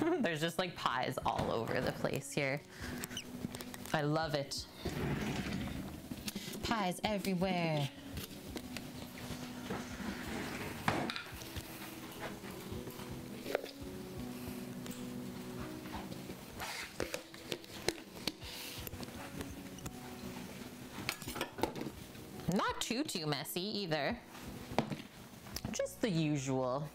There's just like pies all over the place here. I love it. Pies everywhere. Messy either. Just the usual.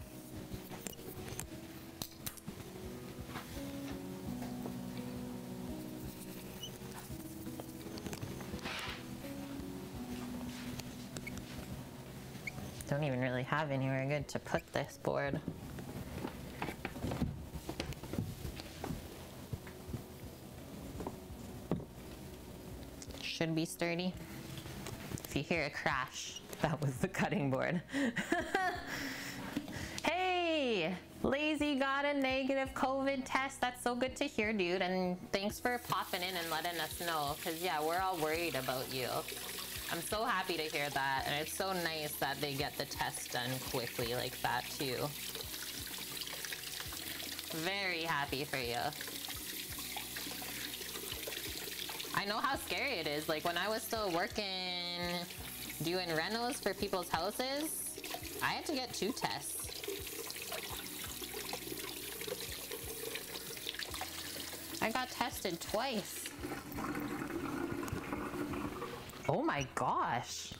Don't even really have anywhere good to put this board. Should be sturdy. If you hear a crash, that was the cutting board. hey, Lazy got a negative COVID test. That's so good to hear, dude. And thanks for popping in and letting us know. Because, yeah, we're all worried about you. I'm so happy to hear that. And it's so nice that they get the test done quickly like that, too. Very happy for you. I know how scary it is. Like when I was still working doing rentals for people's houses, I had to get two tests. I got tested twice. Oh my gosh.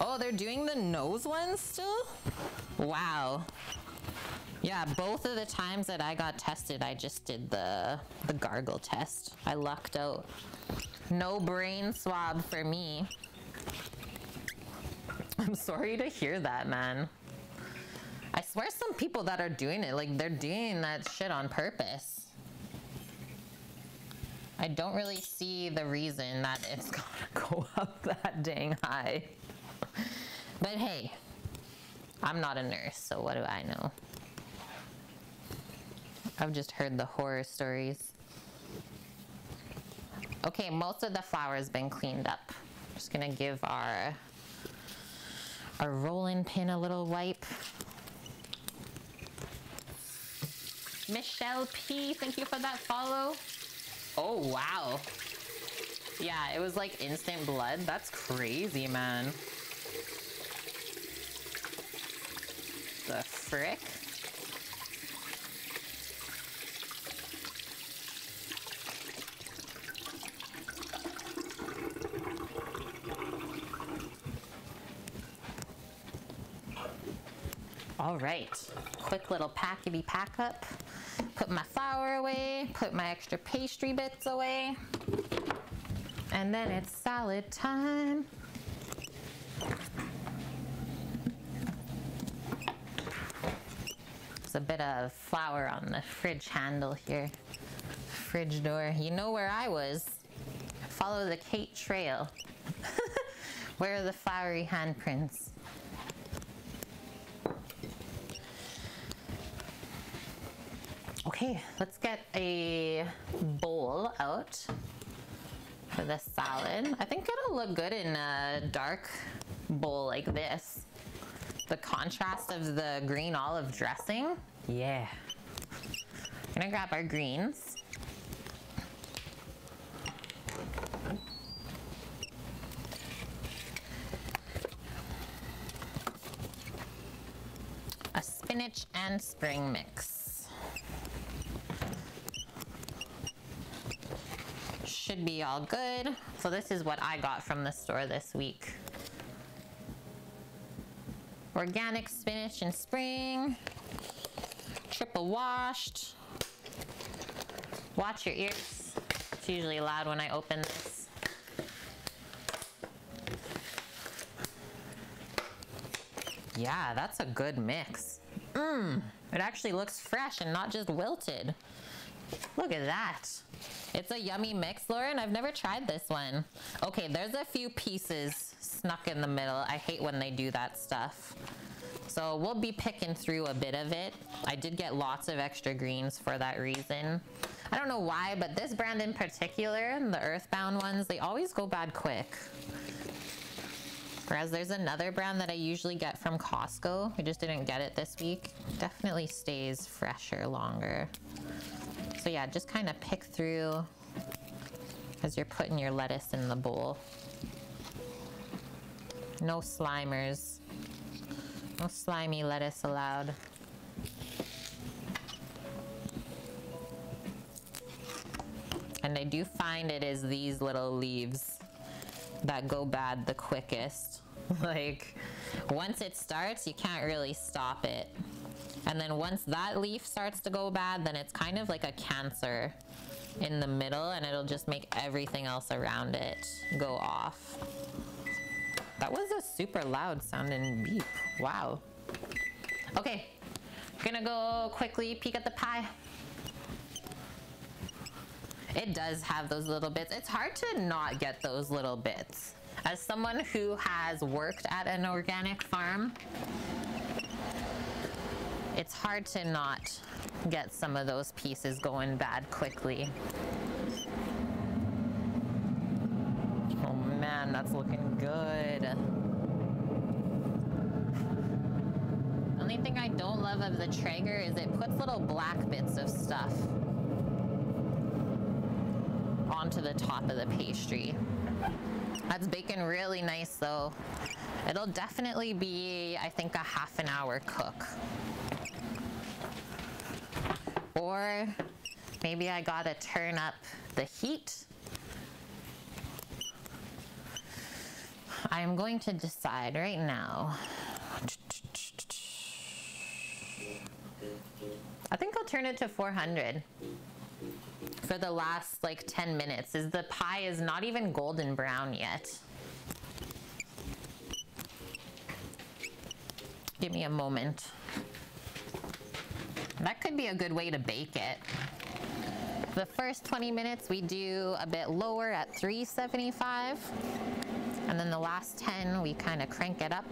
Oh, they're doing the nose ones still? Wow. Yeah, both of the times that I got tested, I just did the the gargle test. I lucked out. No brain swab for me. I'm sorry to hear that, man. I swear some people that are doing it, like they're doing that shit on purpose. I don't really see the reason that it's gonna go up that dang high. But hey, I'm not a nurse, so what do I know? I've just heard the horror stories. Okay, most of the flour's been cleaned up. Just gonna give our our rolling pin a little wipe. Michelle P, thank you for that follow. Oh, wow. Yeah, it was like instant blood. That's crazy, man. The frick? All right, quick little packety pack up. Put my flour away, put my extra pastry bits away. And then it's salad time. There's a bit of flour on the fridge handle here. Fridge door. You know where I was. Follow the Kait trail. where are the floury handprints? Okay, let's get a bowl out for the salad. I think it'll look good in a dark bowl like this. The contrast of the green olive dressing. Yeah. I'm gonna grab our greens. A spinach and spring mix. Should be all good. So this is what I got from the store this week. Organic spinach and spring. Triple washed. Watch your ears. It's usually loud when I open this. Yeah, that's a good mix. Mmm, it actually looks fresh and not just wilted. Look at that. It's a yummy mix, Lauren. I've never tried this one. Okay, there's a few pieces snuck in the middle. I hate when they do that stuff. So we'll be picking through a bit of it. I did get lots of extra greens for that reason. I don't know why, but this brand in particular, the Earthbound ones, they always go bad quick. Whereas there's another brand that I usually get from Costco. I just didn't get it this week. Definitely stays fresher longer. So yeah, just kind of pick through as you're putting your lettuce in the bowl. No slimers. No slimy lettuce allowed. And I do find it is these little leaves that go bad the quickest. like, once it starts, you can't really stop it. And then once that leaf starts to go bad, then it's kind of like a cancer in the middle and it'll just make everything else around it go off. That was a super loud sounding beep. Wow. Okay, gonna go quickly peek at the pie. It does have those little bits. It's hard to not get those little bits. As someone who has worked at an organic farm, it's hard to not get some of those pieces going bad quickly. Oh man, that's looking good. The only thing I don't love of the Traeger is it puts little black bits of stuff onto the top of the pastry. That's baking really nice though. It'll definitely be, I think, a half an hour cook. Or maybe I gotta turn up the heat. I am going to decide right now. I think I'll turn it to 400 for the last like 10 minutes is the pie is not even golden brown yet. Give me a moment. That could be a good way to bake it. The first 20 minutes we do a bit lower at 375. And then the last 10 we kind of crank it up.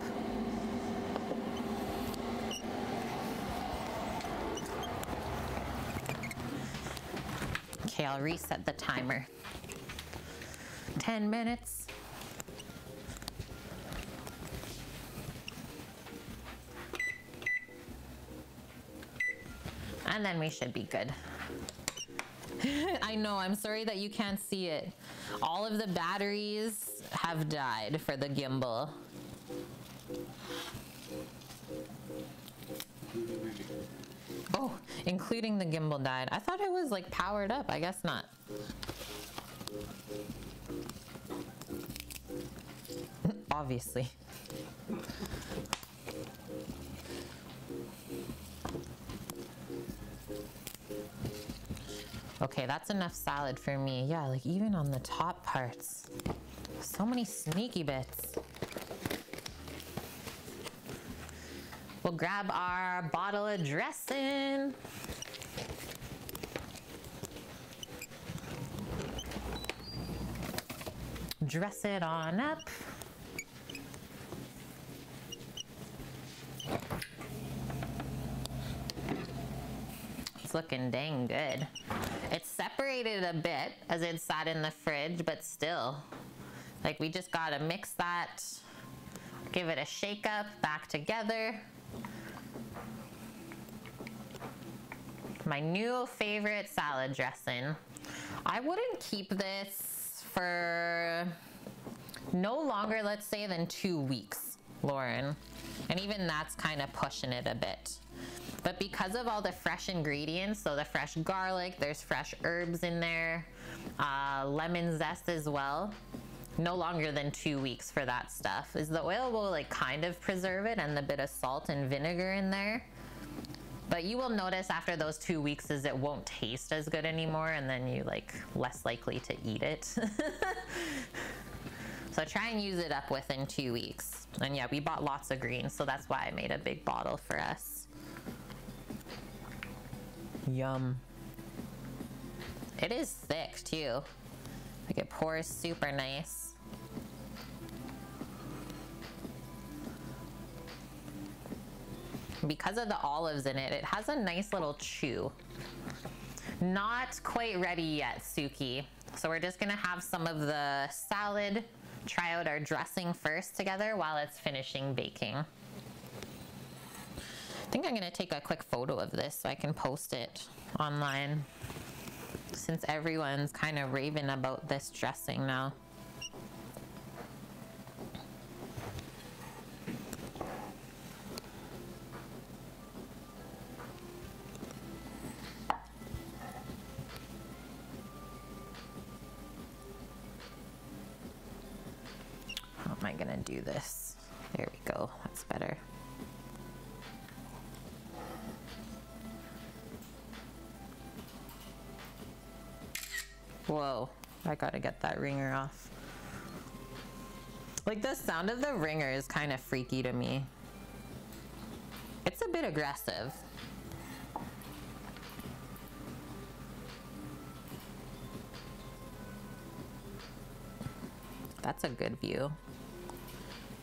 Okay, I'll reset the timer. 10 minutes. And then we should be good. I know, I'm sorry that you can't see it. All of the batteries have died for the gimbal. Oh, including the gimbal died. I thought it was like powered up. I guess not. Okay, that's enough salad for me. Yeah, like even on the top parts. So many sneaky bits. We'll grab our bottle of dressing. Dress it on up. It's looking dang good. It's separated a bit as it sat in the fridge, but still, like we just gotta mix that, give it a shake up, back together. My new favorite salad dressing. I wouldn't keep this for no longer, let's say, than two weeks, Lauren. And even that's kind of pushing it a bit. But because of all the fresh ingredients, so the fresh garlic, there's fresh herbs in there, uh, lemon zest as well, no longer than two weeks for that stuff. Is the oil will like kind of preserve it and the bit of salt and vinegar in there. But you will notice after those two weeks is it won't taste as good anymore and then you like less likely to eat it. so try and use it up within two weeks. And yeah, we bought lots of greens, so that's why I made a big bottle for us. Yum. It is thick too. Like it pours super nice. Because of the olives in it, it has a nice little chew. Not quite ready yet, Suki. So we're just gonna have some of the salad, try out our dressing first together while it's finishing baking. I think I'm gonna take a quick photo of this so I can post it online since everyone's kind of raving about this dressing now. How am I gonna do this? There we go, that's better. Whoa, I gotta get that ringer off. Like the sound of the ringer is kind of freaky to me. It's a bit aggressive. That's a good view.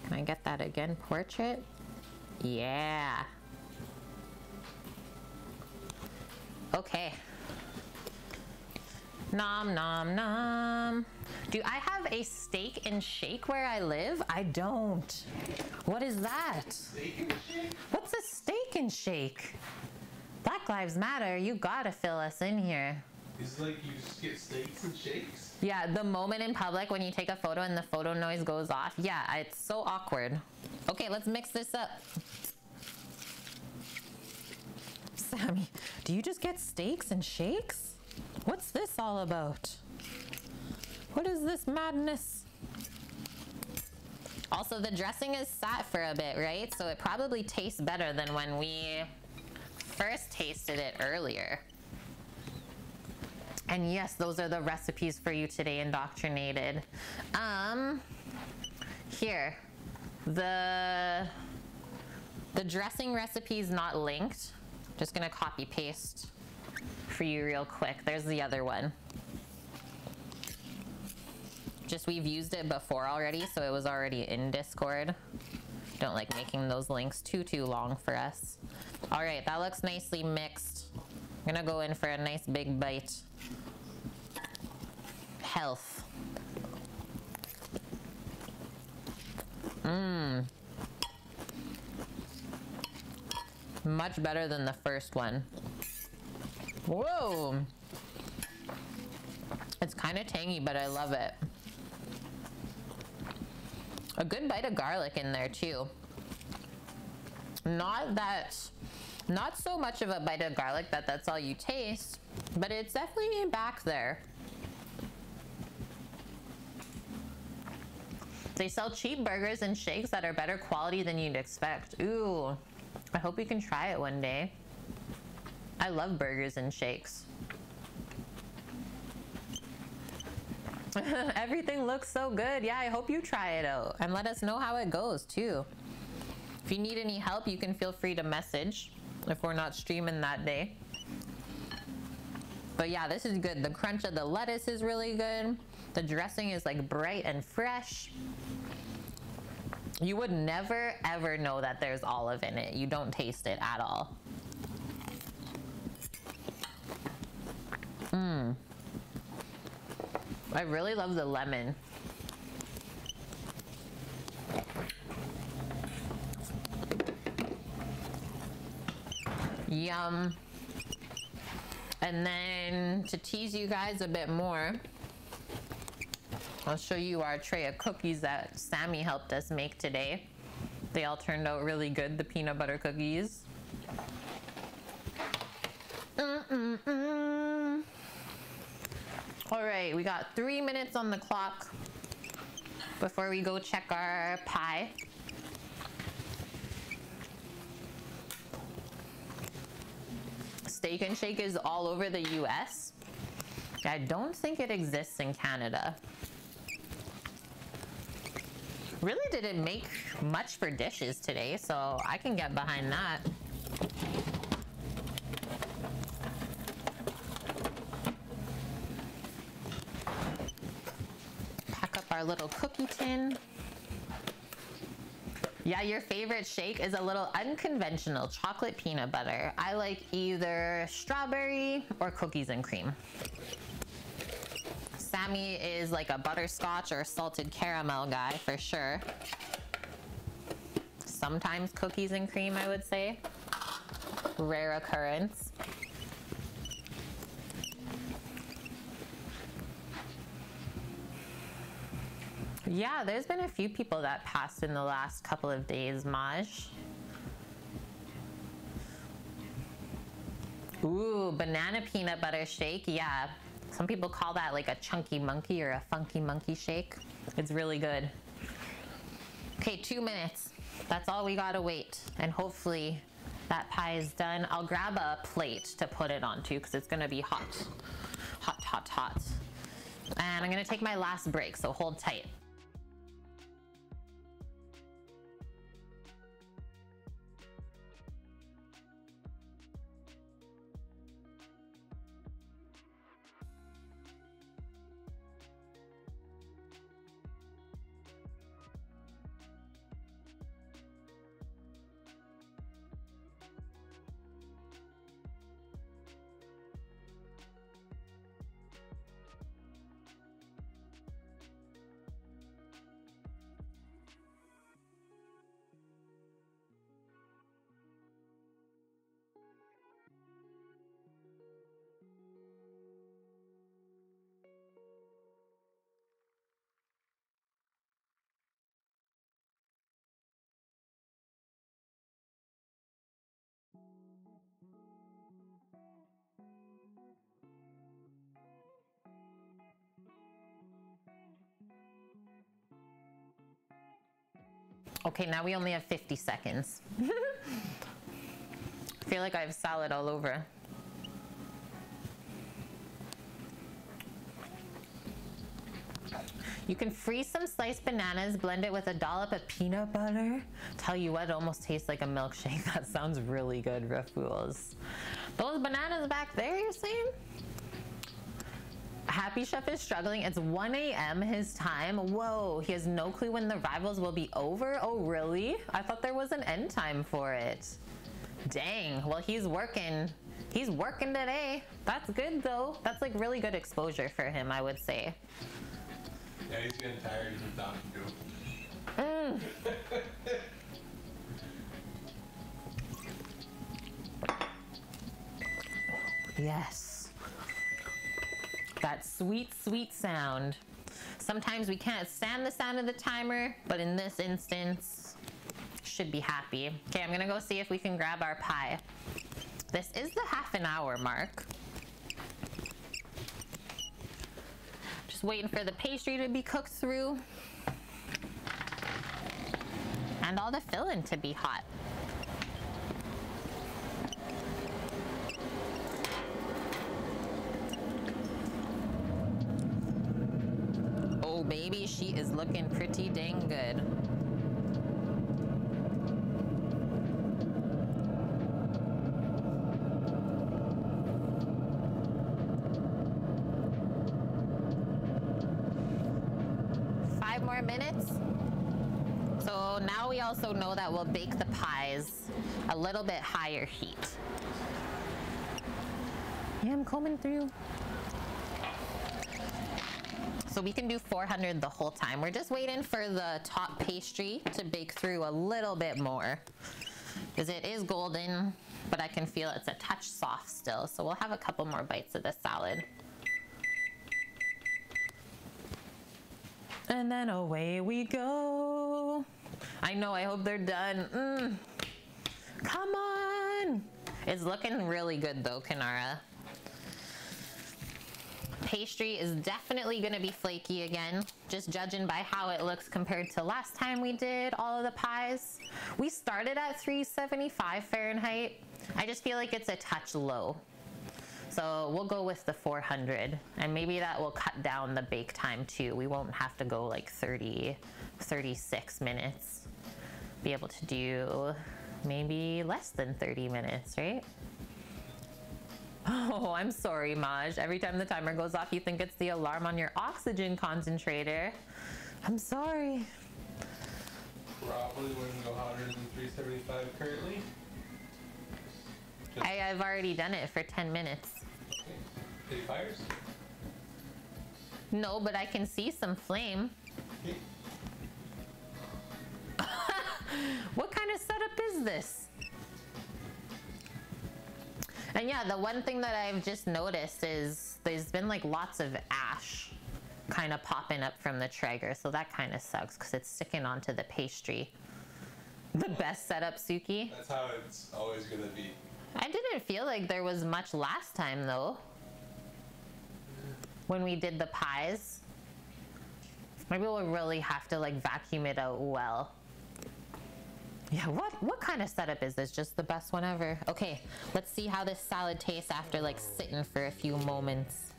Can I get that again? Portrait? Yeah. Okay. Nom nom nom. Do I have a steak and shake where I live? I don't. What is that? What's a steak and shake? Black Lives Matter, you gotta fill us in here. It's like you just get steaks and shakes. Yeah, the moment in public when you take a photo and the photo noise goes off. Yeah, it's so awkward. Okay, let's mix this up. Sammy, do you just get steaks and shakes? What's this all about? What is this madness? Also, the dressing is sat for a bit, right? So it probably tastes better than when we first tasted it earlier. And yes, those are the recipes for you today, indoctrinated. Um, here, the the dressing recipe is not linked. Just gonna copy paste for you real quick. There's the other one. Just we've used it before already, so it was already in Discord. Don't like making those links too, too long for us. All right, that looks nicely mixed. I'm gonna go in for a nice big bite. Health. Mmm. Much better than the first one. Whoa. It's kind of tangy, but I love it. A good bite of garlic in there too. Not that, not so much of a bite of garlic that that's all you taste, but it's definitely back there. They sell cheap burgers and shakes that are better quality than you'd expect. Ooh, I hope you can try it one day. I love burgers and shakes. Everything looks so good. Yeah, I hope you try it out and let us know how it goes too. If you need any help, you can feel free to message if we're not streaming that day. But yeah, this is good. The crunch of the lettuce is really good. The dressing is like bright and fresh. You would never ever know that there's olive in it. You don't taste it at all. Mmm. I really love the lemon. Yum. And then to tease you guys a bit more, I'll show you our tray of cookies that Sammy helped us make today. They all turned out really good, the peanut butter cookies. Mm -mm -mm. All right, we got three minutes on the clock before we go check our pie. Steak and Shake is all over the US. I don't think it exists in Canada. Really didn't make much for dishes today, so I can get behind that. Our little cookie tin. Yeah, your favorite shake is a little unconventional chocolate peanut butter. I like either strawberry or cookies and cream. Sammy is like a butterscotch or salted caramel guy for sure. Sometimes cookies and cream, I would say. Rare occurrence. Yeah, there's been a few people that passed in the last couple of days, Maj. Ooh, banana peanut butter shake. Yeah, some people call that like a chunky monkey or a funky monkey shake. It's really good. Okay, two minutes. That's all we gotta wait. And hopefully that pie is done. I'll grab a plate to put it onto because it's gonna be hot. Hot, hot, hot. And I'm gonna take my last break, so hold tight. Okay, now we only have 50 seconds. I feel like I have salad all over. You can freeze some sliced bananas, blend it with a dollop of peanut butter. Tell you what, it almost tastes like a milkshake. That sounds really good, Rafools. Those bananas back there, you're saying? Happy Chef is struggling. It's 1 a.m. his time. Whoa, he has no clue when the rivals will be over. Oh, really? I thought there was an end time for it. Dang, well, he's working. He's working today. That's good though. That's like really good exposure for him, I would say. Yeah, he's getting tired. He's been talking to Mm. Yes. That sweet, sweet sound. Sometimes we can't stand the sound of the timer, but in this instance, should be happy. Okay, I'm gonna go see if we can grab our pie. This is the half an hour mark. Just waiting for the pastry to be cooked through. And all the filling to be hot. Baby, she is looking pretty dang good. Five more minutes. So now we also know that we'll bake the pies a little bit higher heat. Yeah, I'm combing through. So we can do 400 the whole time. We're just waiting for the top pastry to bake through a little bit more because it is golden, but I can feel it's a touch soft still. So we'll have a couple more bites of this salad. And then away we go. I know, I hope they're done. Mm. Come on. It's looking really good though, Kanara. Pastry is definitely gonna be flaky again, just judging by how it looks compared to last time we did all of the pies. We started at 375 Fahrenheit. I just feel like it's a touch low. So we'll go with the 400 and maybe that will cut down the bake time too. We won't have to go like 30, 36 minutes. Be able to do maybe less than 30 minutes, right? Oh, I'm sorry, Maj. Every time the timer goes off, you think it's the alarm on your oxygen concentrator. I'm sorry. Probably wouldn't go hotter than 375 currently. I, I've already done it for 10 minutes. Okay. Any fires? No, but I can see some flame. Okay. What kind of setup is this? And yeah, the one thing that I've just noticed is there's been like lots of ash kind of popping up from the Traeger. So that kind of sucks because it's sticking onto the pastry. The best setup, Suki. That's how it's always gonna be. I didn't feel like there was much last time though. When we did the pies. Maybe we'll really have to like vacuum it out well. Yeah, what what kind of setup is this? Just the best one ever. Okay, let's see how this salad tastes after like sitting for a few moments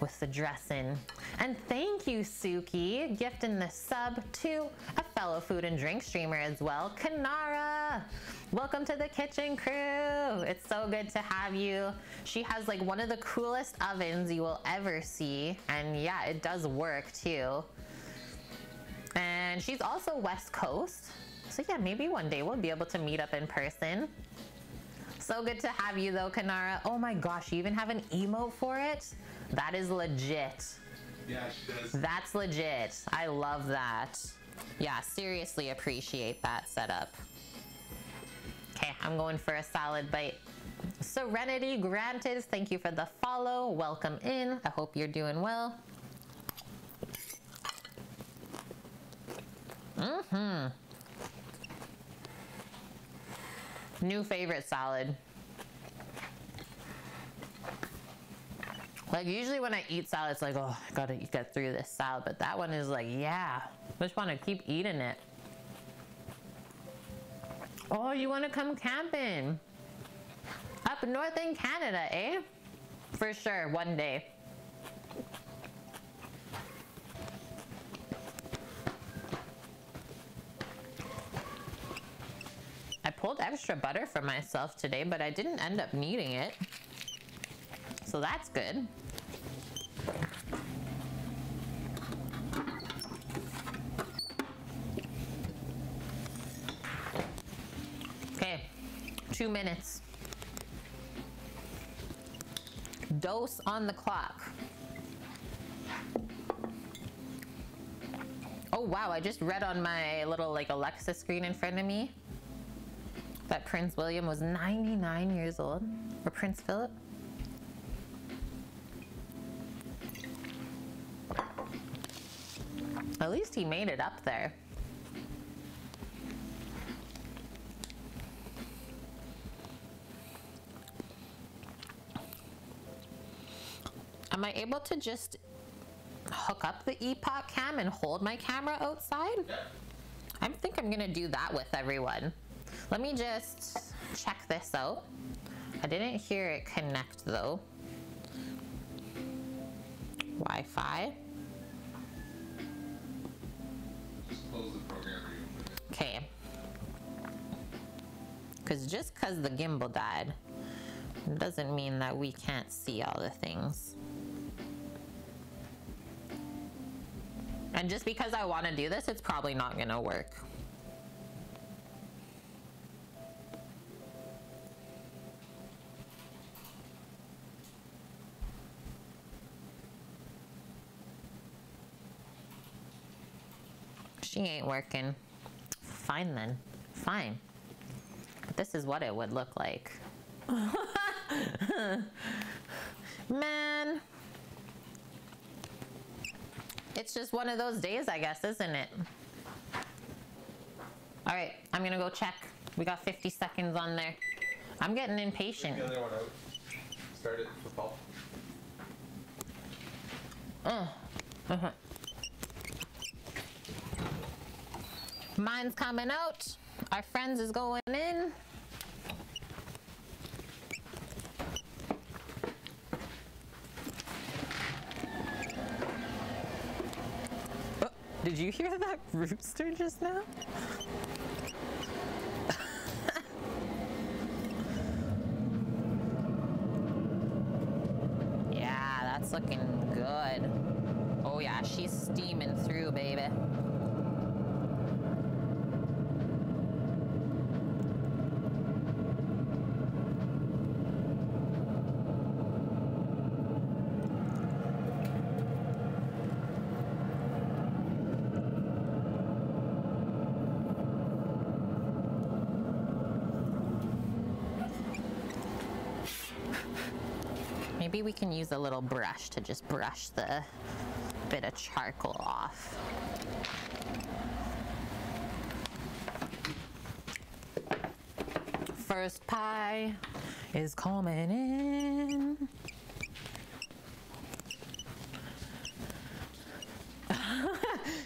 with the dressing. And thank you, Suki, gifting the sub to a fellow food and drink streamer as well, Kanara. Welcome to the kitchen crew. It's so good to have you. She has like one of the coolest ovens you will ever see. And yeah, it does work too. And she's also West Coast. So yeah, maybe one day we'll be able to meet up in person. So good to have you though, Kanara. Oh my gosh, you even have an emote for it? That is legit. Yeah, she does. That's legit. I love that. Yeah, seriously appreciate that setup. Okay, I'm going for a solid bite. Serenity granted. Thank you for the follow. Welcome in. I hope you're doing well. Mm-hmm. New favorite salad. Like usually when I eat salad, it's like, oh, I gotta get through this salad. But that one is like, yeah, I just want to keep eating it. Oh, you want to come camping? Up north in Canada, eh? For sure, one day. I pulled extra butter for myself today, but I didn't end up needing it. So that's good. Okay, two minutes. Dose on the clock. Oh wow, I just read on my little like Alexa screen in front of me that Prince William was 99 years old, or Prince Philip. At least he made it up there. Am I able to just hook up the EpocCam and hold my camera outside? I think I'm gonna do that with everyone. Let me just check this out. I didn't hear it connect though. Wi-Fi. Okay. Because just because the gimbal died doesn't mean that we can't see all the things. And just because I want to do this, it's probably not going to work. She ain't working. Fine then. Fine. This is what it would look like. Man. It's just one of those days, I guess, isn't it? All right, I'm gonna go check. We got 50 seconds on there. I'm getting impatient. The other one out. Start it for Paul. Uh-huh. Mine's coming out. Our friends is going in. Oh, did you hear that rooster just now? yeah, that's looking good. Oh yeah, she's steaming through, baby. Maybe we can use a little brush to just brush the bit of charcoal off. First pie is coming in.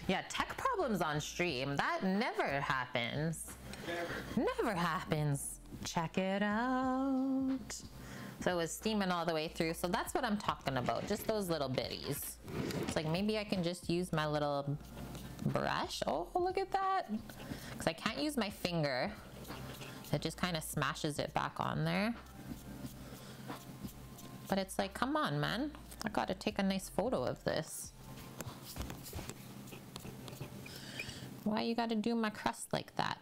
yeah, tech problems on stream. That never happens. Never. Never happens. Check it out. So it was steaming all the way through. So that's what I'm talking about. Just those little bitties. It's like maybe I can just use my little brush. Oh, look at that. Because I can't use my finger. It just kind of smashes it back on there. But it's like, come on, man. I got to take a nice photo of this. Why you got to do my crust like that?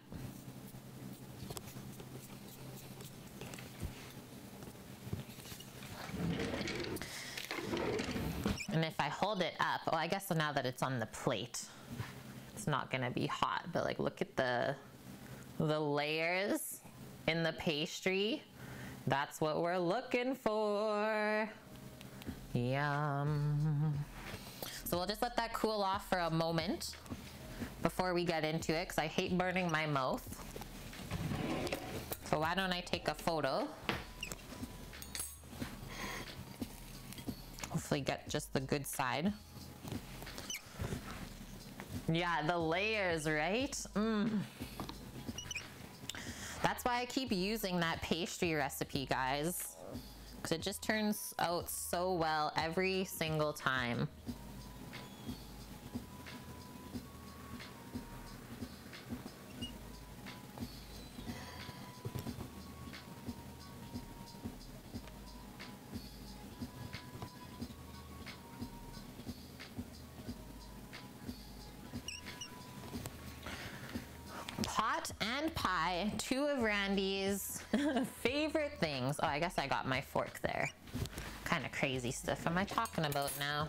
And if I hold it up, oh, I guess so now that it's on the plate, it's not gonna be hot. But like, look at the the layers in the pastry. That's what we're looking for. Yum. So we'll just let that cool off for a moment before we get into it, because I hate burning my mouth. So why don't I take a photo? Get just the good side. Yeah, the layers, right? Mm. That's why I keep using that pastry recipe, guys. Because it just turns out so well every single time. I guess I got my fork there. Kind of crazy stuff am I talking about now?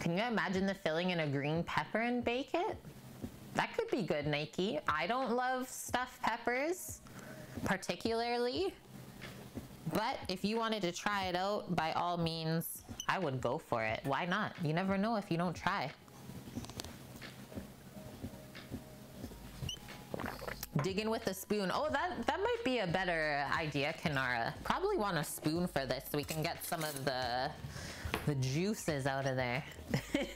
Can you imagine the filling in a green pepper and bake it? That could be good, Nike. I don't love stuffed peppers, particularly. But if you wanted to try it out, by all means, I would go for it. Why not? You never know if you don't try. Dig in with a spoon. Oh, that, that might be a better idea, Kanara. Probably want a spoon for this so we can get some of the, the juices out of there.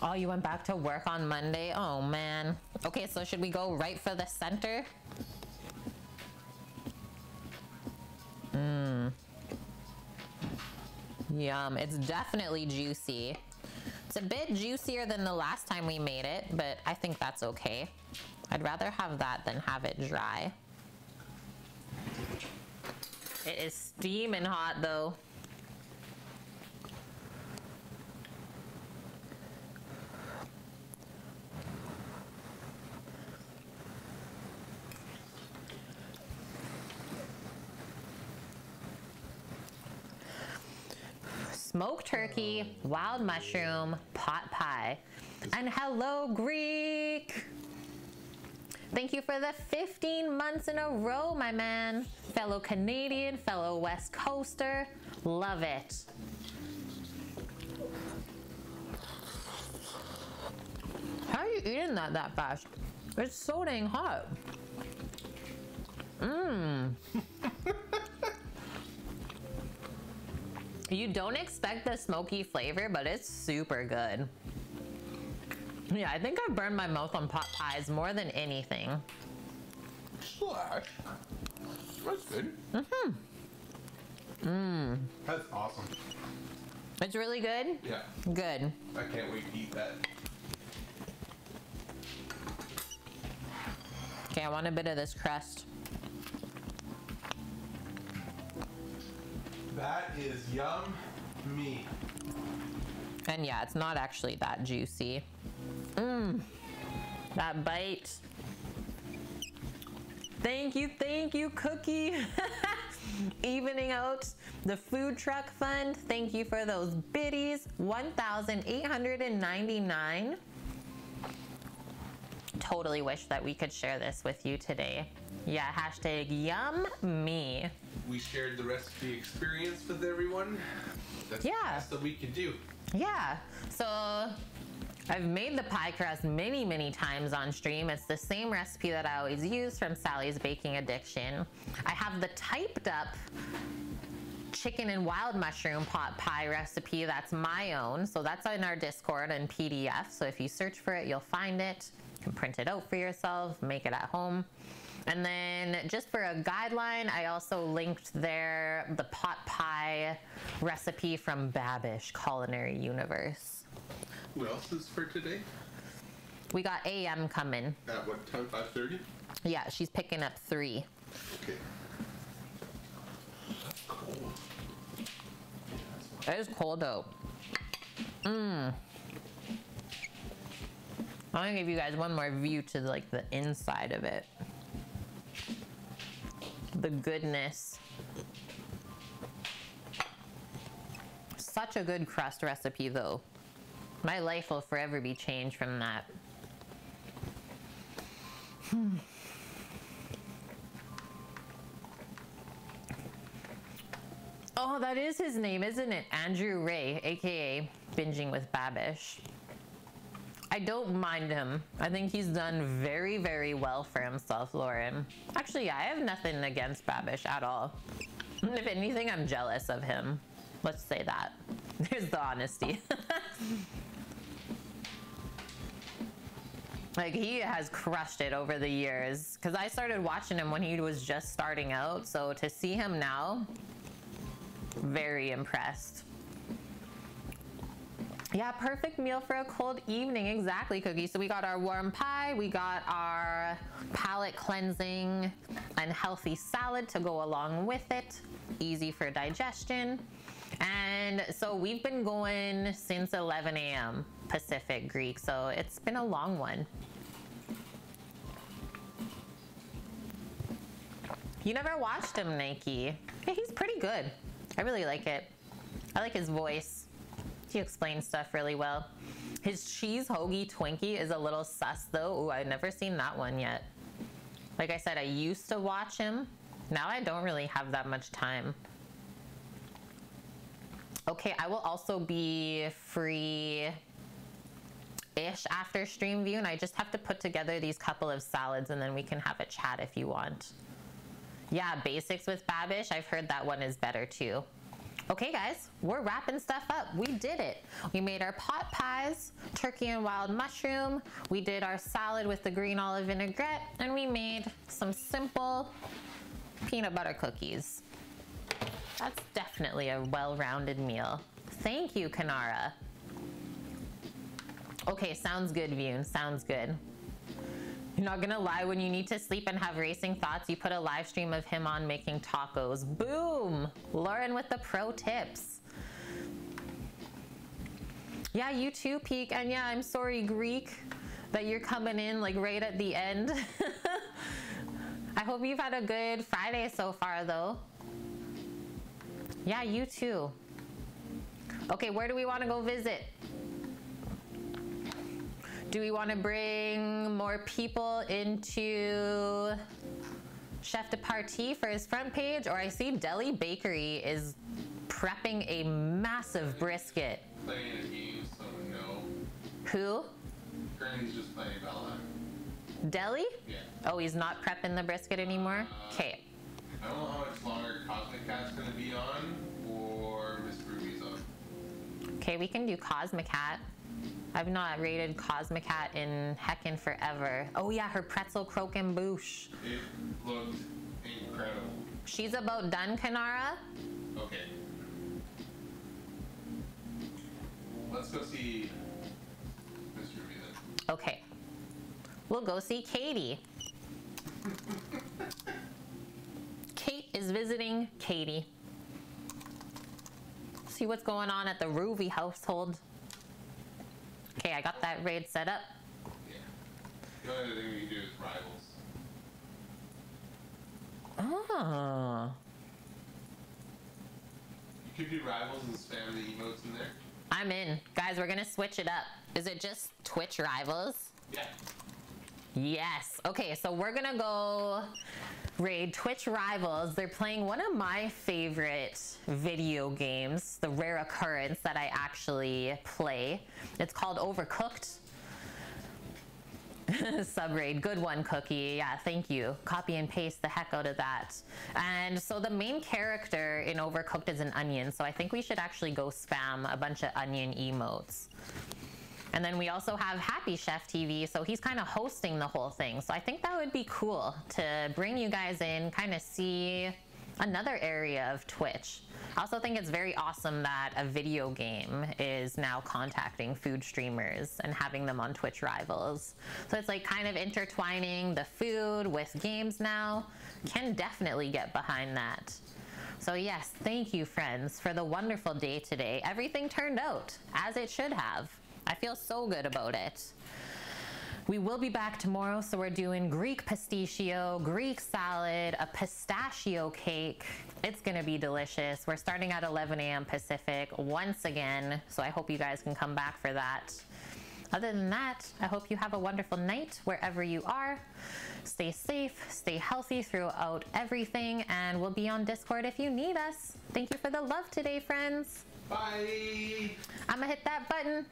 Oh, you went back to work on Monday? Oh, man. Okay, so should we go right for the center? Mmm. Yum. It's definitely juicy. It's a bit juicier than the last time we made it, but I think that's okay. I'd rather have that than have it dry. It is steaming hot though. Smoked turkey, wild mushroom, pot pie. And hello, Greek! Thank you for the 15 months in a row, my man. Fellow Canadian, fellow West Coaster. Love it. How are you eating that that fast? It's so dang hot. Mmm. You don't expect the smoky flavor, but it's super good. Yeah, I think I've burned my mouth on pot pies more than anything. Slash. That's good. Mm-hmm. Mmm. That's awesome. It's really good? Yeah. Good. I can't wait to eat that. Okay, I want a bit of this crust. That is yum me. And yeah, it's not actually that juicy. Mmm. That bite. Thank you, thank you, Cookie. Evening out the food truck fund. Thank you for those biddies. 1,899. Totally wish that we could share this with you today. Yeah, hashtag yum me we shared the recipe experience with everyone. That's yeah. the best that we could do. Yeah. So I've made the pie crust many, many times on stream. It's the same recipe that I always use from Sally's Baking Addiction. I have the typed up chicken and wild mushroom pot pie recipe that's my own. So that's in our Discord and PDF. So if you search for it, you'll find it. You can print it out for yourself, make it at home. And then just for a guideline, I also linked there the pot pie recipe from Babish Culinary Universe. Who else is for today? We got AM coming. At what time? 5.30? Yeah, she's picking up three. Okay. Cold. It is cold out. Mmm. I'm gonna give you guys one more view to like the inside of it the goodness. Such a good crust recipe though. My life will forever be changed from that. Hmm. Oh, that is his name, isn't it? Andrew Rea, aka Binging with Babish. I don't mind him. I think he's done very, very well for himself, Lauren. Actually, yeah, I have nothing against Babish at all. If anything, I'm jealous of him. Let's say that. There's the honesty. like he has crushed it over the years because I started watching him when he was just starting out. So to see him now, very impressed. Yeah, perfect meal for a cold evening. Exactly, Cookie. So we got our warm pie, we got our palate cleansing and healthy salad to go along with it. Easy for digestion. And so we've been going since 11 a.m. Pacific Greek, so it's been a long one. You never watched him, Nike. Yeah, he's pretty good. I really like it. I like his voice. He explains stuff really well. His cheese hoagie Twinkie is a little sus though. Ooh, I've never seen that one yet. Like I said, I used to watch him. Now I don't really have that much time. Okay, I will also be free ish after stream view and I just have to put together these couple of salads and then we can have a chat if you want. Yeah, basics with Babish. I've heard that one is better too. Okay, guys, we're wrapping stuff up. We did it. We made our pot pies, turkey and wild mushroom. We did our salad with the green olive vinaigrette, and we made some simple peanut butter cookies. That's definitely a well-rounded meal. Thank you, Kanara. Okay, sounds good, Vune. Sounds good. You're not gonna lie, when you need to sleep and have racing thoughts, you put a live stream of him on making tacos. Boom! Lauren with the pro tips. Yeah, you too, Peak. And yeah, I'm sorry, Greek, that you're coming in like right at the end. I hope you've had a good Friday so far, though. Yeah, you too. Okay, where do we want to go visit? Do we want to bring more people into Chef de Partie for his front page? Or I see Deli Bakery is prepping a massive brisket. Playing a game, so no. Who? Granny's just playing Valheim. Deli? Yeah. Oh, he's not prepping the brisket anymore? Uh, okay. I don't know how much longer Cosmic Cat's gonna be on or Miss Ruby's on. Okay, we can do Cosmic Hat. I've not rated Cosmic Hat in heckin' forever. Oh yeah, her pretzel croquembouche. It looked incredible. She's about done, Kanara. Okay. Let's go see Miss Ruby then. Okay. We'll go see Katie. Kate is visiting Katie. See what's going on at the Ruby household. Okay, I got that raid set up. Yeah. The only other thing we can do is rivals. Oh. You could do rivals and spam the emotes in there. I'm in. Guys, we're gonna switch it up. Is it just Twitch rivals? Yeah. Yes. Okay, so we're gonna go raid Twitch Rivals. They're playing one of my favorite video games, the rare occurrence that I actually play. It's called Overcooked. Sub raid, good one, Cookie. Yeah, thank you. Copy and paste the heck out of that. And so the main character in Overcooked is an onion, so I think we should actually go spam a bunch of onion emotes. And then we also have Happy Chef TV, so he's kind of hosting the whole thing. So I think that would be cool to bring you guys in, kind of see another area of Twitch. I also think it's very awesome that a video game is now contacting food streamers and having them on Twitch Rivals. So it's like kind of intertwining the food with games now. Can definitely get behind that. So, yes, thank you, friends, for the wonderful day today. Everything turned out as it should have. I feel so good about it. We will be back tomorrow, so we're doing Greek pistachio, Greek salad, a pistachio cake. It's gonna be delicious. We're starting at 11 a.m. Pacific once again, so I hope you guys can come back for that. Other than that, I hope you have a wonderful night wherever you are. Stay safe, stay healthy throughout everything, and we'll be on Discord if you need us. Thank you for the love today, friends. Bye. I'm gonna hit that button.